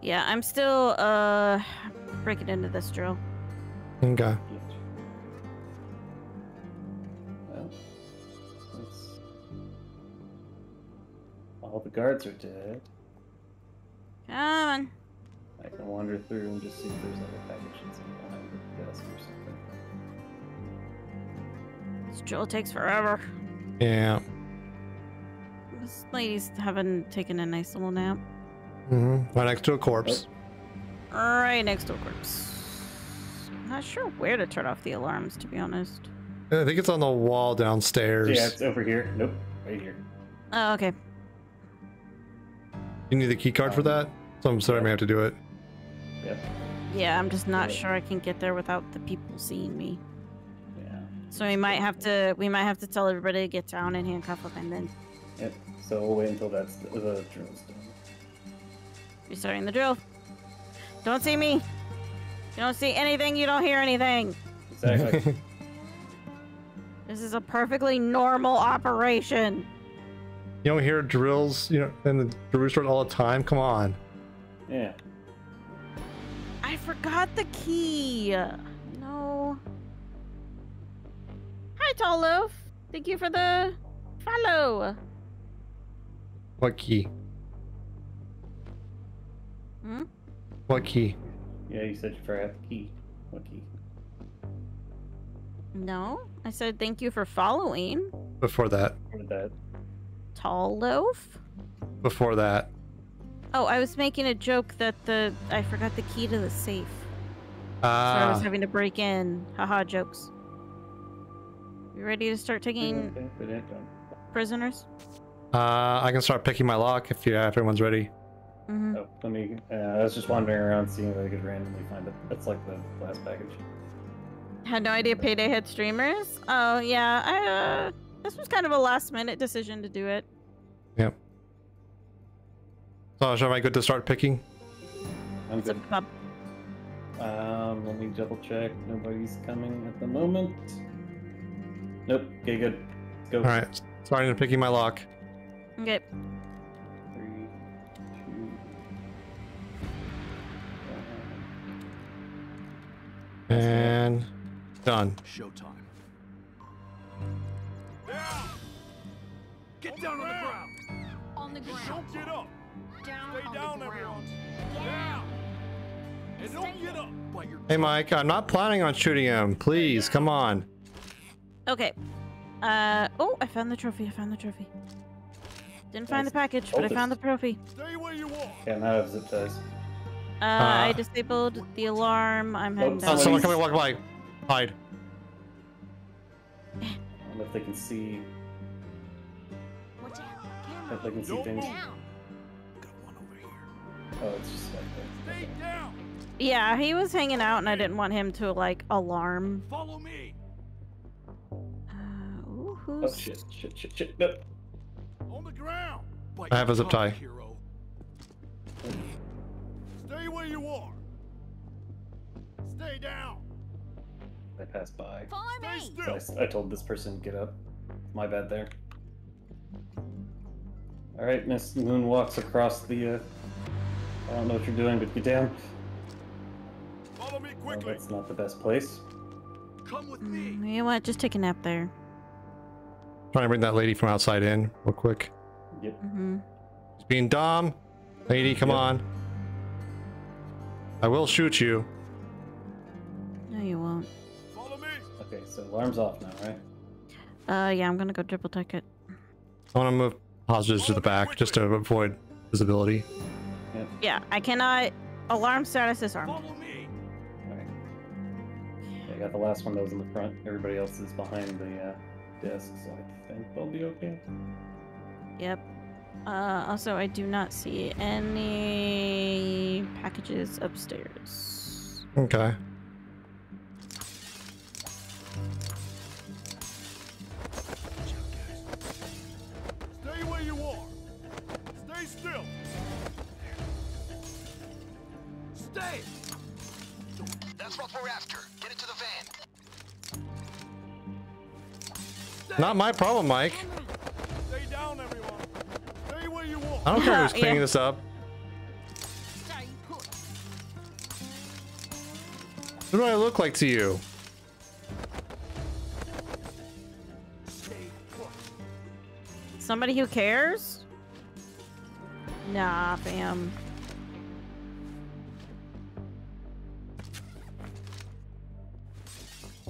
Speaker 2: Yeah, I'm still uh breaking into this drill.
Speaker 3: Okay.
Speaker 6: Well, since all the guards are dead,
Speaker 2: Come on.
Speaker 6: I can wander through and just see if there's other packages in behind the desk or something.
Speaker 2: This drill takes forever.
Speaker 3: Yeah.
Speaker 2: This lady's having taken a nice little nap.
Speaker 3: Mm-hmm. Right next to a corpse.
Speaker 2: Right next to a corpse. I'm Not sure where to turn off the alarms, to be honest.
Speaker 3: I think it's on the wall downstairs.
Speaker 6: Yeah, it's over here. Nope, right here.
Speaker 2: Oh, okay.
Speaker 3: You need the key card for that? So I'm sorry I may have to do it.
Speaker 6: Yep.
Speaker 2: Yeah, I'm just not
Speaker 6: Yeah.
Speaker 2: sure I can get there without the people seeing me.
Speaker 6: Yeah.
Speaker 2: So we might have to we might have to tell everybody to get down and handcuff them and then
Speaker 6: Yep. So we'll wait until that's the, the drill's done.
Speaker 2: You're starting the drill. Don't see me. You don't see anything, you don't hear anything.
Speaker 6: Exactly. *laughs*
Speaker 2: This is a perfectly normal operation.
Speaker 3: You don't hear drills, you know, in the jewelry store all the time. Come on.
Speaker 6: yeah.
Speaker 2: I forgot the key. No. Hi, Tall Loaf. Thank you for the follow.
Speaker 3: What key?
Speaker 2: Hmm?
Speaker 3: What key?
Speaker 6: Yeah, you said you forgot the key. What key?
Speaker 2: No, I said thank you for following.
Speaker 3: Before that.
Speaker 6: Or that?
Speaker 2: Tall Loaf.
Speaker 3: Before that.
Speaker 2: Oh, I was making a joke that the I forgot the key to the safe. So I was
Speaker 3: Ah.
Speaker 2: having to break in. Haha, jokes. You ready to start taking
Speaker 6: Okay, but it don't.
Speaker 2: prisoners?
Speaker 3: Uh, I can start picking my lock if you if everyone's ready.
Speaker 2: Mm-hmm.
Speaker 6: Oh, let me. Uh, I was just wandering around seeing if I could randomly find it. That's like the last package.
Speaker 2: Had no idea Payday had streamers. Oh yeah, I uh, this was kind of a last minute decision to do it.
Speaker 3: Yep. So, am I good to start picking?
Speaker 6: I'm good.
Speaker 2: Bob.
Speaker 6: Um, let me double check. Nobody's coming at the moment. Nope. Okay, good. Let's go.
Speaker 3: All right, starting to picking my lock.
Speaker 2: Okay.
Speaker 6: Three, two,
Speaker 3: And done.
Speaker 11: Showtime.
Speaker 9: Get down on the ground.
Speaker 13: On the ground.
Speaker 9: Don't get up.
Speaker 13: Down
Speaker 9: Stay
Speaker 13: on
Speaker 9: down,
Speaker 13: the
Speaker 9: everyone.
Speaker 13: ground.
Speaker 9: Down. And don't get up.
Speaker 3: Hey, Mike, I'm not planning on shooting him. Please, come on.
Speaker 2: Okay. Uh oh, I found the trophy. I found the trophy. Didn't find the package, but I found the trophy.
Speaker 9: Stay where you are.
Speaker 6: Yeah, now I have zip ties.
Speaker 2: Uh, I
Speaker 3: Uh,
Speaker 2: disabled the alarm. I'm heading
Speaker 6: Oh,
Speaker 2: down.
Speaker 3: Oh, someone coming walk by. Hide.
Speaker 6: I don't know if they can see.
Speaker 13: Watch out.
Speaker 6: If they can see things.
Speaker 13: Down.
Speaker 11: got one over here.
Speaker 6: Oh, it's just like that.
Speaker 9: Stay down.
Speaker 2: Yeah, he was hanging out, and I didn't want him to like alarm.
Speaker 9: Follow me.
Speaker 2: Uh, ooh,
Speaker 6: Oh shit! Shit! Shit! Shit! No.
Speaker 9: On the ground.
Speaker 11: Bite
Speaker 3: I have a zip tie.
Speaker 11: Hero.
Speaker 9: Stay where you are. Stay down.
Speaker 6: I passed by.
Speaker 13: Follow
Speaker 9: Stay
Speaker 13: me.
Speaker 6: So I
Speaker 9: still.
Speaker 6: s- I, told this person get up. My bad there. All right, Miss Moon walks across the. Uh, I don't know what you're doing, but get down.
Speaker 9: Follow me
Speaker 6: Well,
Speaker 9: quickly.
Speaker 6: that's not the best place.
Speaker 9: Come with me.
Speaker 2: Mm, you know what? Just take a nap there.
Speaker 3: Trying to bring that lady from outside in real quick.
Speaker 6: Yep.
Speaker 2: Mm-hmm.
Speaker 3: She's being dumb. Lady, come
Speaker 6: Yep.
Speaker 3: on. I will shoot you.
Speaker 2: No, you won't.
Speaker 9: Follow me.
Speaker 6: Okay, so alarm's off now, right?
Speaker 2: Uh, yeah, I'm gonna go triple check it.
Speaker 3: I want to move positives to the back just to avoid visibility.
Speaker 2: Yeah, I cannot. Alarm status is armed.
Speaker 9: Follow me.
Speaker 6: All right. I got the last one that was in the front. Everybody else is behind the uh, desk, so I think they'll be okay.
Speaker 2: Yep. Uh, also, I do not see any packages upstairs.
Speaker 3: Okay.
Speaker 9: Stay where you are. Stay still.
Speaker 4: Stay! That's what we're after. Get into the van.
Speaker 3: Not my problem, Mike.
Speaker 9: Stay down, everyone. Stay where you are.
Speaker 3: I don't care who's *laughs*
Speaker 2: Yeah.
Speaker 3: cleaning this up.
Speaker 13: Stay.
Speaker 3: What do I look like to you?
Speaker 2: Somebody who cares? Nah, fam.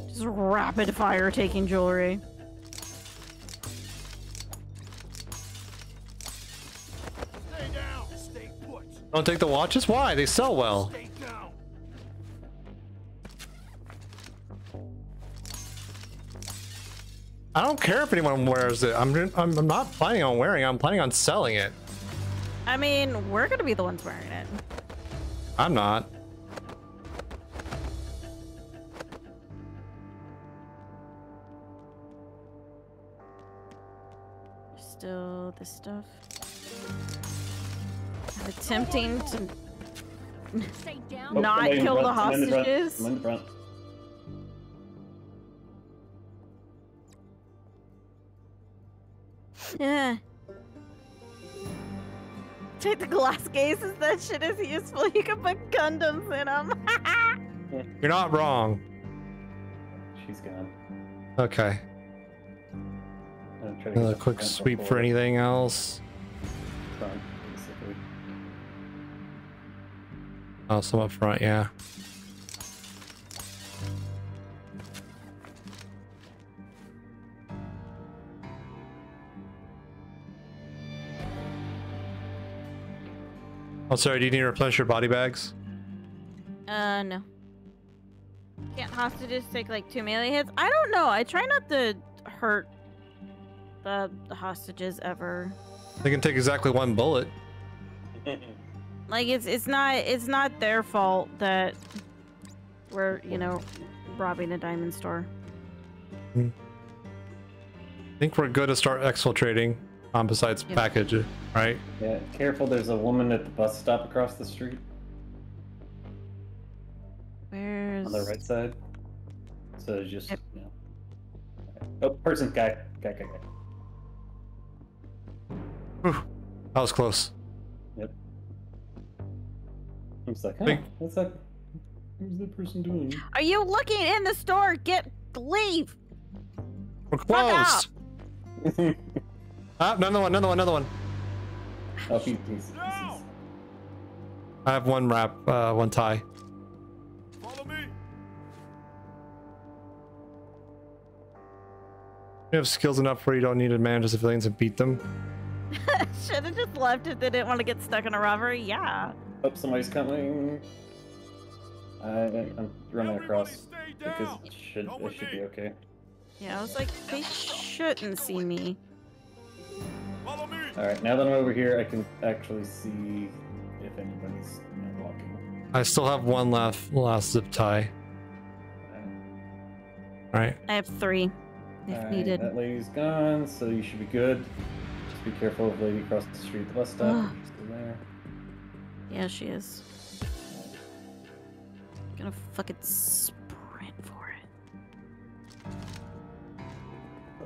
Speaker 2: Just rapid fire taking jewelry.
Speaker 3: Don't take the watches? Why? They sell well. I don't care if anyone wears it. I'm, I'm, I'm not planning on wearing it. I'm planning on selling it.
Speaker 2: I mean, we're gonna be the ones wearing it.
Speaker 3: I'm not.
Speaker 2: Still this stuff. I'm attempting to
Speaker 13: Stay down.
Speaker 6: Oh,
Speaker 2: not
Speaker 6: somebody
Speaker 2: kill the
Speaker 6: front, somebody in front,
Speaker 2: hostages.
Speaker 6: somebody in front.
Speaker 2: Yeah. Take the glass cases. That shit is useful. *laughs* You can put condoms in them. *laughs*
Speaker 3: You're not wrong.
Speaker 6: She's gone.
Speaker 3: Okay.
Speaker 6: I'm trying to
Speaker 3: Another quick
Speaker 6: front
Speaker 3: sweep for anything else.
Speaker 6: front,
Speaker 3: Oh, some up front, yeah. Oh, sorry. Do you need to replenish your body bags?
Speaker 2: uh, no. Can't hostages take like two melee hits? I don't know. I try not to hurt the, the hostages ever.
Speaker 3: They can take exactly one bullet. *laughs*
Speaker 2: Like it's it's not it's not their fault that we're you know robbing a diamond store.
Speaker 3: I think we're good to start exfiltrating. Um, besides
Speaker 2: Yep.
Speaker 3: package, right?
Speaker 6: Yeah, careful. There's a woman at the bus stop across the street
Speaker 2: Where's
Speaker 6: on the right side. So just
Speaker 2: Yep.
Speaker 6: you know. Oh, person, guy, guy, guy, guy.
Speaker 3: That was close.
Speaker 6: Yep. I'm just like, huh,
Speaker 3: Think-
Speaker 6: what's that? What's that person doing?
Speaker 2: Are you looking in the store? Get leave.
Speaker 3: We're
Speaker 2: Fuck
Speaker 3: closed. *laughs* ah, another one, another one, another one.
Speaker 6: oh, he, he's, he's,
Speaker 9: Down.
Speaker 3: I have one wrap, uh, one tie.
Speaker 9: Follow me.
Speaker 3: You have skills enough where you don't need to manage the civilians and beat them. *laughs*
Speaker 2: Should have just left if they didn't want to get stuck in a robbery. Yeah.
Speaker 6: Oh, somebody's coming. I, I'm running across because it should it should be okay.
Speaker 2: Yeah, I was like, they shouldn't see me.
Speaker 6: All right, now that I'm over here, I can actually see if anybody's you know, walking.
Speaker 3: I still have one left, last zip tie. Alright.
Speaker 2: I have three, if
Speaker 6: Alright,
Speaker 2: needed.
Speaker 6: That lady's gone, so you should be good. Just be careful of the lady across the street at the bus stop.
Speaker 2: Yeah, she is. Gonna fucking sprint for it.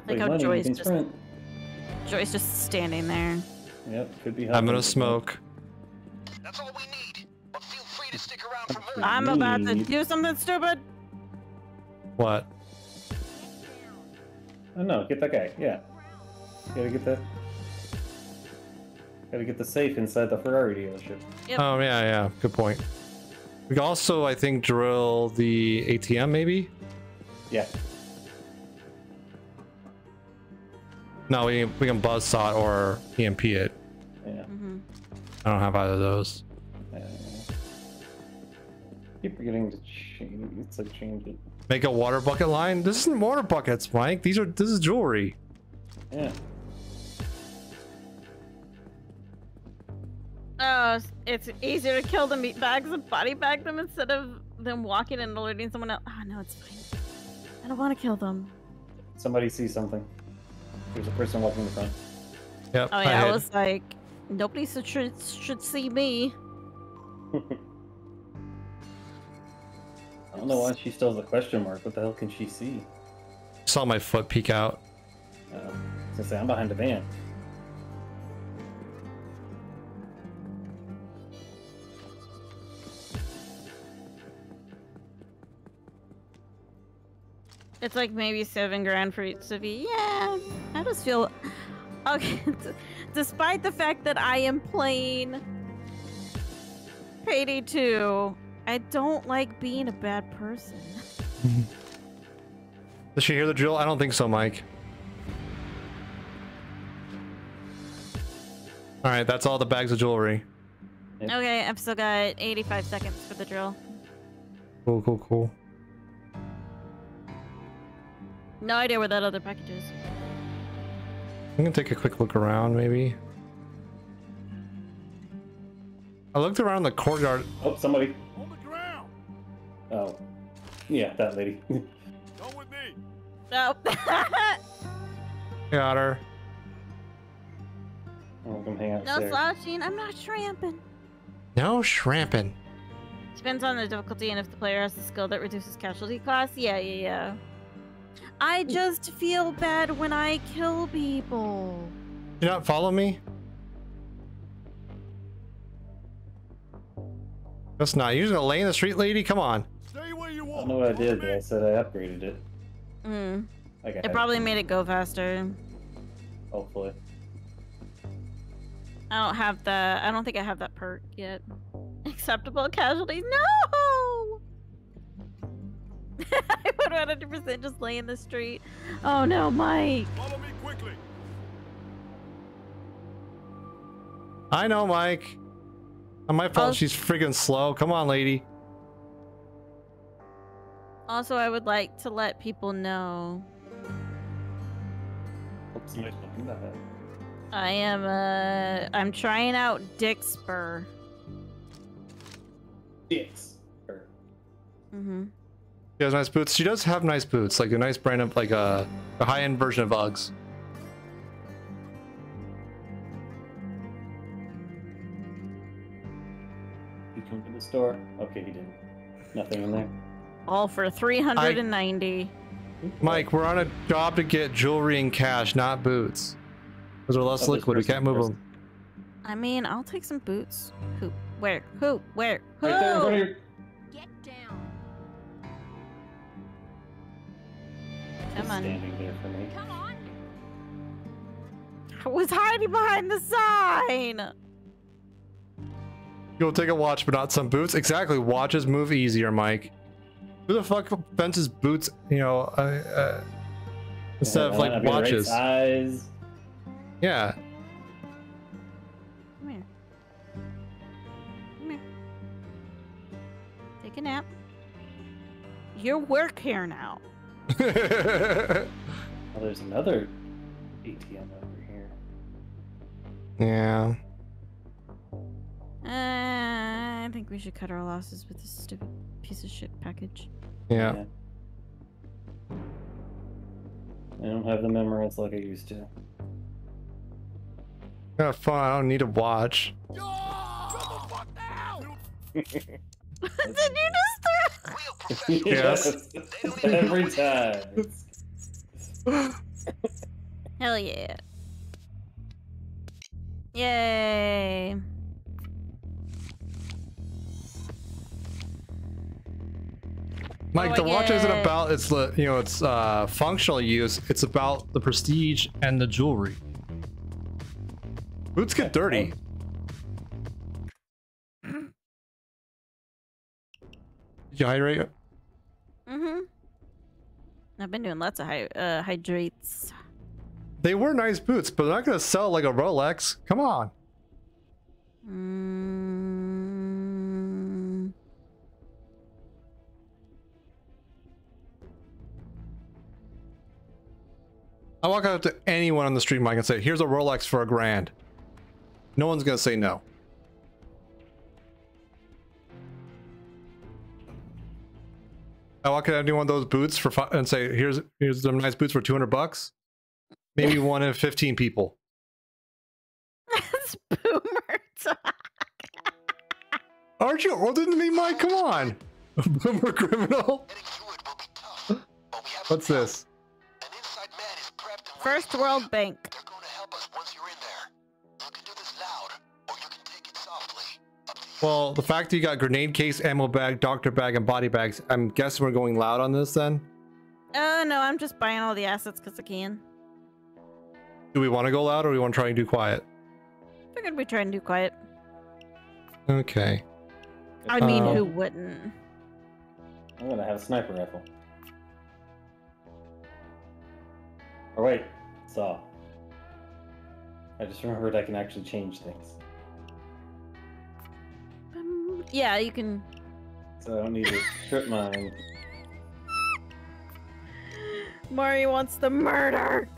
Speaker 6: Like
Speaker 2: how
Speaker 6: money, you
Speaker 2: Joy's just-
Speaker 6: sprint.
Speaker 2: Joy's just standing there.
Speaker 6: Yep, could be.
Speaker 3: I'm gonna smoke.
Speaker 4: That's all we need. But feel free to stick around for more.
Speaker 2: I'm about to do something stupid.
Speaker 3: What?
Speaker 6: Oh no, get that guy. Yeah, gotta get the. Gotta get the safe inside the Ferrari dealership.
Speaker 2: Yep.
Speaker 3: Oh yeah, yeah. Good point. We can also, I think, drill the ATM maybe.
Speaker 6: Yeah.
Speaker 3: No, we we can buzz saw it or EMP it.
Speaker 6: Yeah.
Speaker 2: hmm
Speaker 3: I don't have either of those.
Speaker 6: Uh, keep forgetting to change. It's like change it.
Speaker 3: Make a water bucket line? This isn't water buckets, Mike. These are this is jewelry.
Speaker 6: Yeah.
Speaker 2: Oh, s- it's easier to kill the eat bags and body bag them instead of them walking and alerting someone else. Oh no, it's fine. I don't want to kill them.
Speaker 6: Somebody sees something. There's a person walking in the front.
Speaker 3: Yep.
Speaker 2: Oh yeah, I was like, nobody should should, should see me. *laughs*
Speaker 6: I don't know why she still has a question mark. What the hell can she see?
Speaker 3: saw my foot peek out.
Speaker 6: Uh, I was gonna say I'm behind the van.
Speaker 2: It's like maybe seven grand for each of you. Yeah, I just feel okay. *laughs* Despite the fact that I am playing Payday 2, I don't like being a bad person. *laughs*
Speaker 3: Does she hear the drill? I don't think so, Mike. All right, that's all the bags of jewelry.
Speaker 2: Okay, I've still got 85 seconds for the drill.
Speaker 3: Cool, cool, cool.
Speaker 2: No idea where that other package is.
Speaker 3: I'm gonna take a quick look around, maybe. I looked around the courtyard.
Speaker 6: Oh, somebody.
Speaker 9: On the ground.
Speaker 6: Oh, yeah, that lady. *laughs*
Speaker 9: Come with me.
Speaker 2: No.
Speaker 3: Got her.
Speaker 6: I'll come hang out
Speaker 2: no slouching. I'm not shrimping.
Speaker 3: No shrimping.
Speaker 2: Depends on the difficulty and if the player has the skill that reduces casualty costs. Yeah, yeah, yeah. I just feel bad when I kill people.
Speaker 3: You not follow me? That's not. You're just gonna lay in the street, lady? Come on.
Speaker 9: Stay where you
Speaker 6: want.
Speaker 9: I
Speaker 6: don't know what I did, but I said I upgraded it.
Speaker 2: Mm.
Speaker 6: I
Speaker 2: It probably made it go faster.
Speaker 6: Hopefully.
Speaker 2: I don't have the. I don't think I have that perk yet. *laughs* Acceptable casualties? No! *laughs* I would 100% just lay in the street. Oh no, Mike.
Speaker 9: Follow me quickly.
Speaker 3: I know, Mike. Not my fault.
Speaker 2: I'll-
Speaker 3: She's freaking slow. Come on, lady.
Speaker 2: Also, I would like to let people know
Speaker 6: Oops, somebody's looking at that.
Speaker 2: I am. Uh, I'm trying out Dick Spur.
Speaker 6: Dicks. Or-
Speaker 2: Mm-hmm.
Speaker 3: She has nice boots. She does have nice boots, like a nice brand of like a, a high-end version of Uggs.
Speaker 6: He come to the store? Okay, he didn't. Nothing in there.
Speaker 2: All for 390.
Speaker 3: Mike, we're on a job to get jewelry and cash, not boots. Those are less
Speaker 6: Oh,
Speaker 3: liquid. We can't move
Speaker 6: person.
Speaker 3: them.
Speaker 2: I mean, I'll take some boots. Who? Where? Who? Where? Who?
Speaker 6: Right there
Speaker 2: Come on.
Speaker 6: Standing there for me.
Speaker 13: Come on.
Speaker 2: I was hiding behind the sign.
Speaker 3: You'll take a watch, but not some boots. Exactly. Watches move easier, Mike. Who the fuck fences boots? You know, uh, uh, instead of like
Speaker 6: I've got the right
Speaker 3: watches.
Speaker 6: Size.
Speaker 3: Yeah.
Speaker 2: Come here. Come here. Take a nap. Your work here now. *laughs*
Speaker 6: Oh, there's another ATM over here.
Speaker 3: yeah.
Speaker 2: Uh, I think we should cut our losses with this stupid piece of shit package.
Speaker 3: Yeah.
Speaker 6: I don't have the memorized like I used to.
Speaker 3: Have fun. I don't need a watch.
Speaker 2: Did you just throw?
Speaker 3: Yes.
Speaker 6: Every *laughs* time.
Speaker 2: Hell yeah. Yay.
Speaker 3: Mike,
Speaker 2: Oh,
Speaker 3: the watch isn't about its li- you know its uh, functional use. It's about the prestige and the jewelry. Boots get dirty. Did you hydrate?
Speaker 2: I've been doing lots of hy uh, hydrates.
Speaker 3: They were nice boots, but they're not going to sell like a Rolex. Come on.
Speaker 2: Mm.
Speaker 3: I walk out to anyone on the street and I can say, here's a Rolex for a grand. No one's going to say no. I walk up to any one of those boots for fi- and say, "Here's here's some nice boots for 200 bucks." Maybe *laughs* one in 15 people.
Speaker 2: That's boomer
Speaker 3: Aren't you older than me, Mike? Come on, *laughs* boomer criminal. What's this?
Speaker 2: First World Bank.
Speaker 3: Well, the fact that you got grenade case, ammo bag, doctor bag, and body bags, I'm guessing we're going loud on this then.
Speaker 2: Oh no, I'm just buying all the assets because I can.
Speaker 3: Do we want to go loud or we want to try and do quiet?
Speaker 2: Figured we try and do quiet.
Speaker 3: Okay.
Speaker 2: I mean,
Speaker 3: Um,
Speaker 2: who wouldn't?
Speaker 6: I'm gonna have a sniper rifle. Or wait, saw. I just remembered I can actually change things,
Speaker 2: yeah, you can.
Speaker 6: so I don't need to strip mine. *laughs*
Speaker 2: Mari wants the murder.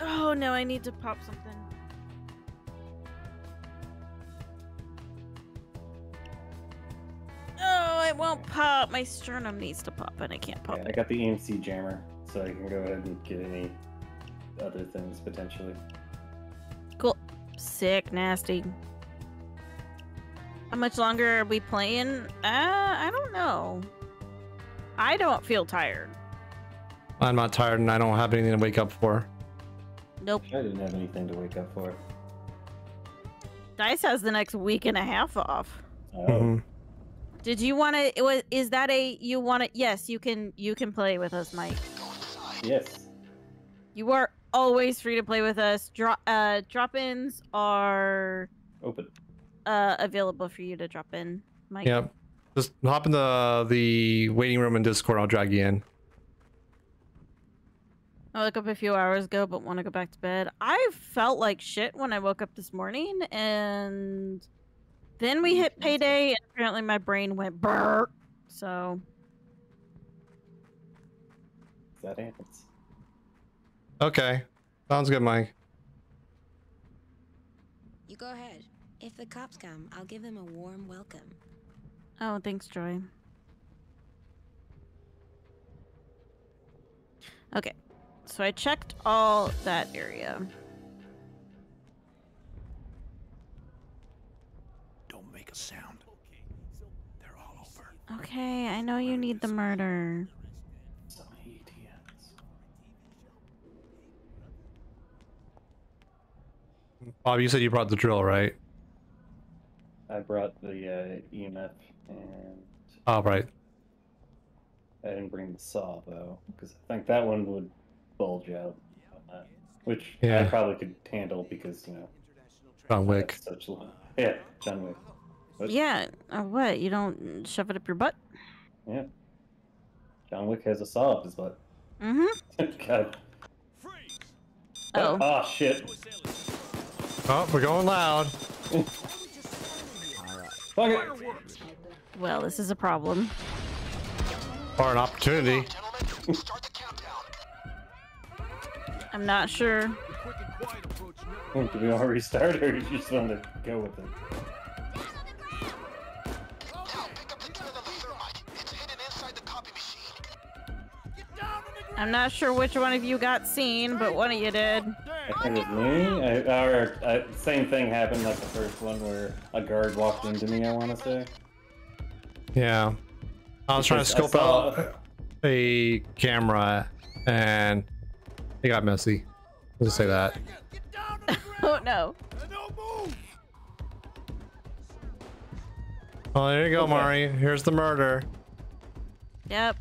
Speaker 2: Oh no, I need to pop something. Oh, it won't pop. My sternum needs to pop, and I can't pop
Speaker 6: Yeah, I got the EMC jammer, so I can go ahead and get any other things potentially.
Speaker 2: Cool. Sick, nasty. How much longer are we playing? Uh, I don't know. I don't feel tired.
Speaker 3: I'm not tired and I don't have anything to wake up for.
Speaker 2: Nope.
Speaker 6: I didn't have anything to wake up for.
Speaker 2: Dice has the next week and a half off.
Speaker 6: Oh,
Speaker 3: Mhm.
Speaker 2: Did you want to? It was. Is that a? You want to? Yes, you can. You can play with us, Mike.
Speaker 6: yes.
Speaker 2: You are always free to play with us. Drop. Uh, drop-ins are
Speaker 6: Open.
Speaker 2: Uh available for you to drop in, Mike.
Speaker 3: Yep. Just hop in the the waiting room in Discord. I'll drag you in.
Speaker 2: I woke up a few hours ago, but want to go back to bed. I felt like shit when I woke up this morning, and then we hit payday, and apparently my brain went burr. So
Speaker 6: That happens.
Speaker 3: Okay. Sounds good, Mike.
Speaker 14: You go ahead. If the cops come, I'll give them a warm welcome.
Speaker 2: Oh, thanks, Joy. Okay, so I checked all that area.
Speaker 11: Don't make a sound. They're all over.
Speaker 2: Okay, I know you need the murder.
Speaker 3: Bob, you said you brought the drill, right?
Speaker 6: I brought the uh, EMF and
Speaker 3: Oh, right.
Speaker 6: I didn't bring the saw though, because I think that one would bulge out, which I probably could handle because you know
Speaker 3: John Wick.
Speaker 6: such low. Yeah, John Wick. What?
Speaker 2: Yeah, uh, what? You don't shove it up your butt?
Speaker 6: Yeah. John Wick has a saw up his butt.
Speaker 2: Mm-hmm. *laughs*
Speaker 6: God.
Speaker 2: Oh.
Speaker 6: Oh shit.
Speaker 3: Oh, we're going loud. *laughs*
Speaker 6: Fuck it.
Speaker 2: Well, this is a problem.
Speaker 3: Or an opportunity.
Speaker 2: I'm not sure.
Speaker 6: Oh, do we all restart or you just want to go with it?
Speaker 2: I'm not sure which one of you got seen, but one of you did.
Speaker 6: I think it was me. I, or uh, same thing happened like the first one where a guard walked into me. I want to say.
Speaker 3: Yeah. I was trying to scope
Speaker 6: saw-
Speaker 3: out a camera and it got messy. Let's just say that. *laughs*
Speaker 2: oh no.
Speaker 3: Oh, there you go,
Speaker 6: Okay.
Speaker 3: Mari. Here's the murder.
Speaker 2: Yep.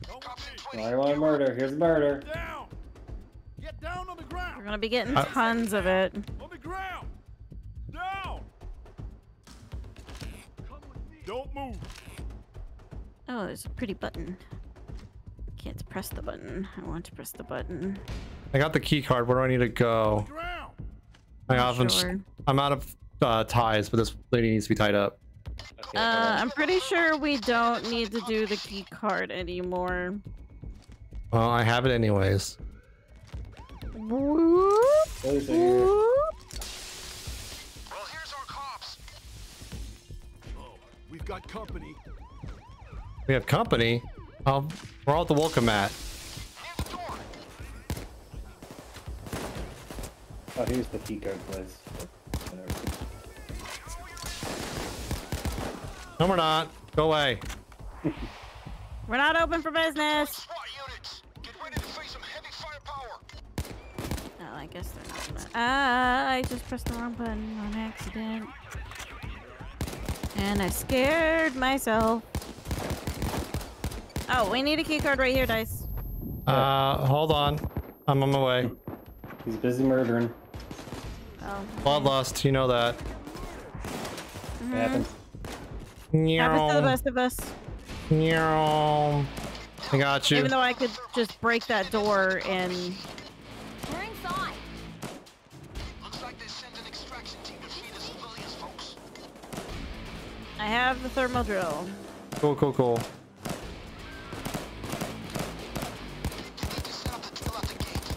Speaker 6: I want murder. Here's the murder.
Speaker 2: We're gonna be getting
Speaker 3: Uh,
Speaker 2: tons of it.
Speaker 9: Don't move.
Speaker 2: Oh, there's a pretty button. Can't press the button. I want to press the button.
Speaker 3: I got the key card. Where do I need to go? I often
Speaker 2: sure.
Speaker 3: I'm out of uh, ties, but this lady needs to be tied up.
Speaker 2: Uh, I'm pretty sure we don't need to do the key card anymore.
Speaker 3: Well, I have it anyways.
Speaker 2: Whoop,
Speaker 6: Those are here.
Speaker 2: whoop.
Speaker 9: We've got company.
Speaker 3: We have company. Um, we're all at the welcome mat.
Speaker 6: Oh, here's the keycard place. Whatever.
Speaker 3: No, we're not. Go away.
Speaker 2: We're not open for business. I guess they're not. Gonna... Ah, I just pressed the wrong button on accident. And I scared myself. Oh, we need a key card right here, Dice.
Speaker 3: Uh, hold on. I'm on my way.
Speaker 6: He's busy murdering.
Speaker 2: Oh.
Speaker 3: Bloodlust, you know that.
Speaker 2: mhm.
Speaker 6: Happens.
Speaker 2: Happens to the best of us.
Speaker 3: Meow. I got you.
Speaker 2: Even though I could just break that door and I have the thermal drill.
Speaker 3: Cool, cool, cool.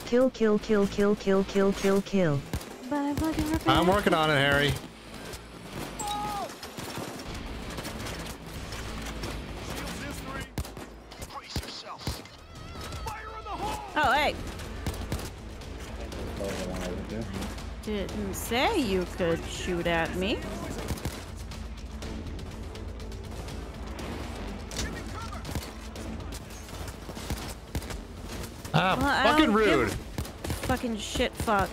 Speaker 15: Kill, kill, kill, kill, kill, kill, kill, kill.
Speaker 2: But I fucking ripped
Speaker 3: I'm working on it, Harry.
Speaker 2: Oh, hey.
Speaker 6: That's all I wanted to do.
Speaker 2: Didn't say you could shoot at me.
Speaker 3: Ah,
Speaker 2: Well,
Speaker 3: fucking rude.
Speaker 2: Fucking shit fuck.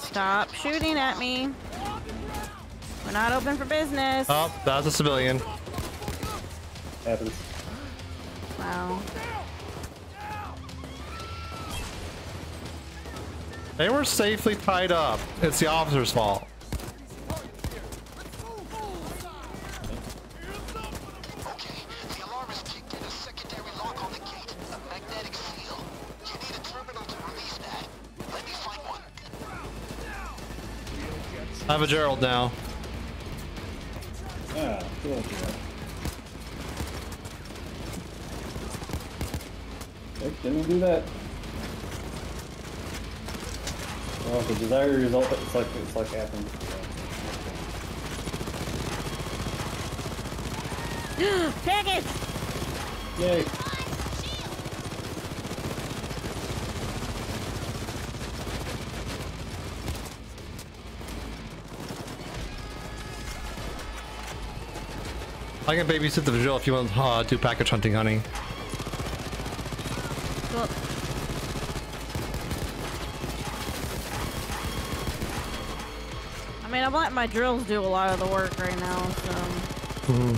Speaker 2: Stop shooting at me. We're not open for business.
Speaker 3: Oh, that's a civilian.
Speaker 6: Happens.
Speaker 2: Wow.
Speaker 3: They were safely tied up. It's the officer's fault. I have a Gerald now.
Speaker 6: Ah, cool. didn't do that. Well, the desired result, it's like it's like happened. *gasps*
Speaker 2: Take it!
Speaker 6: Yay!
Speaker 3: I can babysit the vigil if you want to uh, do package hunting, honey.
Speaker 2: I letting my drills do a lot of the work right now, so.
Speaker 3: Mhm.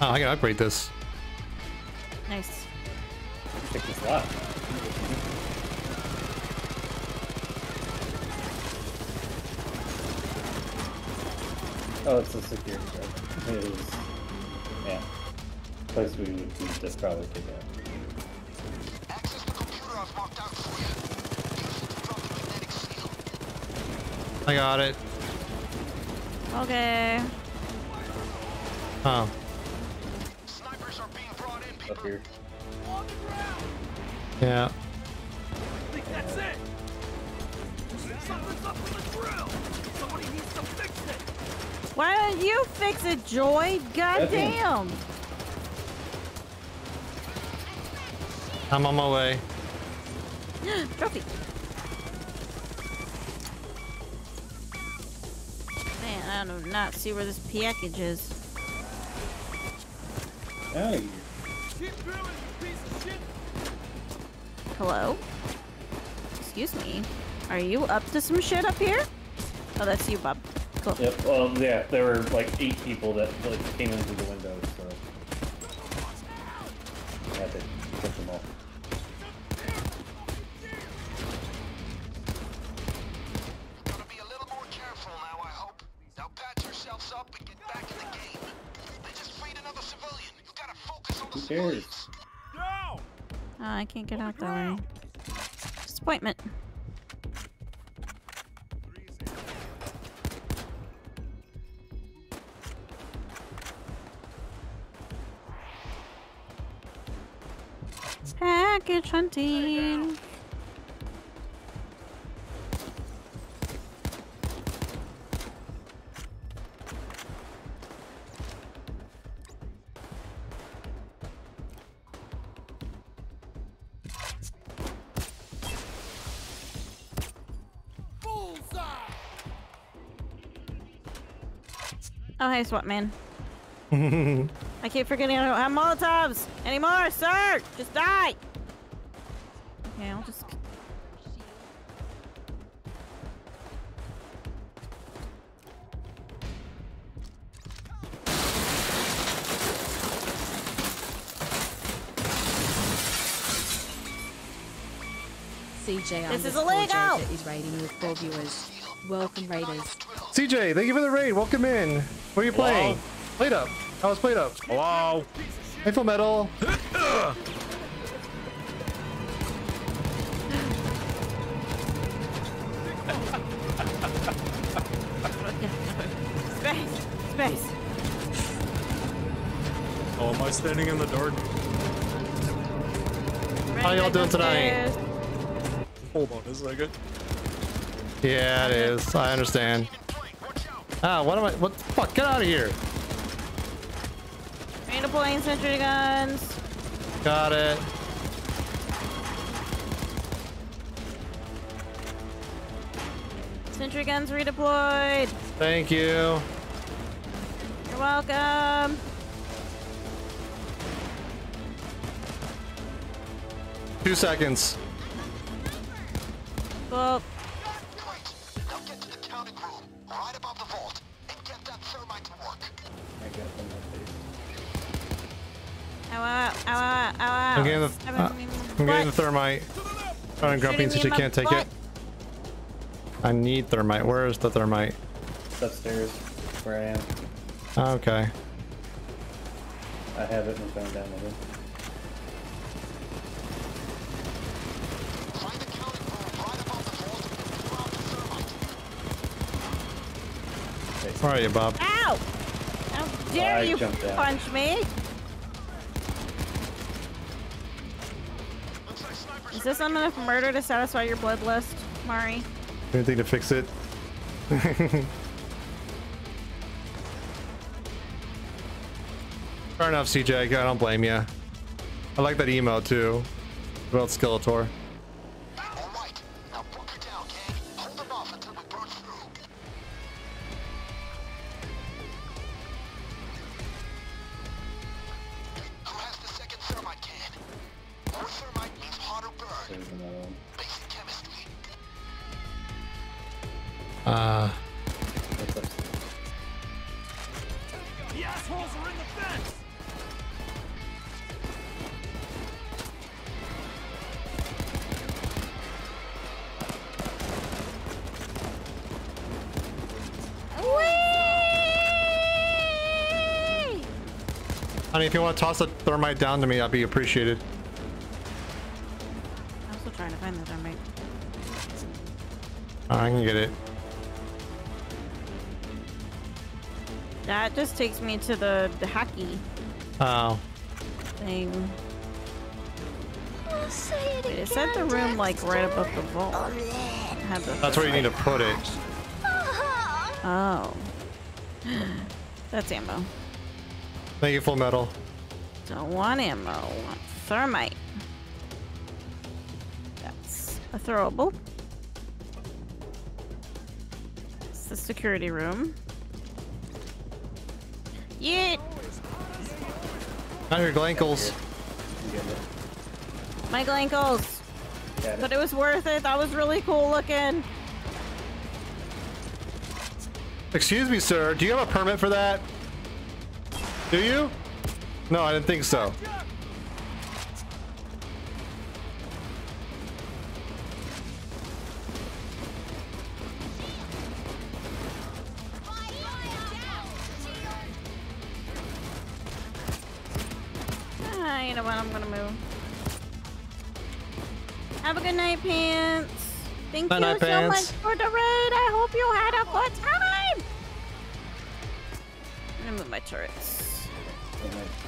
Speaker 3: Oh, I can upgrade this.
Speaker 2: Nice.
Speaker 6: Pick this lock. Oh, it's a security guard. It is. Yeah. Place we would we just probably take out.
Speaker 3: I got it.
Speaker 2: Okay.
Speaker 3: Oh,
Speaker 6: Up here.
Speaker 3: yeah.
Speaker 9: I think that's it. Something's up with the drill. Somebody needs to fix it.
Speaker 2: Why don't you fix it, Joy? God
Speaker 6: Okay.
Speaker 2: damn.
Speaker 3: I'm on my way. *gasps*
Speaker 2: Trophy. Not see where this package is.
Speaker 6: Out of here.
Speaker 9: Keep drilling, you piece of shit.
Speaker 2: Hello? Excuse me. Are you up to some shit up here? Oh, that's you, Bob. Cool.
Speaker 6: Yep. Well, yeah, there were like eight people that like came into the
Speaker 2: can't get out that way. Disappointment. Package hunting. Oh, hey, SWAT man. *laughs* I keep forgetting I don't have Molotovs anymore, sir! Just die! Okay, I'll just...
Speaker 8: CJ
Speaker 2: This is
Speaker 8: underscore
Speaker 2: illegal!
Speaker 8: Joker is raiding with four viewers. Welcome, Raiders.
Speaker 3: CJ, thank you for the raid. Welcome in. What are you playing?
Speaker 8: Hello?
Speaker 3: Played up. I was played up.
Speaker 16: Hello.
Speaker 3: Hey, Full Metal.
Speaker 2: Space! Space!
Speaker 16: Oh, am I standing in the dark?
Speaker 3: How y'all doing tonight?
Speaker 16: Hold on a second.
Speaker 3: Yeah, it is. I understand. Ah, what am I? What the fuck? Get out of here.
Speaker 2: Redeploying sentry guns.
Speaker 3: Got it.
Speaker 2: Sentry guns redeployed.
Speaker 3: Thank you.
Speaker 2: You're welcome.
Speaker 3: Two seconds.
Speaker 2: Well,
Speaker 3: the thermite. Trying to grumpy
Speaker 2: Shooting
Speaker 3: since you can't
Speaker 2: my
Speaker 3: take it. I need thermite. Where is the thermite?
Speaker 6: It's upstairs where I am.
Speaker 3: Okay.
Speaker 6: I have it and going down with it.
Speaker 3: Where are you, Bob?
Speaker 2: Ow! How dare oh,
Speaker 3: I
Speaker 2: you punch me? Is this enough murder to satisfy your bloodlust, Mari?
Speaker 3: Anything to fix it? Fair enough, CJ. I don't blame you. I like that emo too. About Skeletor. Honey, if you want to toss a thermite down to me, that'd be appreciated.
Speaker 2: I'm still trying to find the thermite.
Speaker 3: Uh, I can get it.
Speaker 2: That just takes me to the, the hacky
Speaker 3: Oh.
Speaker 2: thing. Wait, it said the room like right above the vault. Had the
Speaker 3: That's where you need to put it.
Speaker 2: Oh. *gasps* That's ammo.
Speaker 3: Thank you, Full Metal.
Speaker 2: Don't want ammo. Want thermite. That's a throwable. It's the security room. Yeah.
Speaker 3: Not your glankles.
Speaker 2: Michael ankles.
Speaker 6: Got it.
Speaker 2: But it was worth it. That was really cool looking.
Speaker 3: Excuse me, sir. Do you have a permit for that? Do you? No, I didn't think so.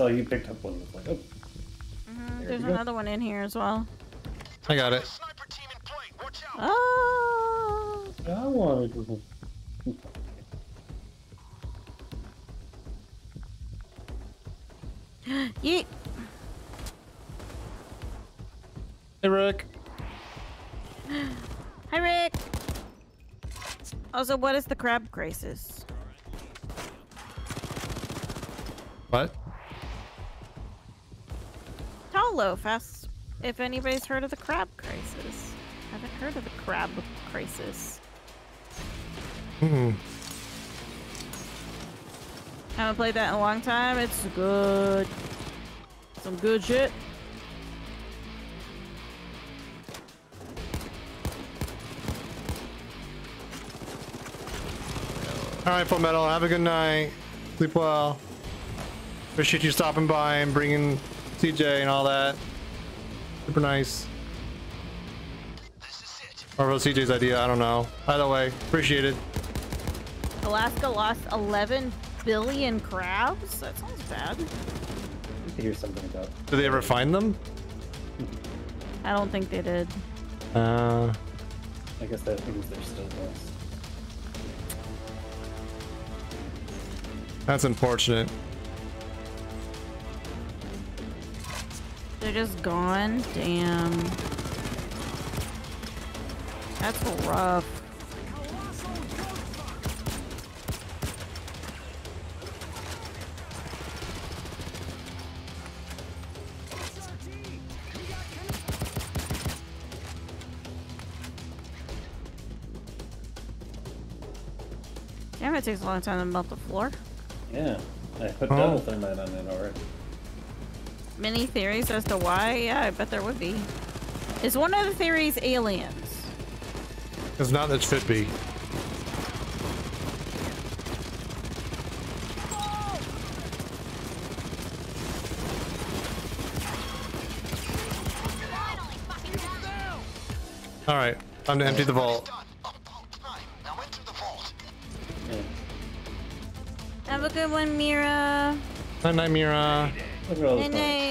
Speaker 6: saw you picked up one. It's like, oh,
Speaker 2: Mhm,
Speaker 6: There
Speaker 2: There's
Speaker 6: we go.
Speaker 2: another one in here as well.
Speaker 3: I got it.
Speaker 2: Oh.
Speaker 6: I wanted to. *gasps*
Speaker 2: Yeet.
Speaker 3: Hey, Rick. *gasps*
Speaker 2: Hi, Rick. Also, what is the crab crisis?
Speaker 3: What?
Speaker 2: Tell loaf asks if anybody's heard of the crab crisis. Haven't heard of the crab crisis.
Speaker 3: Hmm.
Speaker 2: Haven't played that in a long time. It's good. Some good shit.
Speaker 3: All right, Full Metal. Have a good night. Sleep well. Appreciate you stopping by and bringing CJ and all that. Super nice. Or was CJ's idea? I don't know. Either way, appreciate it.
Speaker 2: Alaska lost 11 billion crabs? That sounds bad.
Speaker 6: I hear something about.
Speaker 3: Did they ever find them?
Speaker 2: I don't think they did.
Speaker 3: Uh,
Speaker 6: I guess that means they're still lost.
Speaker 3: that's unfortunate.
Speaker 2: They're just gone? Damn. That's rough. Damn, it takes a long time to melt the floor.
Speaker 6: Yeah, I put
Speaker 3: Oh.
Speaker 6: double thermite on it already.
Speaker 2: Many theories as to why? Yeah, I bet there would be. Is one of the theories aliens?
Speaker 3: It's not that should be. All right, time to empty the vault.
Speaker 2: Have a good one, Mira.
Speaker 3: Night, night, Mira.
Speaker 6: Look at all
Speaker 2: Good night.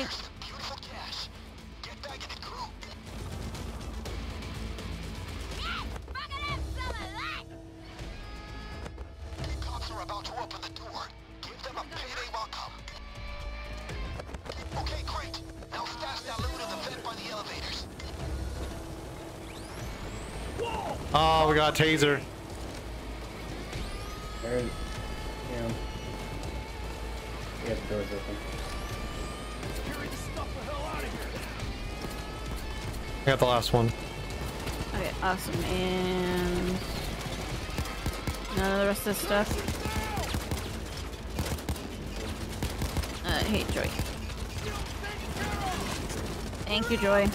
Speaker 3: We got a taser.
Speaker 6: There, yeah. Yeah, the door's open.
Speaker 3: I got the last one.
Speaker 2: Okay, awesome. And none of the rest of the stuff. Uh, hey, Joy. Thank you, Joy.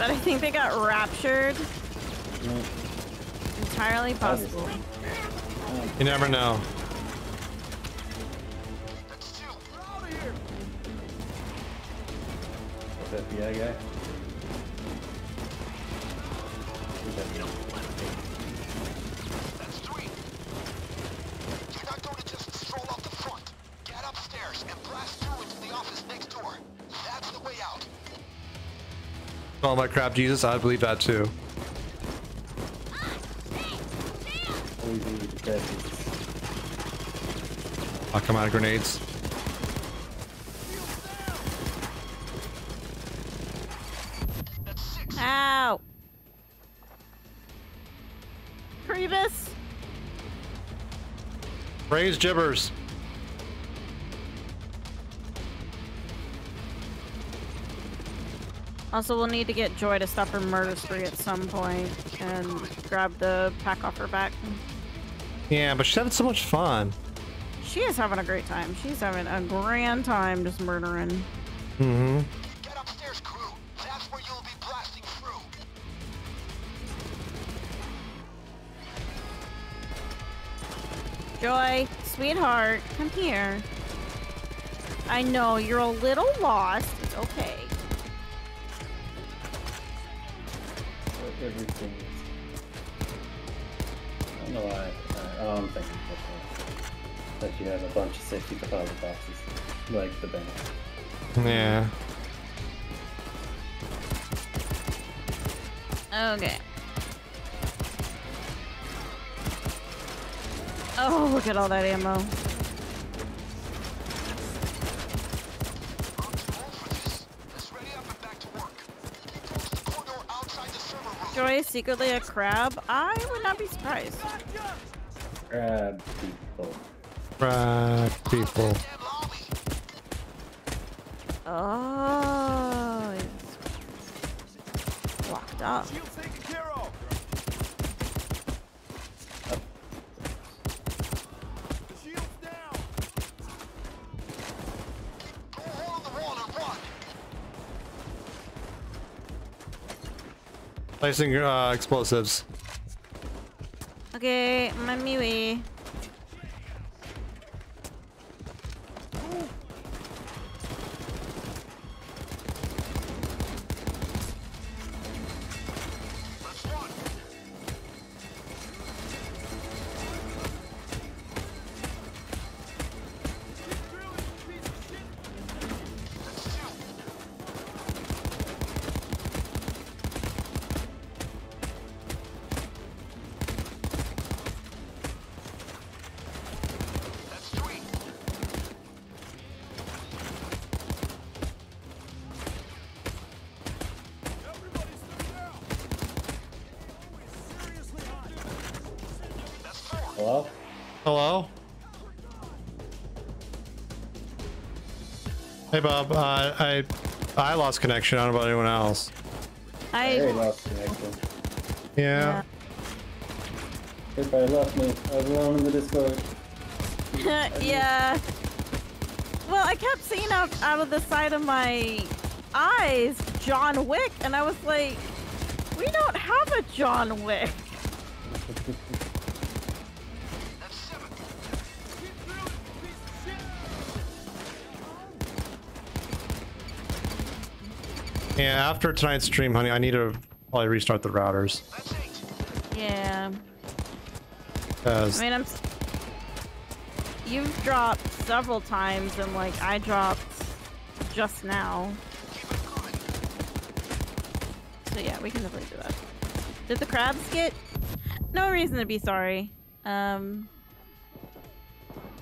Speaker 2: But I think they got raptured. Mm. Entirely possible.
Speaker 3: You never know. Crap, Jesus, I believe that too.
Speaker 6: Always need to dead.
Speaker 3: I'll come out of grenades.
Speaker 2: Ow! Grievous!
Speaker 3: Raise gibbers.
Speaker 2: Also, we'll need to get Joy to stop her murder spree at some point and grab the pack off her back.
Speaker 3: Yeah, but she's having so much fun.
Speaker 2: She is having a great time. She's having a grand time just murdering.
Speaker 3: Mm-hmm.
Speaker 4: Get upstairs, crew. That's where you'll be blasting through.
Speaker 2: Joy, Sweetheart, come here. I know you're a little lost. It's okay.
Speaker 6: Safety deposit boxes, like the bank.
Speaker 3: Yeah.
Speaker 2: Okay. Oh, look at all that ammo. Joy is secretly a crab? I would not be surprised.
Speaker 6: Crab people.
Speaker 3: Right, people.
Speaker 2: Oh, it's locked up.
Speaker 3: Placing uh, explosives.
Speaker 2: Okay, I'm on my way.
Speaker 3: Hey Bob, uh, I I lost connection. I don't know about anyone else.
Speaker 2: I
Speaker 6: Very lost connection.
Speaker 3: Yeah.
Speaker 6: Everybody left me. I was alone in the Discord. *laughs*
Speaker 2: yeah. Well, I kept seeing out out of the side of my eyes John Wick, and I was like, we don't have a John Wick.
Speaker 3: After tonight's stream, honey, I need to probably restart the routers.
Speaker 2: Yeah.
Speaker 3: Cause
Speaker 2: I mean, I'm. You've dropped several times, and like I dropped just now. So yeah, we can definitely do that. Did the crabs get? No reason to be sorry. Um.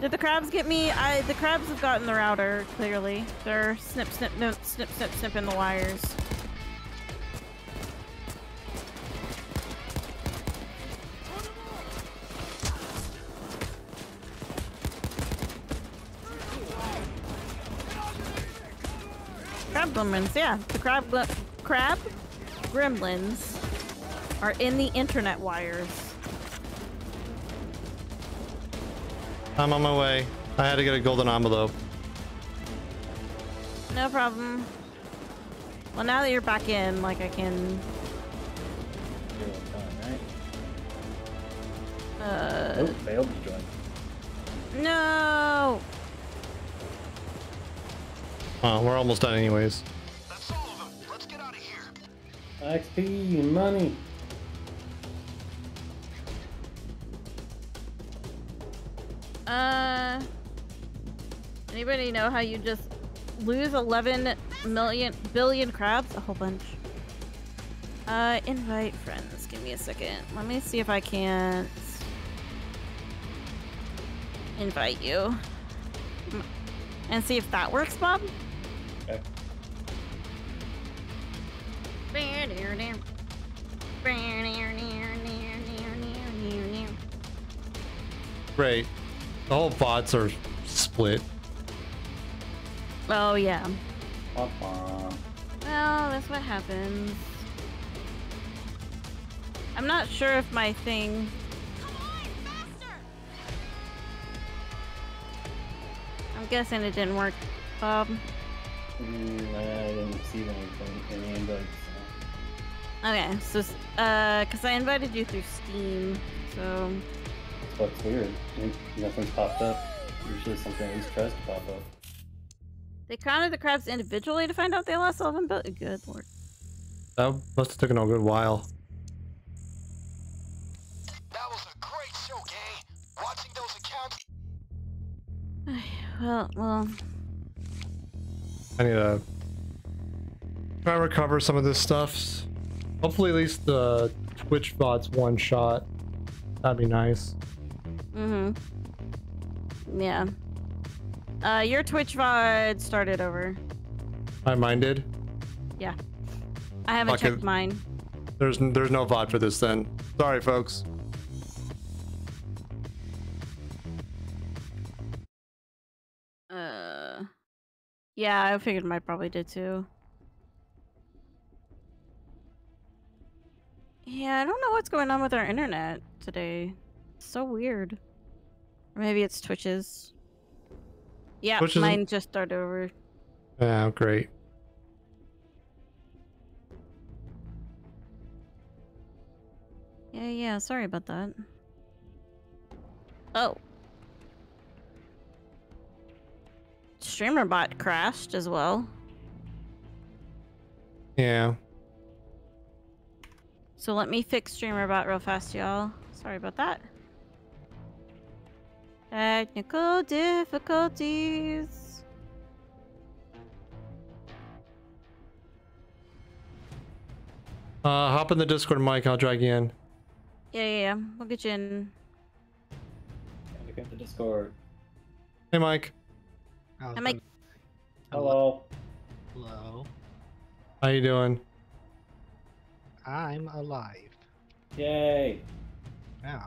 Speaker 2: Did the crabs get me? I the crabs have gotten the router clearly. They're snip snip no snip snip snipping the wires. Gremlins, yeah. The crab crab gremlins are in the internet wires.
Speaker 3: I'm on my way. I had to get a golden envelope.
Speaker 2: No problem. Well, now that you're back in, like I can. Uh.
Speaker 6: Oh, failed to join.
Speaker 2: No.
Speaker 3: Oh, we're almost done anyways.
Speaker 6: XP, money.
Speaker 2: Uh. Anybody know how you just lose 11 million billion crabs? A whole bunch. Uh, invite friends. Give me a second. Let me see if I can't invite you. And see if that works, Bob.
Speaker 3: Great. The whole bots are split.
Speaker 2: Oh yeah.
Speaker 6: Wah-wah.
Speaker 2: Well, that's what happens. I'm not sure if my thing. I'm guessing it didn't work, Bob.
Speaker 6: Mm, I didn't see anything, any invites.
Speaker 2: Okay, so, uh, because I invited you through Steam, so.
Speaker 6: That's weird. Nothing's popped up. Usually something at least tries to pop up.
Speaker 2: They counted the crabs individually to find out they lost 11 billion. Good lord.
Speaker 3: That must have taken a good while.
Speaker 4: That was a great show, gang. Watching those accounts. *sighs*
Speaker 2: Well, well,
Speaker 3: I need to try and recover some of this stuff. Hopefully, at least the Twitch bot's one shot. That'd be nice.
Speaker 2: Mm-hmm. Yeah. Uh, your Twitch VOD started over.
Speaker 3: I minded.
Speaker 2: Yeah. I haven't
Speaker 3: Okay.
Speaker 2: checked mine.
Speaker 3: There's there's no VOD for this then. Sorry, folks.
Speaker 2: Uh, yeah, I figured mine probably did too. Yeah, I don't know what's going on with our internet today. It's so weird. Or maybe it's Twitch's. Yeah, mine just started over.
Speaker 3: Yeah, great.
Speaker 2: Yeah, yeah, sorry about that. Oh. Streamer bot crashed as well.
Speaker 3: Yeah.
Speaker 2: So let me fix streamer bot real fast, y'all. Sorry about that. Technical difficulties.
Speaker 3: Uh, hop in the Discord, Mike. I'll drag you in.
Speaker 2: Yeah, yeah, yeah. We'll get you in.
Speaker 6: Look at the Discord.
Speaker 3: Hey, Mike.
Speaker 2: Hi, Mike.
Speaker 6: Hello.
Speaker 17: Hello.
Speaker 3: How you doing?
Speaker 17: I'm alive.
Speaker 6: Yay.
Speaker 17: Yeah.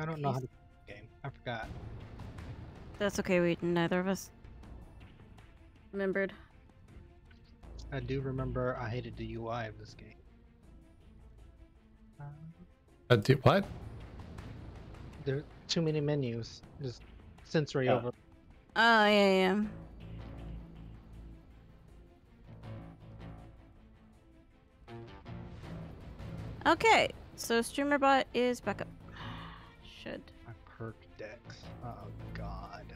Speaker 17: I don't know how to play the game. I forgot.
Speaker 2: That's okay, we neither of us remembered.
Speaker 17: I do remember I hated the UI of this game.
Speaker 3: Uh, do, what?
Speaker 17: There are too many menus. Just sensory
Speaker 6: Oh.
Speaker 17: over.
Speaker 2: Oh, yeah, yeah. Okay, so StreamerBot is back up. Should.
Speaker 17: Decks. Oh god.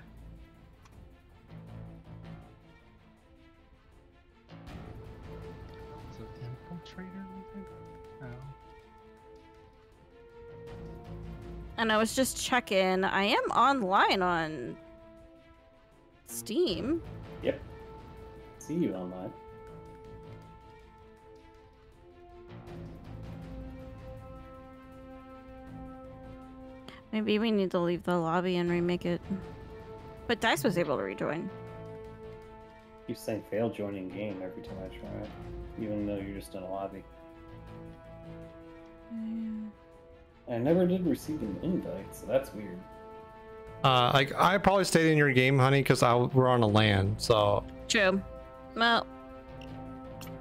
Speaker 17: Is it infiltrator? I think? Oh.
Speaker 2: And I was just checking. I am online on Steam.
Speaker 6: Yep. See you online.
Speaker 2: Maybe we need to leave the lobby and remake it. But Dice was able to rejoin.
Speaker 6: Keeps saying fail joining game every time I try it, even though you're just in a lobby. I never did receive an invite, so that's weird.
Speaker 3: Uh, like I probably stayed in your game, honey, because I we're on a land. So
Speaker 2: True. Well,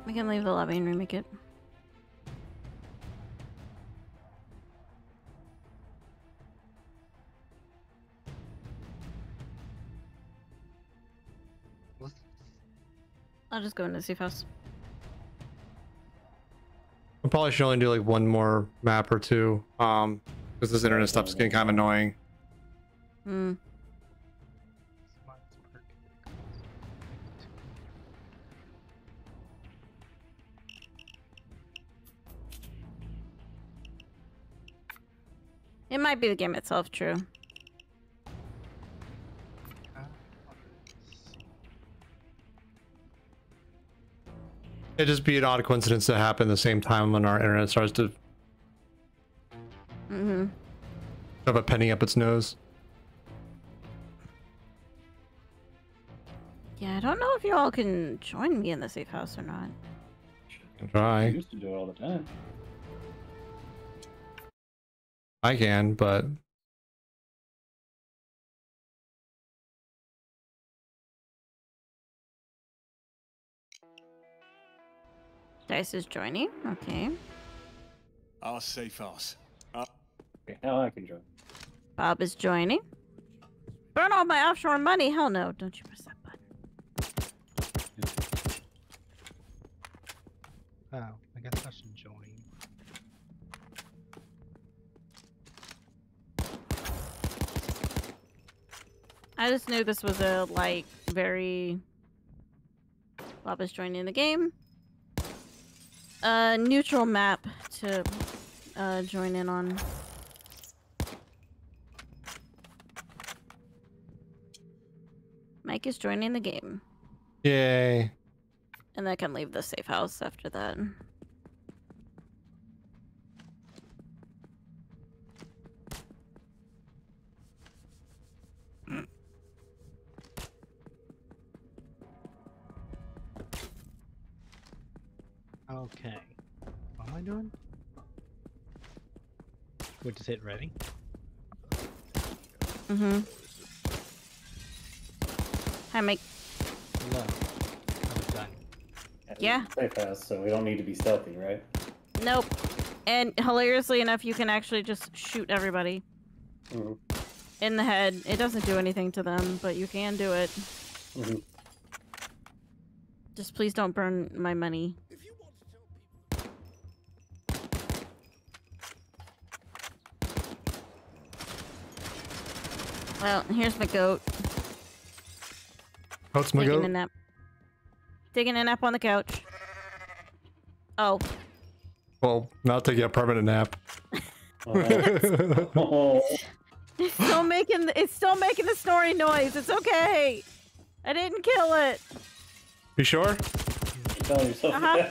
Speaker 2: we can leave the lobby and remake it. I'll just go into safe house.
Speaker 3: I probably should only do like one more map or two. Um, because this internet stuff's getting kind of annoying.
Speaker 2: Hmm. It might be the game itself, true.
Speaker 3: It'd just be an odd coincidence to happen the same time when our internet starts to
Speaker 2: Mm-hmm.
Speaker 3: have a penny up its nose.
Speaker 2: Yeah, I don't know if you all can join me in the safe house or not.
Speaker 3: Can
Speaker 6: I
Speaker 3: Try.
Speaker 6: used to do it all the time.
Speaker 3: I can, but
Speaker 2: Dice is joining. Okay.
Speaker 11: I'll say false. Uh,
Speaker 6: okay, now I can join.
Speaker 2: Bob is joining. Burn all my offshore money. Hell no. Don't you press that button.
Speaker 17: Oh, I guess I should join.
Speaker 2: I just knew this was a, like, very... Bob is joining the game. A neutral map to uh, join in on. Mike is joining the game,
Speaker 3: Yay.
Speaker 2: and I can leave the safe house after that.
Speaker 17: Okay. What am I doing? We just hit ready.
Speaker 2: Mm-hmm. Hi, Mike.
Speaker 17: Hello. I was done.
Speaker 2: Yeah.
Speaker 6: Safe house, so we don't need to be stealthy, right?
Speaker 2: Nope. And hilariously enough, you can actually just shoot everybody
Speaker 6: Mhm.
Speaker 2: in the head. It doesn't do anything to them, but you can do it.
Speaker 6: Mhm.
Speaker 2: Just please don't burn my money. Well, here's my goat.
Speaker 3: What's my
Speaker 2: taking
Speaker 3: goat?
Speaker 2: a nap. Taking a nap on the couch. Oh,
Speaker 3: Well, not taking a permanent nap. *laughs*
Speaker 6: Oh.
Speaker 2: it's still making the, it's still making the snoring noise. It's okay. I didn't kill it.
Speaker 3: You sure?
Speaker 2: Uh-huh. *laughs*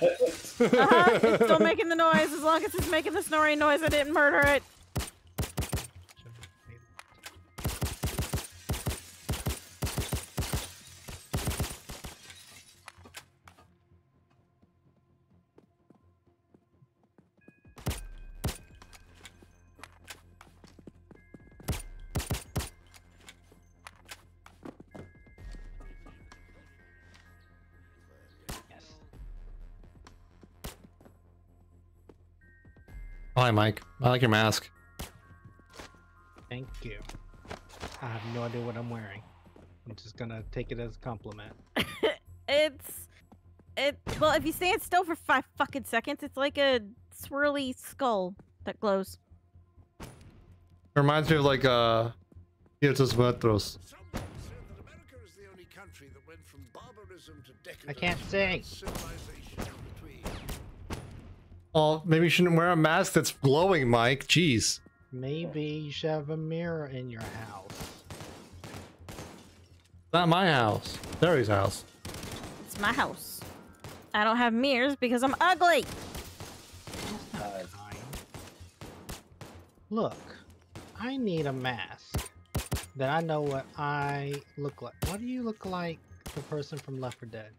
Speaker 2: Uh-huh. It's still making the noise. As long as it's making the snoring noise, I didn't murder it.
Speaker 3: Hi, Mike. I like your mask.
Speaker 17: Thank you. I have no idea what I'm wearing. I'm just gonna take it as a compliment. *laughs*
Speaker 2: It's it. Well, if you stand still for five fucking seconds, it's like a swirly skull that glows.
Speaker 3: Reminds me of like uh Ciertos Metros.
Speaker 9: America is the only country that went from barbarism to decadence.
Speaker 17: I can't sing.
Speaker 9: Civilization in.
Speaker 3: Oh, maybe you shouldn't wear a mask that's glowing, Mike. Jeez.
Speaker 17: Maybe you should have a mirror in your house.
Speaker 3: Not my house. Terry's house.
Speaker 2: It's my house. I don't have mirrors because I'm ugly.
Speaker 17: Look, I need a mask that I know what I look like. What do you look like the person from Left 4 Dead?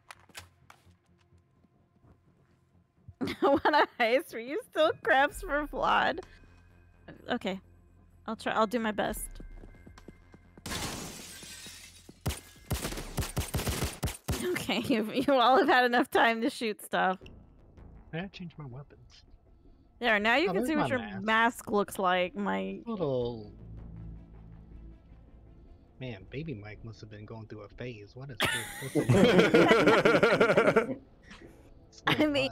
Speaker 2: When I asked, were you still crabs for Vlad? Okay, I'll try. I'll do my best. *laughs* Okay, *laughs* you, you all have had enough time to shoot stuff.
Speaker 17: I gotta change my weapons.
Speaker 2: There, now you
Speaker 17: Oh,
Speaker 2: can see what your
Speaker 17: mask.
Speaker 2: mask looks like. Mike.
Speaker 17: Little. Man, baby Mike must have been going through a phase. What is this? *laughs*
Speaker 2: I mean,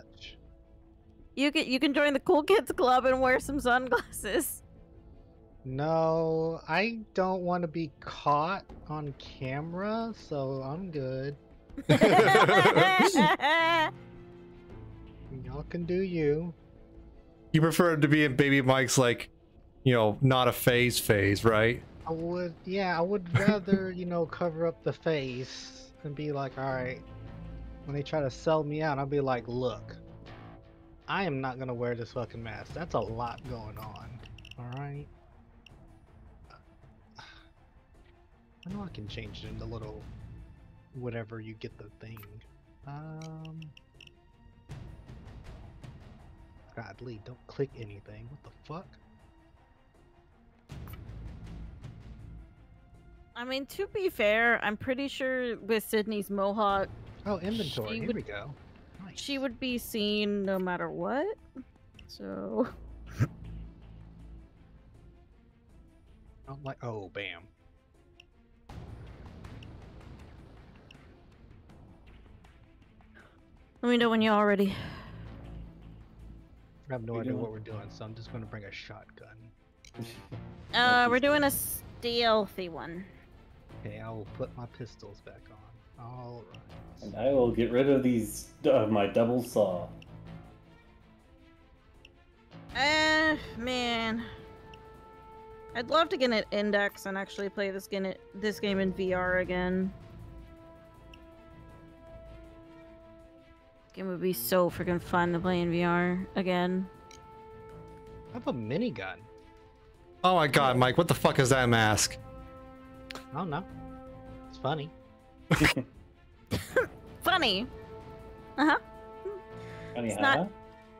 Speaker 2: you can you can join the cool kids club and wear some sunglasses.
Speaker 17: No, I don't want to be caught on camera, so I'm good. *laughs* Y'all can do you.
Speaker 3: You prefer to be in Baby Mike's like, you know, not a phase phase, right?
Speaker 17: I would, yeah, I would rather, *laughs* you know, cover up the face and be like, all right, when they try to sell me out, I'll be like, look, I am not gonna wear this fucking mask. That's a lot going on. All right. I know I can change it into little, whatever you get the thing. Um. God, Lee, don't click anything. What the fuck?
Speaker 2: I mean, to be fair, I'm pretty sure with Sydney's mohawk.
Speaker 17: Oh, inventory. Here
Speaker 2: would-
Speaker 17: we go.
Speaker 2: She would be seen no matter what. So *laughs*
Speaker 17: Oh, like, oh, bam.
Speaker 2: let me know when you're all ready.
Speaker 17: I have no
Speaker 6: You
Speaker 17: idea what we're doing, so I'm just gonna bring a shotgun.
Speaker 2: Uh, we're doing a stealthy one.
Speaker 17: Okay, I will put my pistols back on. All right.
Speaker 6: And I will get rid of these of my double saw.
Speaker 2: Eh, man. I'd love to get an index and actually play this game this game in VR again. Game would be so freaking fun to play in VR again.
Speaker 17: I have a minigun.
Speaker 3: Oh my god, Mike, what the fuck is that mask?
Speaker 17: I don't know. It's funny. *laughs*
Speaker 2: Funny. Uh huh.
Speaker 6: Funny,
Speaker 2: It's not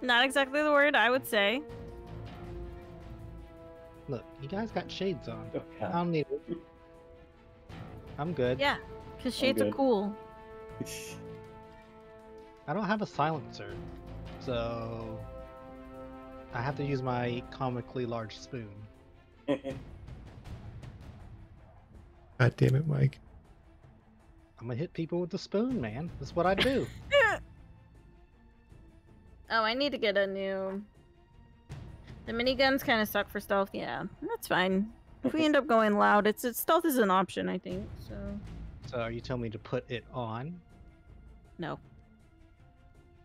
Speaker 2: not exactly the word I would say.
Speaker 17: Look, you guys got shades on.
Speaker 6: Oh,
Speaker 17: I don't need it. I'm good.
Speaker 2: Yeah, because shades are cool. *laughs*
Speaker 17: I don't have a silencer, so I have to use my comically large spoon. *laughs*
Speaker 3: God damn it, Mike.
Speaker 17: I'm gonna hit people with the spoon, man. That's what I do. *laughs*
Speaker 2: Oh, I need to get a new. The miniguns kind of suck for stealth. Yeah, that's fine. If we end up going loud, it's, it's stealth is an option, I think. So
Speaker 17: so are you telling me to put it on?
Speaker 2: no,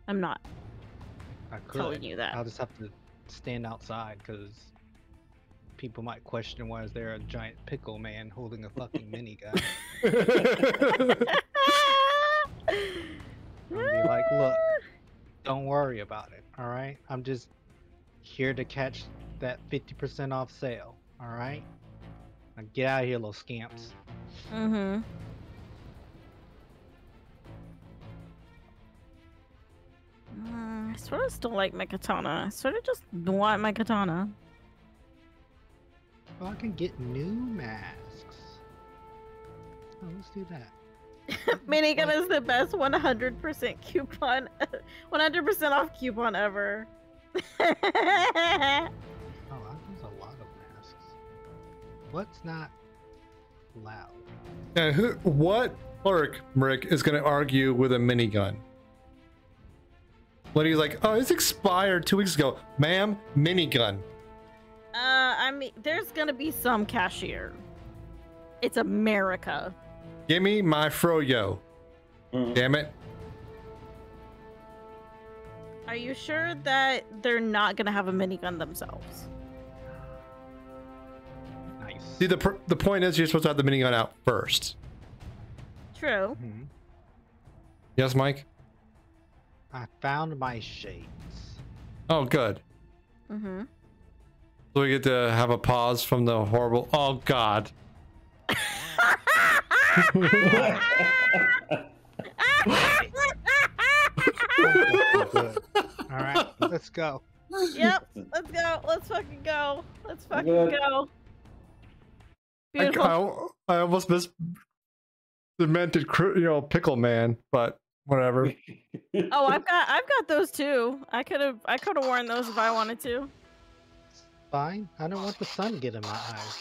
Speaker 2: I'm not.
Speaker 17: I could.
Speaker 2: Telling you that.
Speaker 17: I'll just have to stand outside because people might question why is there a giant pickle man holding a fucking minigun. *laughs* I'll be like, look, don't worry about it. All right, I'm just here to catch that 50% off sale. All right, now get out of here, little scamps.
Speaker 2: Mm-hmm. Mm, I sort of still like my katana. I sort of just want my katana.
Speaker 17: Well, I can get new masks. Oh, let's do that. *laughs*
Speaker 2: Minigun is the best 100% coupon, *laughs* 100% off coupon ever. *laughs*
Speaker 17: Oh, I use a lot of masks. What's not loud?
Speaker 3: And who, what clerk, Rick, is going to argue with a minigun? When he's like, oh, it's expired two weeks ago. Ma'am, minigun.
Speaker 2: Uh, I mean, there's gonna be some cashier. It's America.
Speaker 3: Give me my froyo. Damn it.
Speaker 2: Are you sure that they're not gonna have a minigun themselves?
Speaker 17: Nice.
Speaker 3: See, the, pr- the point is you're supposed to have the minigun out first.
Speaker 2: True.
Speaker 3: Yes, Mike?
Speaker 17: I found my shades.
Speaker 3: Oh, good.
Speaker 2: Mm-hmm.
Speaker 3: So we get to have a pause from the horrible. Oh, God.
Speaker 17: All right, let's go.
Speaker 2: yep. Let's go. Let's fucking go. Let's fucking go.
Speaker 3: I,
Speaker 2: Beautiful.
Speaker 3: I, I almost missed the mented, cr- you know, pickle man, but whatever.
Speaker 2: oh, I've got I've got those too. I could have I could have worn those if I wanted to.
Speaker 17: Fine. I don't want the sun to get in my eyes.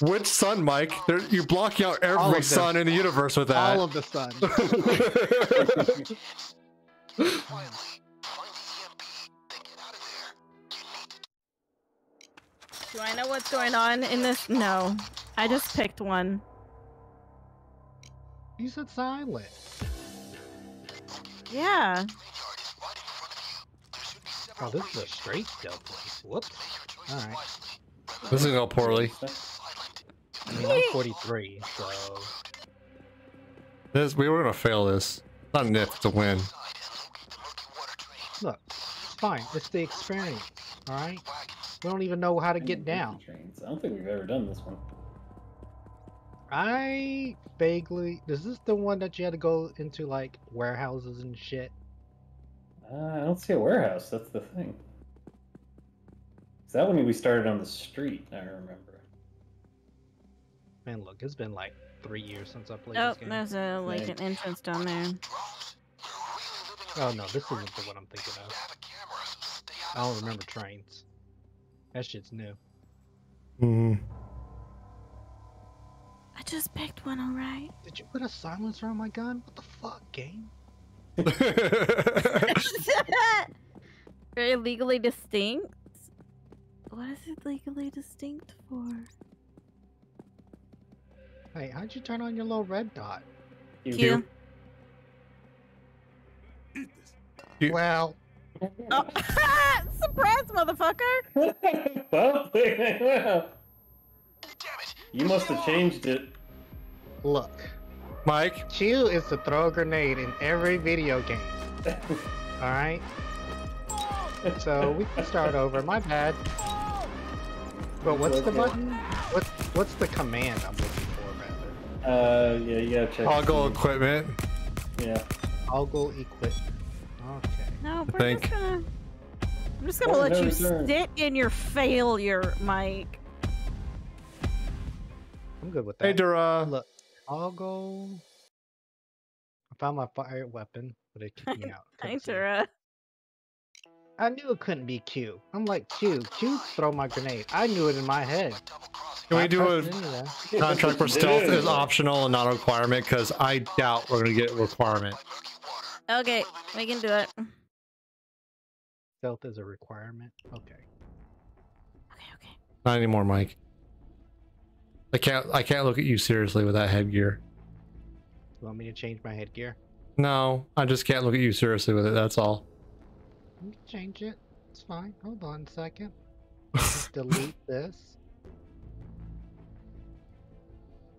Speaker 3: Which sun, Mike? There, you're blocking out every sun in the universe with that.
Speaker 17: All of the sun. *laughs*
Speaker 2: Do I know what's going on in this? No. I just picked one.
Speaker 17: You said silent.
Speaker 2: Yeah.
Speaker 17: Oh, this is a straight stealth place. Whoops. All right.
Speaker 3: This is gonna go poorly.
Speaker 17: I mean, I'm 43, so
Speaker 3: This, we were gonna fail this. Not an to win.
Speaker 17: look, it's fine. It's the experience. All right. We don't even know how to get down.
Speaker 6: Trains. I don't think we've ever done this one.
Speaker 17: I vaguely. Is this the one that you had to go into like warehouses and shit?
Speaker 6: Uh, I don't see a warehouse. That's the thing. Is that when we started on the street? I remember.
Speaker 17: Man, look, it's been like three years since I played
Speaker 2: Oh,
Speaker 17: this game.
Speaker 2: there's a like
Speaker 17: Same.
Speaker 2: an entrance down there.
Speaker 17: Oh no, this isn't the one I'm thinking of. I don't remember trains. That shit's new.
Speaker 3: Hmm.
Speaker 2: I just picked one, alright.
Speaker 17: Did you put a silencer on my gun? What the fuck, game? *laughs*
Speaker 2: Very legally distinct. What is it legally distinct for?
Speaker 17: Hey, how'd you turn on your little red dot?
Speaker 2: Q.
Speaker 17: Well, *laughs*
Speaker 2: Oh, *laughs* surprise, motherfucker!
Speaker 6: well, you must have changed it.
Speaker 17: look.
Speaker 3: Mike?
Speaker 17: Q is to throw a grenade in every video game. *laughs* Alright? So we can start over. My bad. But what's the button? What what's the command I'm looking for rather?
Speaker 6: Uh, yeah, you gotta check.
Speaker 3: Toggle equipment.
Speaker 6: Yeah.
Speaker 17: Toggle equip. Okay.
Speaker 2: No, we're
Speaker 3: think.
Speaker 2: just gonna. I'm just gonna
Speaker 6: Oh,
Speaker 2: let
Speaker 6: no
Speaker 2: you
Speaker 6: return.
Speaker 2: sit in your failure, Mike.
Speaker 17: I'm good with that.
Speaker 3: Hey,
Speaker 17: that.
Speaker 3: Dura.
Speaker 17: Look, toggle. I found my fire weapon, but it kicked me *laughs* out.
Speaker 2: Hi,
Speaker 17: Couldn't see it.
Speaker 2: Tura.
Speaker 17: I knew it couldn't be Q. I'm like Q. Q throw my grenade. I knew it in my head.
Speaker 3: Can we do a
Speaker 17: pressing any of that. *laughs*
Speaker 3: contract where stealth is optional and not a requirement? Because I doubt we're gonna get a requirement.
Speaker 2: Okay, we can do it.
Speaker 17: Stealth is a requirement. Okay. Okay. Okay.
Speaker 3: Not anymore, Mike. I can't. I can't look at you seriously with that headgear.
Speaker 17: You want me to change my headgear?
Speaker 3: No, I just can't look at you seriously with it. That's all.
Speaker 17: You can change it. It's fine. Hold on a second. *laughs* Delete this.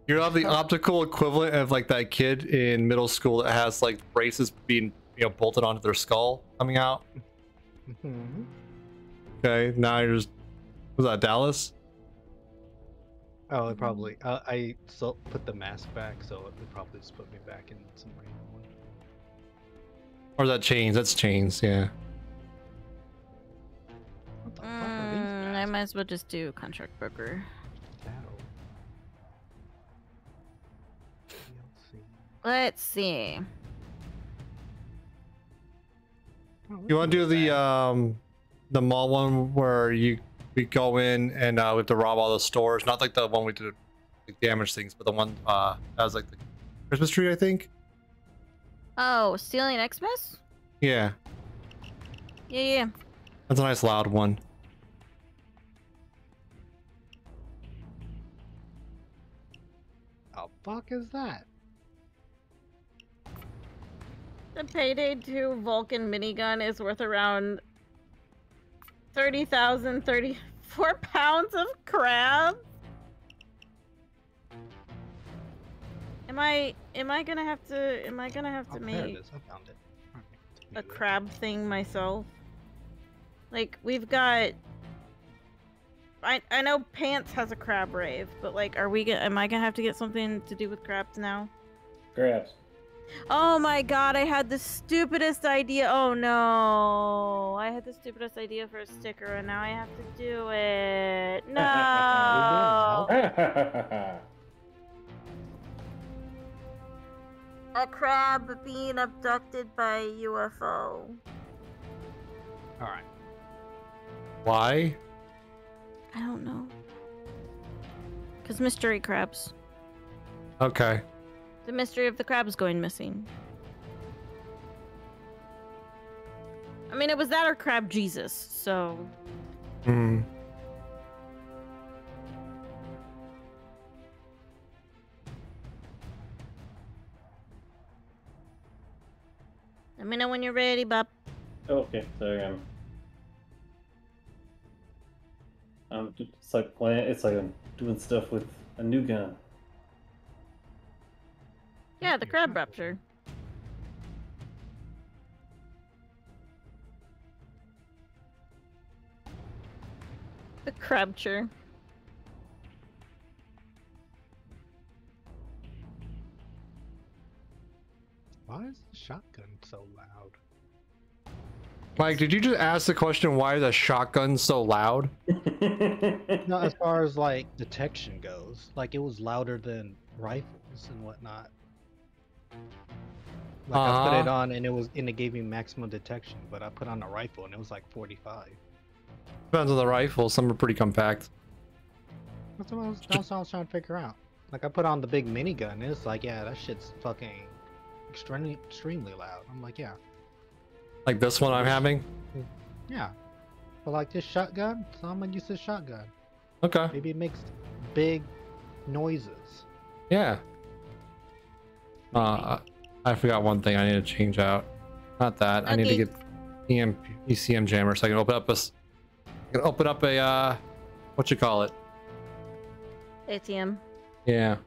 Speaker 3: You have the optical equivalent of like that kid in middle school that has like braces being you know bolted onto their skull coming out.
Speaker 17: hmm
Speaker 3: Okay, now you're just was that Dallas?
Speaker 17: Oh, it probably. Uh, I so put the mask back, so it would probably just put me back in some random one.
Speaker 3: Or that chains? That's chains. Yeah.
Speaker 2: Mm, I might as well just do contract broker. Let's see.
Speaker 3: You want to do the um the mall one where you we go in and uh, we have to rob all the stores? Not like the one we did like, damage things, but the one uh that was like the Christmas tree, I think.
Speaker 2: Oh, stealing Xmas?
Speaker 3: Yeah,
Speaker 2: Yeah, yeah.
Speaker 3: that's a nice loud one.
Speaker 17: How fuck is that?
Speaker 2: The Payday 2 Vulcan minigun is worth around 30,000, 34 *laughs* pounds of crab. Am I am I gonna have to am I gonna have to
Speaker 17: Oh, there
Speaker 2: make
Speaker 17: is. I found it.
Speaker 2: a crab thing myself? Like we've got I I know Pants has a crab rave, but like are we gonna am I gonna have to get something to do with crabs now?
Speaker 6: Grabs.
Speaker 2: Oh my god, I had the stupidest idea. Oh no. I had the stupidest idea for a sticker and now I have to do it. *laughs* No. a crab being abducted by a UFO.
Speaker 17: Alright.
Speaker 3: Why?
Speaker 2: I don't know. Cuz mystery crabs.
Speaker 3: Okay.
Speaker 2: The mystery of the crabs going missing. I mean, it was that or Crab Jesus, so.
Speaker 3: Hmm.
Speaker 2: Let me know when you're ready, Bob.
Speaker 6: Okay, sorry, I'm. I'm just, it's like playing. It's like I'm doing stuff with a new gun.
Speaker 2: Yeah, the crab rupture. The crabture.
Speaker 17: Why is the shotgun so loud?
Speaker 3: Mike, did you just ask the question why is a shotgun so loud? *laughs*
Speaker 17: No, as far as like detection goes, like it was louder than rifles and whatnot. Like I put it on and it was and it gave me maximum detection, but I put on a rifle and it was like 45.
Speaker 3: Depends on the rifle. Some are pretty compact.
Speaker 17: That's what I was, that's what I was trying to figure out. Like I put on the big minigun and it's like, yeah, that shit's fucking extremely extremely loud. I'm like, yeah,
Speaker 3: Like this one I'm having.
Speaker 17: yeah. But like this shotgun, so I'm gonna use this shotgun.
Speaker 3: Okay.
Speaker 17: Maybe it makes big noises.
Speaker 3: Yeah. Uh, I- I forgot one thing I need to change out. Not that. I need to get E EM, ECM jammer so I can open up a. s- I can open up a uh, what you call it?
Speaker 2: ATM.
Speaker 3: Yeah.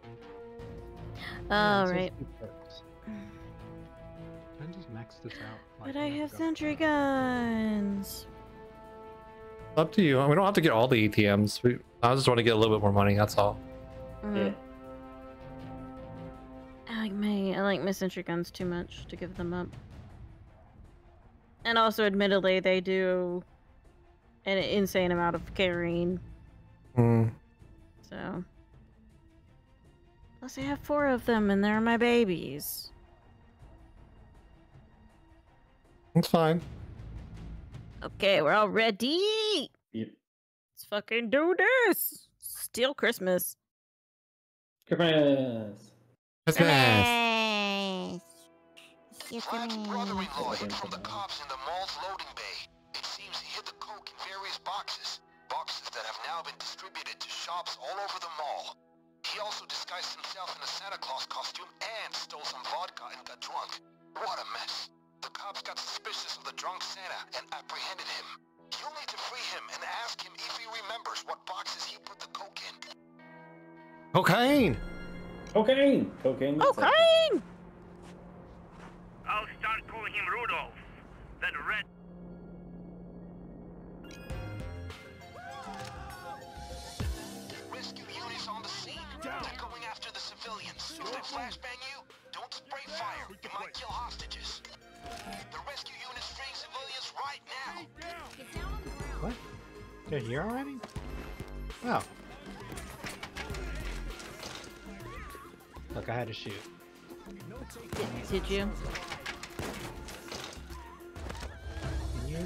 Speaker 2: All
Speaker 17: it's
Speaker 2: right.
Speaker 17: two perks. Can I just max this out?
Speaker 2: But I have sentry guns.
Speaker 3: Up to you. We don't have to get all the ATMs. We, I just want to get a little bit more money. That's all.
Speaker 2: Mhm. I like my I like my sentry guns too much to give them up. And also, admittedly, they do an insane amount of carrying.
Speaker 3: Hmm.
Speaker 2: So. Plus, I have four of them, and they're my babies.
Speaker 3: It's fine.
Speaker 2: Okay, we're all ready.
Speaker 6: Yep.
Speaker 2: Let's fucking do this. Steal Christmas.
Speaker 6: Christmas.
Speaker 3: Christmas.
Speaker 4: Vlad's brother-in-law hid from the cops in the mall's loading bay. It seems he hid the coke in various boxes. Boxes that have now been distributed to shops all over the mall. He also disguised himself in a Santa Claus costume and stole some vodka and got drunk. What a mess. The cops got suspicious of the drunk Santa and apprehended him. You'll need to free him and ask him if he remembers what boxes he put the coke in.
Speaker 3: Cocaine.
Speaker 6: Cocaine. Cocaine. that's it.
Speaker 2: Cocaine.
Speaker 9: I'll start calling him Rudolph. Then Red.
Speaker 4: Rescue units on the scene. They're going after the civilians. If they flashbang you, don't spray fire. You might kill hostages. The rescue unit's freeing civilians right now.
Speaker 17: What? They're here already? Oh. Look, I had to shoot.
Speaker 2: Did you?
Speaker 17: Can you?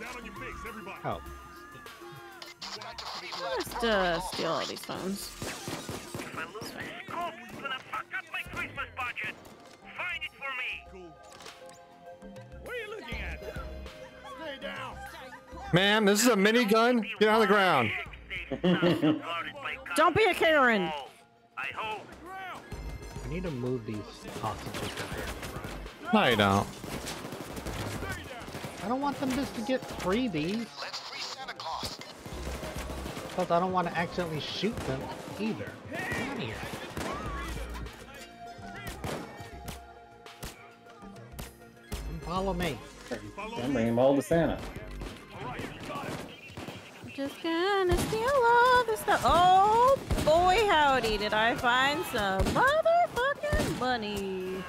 Speaker 9: Down on your face, everybody.
Speaker 17: Oh.
Speaker 2: Let's uh, steal all these phones.
Speaker 9: If I lose my scope, it's gonna fuck up my Christmas budget. Find it for me. What are you looking at? Stay down.
Speaker 3: Ma'am, this is a minigun. Get on the ground. *laughs*
Speaker 2: Don't be a Karen.
Speaker 9: I hope.
Speaker 17: I need to move these hostages. Out here.
Speaker 3: No, you don't.
Speaker 17: I don't want them just to get free these. Plus, I don't want to accidentally shoot them either. Get out of Follow me.
Speaker 6: I'm bringing them all to Santa.
Speaker 2: Just gonna steal all the stuff. Oh boy, howdy! Did I find some motherfucking money?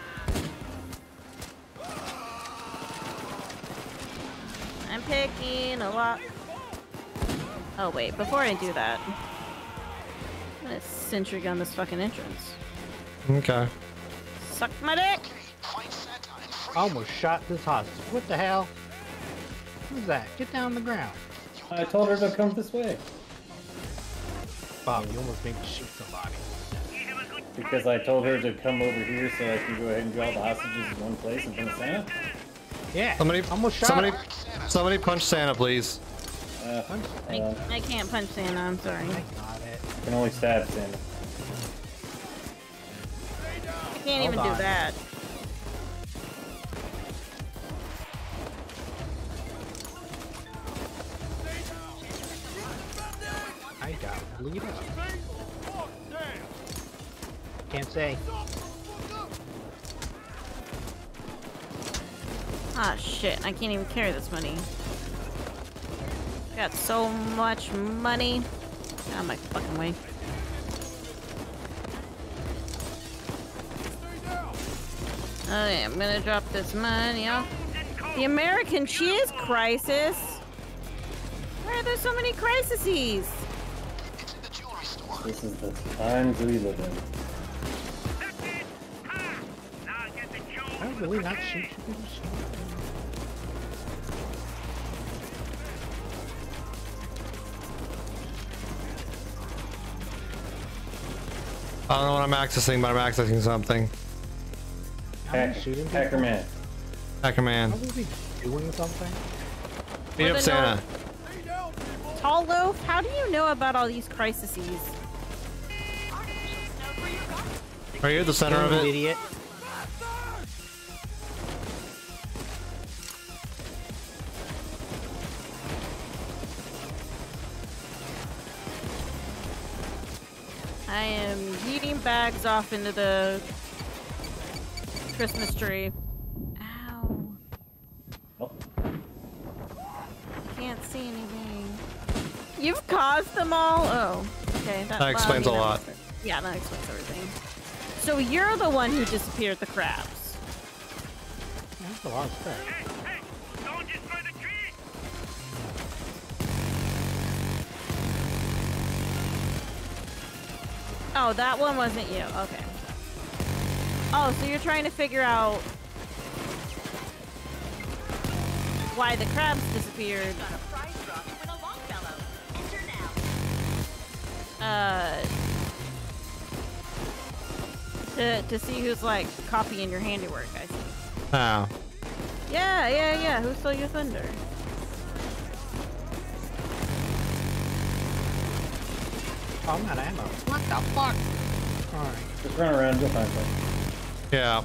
Speaker 2: I'm picking a lot. Oh wait, before I do that, I'm gonna sentry gun this fucking entrance.
Speaker 3: Okay.
Speaker 2: Suck my dick.
Speaker 17: I almost shot this hostage. What the hell? Who's that? Get down on the ground.
Speaker 6: I told her to come this way.
Speaker 17: Bob, you almost made me shoot somebody.
Speaker 6: Because I told her to come over here so I can go ahead and draw the hostages in one place in front of Santa.
Speaker 17: Yeah.
Speaker 3: Somebody,
Speaker 17: almost shot
Speaker 3: somebody,
Speaker 17: her.
Speaker 3: somebody punch Santa, please.
Speaker 6: Uh,
Speaker 2: I,
Speaker 6: uh,
Speaker 2: I can't punch Santa. I'm sorry.
Speaker 17: Got it.
Speaker 6: I can only stab Santa.
Speaker 2: I can't even
Speaker 17: Hold
Speaker 2: do that.
Speaker 17: I got bleed up. Can't say.
Speaker 2: Ah shit, I can't even carry this money. Got so much money. Out of my fucking way. Okay, I'm gonna drop this money off. The American cheese crisis? Why are there so many crises?
Speaker 6: This is the times we live in.
Speaker 17: I really not shoot you.
Speaker 3: I don't know what I'm accessing, but I'm accessing something.
Speaker 6: Hack,
Speaker 17: shooting
Speaker 6: Hacker
Speaker 17: people?
Speaker 6: man.
Speaker 3: Hacker man.
Speaker 17: He doing something?
Speaker 3: Beat
Speaker 2: Well,
Speaker 3: up
Speaker 2: then
Speaker 3: Santa.
Speaker 2: Tall Loaf, how do you know about all these crises?
Speaker 3: Are you at the center of it?
Speaker 17: Idiot.
Speaker 2: I am yeeting bags off into the Christmas tree. Ow. Can't see anything. You've caused them all? Oh, okay.
Speaker 3: That
Speaker 2: well,
Speaker 3: explains a lot.
Speaker 2: Yeah, that explains everything. So you're the one who disappeared the crabs.
Speaker 17: That's a lot of stuff.
Speaker 2: Oh, that one wasn't you. Okay. Oh, so you're trying to figure out why the crabs disappeared. Uh, to, to see who's like copying your handiwork, I see.
Speaker 3: Oh.
Speaker 2: Yeah, yeah, yeah. Who stole your thunder?
Speaker 17: Oh, I'm out of ammo. What the fuck? Alright.
Speaker 6: Just run around, you'll find something.
Speaker 3: Yeah.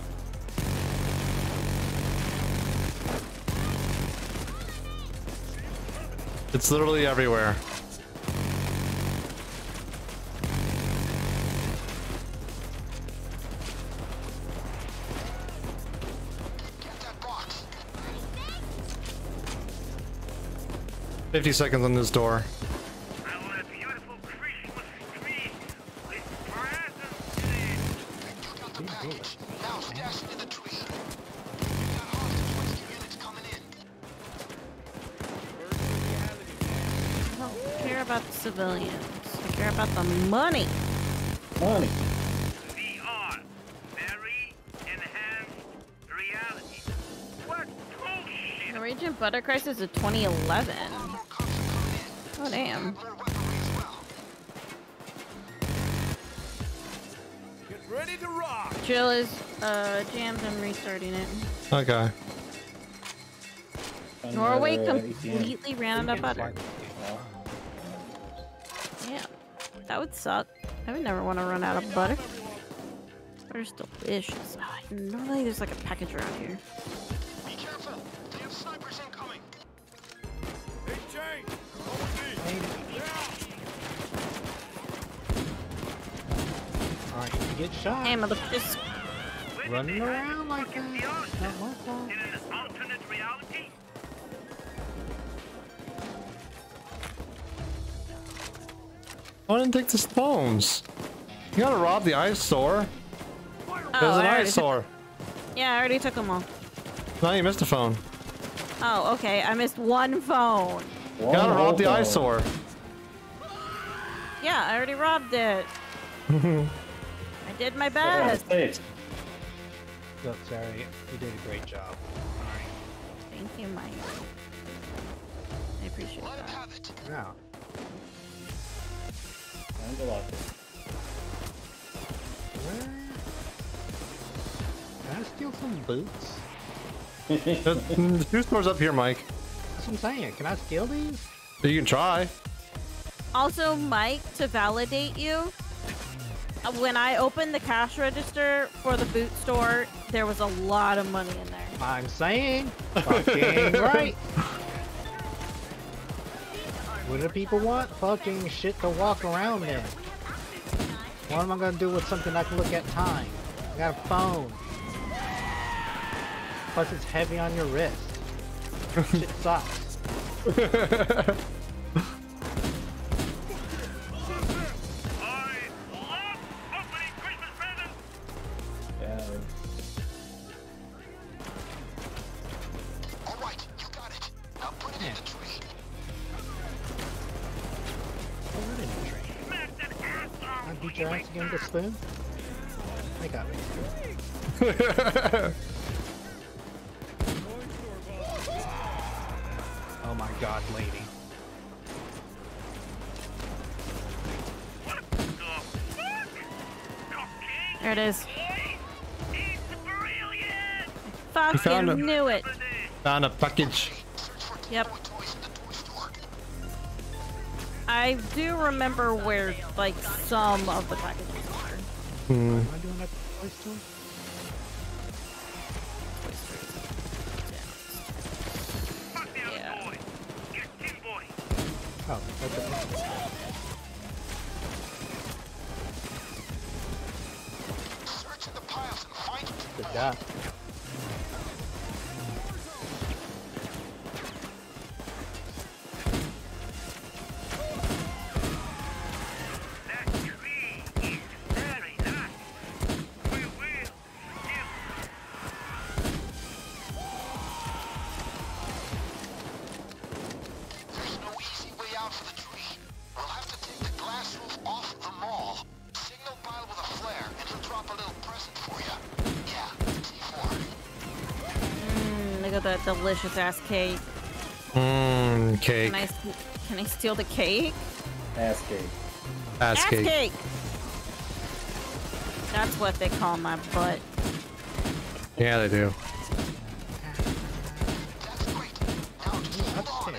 Speaker 3: It's literally everywhere. Fifty seconds on this door.
Speaker 2: I don't care about the civilians. I care about the money.
Speaker 6: Money.
Speaker 2: Norwegian Butter Crisis is 2011. Oh damn.
Speaker 7: Get ready to rock.
Speaker 2: Jill is uh jammed and restarting it.
Speaker 3: Okay.
Speaker 2: Norway
Speaker 6: Another, uh,
Speaker 2: completely ran out of butter. Yeah, that would suck. I would never want to run out of butter. Butter's delicious. Ah, normally there's like a package around here.
Speaker 17: Alright, you get shot.
Speaker 2: Hey, motherfuckers.
Speaker 17: Running around like that. Not my fault.
Speaker 3: I didn't take the stones. You gotta rob the eyesore.
Speaker 2: Oh,
Speaker 3: There's an eyesore.
Speaker 2: Yeah, I already took them all.
Speaker 3: Now you missed a phone.
Speaker 2: Oh, okay. I missed one phone.
Speaker 3: You gotta rob the eyesore.
Speaker 2: Yeah, I already robbed it. *laughs* I did my best.
Speaker 17: Look, sorry. You did a great job.
Speaker 2: Thank you, Mike. I appreciate that.
Speaker 17: Yeah.
Speaker 6: And a lot.
Speaker 17: Where? Can I steal some boots? *laughs*
Speaker 3: the shoe store's up here, Mike.
Speaker 17: That's what I'm saying. Can I steal these?
Speaker 3: You can try.
Speaker 2: Also, Mike, to validate you, when I opened the cash register for the boot store, there was a lot of money in there.
Speaker 17: I'm saying. Fucking *laughs* right. What do people want? Fucking shit to walk around in. What am I gonna do with something I can look at time? I got a phone. Plus it's heavy on your wrist. *laughs* shit sucks. *laughs* ass again with a spoon? I got it. *laughs* Oh my god, lady.
Speaker 2: There it is.
Speaker 3: We
Speaker 2: Fucking
Speaker 3: found him.
Speaker 2: knew it.
Speaker 3: Found a package.
Speaker 2: Yep. I do remember where, like, some of the packages are. Delicious ass cake.
Speaker 3: Mmm, cake.
Speaker 2: Can I, s- can I steal the cake?
Speaker 6: Ass cake.
Speaker 3: Ass
Speaker 2: Ass
Speaker 3: cake.
Speaker 2: cake. That's what they call my butt.
Speaker 3: Yeah, they do.
Speaker 2: Oh,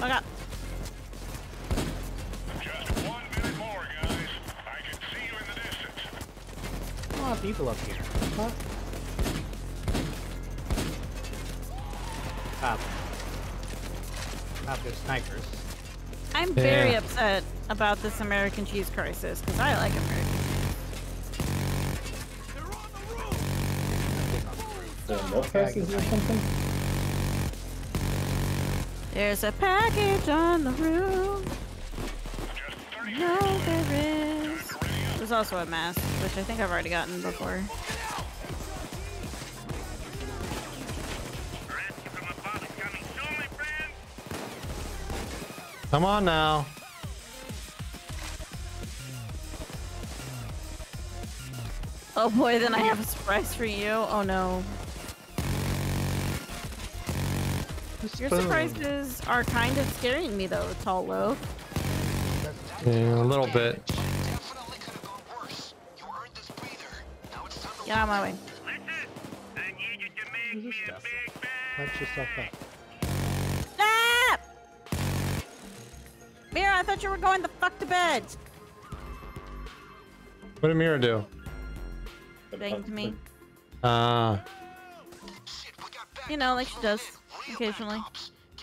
Speaker 2: Look up.
Speaker 17: A lot of people up here.
Speaker 2: About this American cheese crisis because I like American.
Speaker 6: The milk prices or something?
Speaker 2: There's a package on the roof. No, there is. There's also a mask, which I think I've already gotten before.
Speaker 3: Come on now.
Speaker 2: Oh boy, then I have a surprise for you. Oh no. Your surprises are kind of scaring me though, Tall Loaf.
Speaker 3: Yeah, a little bit.
Speaker 2: Get out of my way.
Speaker 17: Who's? Punch yourself up.
Speaker 2: Ah! Mira, I thought you were going the fuck to bed.
Speaker 3: What did Mira do?
Speaker 2: Banged me.
Speaker 3: Ah.
Speaker 2: You know, like she does occasionally.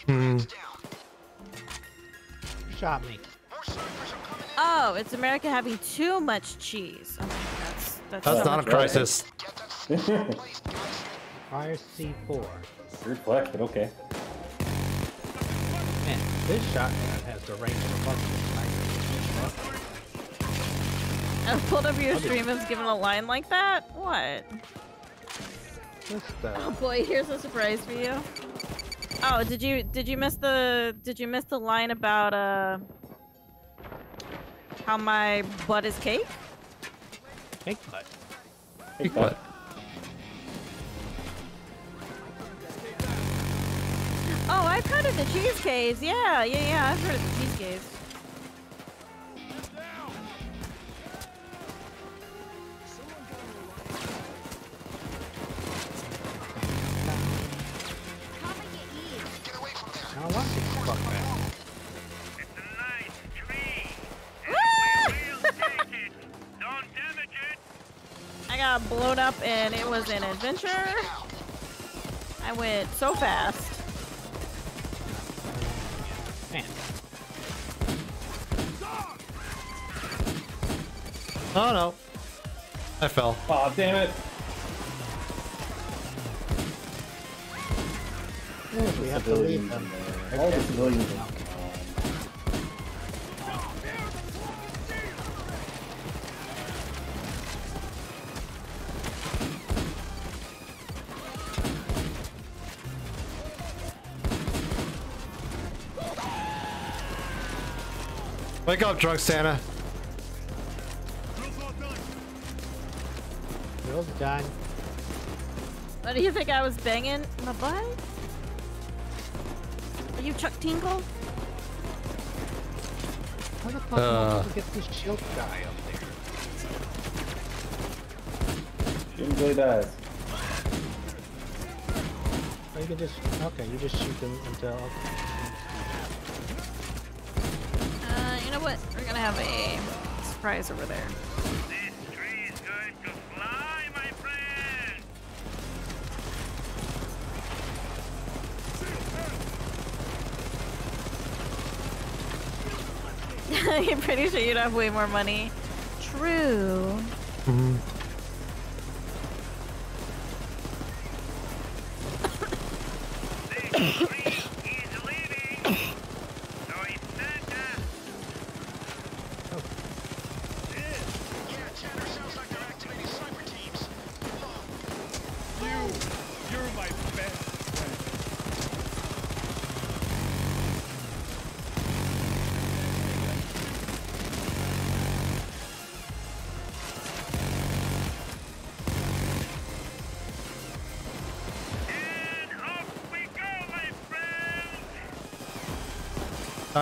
Speaker 3: hmm.
Speaker 17: Shot me.
Speaker 2: Oh, it's America having too much cheese. Oh, that's that's,
Speaker 3: That's
Speaker 2: so
Speaker 3: not a crisis.
Speaker 17: Fire C4.
Speaker 6: Weird flex, but okay.
Speaker 17: Man, this shotgun has the range of a fucking sniper.
Speaker 2: I pulled up your stream and was given a line like that? What? Oh boy, here's a surprise for you. Oh, did you did you miss the did you miss the line about uh how my butt is cake?
Speaker 17: Cake butt.
Speaker 3: Cake butt.
Speaker 2: Oh, I've heard of the cheese caves. Yeah, yeah, yeah. I've heard of the cheese caves. Was an adventure. I went so fast.
Speaker 17: Man.
Speaker 3: Oh no. I fell.
Speaker 6: Aw, damn it.
Speaker 17: We have to leave them.
Speaker 6: All the civilians.
Speaker 3: Wake up, drunk Santa.
Speaker 17: Girl's done.
Speaker 2: What do you think I was banging my butt? Are you Chuck Tingle?
Speaker 17: How the fuck
Speaker 3: Uh.
Speaker 17: am I supposed to get this shield guy up there?
Speaker 6: Shoot until he dies.
Speaker 17: Or you can just okay, you just shoot them until
Speaker 2: have a surprise over there. *laughs* I'm pretty sure you'd have way more money. True.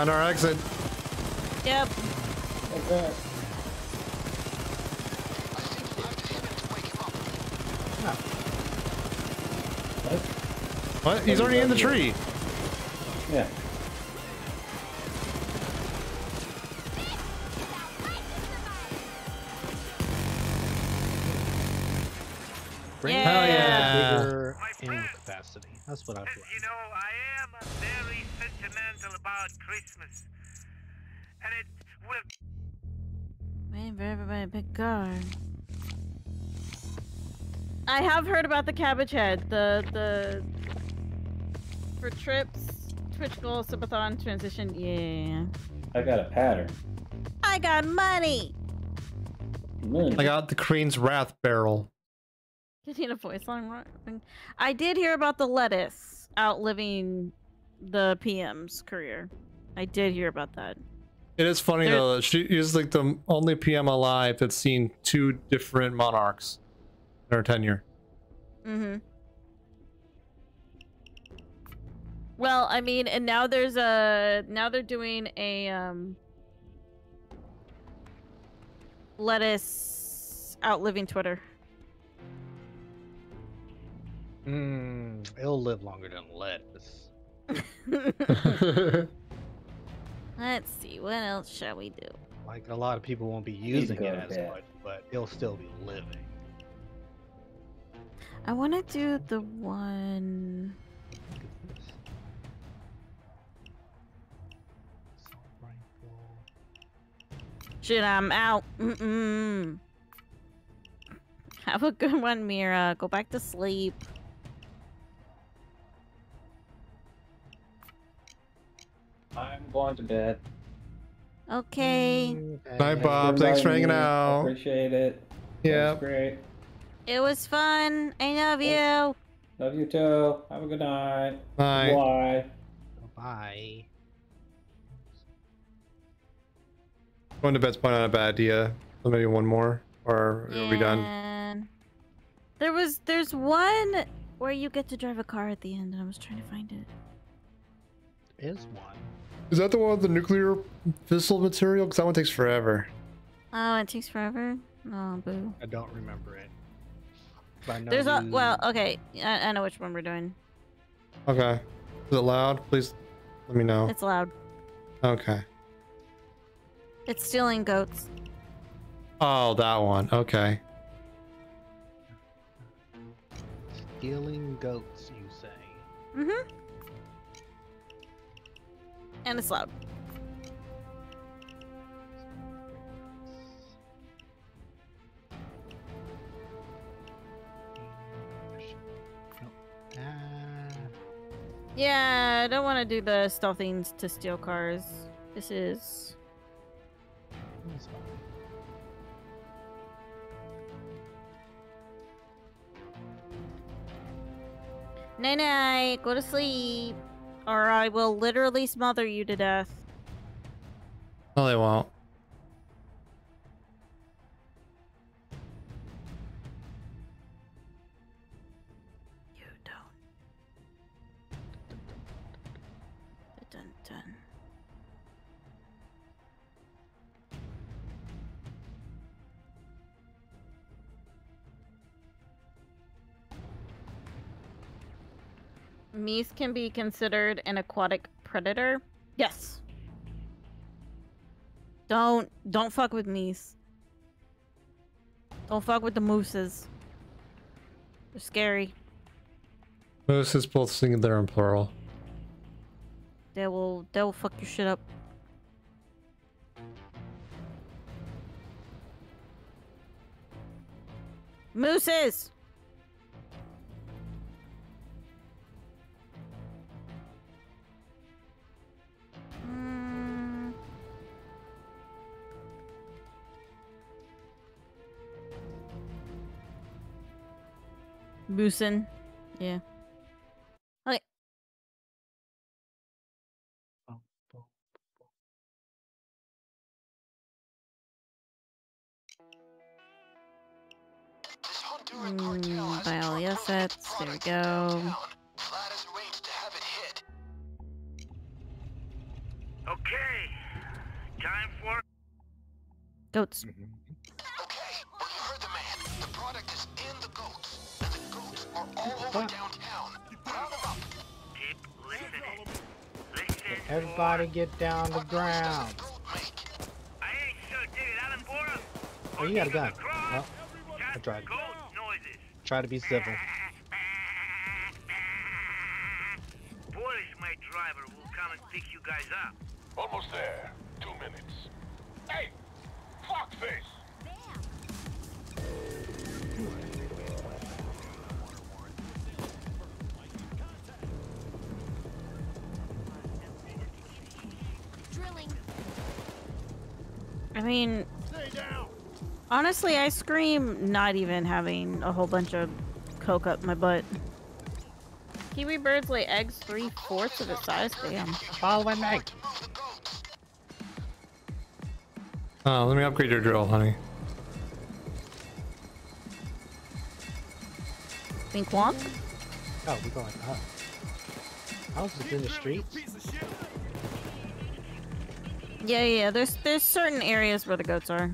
Speaker 3: On our exit.
Speaker 2: Yep.
Speaker 3: What? He's already in the tree.
Speaker 6: Yeah.
Speaker 17: Bring
Speaker 2: Yeah.
Speaker 17: it
Speaker 2: Yeah.
Speaker 17: bigger in capacity. That's what I feel.
Speaker 2: Have heard about the cabbage head. The the for trips, Twitch goal, subathon, transition. Yeah.
Speaker 6: I got a pattern.
Speaker 2: I got money.
Speaker 3: I got the Crane's Wrath barrel.
Speaker 2: Getting a voice line. I did hear about the lettuce outliving the PM's career. I did hear about that.
Speaker 3: It is funny
Speaker 2: There-
Speaker 3: though. She is like the only PM alive that's seen two different monarchs in her tenure.
Speaker 2: Mm-hmm. Well, I mean, and now there's a now they're doing a um lettuce outliving Twitter.
Speaker 17: Mm, it'll live longer than lettuce. *laughs* *laughs*
Speaker 2: Let's see, what else shall we do?
Speaker 17: Like a lot of people won't be using it as
Speaker 6: bed.
Speaker 17: much, but it'll still be living.
Speaker 2: I want to do the one. Shit, I'm out. Mm-mm. Have a good one, Mira. Go back to sleep.
Speaker 6: I'm going to bed.
Speaker 2: Okay.
Speaker 3: Bye, Bob. Thanks for hanging out.
Speaker 6: Appreciate it.
Speaker 3: Yeah.
Speaker 6: Great.
Speaker 2: It was fun. I love you.
Speaker 6: Love you too. Have a good night.
Speaker 3: Bye.
Speaker 6: Bye.
Speaker 17: Bye.
Speaker 3: Going to bed's probably not a bad idea. So maybe one more, or are we done?
Speaker 2: There was there's one where you get to drive a car at the end, and I was trying to find it.
Speaker 17: Is one.
Speaker 3: Is that the one with the nuclear fissile material? Because that one takes forever.
Speaker 2: Oh, it takes forever. Oh, boo.
Speaker 17: I don't remember it. But
Speaker 2: There's a well, okay. I, I know which one we're doing.
Speaker 3: Okay. Is it loud? Please let me know.
Speaker 2: It's loud.
Speaker 3: Okay.
Speaker 2: It's stealing goats.
Speaker 3: Oh, that one. Okay.
Speaker 17: Stealing goats, you say?
Speaker 2: Mm-hmm. And it's loud. Yeah, I don't want to do the stealth things to steal cars. This is Night night, go to sleep. Or I will literally smother you to death.
Speaker 3: No, they won't.
Speaker 2: Mice can be considered an aquatic predator? Yes. Don't don't fuck with mice. Don't fuck with the mooses. They're scary.
Speaker 3: Moose is both singular and plural.
Speaker 2: They will they will fuck your shit up. Mooses! Moosin. Yeah. Okay. Mm, buy all the assets. There we go.
Speaker 9: Okay. Time for
Speaker 2: Goats.
Speaker 17: Everybody get down the ground.
Speaker 9: I so did Alan Bora.
Speaker 17: Oh, you got a gun. Well, oh, I tried. Try to be civil.
Speaker 2: Honestly, I scream not even having a whole bunch of coke up my butt. Kiwi birds lay eggs three fourths of its size. Damn.
Speaker 17: Follow an egg.
Speaker 3: Uh, let me upgrade your drill, honey.
Speaker 2: Think wonk?
Speaker 17: Oh, we're going up. I was just in the streets.
Speaker 2: Yeah, yeah. There's there's certain areas where the goats are.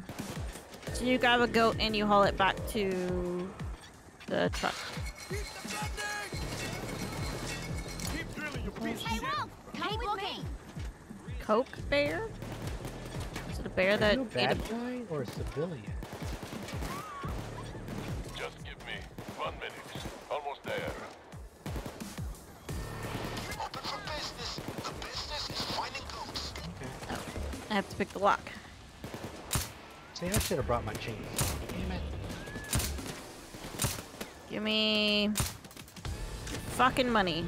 Speaker 2: So you grab a goat and you haul it back to the truck.
Speaker 13: Hey, Wolf! Come with me!
Speaker 2: Coke bear? Is it a bear that
Speaker 17: Are you a
Speaker 2: ate
Speaker 17: bad
Speaker 2: a-
Speaker 17: guy or a civilian?
Speaker 18: Just give me one minute. Almost there.
Speaker 4: Open for business. The business is finding goats.
Speaker 2: I have to pick the lock.
Speaker 17: See, I should have brought my chain. Damn it.
Speaker 2: Give me fucking money.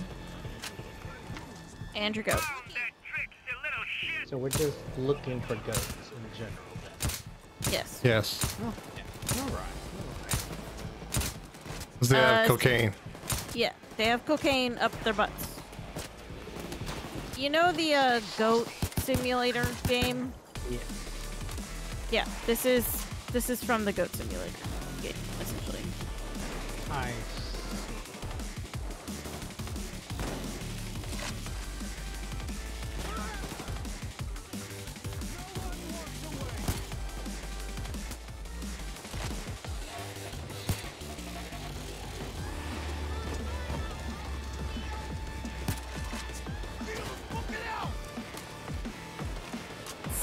Speaker 2: And your goat.
Speaker 17: So we're just looking for goats in general.
Speaker 2: Yes.
Speaker 3: Yes.
Speaker 17: Oh, alright.
Speaker 3: 'Cause they have
Speaker 2: Uh,
Speaker 3: cocaine.
Speaker 2: Yeah, they have cocaine up their butts. You know the uh, goat simulator game?
Speaker 17: Yeah.
Speaker 2: This is this is from the goat simulator game, essentially.
Speaker 17: Nice.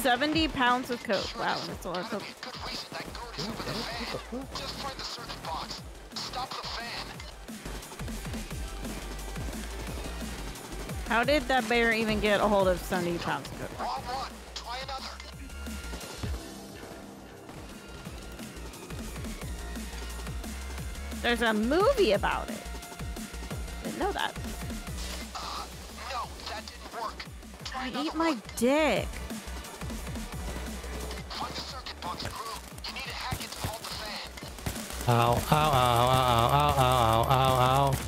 Speaker 2: Seventy pounds of coke. Wow, that's a lot of coke.
Speaker 4: Just find the circuit box. Stop the fan.
Speaker 2: How did that bear even get a hold of seventy pounds of coke?
Speaker 4: Wrong one. Try another.
Speaker 2: There's a movie about it. Didn't know that.
Speaker 4: Uh, no, that didn't work. Try
Speaker 2: Eat my dick.
Speaker 3: Ow, ow, ow, ow, ow, ow, ow, ow,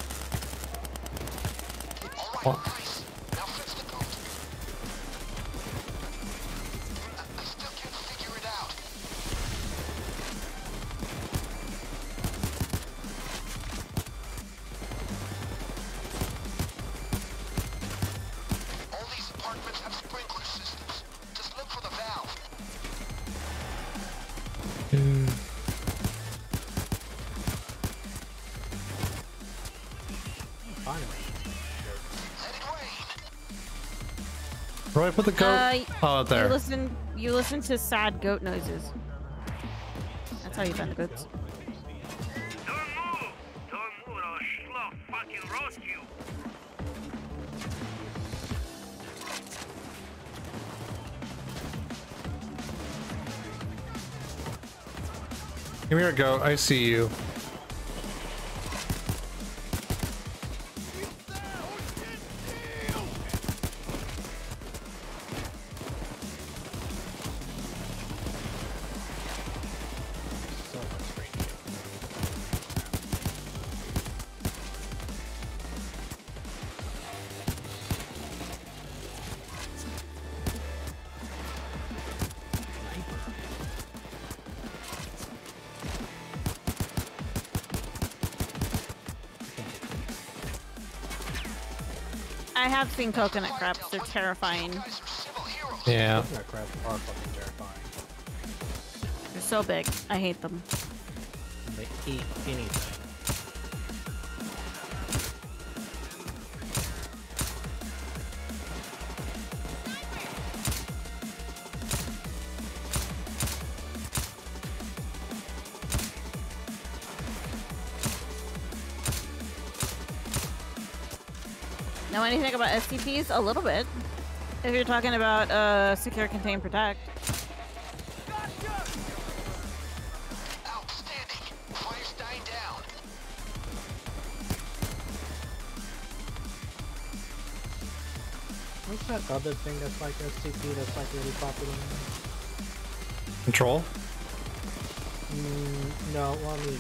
Speaker 3: put the goat?
Speaker 2: Uh,
Speaker 3: oh, out there.
Speaker 2: You listen. You listen to sad goat noises. That's how you find the goats.
Speaker 9: Don't move! Don't move or schluff fucking roast you!
Speaker 3: Give me your goat. I see you.
Speaker 2: Have seen coconut crabs. They're terrifying.
Speaker 3: Yeah.
Speaker 17: Coconut crabs are fucking terrifying.
Speaker 2: They're so big. I hate them.
Speaker 17: They eat anything.
Speaker 2: Anything about SCPs? A little bit. If you're talking about uh, secure, contain, protect.
Speaker 17: What's that other thing that's like SCP that's like really popular?
Speaker 3: Control?
Speaker 17: Mm, no, well, I mean,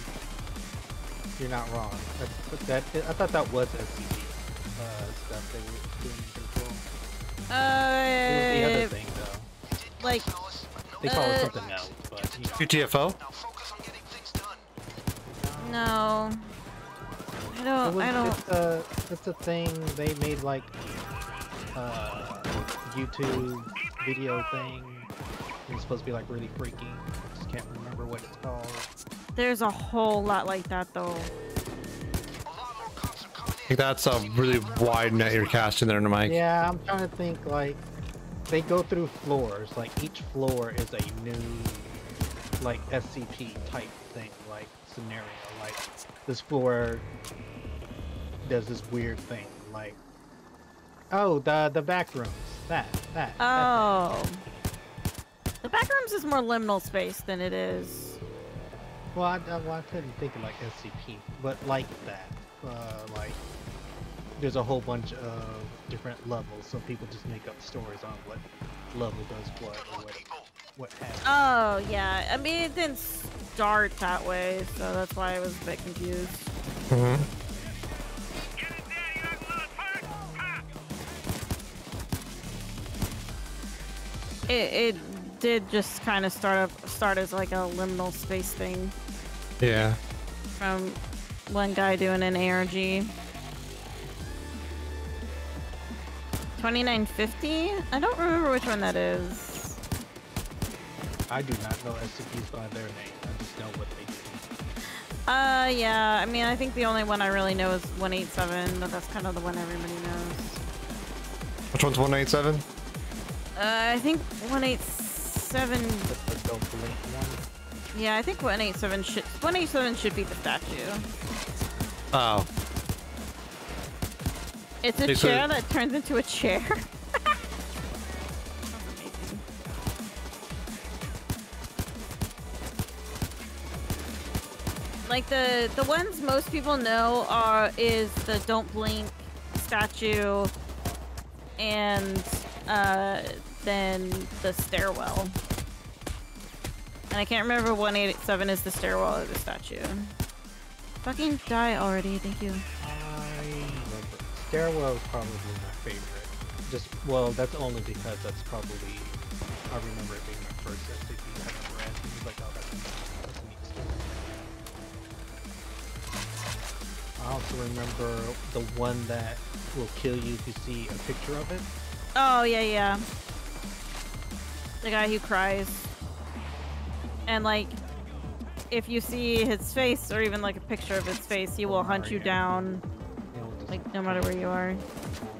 Speaker 17: you're not wrong. That, that I thought that was SCP stuff they were doing control.
Speaker 2: Uh,
Speaker 17: the other thing though.
Speaker 2: Like,
Speaker 17: They call it
Speaker 2: uh,
Speaker 17: something else, but you know.
Speaker 3: UTFO?
Speaker 2: No. I don't.
Speaker 17: was,
Speaker 2: I don't.
Speaker 17: It's a, it's a thing they made like uh, YouTube video thing. It's supposed to be like really freaky. Just can't remember what it's called.
Speaker 2: There's a whole lot like that though.
Speaker 3: I think that's a really wide net you're casting there, Mike.
Speaker 17: Yeah, I'm trying to think like they go through floors. Like each floor is a new like SCP type thing, like scenario. Like this floor does this weird thing. Like oh, the the back rooms. That that. that
Speaker 2: Oh. The back rooms is more liminal space than it is.
Speaker 17: Well, I, I, well, I couldn't think of like SCP, but like that. Uh, like, there's a whole bunch of different levels, so people just make up stories on what level does what or what, what happens.
Speaker 2: Oh yeah. I mean, it didn't start that way, so that's why I was a bit confused.
Speaker 3: Mm-hmm.
Speaker 2: It, it did just kind of start up start as like a liminal space thing
Speaker 3: Yeah.
Speaker 2: from one guy doing an ARG. 2950? I don't remember which one that is.
Speaker 17: I do not know SCPs by their name. I just know what they do.
Speaker 2: Uh, yeah. I mean, I think the only one I really know is 187, but that's kind of the one everybody knows.
Speaker 3: Which one's 187?
Speaker 2: Uh, I think 187. Yeah, I think 187 should 187 should be the statue.
Speaker 3: Oh.
Speaker 2: It's a chair that turns into a chair. *laughs* like the the ones most people know are is the don't blink statue and uh then the stairwell. And I can't remember 187 is the stairwell or the statue. Fucking die already, thank you.
Speaker 17: Stairwell is probably my favorite. Just well, that's only because that's probably I remember it being my first SCP I ever read. It was like, oh, that's, that's a neat story. I also remember the one that will kill you if you see a picture of it.
Speaker 2: Oh yeah, yeah. The guy who cries. And like if you see his face or even like a picture of his face, he will hunt you down. Like no matter where you are.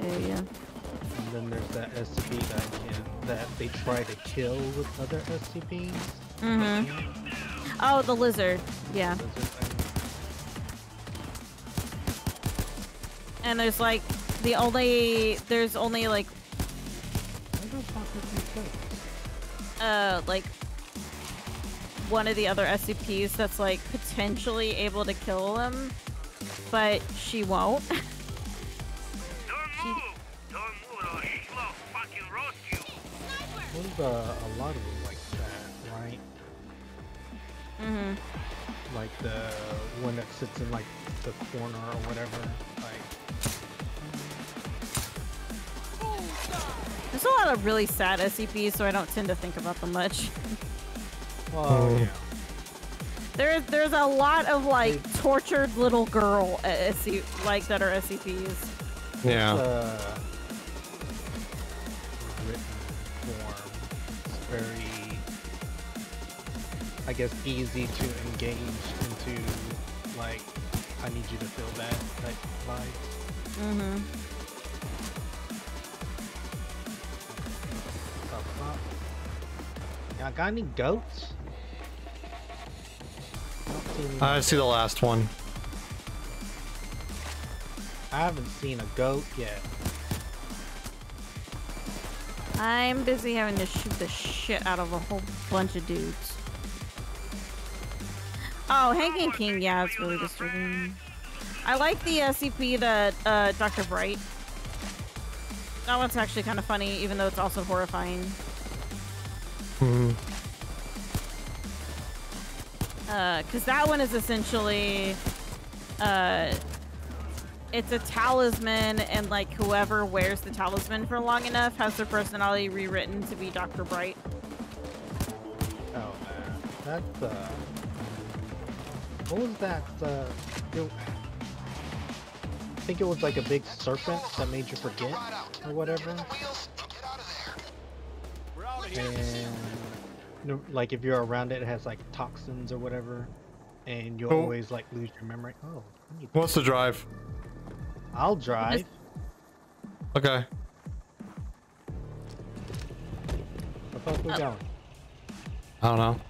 Speaker 2: Yeah, yeah.
Speaker 17: And then there's that SCP that can, that they try to kill with other SCPs.
Speaker 2: Mm-hmm. Oh, the lizard. Yeah. And there's like the only there's only like uh like one of the other SCPs that's like potentially able to kill them, but she won't. *laughs*
Speaker 17: uh, a lot of them like that, right?
Speaker 2: mm-hmm.
Speaker 17: Like the one that sits in like the corner or whatever. Like
Speaker 2: There's a lot of really sad SCPs, so I don't tend to think about them much. *laughs*
Speaker 17: Well, yeah.
Speaker 2: There, there's a lot of like tortured little girl SC, like that are SCPs.
Speaker 3: Yeah.
Speaker 17: uh, very, I guess, easy to engage into. Like, I need you to feel that type vibe.
Speaker 2: Mm-hmm.
Speaker 17: Up, up. Y'all got any goats? I don't see any
Speaker 3: I see the last one.
Speaker 17: I haven't seen a goat yet.
Speaker 2: I'm busy having to shoot the shit out of a whole bunch of dudes. Oh, Hanging King, yeah, it's really disturbing. I like the SCP that uh, Dr. Bright. That one's actually kind of funny, even though it's also horrifying.
Speaker 3: Hmm.
Speaker 2: Because that one is essentially, uh, it's a talisman, and like whoever wears the talisman for long enough has their personality rewritten to be Dr. Bright.
Speaker 17: Oh man, that's uh, what was that? Uh, it- I think it was like a big serpent that made you forget or whatever. And like if you're around it, it has like toxins or whatever, and you
Speaker 3: Oh.
Speaker 17: always like lose your memory. Oh, I need-
Speaker 3: What's the drive?
Speaker 17: I'll drive.
Speaker 3: Okay.
Speaker 17: Where the fuck we going?
Speaker 3: I don't know.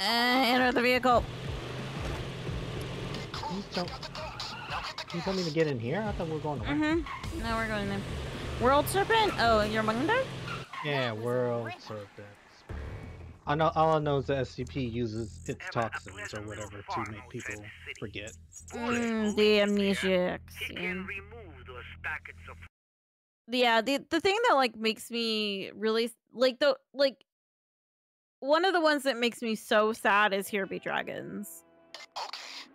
Speaker 2: Uh, enter the vehicle.
Speaker 17: Please don't. You tell me to get in here? I thought we were going. away.
Speaker 2: Mm-hmm. Now we're going in. World Serpent? Oh, you're among them?
Speaker 17: Yeah, world serpents. I know. All I know is the SCP uses its toxins or whatever to make people forget.
Speaker 2: Mm, the amnesiacs. Yeah. yeah, the the thing that like makes me really like the like one of the ones that makes me so sad is Here Be Dragons.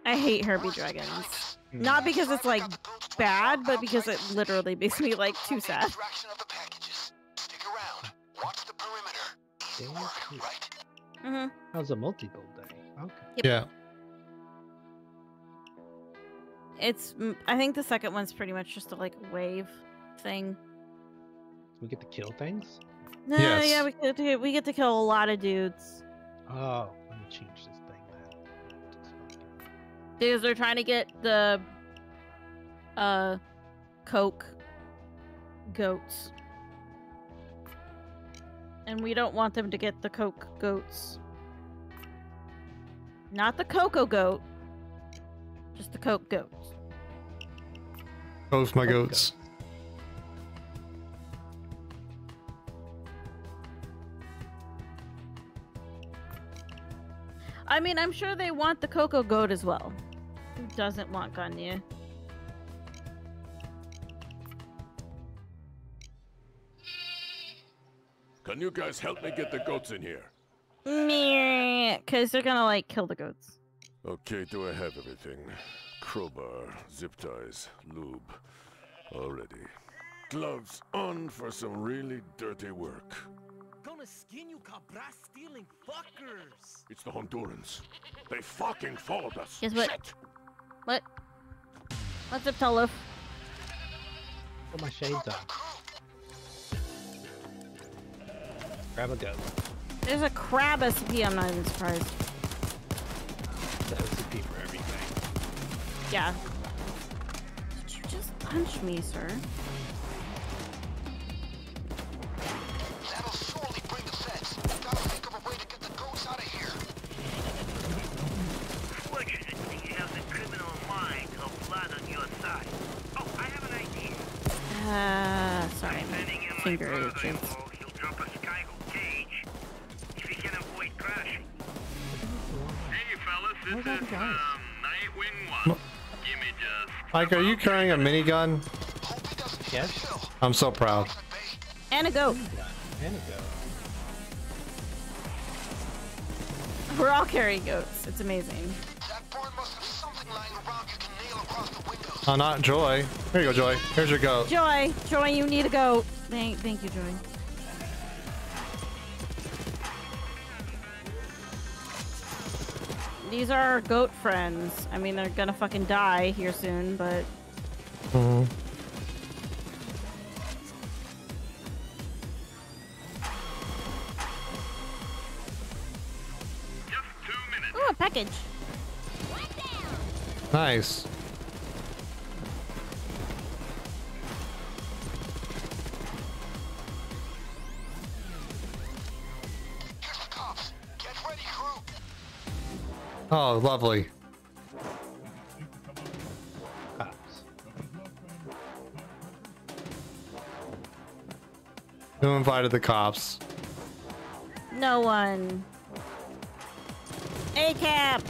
Speaker 2: I hate Here Be Dragons. Not because it's like bad, but because it literally makes me like too sad. Mm-hmm.
Speaker 17: That was a multi-build day. Okay.
Speaker 3: Yeah.
Speaker 2: It's I think the second one's pretty much just a like wave thing.
Speaker 17: We get to kill things.
Speaker 2: No,
Speaker 3: Yes.
Speaker 2: yeah, we get to we get to kill a lot of dudes.
Speaker 17: Oh, let me change this thing then.
Speaker 2: Because they're trying to get the uh Coke goats. And we don't want them to get the Coke goats. Not the Cocoa goat. Just the Coke goats.
Speaker 3: Both my goats.
Speaker 2: I mean, I'm sure they want the Cocoa goat as well. Who doesn't want Ganyu?
Speaker 18: Can you guys help me get the goats in here?
Speaker 2: Meh, Because they're gonna like kill the goats.
Speaker 18: Okay, do I have everything? Crowbar, zip ties, lube. Already. Gloves on for some really dirty work.
Speaker 9: Gonna skin you, cabra stealing fuckers.
Speaker 18: It's the Hondurans. They fucking followed us.
Speaker 2: Guess what?
Speaker 18: Shit.
Speaker 2: What? What's up, Tolo?
Speaker 17: Put my shades on. Grab a goat.
Speaker 2: There's a crab SCP, I'm not even surprised.
Speaker 17: The SCP for everything.
Speaker 2: Yeah. Did you just punch me, sir?
Speaker 4: That'll sorely bring the fence. Gotta think of a way to get the ghosts out of here.
Speaker 9: Fortunately, you have the criminal mind of blood on your side. Oh, I have an idea.
Speaker 2: Uh, sorry, my finger itches.
Speaker 3: Mike, are you carrying a minigun?
Speaker 17: Yes.
Speaker 3: I'm so proud.
Speaker 2: And a goat.
Speaker 17: And a goat.
Speaker 2: We're all carrying goats. It's amazing.
Speaker 3: Oh, not Joy. Here you go, Joy. Here's your goat.
Speaker 2: Joy, Joy, you need a goat. Thank, thank you, Joy. These are our goat friends. I mean, they're gonna fucking die here soon, but
Speaker 3: Mhm.
Speaker 2: Ooh, a package.
Speaker 3: Nice. Oh, lovely. Who invited the cops?
Speaker 2: No one. A cap.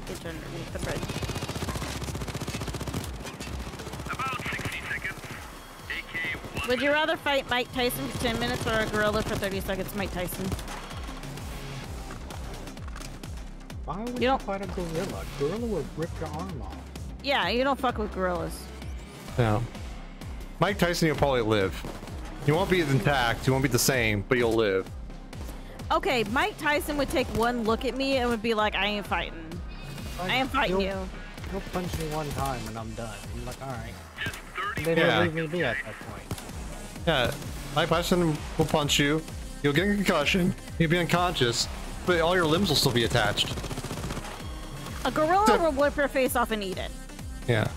Speaker 2: Package underneath the bridge. Would you rather fight Mike Tyson for 10 minutes or a gorilla for 30 seconds? Mike Tyson.
Speaker 17: Why would you, fight a gorilla? Gorilla would rip your arm off.
Speaker 2: Yeah, you don't fuck with gorillas.
Speaker 3: Yeah. Mike Tyson, you'll probably live. You won't be intact, you won't be the same, but you'll live.
Speaker 2: Okay, Mike Tyson would take one look at me and would be like, I ain't fighting. I ain't fighting
Speaker 17: He'll-
Speaker 2: you.
Speaker 17: He'll punch me one time and I'm done. I'm like, alright. They
Speaker 3: Yeah.
Speaker 17: don't leave me be at that point.
Speaker 3: Yeah, Mike Tyson will punch you. You'll get a concussion. You'll be unconscious, but all your limbs will still be attached.
Speaker 2: A gorilla will whip your face off and eat it.
Speaker 3: Yeah.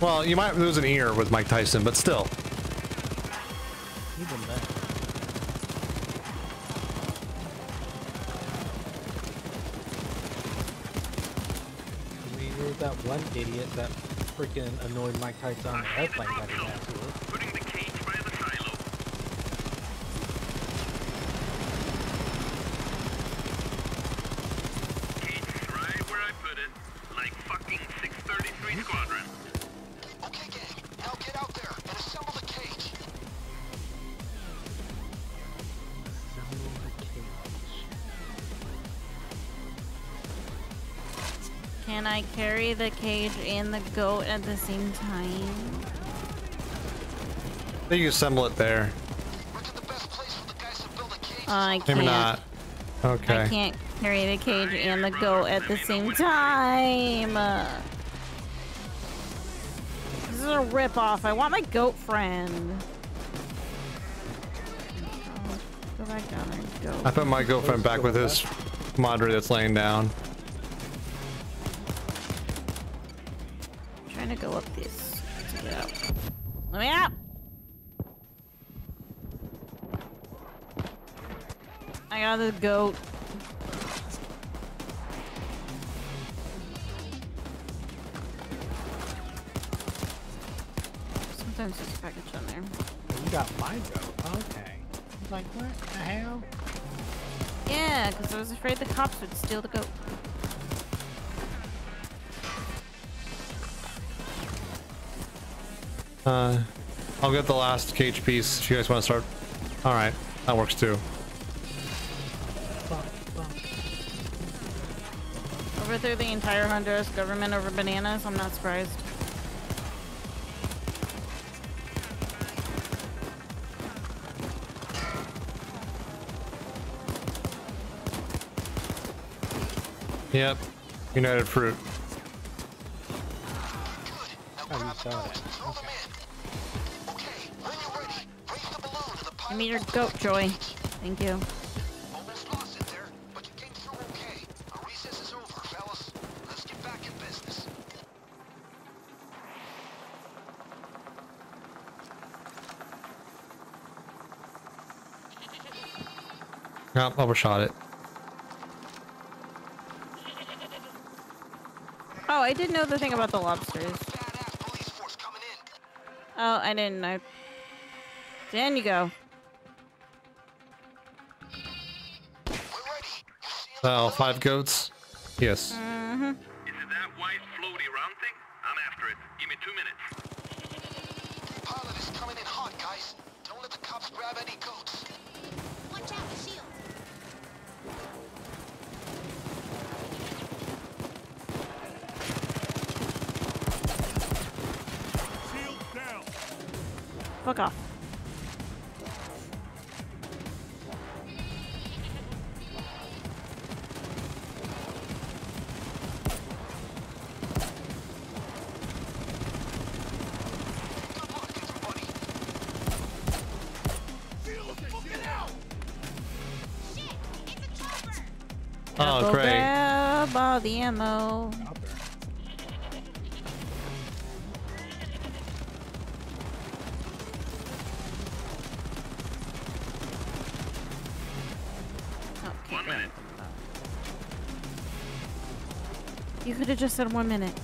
Speaker 3: Well, you might lose an ear with Mike Tyson, but still.
Speaker 17: One idiot that freaking annoyed Mike Tyson on the airplane that he had
Speaker 9: I
Speaker 4: the cage
Speaker 2: and the goat at the same time?
Speaker 3: I think you assemble it there.
Speaker 2: I can't.
Speaker 3: Maybe not. Okay.
Speaker 2: I can't carry the cage and the goat at the same time. Uh, This is a ripoff. I want my goat friend. Oh, Go back down there,
Speaker 3: I
Speaker 2: goat.
Speaker 3: put my girlfriend back with his moderator that's laying down.
Speaker 2: I the goat. Sometimes there's a package on there.
Speaker 17: You got my goat. Okay. I like, what the hell?
Speaker 2: Yeah, because I was afraid the cops would steal the goat.
Speaker 3: Uh, I'll get the last cage piece if you guys want to start. All right, that works too.
Speaker 2: Overthrew the entire Honduras government over bananas. I'm not surprised.
Speaker 3: Yep, United Fruit.
Speaker 17: Oh, you saw that.
Speaker 2: Give me your goat, Joy. Thank you.
Speaker 3: Yep, overshot it.
Speaker 2: Oh, I didn't know the thing about the lobsters. Oh, I didn't know. Then you go.
Speaker 3: Oh, five goats. Yes.
Speaker 2: Mm-hmm. Just said one minute.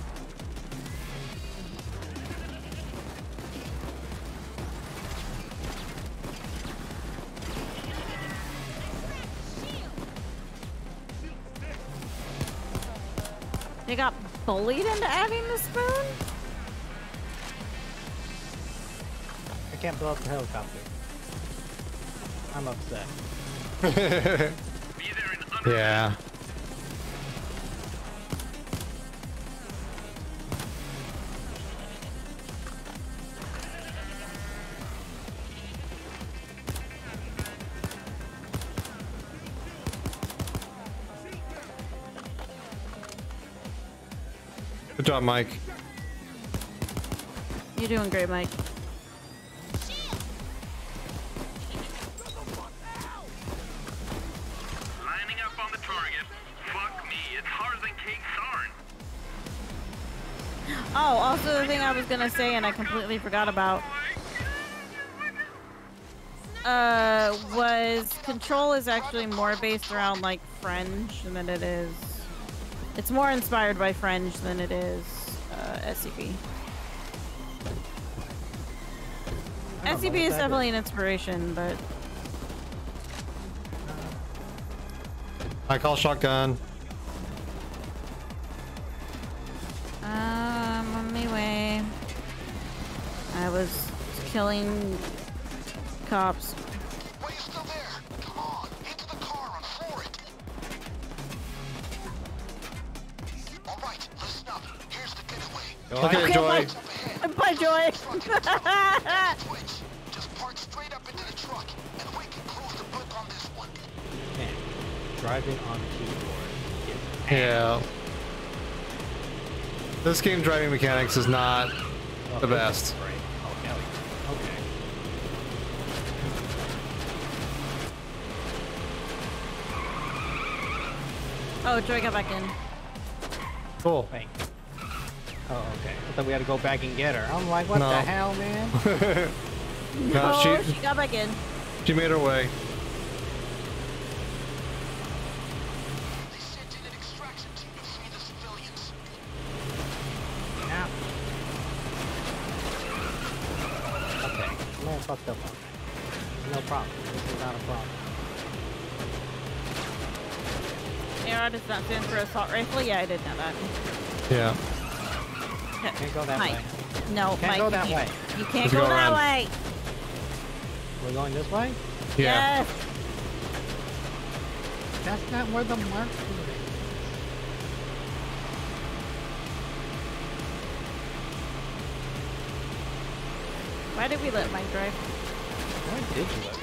Speaker 2: They got bullied into having the spoon?
Speaker 17: I can't blow up the helicopter. I'm upset. *laughs*
Speaker 3: yeah. Job, Mike.
Speaker 2: You're doing great, Mike.
Speaker 9: Lining up on the target. Fuck me, it's Tarzan King Sarn.
Speaker 2: Oh, also the thing I was gonna say and I completely forgot about. Uh, was Control is actually more based around like Fringe than it is. It's more inspired by Fringe than it is uh, SCP.
Speaker 17: I don't know
Speaker 2: SCP is
Speaker 17: that
Speaker 2: definitely an inspiration, but
Speaker 3: I call shotgun.
Speaker 2: um, on my way. I was killing cops.
Speaker 3: Oh, okay, Joy.
Speaker 2: Bye, Bye Joy. *laughs*
Speaker 17: Man, driving on keyboard.
Speaker 3: Yeah. This game driving mechanics is not oh, the best.
Speaker 17: Oh, hell yeah. Okay.
Speaker 2: Oh, Joy got back in.
Speaker 3: Cool.
Speaker 17: Wait. Oh, okay. I thought we had to go back and get her. I'm like, what
Speaker 3: No.
Speaker 17: the hell, man? *laughs*
Speaker 3: No,
Speaker 2: No,
Speaker 3: she-
Speaker 2: she got back in.
Speaker 3: She made her way.
Speaker 17: Man fucked up on that. No problem. This is not a problem.
Speaker 2: AR does not stand for assault rifle. Yeah, I did know that.
Speaker 3: Yeah.
Speaker 17: Can't go that
Speaker 2: Mike.
Speaker 17: way.
Speaker 2: No,
Speaker 17: Can't
Speaker 2: Mike,
Speaker 17: go
Speaker 2: you
Speaker 17: that
Speaker 2: can't-
Speaker 17: way.
Speaker 2: You can't
Speaker 3: Let's
Speaker 2: go,
Speaker 3: go
Speaker 2: that way.
Speaker 17: We're going this way?
Speaker 3: Yeah.
Speaker 2: Yes.
Speaker 17: That's not where the mark is.
Speaker 2: Why did we let Mike drive?
Speaker 17: Why did you let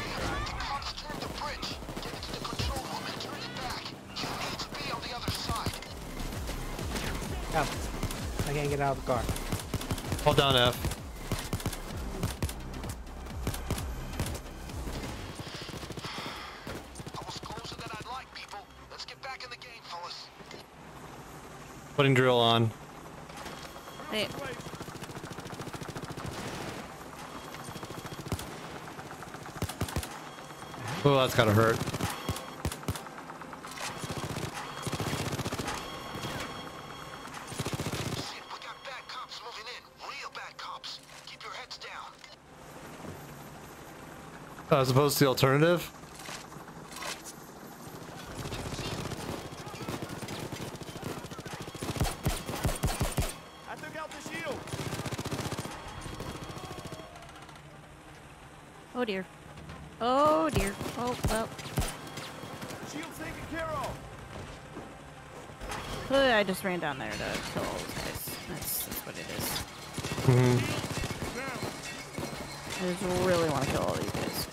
Speaker 17: get out of the car.
Speaker 3: Hold down F. Putting drill on.
Speaker 2: Hey.
Speaker 3: Oh, that's gotta hurt. Uh, Uh, as opposed to the alternative?
Speaker 9: I took out the shield.
Speaker 2: Oh dear. Oh dear. Oh well.
Speaker 7: Shield taken care of.
Speaker 2: Clearly, I just ran down there to kill all those guys. That's, that's what it is.
Speaker 3: Mhm.
Speaker 2: I just really want to kill all these guys.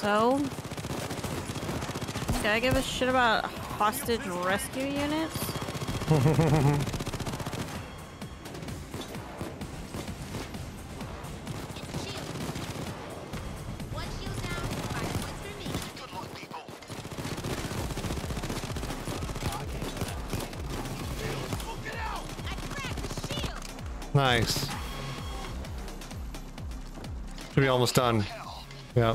Speaker 2: So, do I give a shit about hostage rescue units?
Speaker 3: Nice. Should be almost done. Yeah.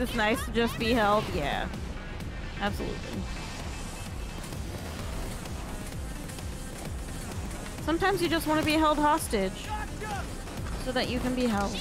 Speaker 2: It's nice to just be held. Yeah. Absolutely. Sometimes you just want to be held hostage. So that you can be held.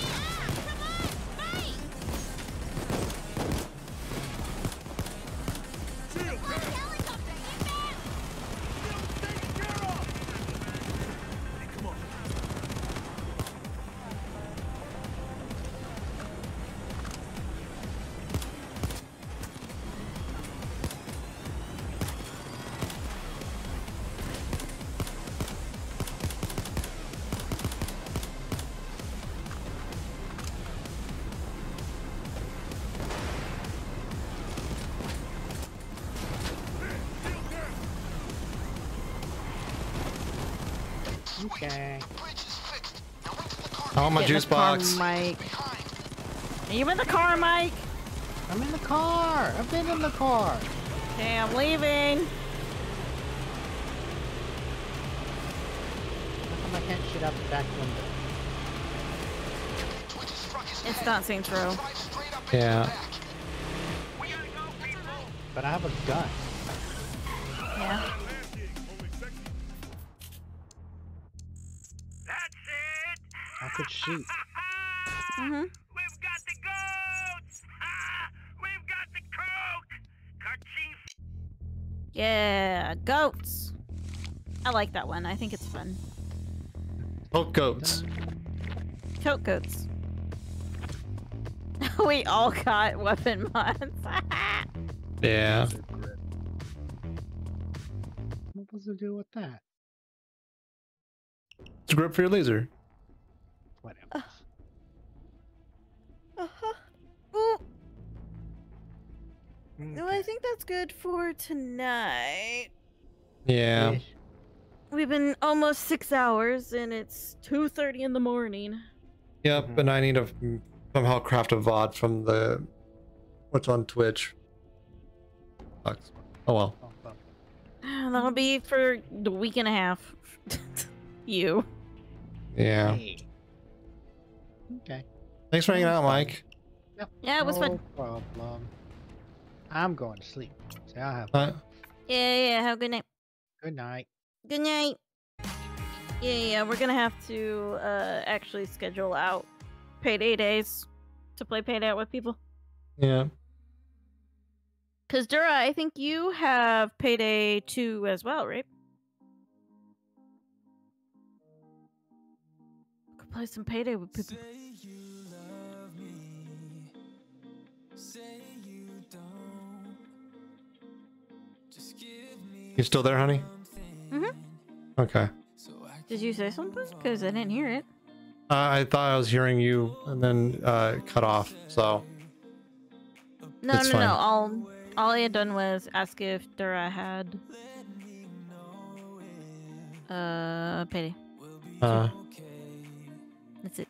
Speaker 3: I want my juice
Speaker 2: the car,
Speaker 3: box.
Speaker 2: Mike. Are you in the car, Mike?
Speaker 17: I'm in the car. I've been in the car.
Speaker 2: Okay, I'm leaving.
Speaker 17: How come I can't shoot out the back window?
Speaker 2: It's not Saints Row.
Speaker 3: Yeah.
Speaker 17: But I have a gun. I could shoot.
Speaker 2: Mm-hmm.
Speaker 9: We've got the goats! Ha! *laughs* We've got the coke! Kerchief!
Speaker 2: Yeah, goats. I like that one. I think it's fun.
Speaker 3: Both goats.
Speaker 2: Tote goats. *laughs* we all got weapon mods. *laughs*
Speaker 3: Yeah.
Speaker 17: What was to do with that?
Speaker 3: It's a grip for your laser.
Speaker 2: Tonight.
Speaker 3: Yeah.
Speaker 2: We've been almost six hours, and it's two thirty in the morning.
Speaker 3: Yep, and I need to somehow craft a VOD from the what's on Twitch. Sucks. Oh well. *sighs*
Speaker 2: That'll be for the week and a half. *laughs* you.
Speaker 3: Yeah.
Speaker 17: Okay.
Speaker 3: Thanks for hanging out, Mike.
Speaker 17: Yep.
Speaker 2: Yeah, it was
Speaker 17: no
Speaker 2: fun.
Speaker 17: problem. I'm going to sleep. So I'll have
Speaker 3: Uh,
Speaker 2: Yeah, yeah. Have a good night.
Speaker 17: good night.
Speaker 2: Good night. Yeah, yeah. We're gonna have to uh actually schedule out payday days to play payday out with people.
Speaker 3: yeah.
Speaker 2: Cause Dura, I think you have payday two as well, right? Could play some payday with people.
Speaker 3: You still there, honey?
Speaker 2: Mhm.
Speaker 3: Okay.
Speaker 2: Did you say something? Cause I didn't hear it.
Speaker 3: Uh, I thought I was hearing you and then uh, cut off. So
Speaker 2: No,
Speaker 3: It's
Speaker 2: no,
Speaker 3: fine.
Speaker 2: no. All all I had done was ask if Dura had uh pity.
Speaker 3: uh,
Speaker 2: That's it.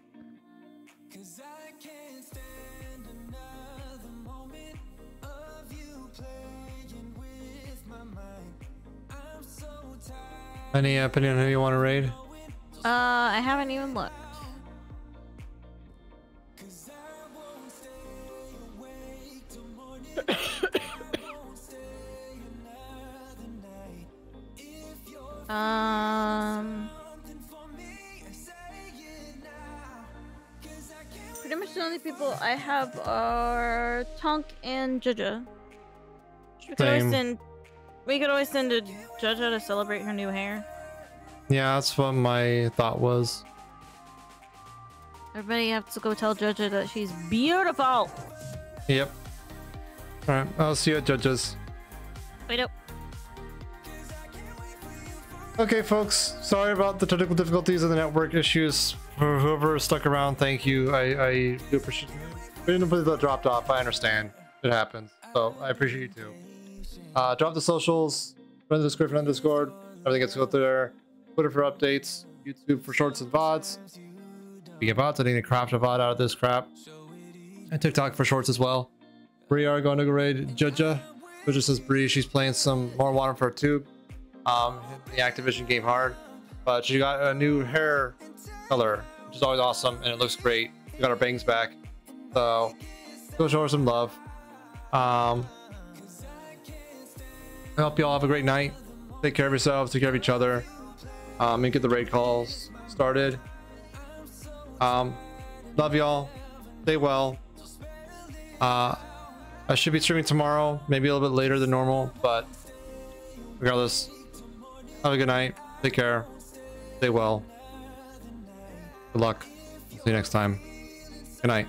Speaker 3: Any opinion on who you want to raid?
Speaker 2: Uh, I haven't even looked. *coughs* um, pretty much the only people I have are Tonk and Jaja.
Speaker 3: Same.
Speaker 2: We could always send a Jaja to celebrate her new hair.
Speaker 3: Yeah, that's what my thought was.
Speaker 2: Everybody have to go tell Jaja that she's beautiful.
Speaker 3: Yep. Alright, I'll see you at Judges.
Speaker 2: Wait up.
Speaker 3: Okay, folks. Sorry about the technical difficulties and the network issues. For whoever stuck around, thank you. I, I do appreciate it. Anybody that dropped off, I understand. It happens. So I appreciate you too. Uh, drop the socials, friends of description on Discord. Everything gets go through there. Twitter for updates, YouTube for shorts and VODs. We get VODs. I need to craft a VOD out of this crap. And TikTok for shorts as well. Bree are going to go raid Judja. Judja says Bree, she's playing some more Water for a Tube. Um, the Activision game hard. But she got a new hair color, which is always awesome, and it looks great. She got her bangs back. So go show her some love. Um, I hope y'all have a great night. Take care of yourselves, take care of each other. Um, and get the raid calls started. Um, love y'all. Stay well. Uh, I should be streaming tomorrow, maybe a little bit later than normal, but regardless, have a good night. Take care. Stay well. Good luck. See you next time. Good night.